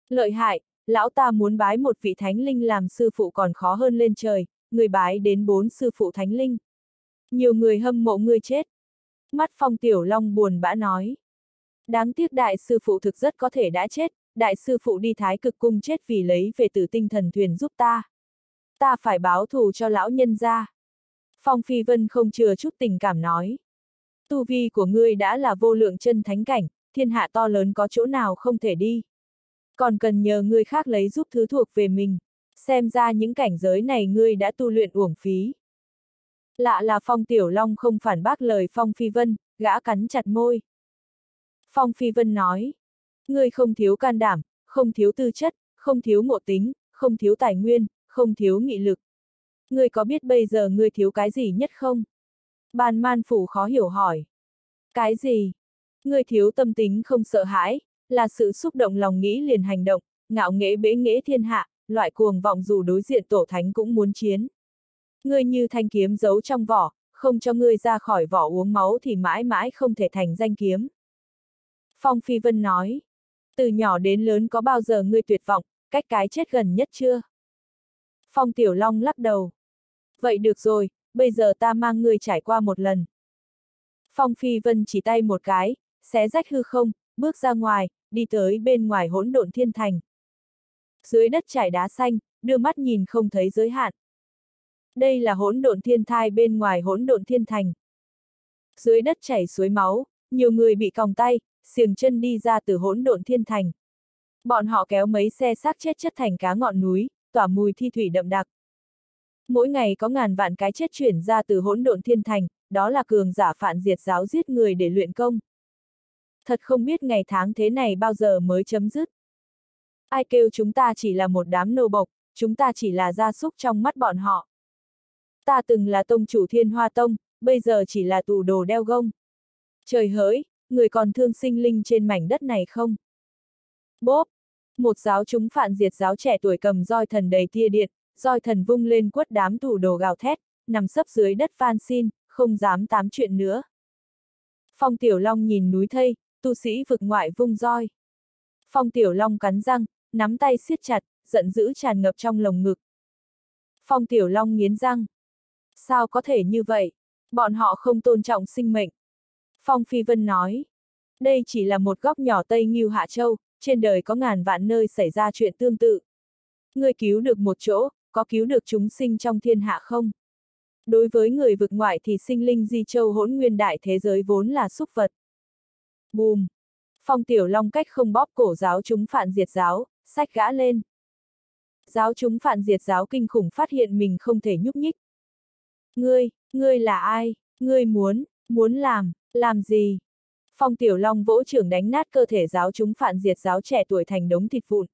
lợi hại, lão ta muốn bái một vị thánh linh làm sư phụ còn khó hơn lên trời, người bái đến bốn sư phụ thánh linh. Nhiều người hâm mộ ngươi chết. Mắt Phong Tiểu Long buồn bã nói. Đáng tiếc đại sư phụ thực rất có thể đã chết, đại sư phụ đi thái cực cung chết vì lấy về tử tinh thần thuyền giúp ta. Ta phải báo thù cho lão nhân ra. Phong Phi Vân không chừa chút tình cảm nói. Tu vi của ngươi đã là vô lượng chân thánh cảnh, thiên hạ to lớn có chỗ nào không thể đi. Còn cần nhờ ngươi khác lấy giúp thứ thuộc về mình. Xem ra những cảnh giới này ngươi đã tu luyện uổng phí. Lạ là Phong Tiểu Long không phản bác lời Phong Phi Vân, gã cắn chặt môi. Phong Phi Vân nói, ngươi không thiếu can đảm, không thiếu tư chất, không thiếu ngộ tính, không thiếu tài nguyên, không thiếu nghị lực. Ngươi có biết bây giờ ngươi thiếu cái gì nhất không? Bàn man phủ khó hiểu hỏi. Cái gì? Ngươi thiếu tâm tính không sợ hãi, là sự xúc động lòng nghĩ liền hành động, ngạo nghễ bế nghễ thiên hạ, loại cuồng vọng dù đối diện tổ thánh cũng muốn chiến. Ngươi như thanh kiếm giấu trong vỏ, không cho ngươi ra khỏi vỏ uống máu thì mãi mãi không thể thành danh kiếm. Phong Phi Vân nói, từ nhỏ đến lớn có bao giờ ngươi tuyệt vọng, cách cái chết gần nhất chưa? Phong Tiểu Long lắc đầu. Vậy được rồi, bây giờ ta mang ngươi trải qua một lần. Phong Phi Vân chỉ tay một cái, xé rách hư không, bước ra ngoài, đi tới bên ngoài hỗn độn thiên thành. Dưới đất trải đá xanh, đưa mắt nhìn không thấy giới hạn. Đây là hỗn độn thiên thai bên ngoài hỗn độn thiên thành. Dưới đất chảy suối máu, nhiều người bị còng tay, xiềng chân đi ra từ hỗn độn thiên thành. Bọn họ kéo mấy xe xác chết chất thành cá ngọn núi, tỏa mùi thi thủy đậm đặc. Mỗi ngày có ngàn vạn cái chết chuyển ra từ hỗn độn thiên thành, đó là cường giả phản diệt giáo giết người để luyện công. Thật không biết ngày tháng thế này bao giờ mới chấm dứt. Ai kêu chúng ta chỉ là một đám nô bộc, chúng ta chỉ là gia súc trong mắt bọn họ. Ta từng là tông chủ thiên hoa tông, bây giờ chỉ là tù đồ đeo gông. Trời hỡi, người còn thương sinh linh trên mảnh đất này không? Bốp! Một giáo chúng phản diệt giáo trẻ tuổi cầm roi thần đầy tia điện, roi thần vung lên quất đám thủ đồ gào thét, nằm sấp dưới đất van xin, không dám tám chuyện nữa. Phong Tiểu Long nhìn núi thây, tu sĩ vực ngoại vung roi. Phong Tiểu Long cắn răng, nắm tay siết chặt, giận dữ tràn ngập trong lồng ngực. Phong Tiểu Long nghiến răng. Sao có thể như vậy? Bọn họ không tôn trọng sinh mệnh. Phong Phi Vân nói. Đây chỉ là một góc nhỏ Tây Nghiêu Hạ Châu, trên đời có ngàn vạn nơi xảy ra chuyện tương tự. Người cứu được một chỗ, có cứu được chúng sinh trong thiên hạ không? Đối với người vực ngoại thì sinh linh di châu hỗn nguyên đại thế giới vốn là xúc vật. Bùm! Phong Tiểu Long cách không bóp cổ giáo chúng phản diệt giáo, sách gã lên. Giáo chúng phản diệt giáo kinh khủng phát hiện mình không thể nhúc nhích. Ngươi, ngươi là ai? Ngươi muốn, muốn làm, làm gì? Phong Tiểu Long vỗ trưởng đánh nát cơ thể giáo chúng phản diệt giáo trẻ tuổi thành đống thịt vụn.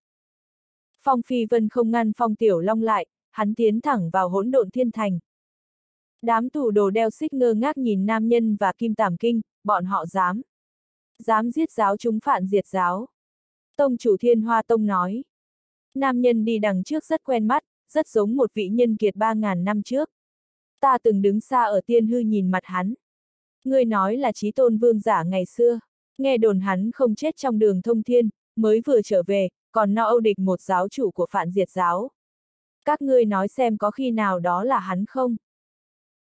Phong Phi Vân không ngăn Phong Tiểu Long lại, hắn tiến thẳng vào hỗn độn thiên thành. Đám tù đồ đeo xích ngơ ngác nhìn nam nhân và kim tàm kinh, bọn họ dám. Dám giết giáo chúng phản diệt giáo. Tông chủ thiên hoa tông nói. Nam nhân đi đằng trước rất quen mắt, rất giống một vị nhân kiệt ba ngàn năm trước. Ta từng đứng xa ở tiên hư nhìn mặt hắn. Ngươi nói là trí tôn vương giả ngày xưa. Nghe đồn hắn không chết trong đường thông thiên, mới vừa trở về, còn no âu địch một giáo chủ của phản diệt giáo. Các ngươi nói xem có khi nào đó là hắn không?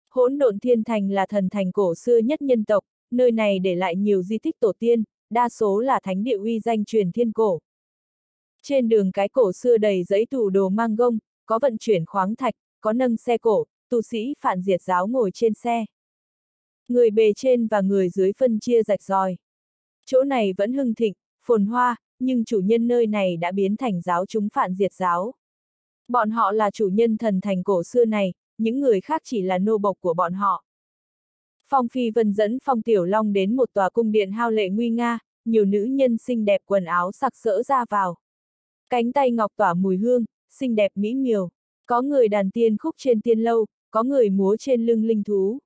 Hỗn độn thiên thành là thần thành cổ xưa nhất nhân tộc, nơi này để lại nhiều di tích tổ tiên, đa số là thánh địa uy danh truyền thiên cổ. Trên đường cái cổ xưa đầy giấy tủ đồ mang gông, có vận chuyển khoáng thạch, có nâng xe cổ, tu sĩ phản diệt giáo ngồi trên xe. Người bề trên và người dưới phân chia rạch ròi. Chỗ này vẫn hưng thịnh, phồn hoa, nhưng chủ nhân nơi này đã biến thành giáo chúng phản diệt giáo. Bọn họ là chủ nhân thần thành cổ xưa này, những người khác chỉ là nô bộc của bọn họ. Phong Phi Vân dẫn Phong Tiểu Long đến một tòa cung điện hao lệ nguy nga, nhiều nữ nhân xinh đẹp quần áo sặc sỡ ra vào. Cánh tay ngọc tỏa mùi hương, xinh đẹp mỹ miều. Có người đàn tiên khúc trên tiên lâu, có người múa trên lưng linh thú.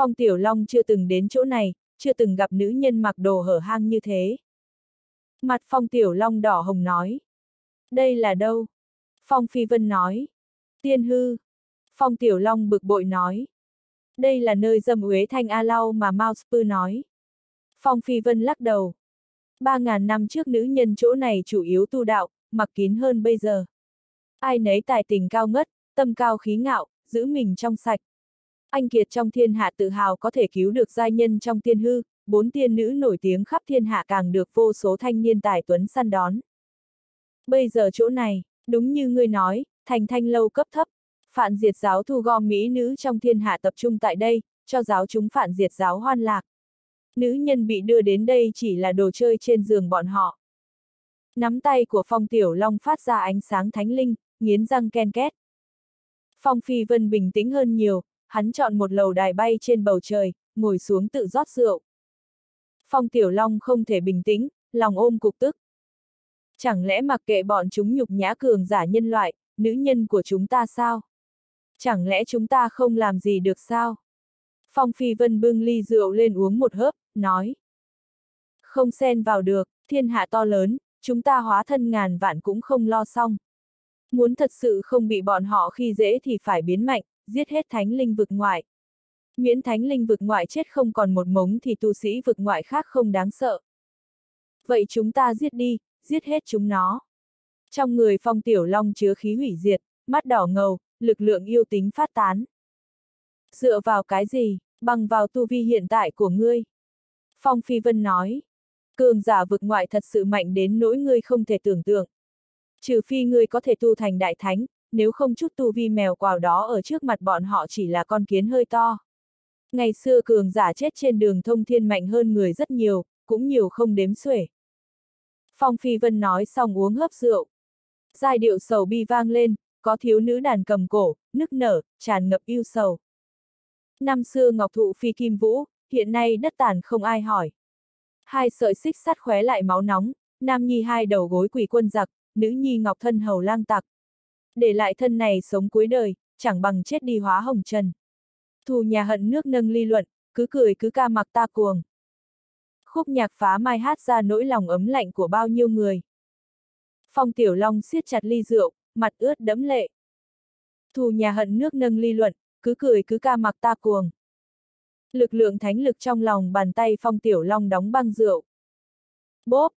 Phong Tiểu Long chưa từng đến chỗ này, chưa từng gặp nữ nhân mặc đồ hở hang như thế. Mặt Phong Tiểu Long đỏ hồng nói. Đây là đâu? Phong Phi Vân nói. Tiên hư. Phong Tiểu Long bực bội nói. Đây là nơi dâm uế thanh A Lau mà Mao Spư nói. Phong Phi Vân lắc đầu. Ba ngàn năm trước nữ nhân chỗ này chủ yếu tu đạo, mặc kín hơn bây giờ. Ai nấy tài tình cao ngất, tâm cao khí ngạo, giữ mình trong sạch. Anh Kiệt trong thiên hạ tự hào có thể cứu được giai nhân trong tiên hư, bốn tiên nữ nổi tiếng khắp thiên hạ càng được vô số thanh niên tài tuấn săn đón. Bây giờ chỗ này, đúng như ngươi nói, thành thanh lâu cấp thấp, phản diệt giáo thu gom mỹ nữ trong thiên hạ tập trung tại đây, cho giáo chúng phản diệt giáo hoan lạc. Nữ nhân bị đưa đến đây chỉ là đồ chơi trên giường bọn họ. Nắm tay của Phong Tiểu Long phát ra ánh sáng thánh linh, nghiến răng ken két. Phong Phi Vân bình tĩnh hơn nhiều, hắn chọn một lầu đài bay trên bầu trời, ngồi xuống tự rót rượu. Phong Tiểu Long không thể bình tĩnh, lòng ôm cục tức. Chẳng lẽ mặc kệ bọn chúng nhục nhã cường giả nhân loại, nữ nhân của chúng ta sao? Chẳng lẽ chúng ta không làm gì được sao? Phong Phi Vân bưng ly rượu lên uống một hớp, nói. Không xen vào được, thiên hạ to lớn, chúng ta hóa thân ngàn vạn cũng không lo xong. Muốn thật sự không bị bọn họ khi dễ thì phải biến mạnh, giết hết thánh linh vực ngoại. Miễn thánh linh vực ngoại chết không còn một mống thì tu sĩ vực ngoại khác không đáng sợ. Vậy chúng ta giết đi, giết hết chúng nó. Trong người phong tiểu long chứa khí hủy diệt, mắt đỏ ngầu, lực lượng yêu tính phát tán. Dựa vào cái gì, bằng vào tu vi hiện tại của ngươi. Phong Phi Vân nói, cường giả vực ngoại thật sự mạnh đến nỗi ngươi không thể tưởng tượng. Trừ phi ngươi có thể tu thành đại thánh, nếu không chút tu vi mèo quào đó ở trước mặt bọn họ chỉ là con kiến hơi to. Ngày xưa cường giả chết trên đường thông thiên mạnh hơn người rất nhiều, cũng nhiều không đếm xuể. Phong Phi Vân nói xong uống hớp rượu. Giai điệu sầu bi vang lên, có thiếu nữ đàn cầm cổ, nức nở, tràn ngập yêu sầu. Năm xưa ngọc thụ phi kim vũ, hiện nay đất tàn không ai hỏi. Hai sợi xích sắt khóe lại máu nóng, nam nhi hai đầu gối quỷ quân giặc, nữ nhi ngọc thân hầu lang tặc. Để lại thân này sống cuối đời, chẳng bằng chết đi hóa hồng trần. Thù nhà hận nước nâng ly luận, cứ cười cứ ca mặc ta cuồng. Khúc nhạc phá mai hát ra nỗi lòng ấm lạnh của bao nhiêu người. Phong Tiểu Long siết chặt ly rượu, mặt ướt đẫm lệ. Thù nhà hận nước nâng ly luận, cứ cười cứ ca mặc ta cuồng. Lực lượng thánh lực trong lòng bàn tay Phong Tiểu Long đóng băng rượu. Bốp!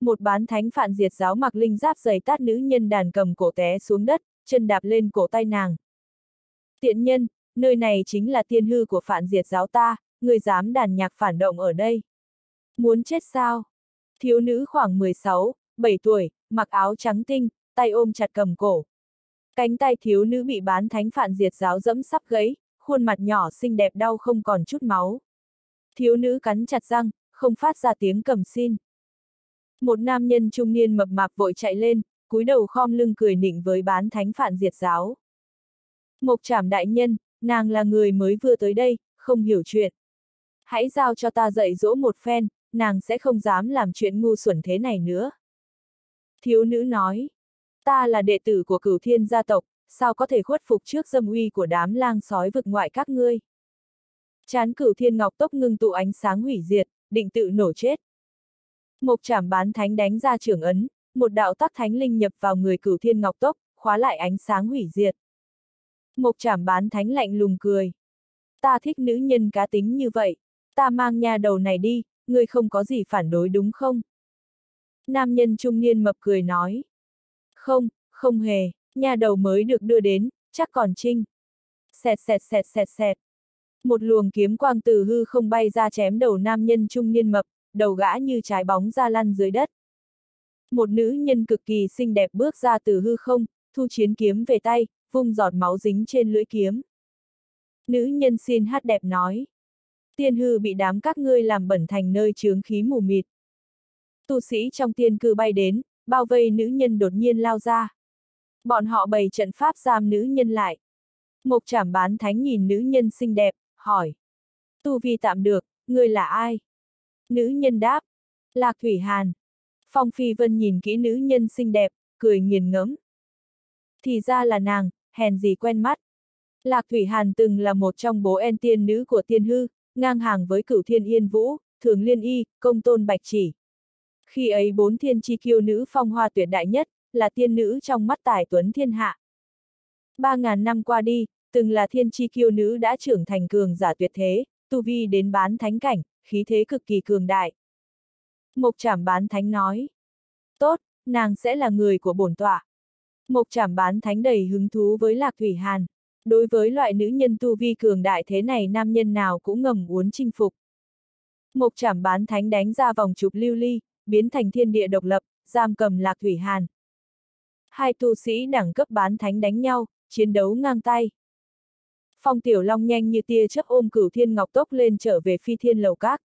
Một bán thánh phản diệt giáo mặc linh giáp giày tát nữ nhân đàn cầm cổ té xuống đất, chân đạp lên cổ tay nàng. Tiện nhân, nơi này chính là tiên hư của phản diệt giáo ta, người dám đàn nhạc phản động ở đây. Muốn chết sao? Thiếu nữ khoảng 16, 7 tuổi, mặc áo trắng tinh, tay ôm chặt cầm cổ. Cánh tay thiếu nữ bị bán thánh phản diệt giáo dẫm sắp gấy, khuôn mặt nhỏ xinh đẹp đau không còn chút máu. Thiếu nữ cắn chặt răng, không phát ra tiếng cầm xin. Một nam nhân trung niên mập mạp vội chạy lên, cúi đầu khom lưng cười nịnh với bán thánh phản diệt giáo. Mộc trảm đại nhân, nàng là người mới vừa tới đây, không hiểu chuyện. Hãy giao cho ta dạy dỗ một phen, nàng sẽ không dám làm chuyện ngu xuẩn thế này nữa. Thiếu nữ nói, ta là đệ tử của cửu thiên gia tộc, sao có thể khuất phục trước dâm uy của đám lang sói vực ngoại các ngươi. Chán cửu thiên ngọc tốc ngưng tụ ánh sáng hủy diệt, định tự nổ chết. Mộc trảm bán thánh đánh ra trưởng ấn, một đạo tắc thánh linh nhập vào người cửu thiên ngọc tốc, khóa lại ánh sáng hủy diệt. Mộc trảm bán thánh lạnh lùng cười. Ta thích nữ nhân cá tính như vậy, ta mang nha đầu này đi, ngươi không có gì phản đối đúng không? Nam nhân trung niên mập cười nói. Không, không hề, nha đầu mới được đưa đến, chắc còn trinh. Xẹt xẹt xẹt xẹt xẹt. Một luồng kiếm quang từ hư không bay ra chém đầu nam nhân trung niên mập, đầu gã như trái bóng ra lăn dưới đất. Một nữ nhân cực kỳ xinh đẹp bước ra từ hư không, thu chiến kiếm về tay, vung giọt máu dính trên lưỡi kiếm. Nữ nhân xin hát đẹp nói. Tiên hư bị đám các ngươi làm bẩn thành nơi chướng khí mù mịt. Tu sĩ trong tiên cư bay đến, bao vây nữ nhân đột nhiên lao ra. Bọn họ bày trận pháp giam nữ nhân lại. Mộc trảm bán thánh nhìn nữ nhân xinh đẹp, hỏi. Tu vi tạm được, ngươi là ai? Nữ nhân đáp. Lạc Thủy Hàn. Phong Phi Vân nhìn kỹ nữ nhân xinh đẹp, cười nghiền ngẫm. Thì ra là nàng, hèn gì quen mắt. Lạc Thủy Hàn từng là một trong bố en tiên nữ của tiên hư, ngang hàng với cửu thiên yên vũ, thường liên y, công tôn bạch chỉ. Khi ấy bốn thiên chi kiêu nữ phong hoa tuyệt đại nhất, là tiên nữ trong mắt tài tuấn thiên hạ. Ba ngàn năm qua đi, từng là thiên chi kiêu nữ đã trưởng thành cường giả tuyệt thế, tu vi đến bán thánh cảnh, khí thế cực kỳ cường đại. Mộc trảm bán thánh nói. Tốt, nàng sẽ là người của bổn tọa. Mộc trảm bán thánh đầy hứng thú với Lạc Thủy Hàn. Đối với loại nữ nhân tu vi cường đại thế này nam nhân nào cũng ngầm muốn chinh phục. Mộc trảm bán thánh đánh ra vòng trục lưu ly, biến thành thiên địa độc lập, giam cầm Lạc Thủy Hàn. Hai tu sĩ đẳng cấp bán thánh đánh nhau, chiến đấu ngang tay. Phong Tiểu Long nhanh như tia chớp ôm cửu thiên ngọc tốc lên trở về phi thiên lầu các.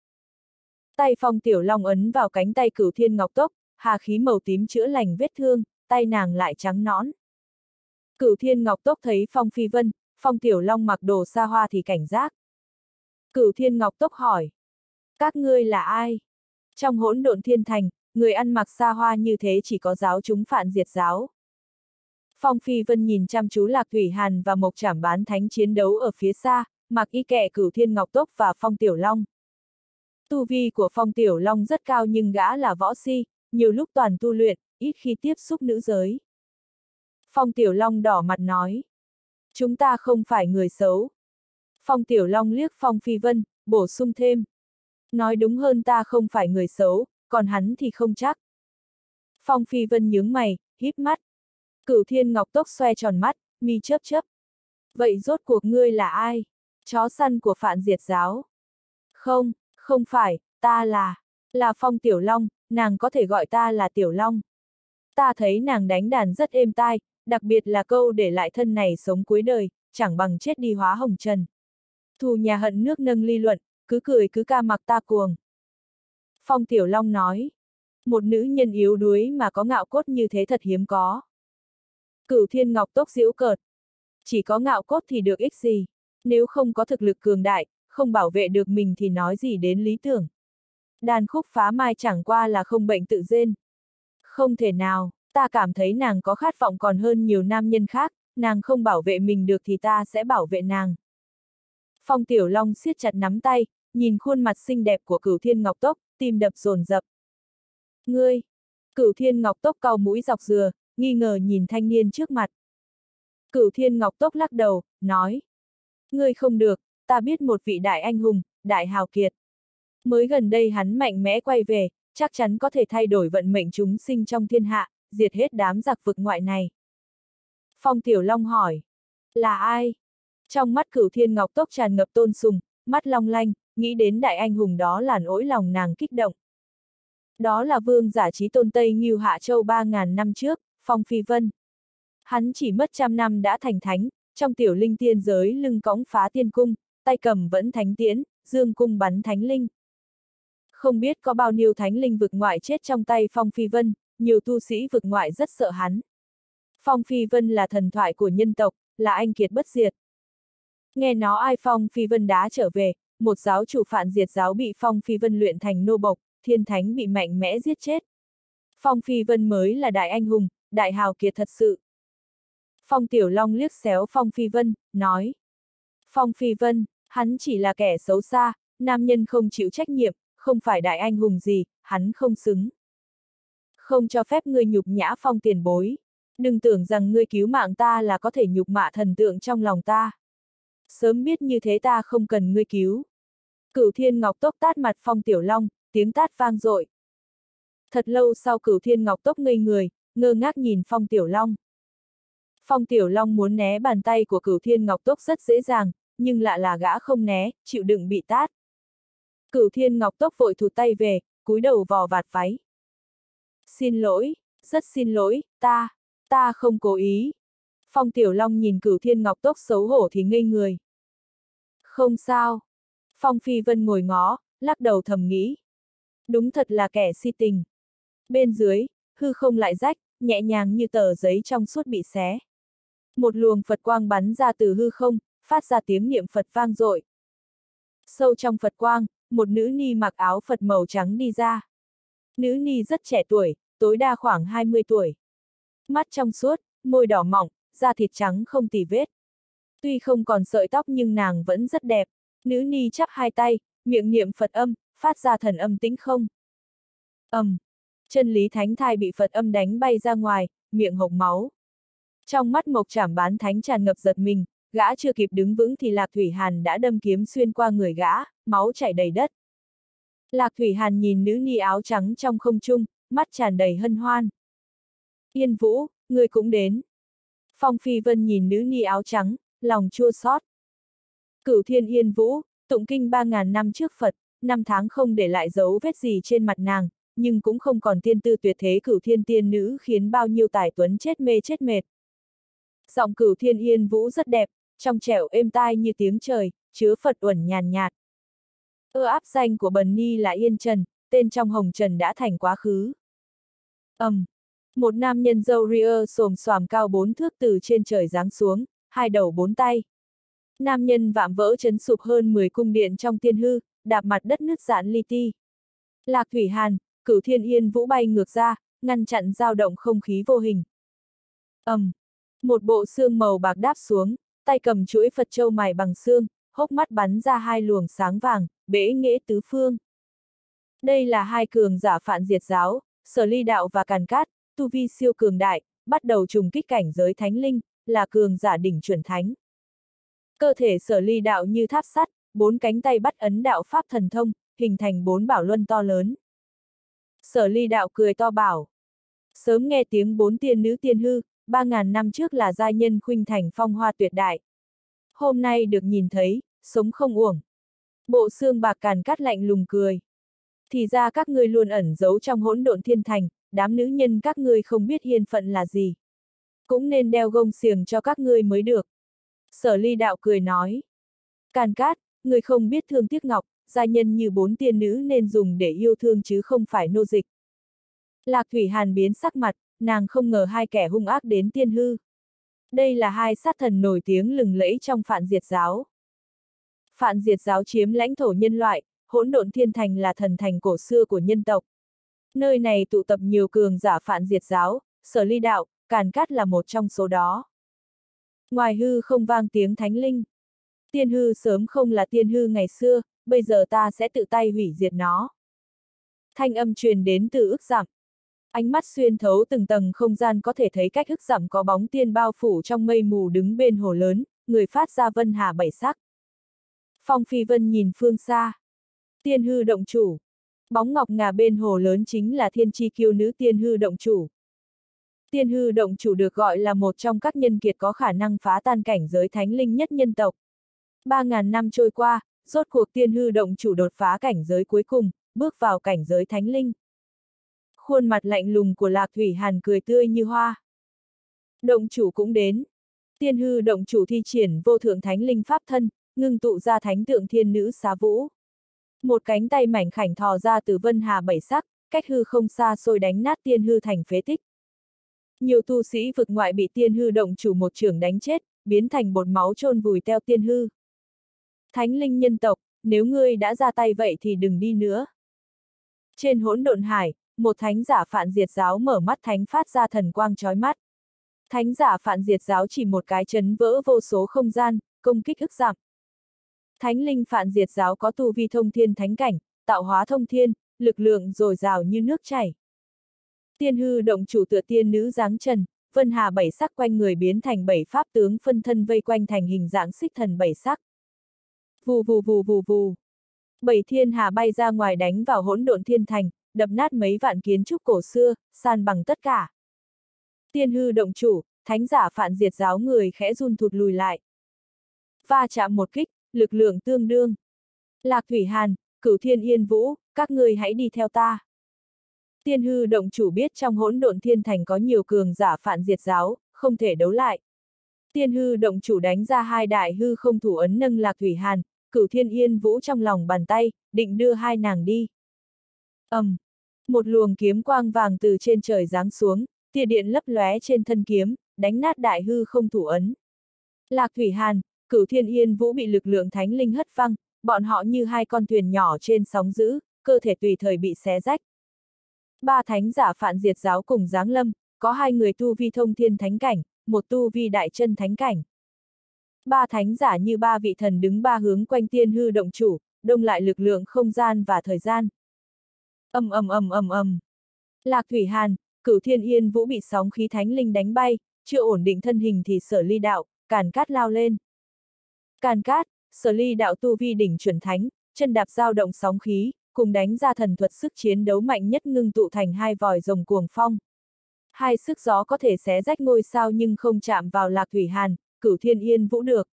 Tay Phong Tiểu Long ấn vào cánh tay cửu thiên ngọc tốc, hà khí màu tím chữa lành vết thương, tay nàng lại trắng nõn. Cửu thiên ngọc tốc thấy Phong Phi Vân, Phong Tiểu Long mặc đồ xa hoa thì cảnh giác. Cửu thiên ngọc tốc hỏi. Các ngươi là ai? Trong hỗn độn thiên thành, người ăn mặc xa hoa như thế chỉ có giáo chúng phản diệt giáo. Phong Phi Vân nhìn chăm chú Lạc Thủy Hàn và Mộc Trảm Bán Thánh chiến đấu ở phía xa, mặc y kệ cửu thiên ngọc tốc và Phong Tiểu Long. Tu vi của Phong Tiểu Long rất cao nhưng gã là võ si, nhiều lúc toàn tu luyện, ít khi tiếp xúc nữ giới. Phong Tiểu Long đỏ mặt nói. Chúng ta không phải người xấu. Phong Tiểu Long liếc Phong Phi Vân, bổ sung thêm. Nói đúng hơn ta không phải người xấu, còn hắn thì không chắc. Phong Phi Vân nhướng mày, híp mắt. Cửu Thiên Ngọc Tốc xoe tròn mắt, mi chớp chớp. Vậy rốt cuộc ngươi là ai? Chó săn của phạn diệt giáo? Không, không phải, ta là, là Phong Tiểu Long, nàng có thể gọi ta là Tiểu Long. Ta thấy nàng đánh đàn rất êm tai, đặc biệt là câu để lại thân này sống cuối đời, chẳng bằng chết đi hóa hồng trần. Thù nhà hận nước nâng ly luận, cứ cười cứ ca mặc ta cuồng. Phong Tiểu Long nói, một nữ nhân yếu đuối mà có ngạo cốt như thế thật hiếm có. Cửu Thiên Ngọc tốc diễu cợt. Chỉ có ngạo cốt thì được ích gì? Nếu không có thực lực cường đại, không bảo vệ được mình thì nói gì đến lý tưởng. Đàn khúc phá mai chẳng qua là không bệnh tự dên. Không thể nào, ta cảm thấy nàng có khát vọng còn hơn nhiều nam nhân khác, nàng không bảo vệ mình được thì ta sẽ bảo vệ nàng. Phong Tiểu Long siết chặt nắm tay, nhìn khuôn mặt xinh đẹp của cửu thiên ngọc tốc, tim đập rồn rập. Ngươi! Cửu thiên ngọc tốc cau mũi dọc dừa, nghi ngờ nhìn thanh niên trước mặt. Cửu thiên ngọc tốc lắc đầu, nói. Ngươi không được, ta biết một vị đại anh hùng, đại hào kiệt. Mới gần đây hắn mạnh mẽ quay về, chắc chắn có thể thay đổi vận mệnh chúng sinh trong thiên hạ, diệt hết đám giặc vực ngoại này. Phong Tiểu Long hỏi. Là ai? Trong mắt cửu thiên ngọc tốc tràn ngập tôn sùng, mắt long lanh, nghĩ đến đại anh hùng đó là nỗi lòng nàng kích động. Đó là vương giả trí tôn Tây Nghiêu Hạ Châu 3.000 năm trước, Phong Phi Vân. Hắn chỉ mất trăm năm đã thành thánh, trong tiểu linh tiên giới lưng cõng phá tiên cung, tay cầm vẫn thánh tiễn, dương cung bắn thánh linh. Không biết có bao nhiêu thánh linh vực ngoại chết trong tay Phong Phi Vân, nhiều tu sĩ vực ngoại rất sợ hắn. Phong Phi Vân là thần thoại của nhân tộc, là anh kiệt bất diệt. Nghe nó, ai Phong Phi Vân đá trở về, một giáo chủ phản diệt giáo bị Phong Phi Vân luyện thành nô bộc, thiên thánh bị mạnh mẽ giết chết. Phong Phi Vân mới là đại anh hùng, đại hào kiệt thật sự. Phong Tiểu Long liếc xéo Phong Phi Vân, nói. Phong Phi Vân, hắn chỉ là kẻ xấu xa, nam nhân không chịu trách nhiệm, không phải đại anh hùng gì, hắn không xứng. Không cho phép ngươi nhục nhã Phong tiền bối. Đừng tưởng rằng ngươi cứu mạng ta là có thể nhục mạ thần tượng trong lòng ta. Sớm biết như thế ta không cần ngươi cứu. Cửu Thiên Ngọc Tốc tát mặt Phong Tiểu Long, tiếng tát vang dội. Thật lâu sau Cửu Thiên Ngọc Tốc ngây người, ngơ ngác nhìn Phong Tiểu Long. Phong Tiểu Long muốn né bàn tay của Cửu Thiên Ngọc Tốc rất dễ dàng, nhưng lạ là gã không né, chịu đựng bị tát. Cửu Thiên Ngọc Tốc vội thụt tay về, cúi đầu vò vạt váy. Xin lỗi, rất xin lỗi, ta, ta không cố ý. Phong Tiểu Long nhìn Cửu Thiên Ngọc Tốc xấu hổ thì ngây người. Không sao. Phong Phi Vân ngồi ngó, lắc đầu thầm nghĩ. Đúng thật là kẻ si tình. Bên dưới, hư không lại rách, nhẹ nhàng như tờ giấy trong suốt bị xé. Một luồng Phật quang bắn ra từ hư không, phát ra tiếng niệm Phật vang dội. Sâu trong Phật quang, một nữ ni mặc áo Phật màu trắng đi ra. Nữ ni rất trẻ tuổi, tối đa khoảng 20 tuổi. Mắt trong suốt, môi đỏ mỏng, da thịt trắng không tì vết. Tuy không còn sợi tóc nhưng nàng vẫn rất đẹp. Nữ ni chắp hai tay, miệng niệm Phật âm, phát ra thần âm tĩnh không. Âm. Um. Chân lý thánh thai bị Phật âm đánh bay ra ngoài, miệng hộc máu. Trong mắt mộc trảm bán thánh tràn ngập giật mình, gã chưa kịp đứng vững thì Lạc Thủy Hàn đã đâm kiếm xuyên qua người gã, máu chảy đầy đất. Lạc Thủy Hàn nhìn nữ ni áo trắng trong không trung, mắt tràn đầy hân hoan. Yên Vũ, người cũng đến. Phong Phi Vân nhìn nữ ni áo trắng, lòng chua xót. Cửu Thiên Yên Vũ, tụng kinh ba ngàn năm trước Phật, năm tháng không để lại dấu vết gì trên mặt nàng, nhưng cũng không còn tiên tư tuyệt thế cửu thiên tiên nữ khiến bao nhiêu tài tuấn chết mê chết mệt. Giọng cửu thiên yên vũ rất đẹp, trong trẻo êm tai như tiếng trời, chứa Phật uẩn nhàn nhạt. Ơ áp danh của Bần Ni là Yên Trần, tên trong hồng trần đã thành quá khứ. ầm, um, một nam nhân dâu ria xồm xoàm cao bốn thước từ trên trời giáng xuống, hai đầu bốn tay. Nam nhân vạm vỡ chấn sụp hơn 10 cung điện trong tiên hư, đạp mặt đất nứt giãn li ti. Lạc Thủy Hàn, cửu thiên yên vũ bay ngược ra, ngăn chặn dao động không khí vô hình. ầm, um, một bộ xương màu bạc đáp xuống, tay cầm chuỗi Phật châu mài bằng xương, hốc mắt bắn ra hai luồng sáng vàng, bể nghĩa tứ phương. Đây là hai cường giả phản diệt giáo, sở ly đạo và càn cát, tu vi siêu cường đại, bắt đầu trùng kích cảnh giới thánh linh, là cường giả đỉnh chuẩn thánh. Cơ thể sở ly đạo như tháp sắt, bốn cánh tay bắt ấn đạo pháp thần thông, hình thành bốn bảo luân to lớn. Sở ly đạo cười to bảo. Sớm nghe tiếng bốn tiên nữ tiên hư, ba ngàn năm trước là gia nhân khuynh thành phong hoa tuyệt đại. Hôm nay được nhìn thấy, sống không uổng. Bộ xương bạc càn cắt lạnh lùng cười. Thì ra các ngươi luôn ẩn giấu trong hỗn độn thiên thành, đám nữ nhân các ngươi không biết hiên phận là gì. Cũng nên đeo gông xiềng cho các ngươi mới được. Sở ly đạo cười nói. Càn cát, người không biết thương tiếc ngọc, gia nhân như bốn tiên nữ nên dùng để yêu thương chứ không phải nô dịch. Lạc Thủy Hàn biến sắc mặt, nàng không ngờ hai kẻ hung ác đến tiên hư. Đây là hai sát thần nổi tiếng lừng lẫy trong phạn diệt giáo. Phạn diệt giáo chiếm lãnh thổ nhân loại, hỗn độn thiên thành là thần thành cổ xưa của nhân tộc. Nơi này tụ tập nhiều cường giả phạn diệt giáo, sở ly đạo, càn cát là một trong số đó. Ngoài hư không vang tiếng thánh linh. Tiên hư sớm không là tiên hư ngày xưa, bây giờ ta sẽ tự tay hủy diệt nó. Thanh âm truyền đến từ ức giảm. Ánh mắt xuyên thấu từng tầng không gian có thể thấy cách ức giảm có bóng tiên bao phủ trong mây mù đứng bên hồ lớn, người phát ra vân hà bảy sắc. Phong Phi Vân nhìn phương xa. Tiên hư động chủ. Bóng ngọc ngà bên hồ lớn chính là thiên chi kiêu nữ tiên hư động chủ. Tiên hư động chủ được gọi là một trong các nhân kiệt có khả năng phá tan cảnh giới thánh linh nhất nhân tộc. Ba ngàn năm trôi qua, rốt cuộc tiên hư động chủ đột phá cảnh giới cuối cùng, bước vào cảnh giới thánh linh. Khuôn mặt lạnh lùng của Lạc Thủy Hàn cười tươi như hoa. Động chủ cũng đến. Tiên hư động chủ thi triển vô thượng thánh linh pháp thân, ngưng tụ ra thánh tượng thiên nữ xá vũ. Một cánh tay mảnh khảnh thò ra từ vân hà bảy sắc, cách hư không xa xôi đánh nát tiên hư thành phế tích. Nhiều tu sĩ vực ngoại bị tiên hư động chủ một trường đánh chết, biến thành bột máu trôn vùi theo tiên hư. Thánh linh nhân tộc, nếu ngươi đã ra tay vậy thì đừng đi nữa. Trên hỗn độn hải, một thánh giả phạn diệt giáo mở mắt thánh phát ra thần quang chói mắt. Thánh giả phạn diệt giáo chỉ một cái chấn vỡ vô số không gian, công kích ức giảm. Thánh linh phạn diệt giáo có tu vi thông thiên thánh cảnh, tạo hóa thông thiên, lực lượng dồi dào như nước chảy. Tiên hư động chủ tựa tiên nữ dáng trần, vân hà bảy sắc quanh người biến thành bảy pháp tướng phân thân vây quanh thành hình dạng xích thần bảy sắc. Vù vù vù vù vù. Bảy thiên hà bay ra ngoài đánh vào hỗn độn thiên thành, đập nát mấy vạn kiến trúc cổ xưa, san bằng tất cả. Tiên hư động chủ, thánh giả phản diệt giáo người khẽ run thụt lùi lại. Va chạm một kích, lực lượng tương đương. Lạc Thủy Hàn, cửu thiên yên vũ, các người hãy đi theo ta. Tiên hư động chủ biết trong hỗn độn thiên thành có nhiều cường giả phản diệt giáo, không thể đấu lại. Tiên hư động chủ đánh ra hai đại hư không thủ ấn nâng Lạc Thủy Hàn, cửu thiên yên vũ trong lòng bàn tay, định đưa hai nàng đi. ầm, um, một luồng kiếm quang vàng từ trên trời giáng xuống, tia điện lấp lóe trên thân kiếm, đánh nát đại hư không thủ ấn. Lạc Thủy Hàn, cửu thiên yên vũ bị lực lượng thánh linh hất văng, bọn họ như hai con thuyền nhỏ trên sóng dữ, cơ thể tùy thời bị xé rách. Ba thánh giả phản diệt giáo cùng giáng lâm, có hai người tu vi thông thiên thánh cảnh, một tu vi đại chân thánh cảnh. Ba thánh giả như ba vị thần đứng ba hướng quanh tiên hư động chủ, đông lại lực lượng không gian và thời gian. ầm ầm ầm ầm ầm. Lạc Thủy Hàn, Cửu Thiên Yên Vũ bị sóng khí thánh linh đánh bay, chưa ổn định thân hình thì sở ly đạo, càn cát lao lên. Càn cát, sở ly đạo tu vi đỉnh chuẩn thánh, chân đạp dao động sóng khí, cùng đánh ra thần thuật sức chiến đấu mạnh nhất ngưng tụ thành hai vòi rồng cuồng phong. Hai sức gió có thể xé rách ngôi sao nhưng không chạm vào Lạc Thủy Hàn, Cửu Thiên Yên Vũ được.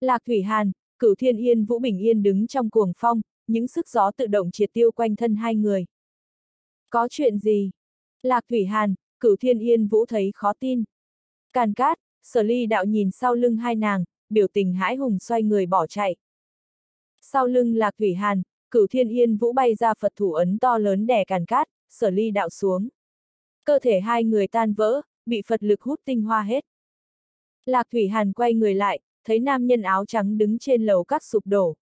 Lạc Thủy Hàn, Cửu Thiên Yên Vũ bình yên đứng trong cuồng phong, những sức gió tự động triệt tiêu quanh thân hai người. Có chuyện gì? Lạc Thủy Hàn, Cửu Thiên Yên Vũ thấy khó tin. Càn cát, sở ly đạo nhìn sau lưng hai nàng, biểu tình hãi hùng xoay người bỏ chạy. Sau lưng Lạc Thủy Hàn, Cửu Thiên Yên Vũ bay ra Phật thủ ấn to lớn đè càn cát, sở ly đạo xuống. Cơ thể hai người tan vỡ, bị Phật lực hút tinh hoa hết. Lạc Thủy Hàn quay người lại, thấy nam nhân áo trắng đứng trên lầu các sụp đổ.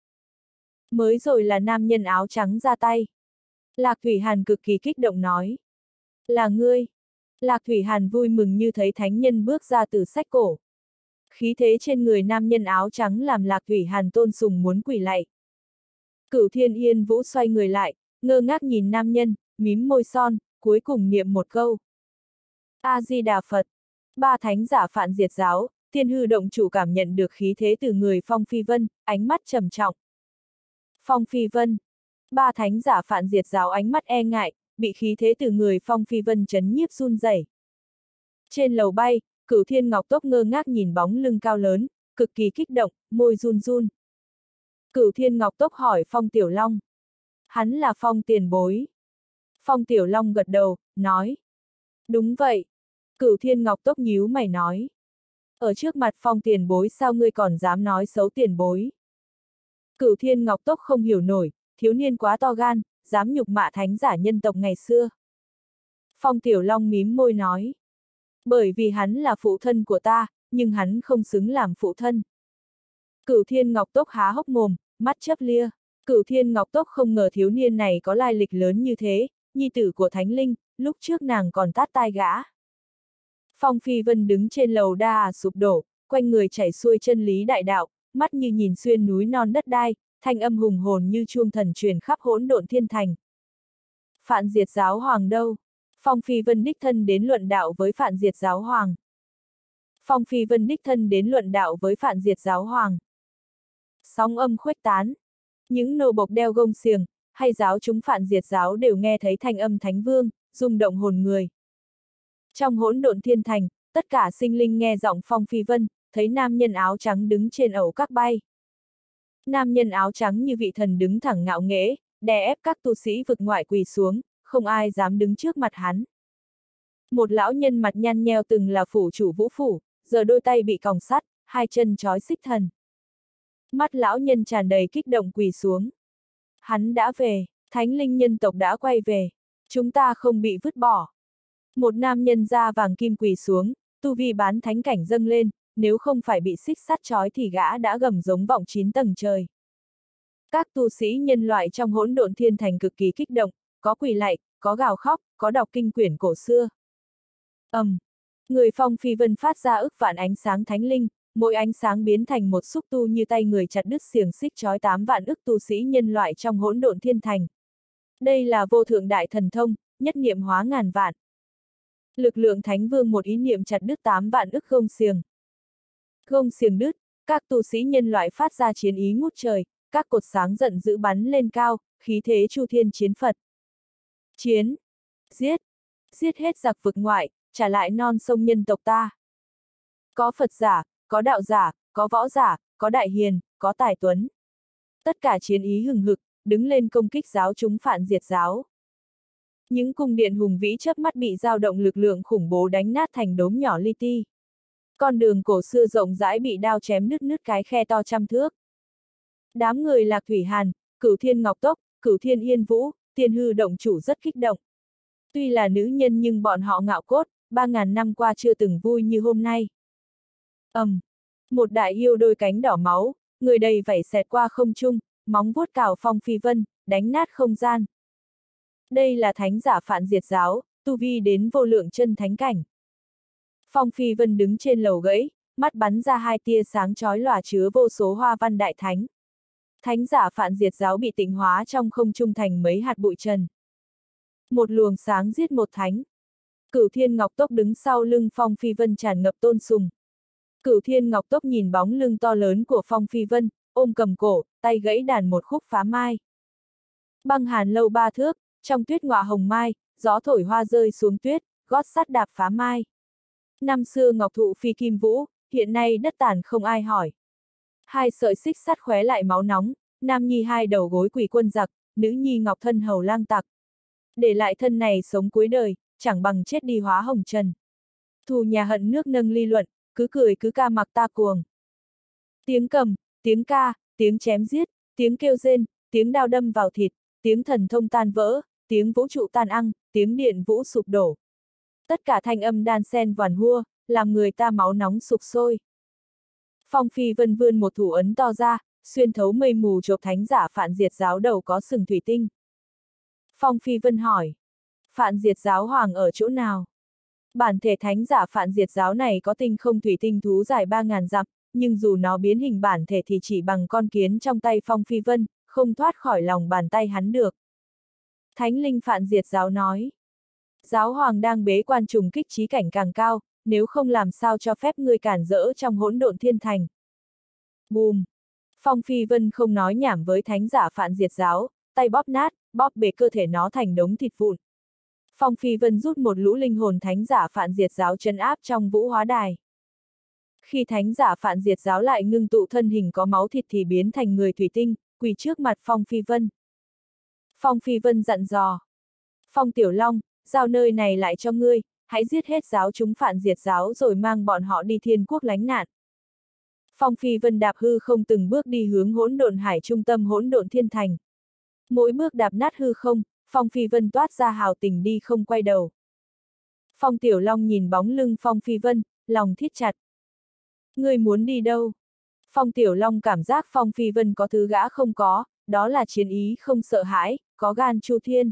Mới rồi là nam nhân áo trắng ra tay. Lạc Thủy Hàn cực kỳ kích động nói. Là ngươi. Lạc Thủy Hàn vui mừng như thấy thánh nhân bước ra từ sách cổ. Khí thế trên người nam nhân áo trắng làm Lạc Thủy Hàn tôn sùng muốn quỳ lạy. Cửu Thiên Yên Vũ xoay người lại, ngơ ngác nhìn nam nhân, mím môi son, cuối cùng niệm một câu. A-di-đà Phật. Ba thánh giả phạn diệt giáo, thiên hư động chủ cảm nhận được khí thế từ người Phong Phi Vân, ánh mắt trầm trọng. Phong Phi Vân. Ba thánh giả phạn diệt giáo ánh mắt e ngại, bị khí thế từ người Phong Phi Vân chấn nhiếp run rẩy. Trên lầu bay, cửu thiên ngọc tốc ngơ ngác nhìn bóng lưng cao lớn, cực kỳ kích động, môi run run. Cửu thiên ngọc tốc hỏi Phong Tiểu Long. Hắn là Phong tiền bối. Phong Tiểu Long gật đầu, nói. Đúng vậy. Cửu thiên ngọc tốc nhíu mày nói. Ở trước mặt Phong tiền bối sao ngươi còn dám nói xấu tiền bối. Cửu thiên ngọc tốc không hiểu nổi, thiếu niên quá to gan, dám nhục mạ thánh giả nhân tộc ngày xưa. Phong Tiểu Long mím môi nói. Bởi vì hắn là phụ thân của ta, nhưng hắn không xứng làm phụ thân. Cửu Thiên Ngọc Tốc há hốc mồm, mắt chớp lia. Cửu Thiên Ngọc Tốc không ngờ thiếu niên này có lai lịch lớn như thế, nhi tử của Thánh Linh, lúc trước nàng còn tát tai gã. Phong Phi Vân đứng trên lầu đa à sụp đổ, quanh người chảy xuôi chân lý đại đạo, mắt như nhìn xuyên núi non đất đai, thanh âm hùng hồn như chuông thần truyền khắp hỗn độn thiên thành. Phạn diệt giáo hoàng đâu? Phong Phi Vân đích thân đến luận đạo với phạn diệt giáo hoàng. Phong Phi Vân đích thân đến luận đạo với phạn diệt giáo hoàng. Sóng âm khuếch tán. Những nô bộc đeo gông xiềng, hay giáo chúng phạn diệt giáo đều nghe thấy thanh âm thánh vương, rung động hồn người. Trong hỗn độn thiên thành, tất cả sinh linh nghe giọng Phong Phi Vân, thấy nam nhân áo trắng đứng trên ẩu các bay. Nam nhân áo trắng như vị thần đứng thẳng ngạo nghễ, đè ép các tu sĩ vực ngoại quỳ xuống, không ai dám đứng trước mặt hắn. Một lão nhân mặt nhăn nheo từng là phủ chủ vũ phủ, giờ đôi tay bị còng sắt, hai chân trói xích thần. Mắt lão nhân tràn đầy kích động quỳ xuống. Hắn đã về, thánh linh nhân tộc đã quay về, chúng ta không bị vứt bỏ. Một nam nhân da vàng kim quỳ xuống, tu vi bán thánh cảnh dâng lên, nếu không phải bị xích sắt trói thì gã đã gầm giống vọng chín tầng trời. Các tu sĩ nhân loại trong hỗn độn thiên thành cực kỳ kích động, có quỳ lạy, có gào khóc, có đọc kinh quyển cổ xưa. ầm, um, người phong phi vân phát ra ức vạn ánh sáng thánh linh, mỗi ánh sáng biến thành một xúc tu như tay người chặt đứt xiềng xích trói tám vạn ức tu sĩ nhân loại trong hỗn độn thiên thành. Đây là vô thượng đại thần thông, nhất niệm hóa ngàn vạn. Lực lượng thánh vương một ý niệm chặt đứt tám vạn ức gông xiềng. Gông xiềng đứt, các tu sĩ nhân loại phát ra chiến ý ngút trời, các cột sáng giận dữ bắn lên cao, khí thế chu thiên chiến Phật. Chiến! Giết! Giết hết giặc vực ngoại, trả lại non sông nhân tộc ta. Có Phật giả, có đạo giả, có võ giả, có đại hiền, có tài tuấn. Tất cả chiến ý hừng hực, đứng lên công kích giáo chúng phản diệt giáo. Những cung điện hùng vĩ chớp mắt bị dao động lực lượng khủng bố đánh nát thành đốm nhỏ li ti. Con đường cổ xưa rộng rãi bị đao chém nứt nứt cái khe to trăm thước. Đám người lạc thủy hàn, cửu thiên ngọc tốc, cửu thiên yên vũ, tiên hư động chủ rất kích động. Tuy là nữ nhân nhưng bọn họ ngạo cốt, ba ngàn năm qua chưa từng vui như hôm nay. ầm, um, một đại yêu đôi cánh đỏ máu, người đầy vảy xẹt qua không trung, móng vuốt cào Phong Phi Vân, đánh nát không gian. Đây là thánh giả phản diệt giáo, tu vi đến vô lượng chân thánh cảnh. Phong Phi Vân đứng trên lầu gãy, mắt bắn ra hai tia sáng chói lòa chứa vô số hoa văn đại thánh. Thánh giả phản diệt giáo bị tịnh hóa trong không trung thành mấy hạt bụi trần. Một luồng sáng giết một thánh. Cửu Thiên Ngọc Tốc đứng sau lưng Phong Phi Vân tràn ngập tôn sùng. Cửu Thiên Ngọc Tốc nhìn bóng lưng to lớn của Phong Phi Vân, ôm cầm cổ, tay gãy đàn một khúc phá mai. Băng hàn lâu ba thước, trong tuyết ngọa hồng mai, gió thổi hoa rơi xuống tuyết, gót sắt đạp phá mai. Năm xưa ngọc thụ phi kim vũ, hiện nay đất tàn không ai hỏi. Hai sợi xích sắt khóe lại máu nóng, nam nhi hai đầu gối quỷ quân giặc, nữ nhi ngọc thân hầu lang tặc. Để lại thân này sống cuối đời, chẳng bằng chết đi hóa hồng trần. Thù nhà hận nước nâng ly luận, cứ cười cứ ca mặc ta cuồng. Tiếng cầm, tiếng ca, tiếng chém giết, tiếng kêu rên, tiếng đao đâm vào thịt, tiếng thần thông tan vỡ, tiếng vũ trụ tan ăn, tiếng điện vũ sụp đổ. Tất cả thanh âm đan sen vàn hua, làm người ta máu nóng sục sôi. Phong Phi Vân vươn một thủ ấn to ra, xuyên thấu mây mù chộp thánh giả phản diệt giáo đầu có sừng thủy tinh. Phong Phi Vân hỏi, phản diệt giáo hoàng ở chỗ nào? Bản thể thánh giả phản diệt giáo này có tinh không thủy tinh thú dài 3.000 dặm, nhưng dù nó biến hình bản thể thì chỉ bằng con kiến trong tay Phong Phi Vân, không thoát khỏi lòng bàn tay hắn được. Thánh linh phạn diệt giáo nói. Giáo hoàng đang bế quan trùng kích trí cảnh càng cao, nếu không làm sao cho phép ngươi cản rỡ trong hỗn độn thiên thành. Bùm! Phong Phi Vân không nói nhảm với thánh giả phạn diệt giáo, tay bóp nát, bóp bể cơ thể nó thành đống thịt vụn. Phong Phi Vân rút một lũ linh hồn thánh giả phạn diệt giáo chân áp trong vũ hóa đài. Khi thánh giả phạn diệt giáo lại ngưng tụ thân hình có máu thịt thì biến thành người thủy tinh, quỳ trước mặt Phong Phi Vân. Phong Phi Vân dặn dò. Phong Tiểu Long, giao nơi này lại cho ngươi, hãy giết hết giáo chúng phản diệt giáo rồi mang bọn họ đi thiên quốc lánh nạn. Phong Phi Vân đạp hư không từng bước đi hướng hỗn độn hải trung tâm hỗn độn thiên thành. Mỗi bước đạp nát hư không, Phong Phi Vân toát ra hào tình đi không quay đầu. Phong Tiểu Long nhìn bóng lưng Phong Phi Vân, lòng thiết chặt. Ngươi muốn đi đâu? Phong Tiểu Long cảm giác Phong Phi Vân có thứ gã không có, đó là chiến ý không sợ hãi, có gan chu thiên.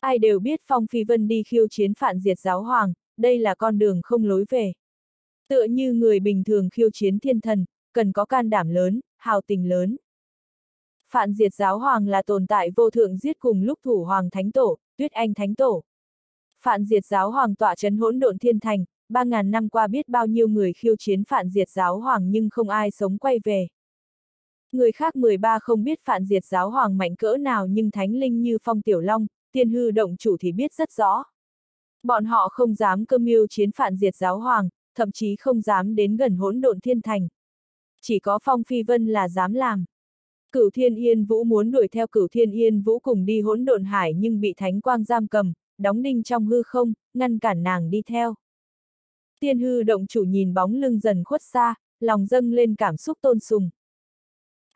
Ai đều biết Phong Phi Vân đi khiêu chiến phản diệt giáo hoàng, đây là con đường không lối về. Tựa như người bình thường khiêu chiến thiên thần, cần có can đảm lớn, hào tình lớn. Phản diệt giáo hoàng là tồn tại vô thượng giết cùng lúc thủ hoàng thánh tổ, tuyết anh thánh tổ. Phản diệt giáo hoàng tọa chấn hỗn độn thiên thành, ba ngàn năm qua biết bao nhiêu người khiêu chiến phản diệt giáo hoàng nhưng không ai sống quay về. Người khác 13 không biết phản diệt giáo hoàng mạnh cỡ nào nhưng thánh linh như phong tiểu long, tiên hư động chủ thì biết rất rõ. Bọn họ không dám cơ miêu chiến phản diệt giáo hoàng, thậm chí không dám đến gần hỗn độn thiên thành. Chỉ có phong phi vân là dám làm. Cửu Thiên Yên Vũ muốn đuổi theo Cửu Thiên Yên Vũ cùng đi hỗn độn hải nhưng bị Thánh Quang giam cầm, đóng đinh trong hư không, ngăn cản nàng đi theo. Tiên hư động chủ nhìn bóng lưng dần khuất xa, lòng dâng lên cảm xúc tôn sùng.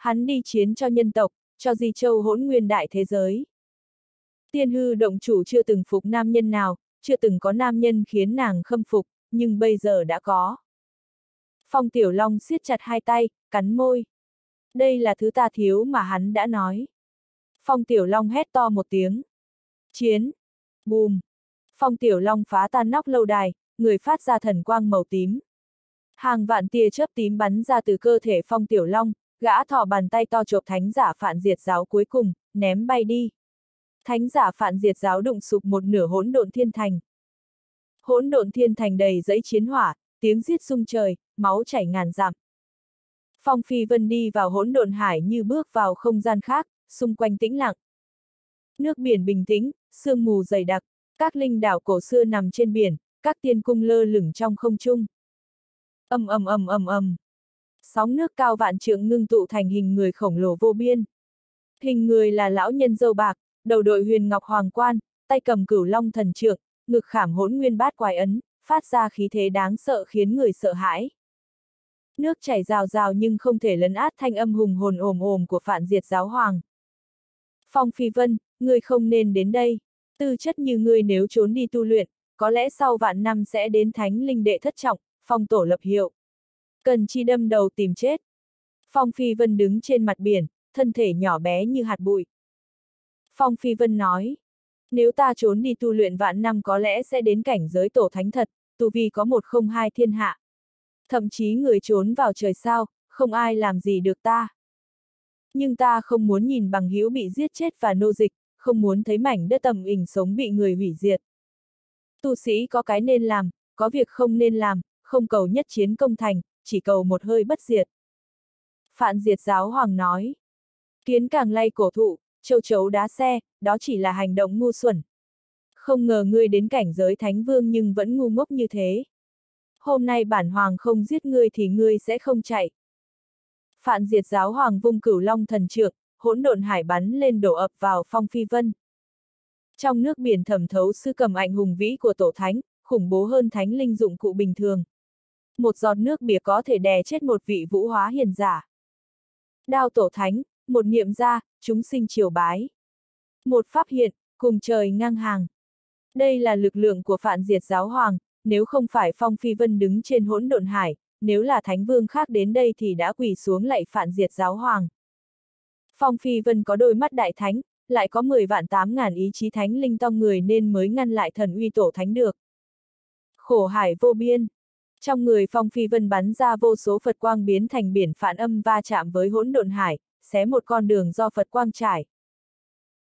Hắn đi chiến cho nhân tộc, cho Di Châu hỗn nguyên đại thế giới. Tiên hư động chủ chưa từng phục nam nhân nào, chưa từng có nam nhân khiến nàng khâm phục, nhưng bây giờ đã có. Phong Tiểu Long siết chặt hai tay, cắn môi. Đây là thứ ta thiếu mà hắn đã nói. Phong Tiểu Long hét to một tiếng. Chiến! Bùm! Phong Tiểu Long phá tan nóc lâu đài, người phát ra thần quang màu tím. Hàng vạn tia chớp tím bắn ra từ cơ thể Phong Tiểu Long, gã thỏ bàn tay to chộp thánh giả phản diệt giáo cuối cùng, ném bay đi. Thánh giả phản diệt giáo đụng sụp một nửa hỗn độn thiên thành. Hỗn độn thiên thành đầy dẫy chiến hỏa, tiếng giết sung trời, máu chảy ngàn dặm. Phong Phi Vân đi vào hỗn độn hải như bước vào không gian khác, xung quanh tĩnh lặng. Nước biển bình tĩnh, sương mù dày đặc, các linh đảo cổ xưa nằm trên biển, các tiên cung lơ lửng trong không trung. ầm ầm ầm ầm ầm. Sóng nước cao vạn trượng ngưng tụ thành hình người khổng lồ vô biên. Hình người là lão nhân dâu bạc, đầu đội huyền ngọc hoàng quan, tay cầm cửu long thần trượng, ngực khảm hỗn nguyên bát quái ấn, phát ra khí thế đáng sợ khiến người sợ hãi. Nước chảy rào rào nhưng không thể lấn át thanh âm hùng hồn ồm ồm của phản diệt giáo hoàng. Phong Phi Vân, ngươi không nên đến đây. Tư chất như ngươi nếu trốn đi tu luyện, có lẽ sau vạn năm sẽ đến thánh linh đệ thất trọng, phong tổ lập hiệu. Cần chi đâm đầu tìm chết. Phong Phi Vân đứng trên mặt biển, thân thể nhỏ bé như hạt bụi. Phong Phi Vân nói, nếu ta trốn đi tu luyện vạn năm có lẽ sẽ đến cảnh giới tổ thánh thật, tu vi có một không hai thiên hạ. Thậm chí người trốn vào trời sao, không ai làm gì được ta. Nhưng ta không muốn nhìn bằng hữu bị giết chết và nô dịch, không muốn thấy mảnh đất tầm ỉnh sống bị người hủy diệt. Tu sĩ có cái nên làm, có việc không nên làm, không cầu nhất chiến công thành, chỉ cầu một hơi bất diệt. Phạn diệt giáo hoàng nói. Kiến càng lay cổ thụ, châu chấu đá xe, đó chỉ là hành động ngu xuẩn. Không ngờ ngươi đến cảnh giới thánh vương nhưng vẫn ngu ngốc như thế. Hôm nay bản hoàng không giết ngươi thì ngươi sẽ không chạy. Phạn diệt giáo hoàng vung cửu long thần trượng, hỗn độn hải bắn lên đổ ập vào phong phi vân. Trong nước biển thẩm thấu sư cầm ảnh hùng vĩ của tổ thánh, khủng bố hơn thánh linh dụng cụ bình thường. Một giọt nước bìa có thể đè chết một vị vũ hóa hiền giả. Đao tổ thánh, một niệm ra, chúng sinh triều bái. Một pháp hiện, cùng trời ngang hàng. Đây là lực lượng của phản diệt giáo hoàng, nếu không phải Phong Phi Vân đứng trên hỗn độn hải, nếu là thánh vương khác đến đây thì đã quỳ xuống lạy phản diệt giáo hoàng. Phong Phi Vân có đôi mắt đại thánh, lại có 10 vạn 8 ngàn ý chí thánh linh tông người nên mới ngăn lại thần uy tổ thánh được. Khổ hải vô biên. Trong người Phong Phi Vân bắn ra vô số Phật quang biến thành biển phản âm va chạm với hỗn độn hải, xé một con đường do Phật quang trải.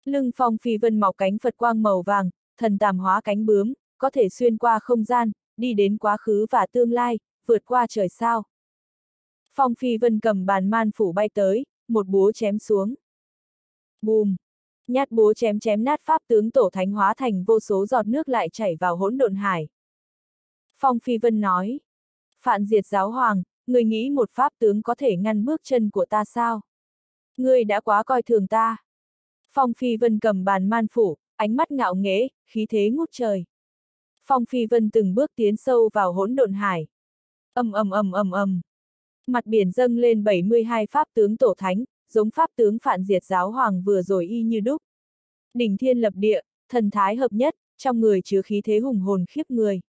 Lưng Phong Phi Vân mọc cánh Phật quang màu vàng, thần tàm hóa cánh bướm, có thể xuyên qua không gian, đi đến quá khứ và tương lai, vượt qua trời sao. Phong Phi Vân cầm bàn man phủ bay tới, một búa chém xuống. Bùm! Nhát búa chém chém nát pháp tướng tổ thánh hóa thành vô số giọt nước lại chảy vào hỗn độn hải. Phong Phi Vân nói. Phạn diệt giáo hoàng, người nghĩ một pháp tướng có thể ngăn bước chân của ta sao? Ngươi đã quá coi thường ta. Phong Phi Vân cầm bàn man phủ, ánh mắt ngạo nghễ, khí thế ngút trời. Phong Phi Vân từng bước tiến sâu vào hỗn độn hải. ầm ầm ầm ầm ầm. Mặt biển dâng lên 72 pháp tướng tổ thánh, giống pháp tướng phản diệt giáo hoàng vừa rồi y như đúc. Đỉnh thiên lập địa, thần thái hợp nhất, trong người chứa khí thế hùng hồn khiếp người.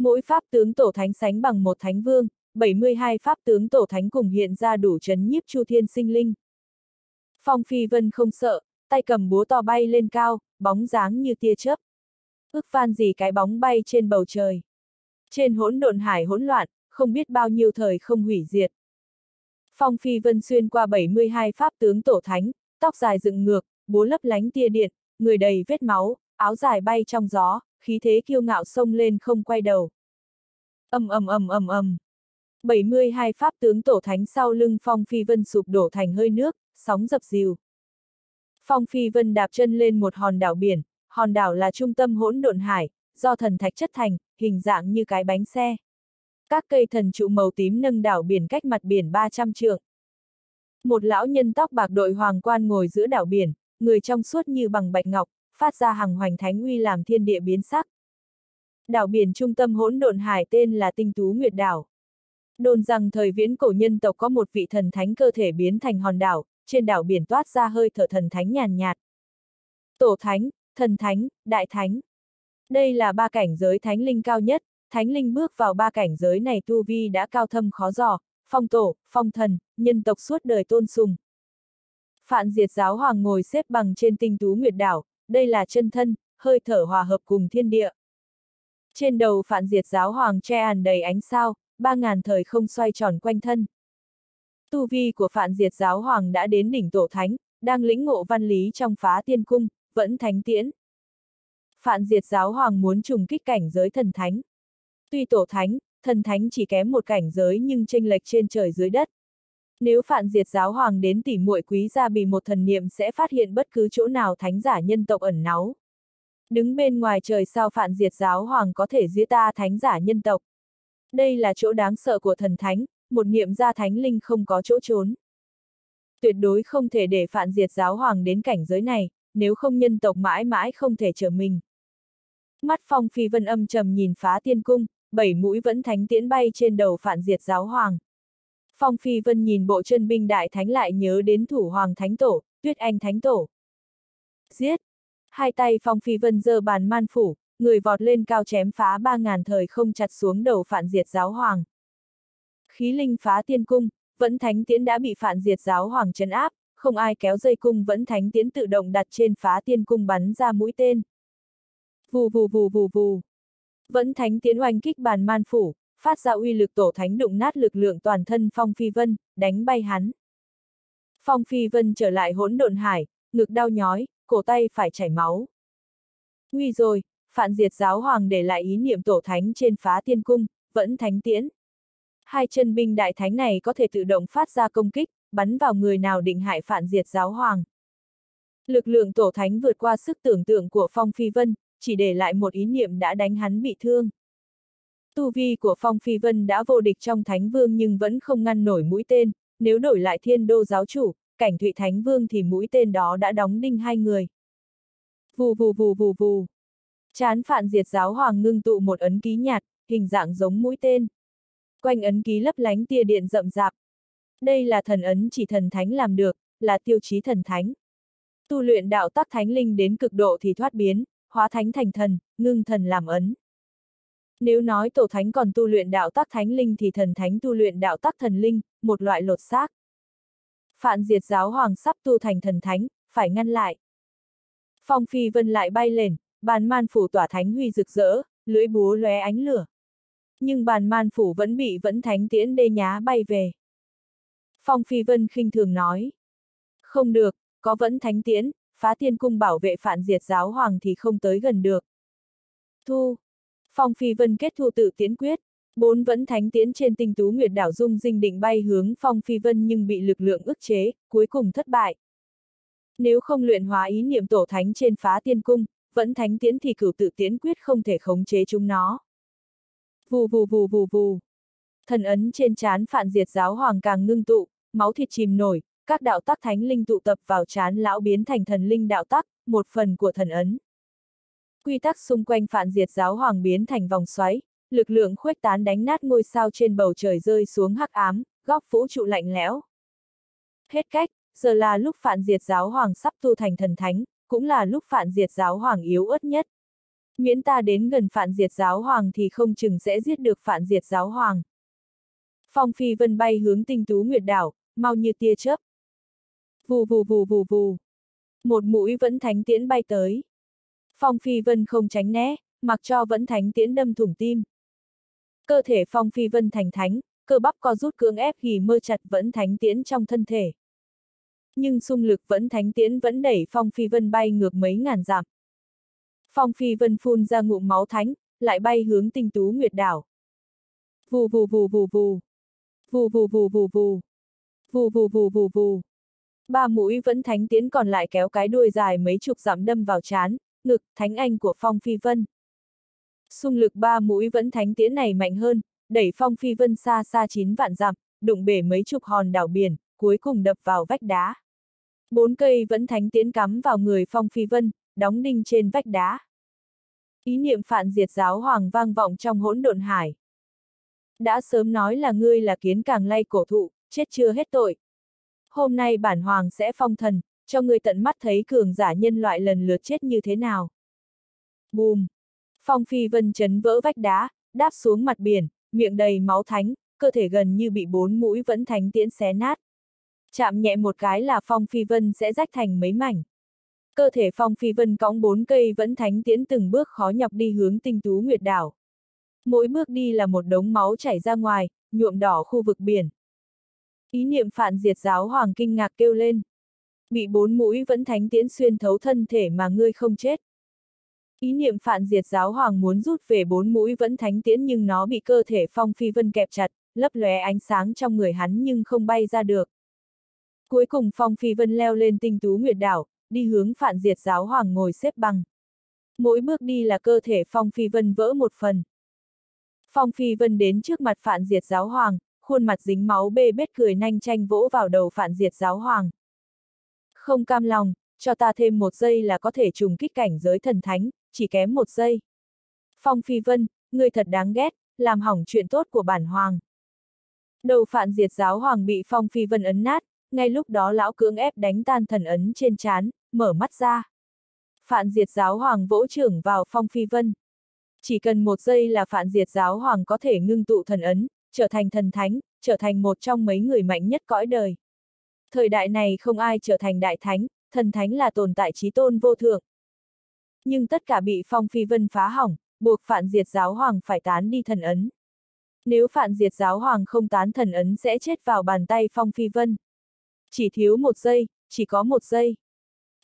Mỗi pháp tướng tổ thánh sánh bằng một thánh vương, 72 pháp tướng tổ thánh cùng hiện ra đủ chấn nhiếp chu thiên sinh linh. Phong Phi Vân không sợ, tay cầm búa to bay lên cao, bóng dáng như tia chớp. Ước van gì cái bóng bay trên bầu trời. Trên hỗn độn hải hỗn loạn, không biết bao nhiêu thời không hủy diệt. Phong Phi Vân xuyên qua 72 pháp tướng tổ thánh, tóc dài dựng ngược, búa lấp lánh tia điện, người đầy vết máu, áo dài bay trong gió, khí thế kiêu ngạo sông lên không quay đầu. ầm ầm ầm ầm ầm. 72 pháp tướng tổ thánh sau lưng Phong Phi Vân sụp đổ thành hơi nước, sóng dập dìu. Phong Phi Vân đạp chân lên một hòn đảo biển, hòn đảo là trung tâm hỗn độn hải, do thần thạch chất thành, hình dạng như cái bánh xe. Các cây thần trụ màu tím nâng đảo biển cách mặt biển 300 trượng. Một lão nhân tóc bạc đội hoàng quan ngồi giữa đảo biển, người trong suốt như bằng bạch ngọc, phát ra hàng hoành thánh uy làm thiên địa biến sắc. Đảo biển trung tâm hỗn độn hải tên là Tinh Tú Nguyệt Đảo. Đồn rằng thời viễn cổ nhân tộc có một vị thần thánh cơ thể biến thành hòn đảo, trên đảo biển toát ra hơi thở thần thánh nhàn nhạt. Tổ thánh, thần thánh, đại thánh. Đây là ba cảnh giới thánh linh cao nhất, thánh linh bước vào ba cảnh giới này tu vi đã cao thâm khó dò, phong tổ, phong thần, nhân tộc suốt đời tôn sùng. Phạn diệt giáo hoàng ngồi xếp bằng trên tinh tú nguyệt đảo, đây là chân thân, hơi thở hòa hợp cùng thiên địa. Trên đầu phạn diệt giáo hoàng che àn đầy ánh sao, ba ngàn thời không xoay tròn quanh thân. Tu vi của phạn diệt giáo hoàng đã đến đỉnh tổ thánh, đang lĩnh ngộ văn lý trong phá tiên cung, vẫn thánh tiễn. Phạn diệt giáo hoàng muốn trùng kích cảnh giới thần thánh. Tuy tổ thánh, thần thánh chỉ kém một cảnh giới nhưng tranh lệch trên trời dưới đất. Nếu phản diệt giáo hoàng đến tỉ muội quý gia bị một thần niệm sẽ phát hiện bất cứ chỗ nào thánh giả nhân tộc ẩn náu. Đứng bên ngoài trời sao phản diệt giáo hoàng có thể giết ta thánh giả nhân tộc. Đây là chỗ đáng sợ của thần thánh, một niệm gia thánh linh không có chỗ trốn. Tuyệt đối không thể để phản diệt giáo hoàng đến cảnh giới này, nếu không nhân tộc mãi mãi không thể trở mình. Mắt phong phi vân âm trầm nhìn phá tiên cung, bảy mũi vẫn thánh tiễn bay trên đầu phản diệt giáo hoàng. Phong phi vân nhìn bộ chân binh đại thánh lại nhớ đến thủ hoàng thánh tổ, tuyết anh thánh tổ. Giết! Hai tay phong phi vân giơ bàn man phủ, người vọt lên cao chém phá ba ngàn thời không chặt xuống đầu phản diệt giáo hoàng. Khí linh phá tiên cung, vẫn thánh tiễn đã bị phản diệt giáo hoàng trấn áp, không ai kéo dây cung vẫn thánh tiễn tự động đặt trên phá tiên cung bắn ra mũi tên. Vù vù vù vù vù. Vẫn thánh tiễn oanh kích bàn man phủ, phát ra uy lực tổ thánh đụng nát lực lượng toàn thân Phong Phi Vân, đánh bay hắn. Phong Phi Vân trở lại hỗn độn hải, ngực đau nhói, cổ tay phải chảy máu. Nguy rồi, phản diệt giáo hoàng để lại ý niệm tổ thánh trên phá tiên cung, vẫn thánh tiễn. Hai chân binh đại thánh này có thể tự động phát ra công kích, bắn vào người nào định hại phản diệt giáo hoàng. Lực lượng tổ thánh vượt qua sức tưởng tượng của Phong Phi Vân, chỉ để lại một ý niệm đã đánh hắn bị thương. Tu vi của Phong Phi Vân đã vô địch trong Thánh Vương nhưng vẫn không ngăn nổi mũi tên, nếu đổi lại thiên đô giáo chủ, cảnh thụy Thánh Vương thì mũi tên đó đã đóng đinh hai người. Vù vù vù vù vù. Chán phạn diệt giáo hoàng ngưng tụ một ấn ký nhạt, hình dạng giống mũi tên. Quanh ấn ký lấp lánh tia điện rậm rạp. Đây là thần ấn chỉ thần thánh làm được, là tiêu chí thần thánh. Tu luyện đạo tắc thánh linh đến cực độ thì thoát biến, hóa thánh thành thần, ngưng thần làm ấn. Nếu nói tổ thánh còn tu luyện đạo tắc thánh linh thì thần thánh tu luyện đạo tắc thần linh, một loại lột xác. Phạn diệt giáo hoàng sắp tu thành thần thánh, phải ngăn lại. Phong phi vân lại bay lên, bàn man phủ tỏa thánh huy rực rỡ, lưỡi búa lóe ánh lửa. Nhưng bàn man phủ vẫn bị vẫn thánh tiễn đê nhá bay về. Phong phi vân khinh thường nói. Không được, có vẫn thánh tiễn, phá tiên cung bảo vệ phản diệt giáo hoàng thì không tới gần được. Thu. Phong Phi Vân kết thu tự tiến quyết. Bốn vẫn thánh tiến trên tinh tú nguyệt đảo dung dinh định bay hướng Phong Phi Vân nhưng bị lực lượng ức chế, cuối cùng thất bại. Nếu không luyện hóa ý niệm tổ thánh trên phá tiên cung, vẫn thánh tiến thì cửu tự tiến quyết không thể khống chế chúng nó. Vù vù vù vù vù. Thần ấn trên chán phản diệt giáo hoàng càng ngưng tụ, máu thịt chìm nổi, các đạo tắc thánh linh tụ tập vào chán lão biến thành thần linh đạo tắc, một phần của thần ấn. Quy tắc xung quanh phản diệt giáo hoàng biến thành vòng xoáy, lực lượng khuếch tán đánh nát ngôi sao trên bầu trời rơi xuống hắc ám, góc vũ trụ lạnh lẽo. Hết cách, giờ là lúc phản diệt giáo hoàng sắp tu thành thần thánh, cũng là lúc phản diệt giáo hoàng yếu ớt nhất. Miễn ta đến gần phản diệt giáo hoàng thì không chừng sẽ giết được phản diệt giáo hoàng. Phong phi vân bay hướng tinh tú nguyệt đảo, mau như tia chớp. Vù vù vù vù vù. Một mũi vẫn thánh tiễn bay tới. Phong Phi Vân không tránh né, mặc cho vẫn thánh tiễn đâm thủng tim. Cơ thể Phong Phi Vân thành thánh, cơ bắp co rút cưỡng ép ghi mơ chặt vẫn thánh tiễn trong thân thể. Nhưng xung lực vẫn thánh tiễn vẫn đẩy Phong Phi Vân bay ngược mấy ngàn dặm. Phong Phi Vân phun ra ngụm máu thánh, lại bay hướng tinh tú nguyệt đảo. Vù vù vù vù vù. Vù vù vù vù vù. Vù vù vù vù vù. Ba mũi vẫn thánh tiễn còn lại kéo cái đuôi dài mấy chục dặm đâm vào chán, ngực, thánh anh của Phong Phi Vân. Xung lực ba mũi vẫn thánh tiễn này mạnh hơn, đẩy Phong Phi Vân xa xa chín vạn dặm, đụng bể mấy chục hòn đảo biển, cuối cùng đập vào vách đá. Bốn cây vẫn thánh tiễn cắm vào người Phong Phi Vân, đóng đinh trên vách đá. Ý niệm phản diệt giáo hoàng vang vọng trong hỗn độn hải. Đã sớm nói là ngươi là kiến càng lay cổ thụ, chết chưa hết tội. Hôm nay bản hoàng sẽ phong thần, cho người tận mắt thấy cường giả nhân loại lần lượt chết như thế nào. Bùm! Phong phi vân chấn vỡ vách đá, đáp xuống mặt biển, miệng đầy máu thánh, cơ thể gần như bị bốn mũi vẫn thánh tiễn xé nát. Chạm nhẹ một cái là phong phi vân sẽ rách thành mấy mảnh. Cơ thể phong phi vân cõng bốn cây vẫn thánh tiễn từng bước khó nhọc đi hướng tinh tú nguyệt đảo. Mỗi bước đi là một đống máu chảy ra ngoài, nhuộm đỏ khu vực biển. Ý niệm phản diệt giáo hoàng kinh ngạc kêu lên bị bốn mũi vẫn thánh tiễn xuyên thấu thân thể mà ngươi không chết. Ý niệm phản diệt giáo hoàng muốn rút về bốn mũi vẫn thánh tiễn nhưng nó bị cơ thể phong phi vân kẹp chặt, lấp lóe ánh sáng trong người hắn nhưng không bay ra được. Cuối cùng phong phi vân leo lên tinh tú nguyệt đảo, đi hướng phản diệt giáo hoàng ngồi xếp bằng. Mỗi bước đi là cơ thể phong phi vân vỡ một phần. Phong phi vân đến trước mặt phản diệt giáo hoàng, khuôn mặt dính máu bê bết cười nanh tranh vỗ vào đầu phản diệt giáo hoàng. Không cam lòng, cho ta thêm một giây là có thể trùng kích cảnh giới thần thánh, chỉ kém một giây. Phong Phi Vân, người thật đáng ghét, làm hỏng chuyện tốt của bản hoàng. Đầu phạn diệt giáo hoàng bị Phong Phi Vân ấn nát, ngay lúc đó lão cưỡng ép đánh tan thần ấn trên chán, mở mắt ra. Phạn diệt giáo hoàng vỗ trưởng vào Phong Phi Vân. Chỉ cần một giây là phạn diệt giáo hoàng có thể ngưng tụ thần ấn, trở thành thần thánh, trở thành một trong mấy người mạnh nhất cõi đời. Thời đại này không ai trở thành đại thánh, thần thánh là tồn tại trí tôn vô thượng. Nhưng tất cả bị Phong Phi Vân phá hỏng, buộc phản Diệt Giáo Hoàng phải tán đi thần ấn. Nếu phản Diệt Giáo Hoàng không tán thần ấn sẽ chết vào bàn tay Phong Phi Vân. Chỉ thiếu một giây, chỉ có một giây.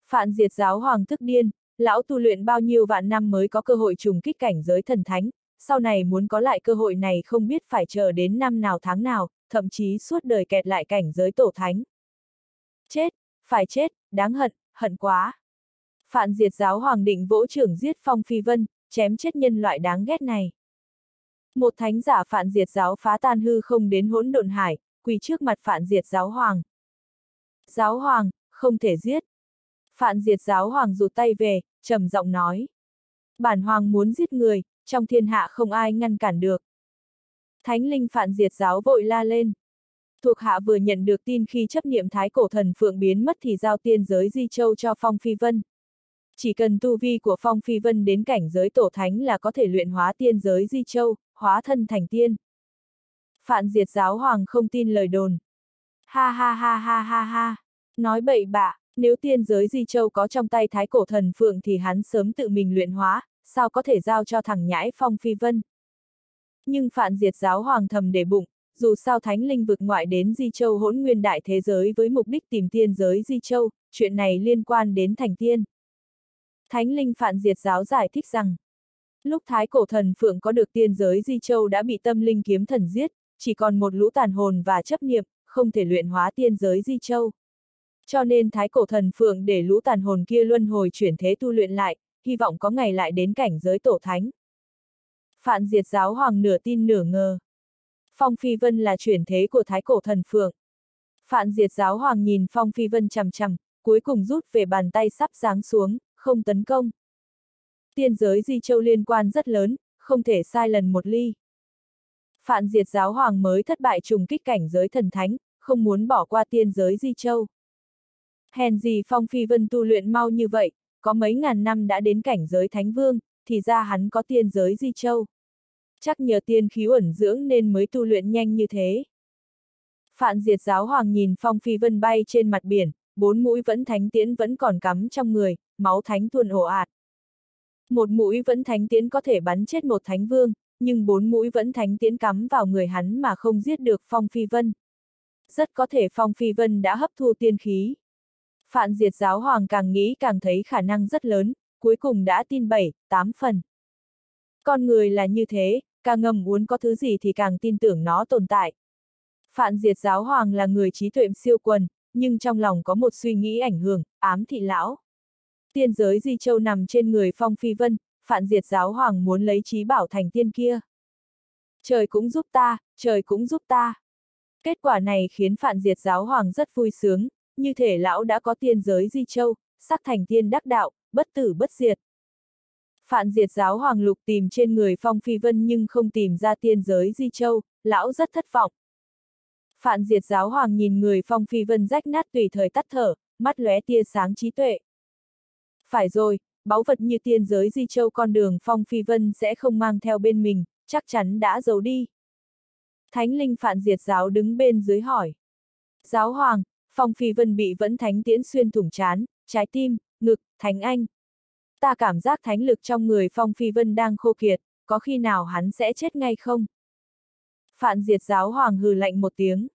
Phản Diệt Giáo Hoàng thức điên, lão tu luyện bao nhiêu vạn năm mới có cơ hội trùng kích cảnh giới thần thánh, sau này muốn có lại cơ hội này không biết phải chờ đến năm nào tháng nào, thậm chí suốt đời kẹt lại cảnh giới tổ thánh. Chết, phải chết, đáng hận, hận quá. Phạn diệt giáo hoàng định vỗ trưởng giết Phong Phi Vân, chém chết nhân loại đáng ghét này. Một thánh giả phạn diệt giáo phá tan hư không đến hỗn độn hải, quỳ trước mặt phạn diệt giáo hoàng. Giáo hoàng, không thể giết. Phạn diệt giáo hoàng rụt tay về, trầm giọng nói. Bản hoàng muốn giết người, trong thiên hạ không ai ngăn cản được. Thánh linh phạn diệt giáo vội la lên. Thuộc hạ vừa nhận được tin khi chấp niệm thái cổ thần phượng biến mất thì giao tiên giới Di Châu cho Phong Phi Vân. Chỉ cần tu vi của Phong Phi Vân đến cảnh giới tổ thánh là có thể luyện hóa tiên giới Di Châu, hóa thân thành tiên. Phạn diệt giáo hoàng không tin lời đồn. Ha ha ha ha ha ha. Nói bậy bạ, nếu tiên giới Di Châu có trong tay thái cổ thần phượng thì hắn sớm tự mình luyện hóa, sao có thể giao cho thằng nhãi Phong Phi Vân. Nhưng phạn diệt giáo hoàng thầm để bụng, dù sao thánh linh vực ngoại đến Di Châu hỗn nguyên đại thế giới với mục đích tìm tiên giới Di Châu, chuyện này liên quan đến thành tiên. Thánh linh phản diệt giáo giải thích rằng, lúc thái cổ thần phượng có được tiên giới Di Châu đã bị tâm linh kiếm thần giết, chỉ còn một lũ tàn hồn và chấp niệm, không thể luyện hóa tiên giới Di Châu. Cho nên thái cổ thần phượng để lũ tàn hồn kia luân hồi chuyển thế tu luyện lại, hy vọng có ngày lại đến cảnh giới tổ thánh. Phạn diệt giáo hoàng nửa tin nửa ngờ. Phong Phi Vân là chuyển thế của thái cổ thần phượng. Phạn diệt giáo hoàng nhìn Phong Phi Vân chằm chằm, cuối cùng rút về bàn tay sắp giáng xuống, không tấn công. Tiên giới Di Châu liên quan rất lớn, không thể sai lần một ly. Phạn diệt giáo hoàng mới thất bại trùng kích cảnh giới thần thánh, không muốn bỏ qua tiên giới Di Châu. Hèn gì Phong Phi Vân tu luyện mau như vậy, có mấy ngàn năm đã đến cảnh giới thánh vương, thì ra hắn có tiên giới Di Châu. Chắc nhờ tiên khí ẩn dưỡng nên mới tu luyện nhanh như thế. Phạn diệt giáo hoàng nhìn Phong Phi Vân bay trên mặt biển, bốn mũi vẫn thánh tiễn vẫn còn cắm trong người, máu thánh tuôn ồ ạt. Một mũi vẫn thánh tiễn có thể bắn chết một thánh vương, nhưng bốn mũi vẫn thánh tiễn cắm vào người hắn mà không giết được Phong Phi Vân. Rất có thể Phong Phi Vân đã hấp thu tiên khí. Phạn diệt giáo hoàng càng nghĩ càng thấy khả năng rất lớn, cuối cùng đã tin bảy, tám phần. Con người là như thế, càng ngầm muốn có thứ gì thì càng tin tưởng nó tồn tại. Phạn diệt giáo hoàng là người trí tuệ siêu quần, nhưng trong lòng có một suy nghĩ ảnh hưởng, ám thị lão. Tiên giới Di Châu nằm trên người Phong Phi Vân, phạn diệt giáo hoàng muốn lấy trí bảo thành tiên kia. Trời cũng giúp ta, trời cũng giúp ta. Kết quả này khiến phạn diệt giáo hoàng rất vui sướng, như thể lão đã có tiên giới Di Châu, sắc thành tiên đắc đạo, bất tử bất diệt. Phạn diệt giáo hoàng lục tìm trên người Phong Phi Vân nhưng không tìm ra tiên giới Di Châu, lão rất thất vọng. Phạn diệt giáo hoàng nhìn người Phong Phi Vân rách nát tùy thời tắt thở, mắt lóe tia sáng trí tuệ. Phải rồi, báu vật như tiên giới Di Châu con đường Phong Phi Vân sẽ không mang theo bên mình, chắc chắn đã giấu đi. Thánh linh phạn diệt giáo đứng bên dưới hỏi. Giáo hoàng, Phong Phi Vân bị vẫn thánh tiễn xuyên thủng chán, trái tim, ngực, thánh anh. Ta cảm giác thánh lực trong người Phong Phi Vân đang khô kiệt, có khi nào hắn sẽ chết ngay không? Phạn diệt giáo hoàng hừ lạnh một tiếng.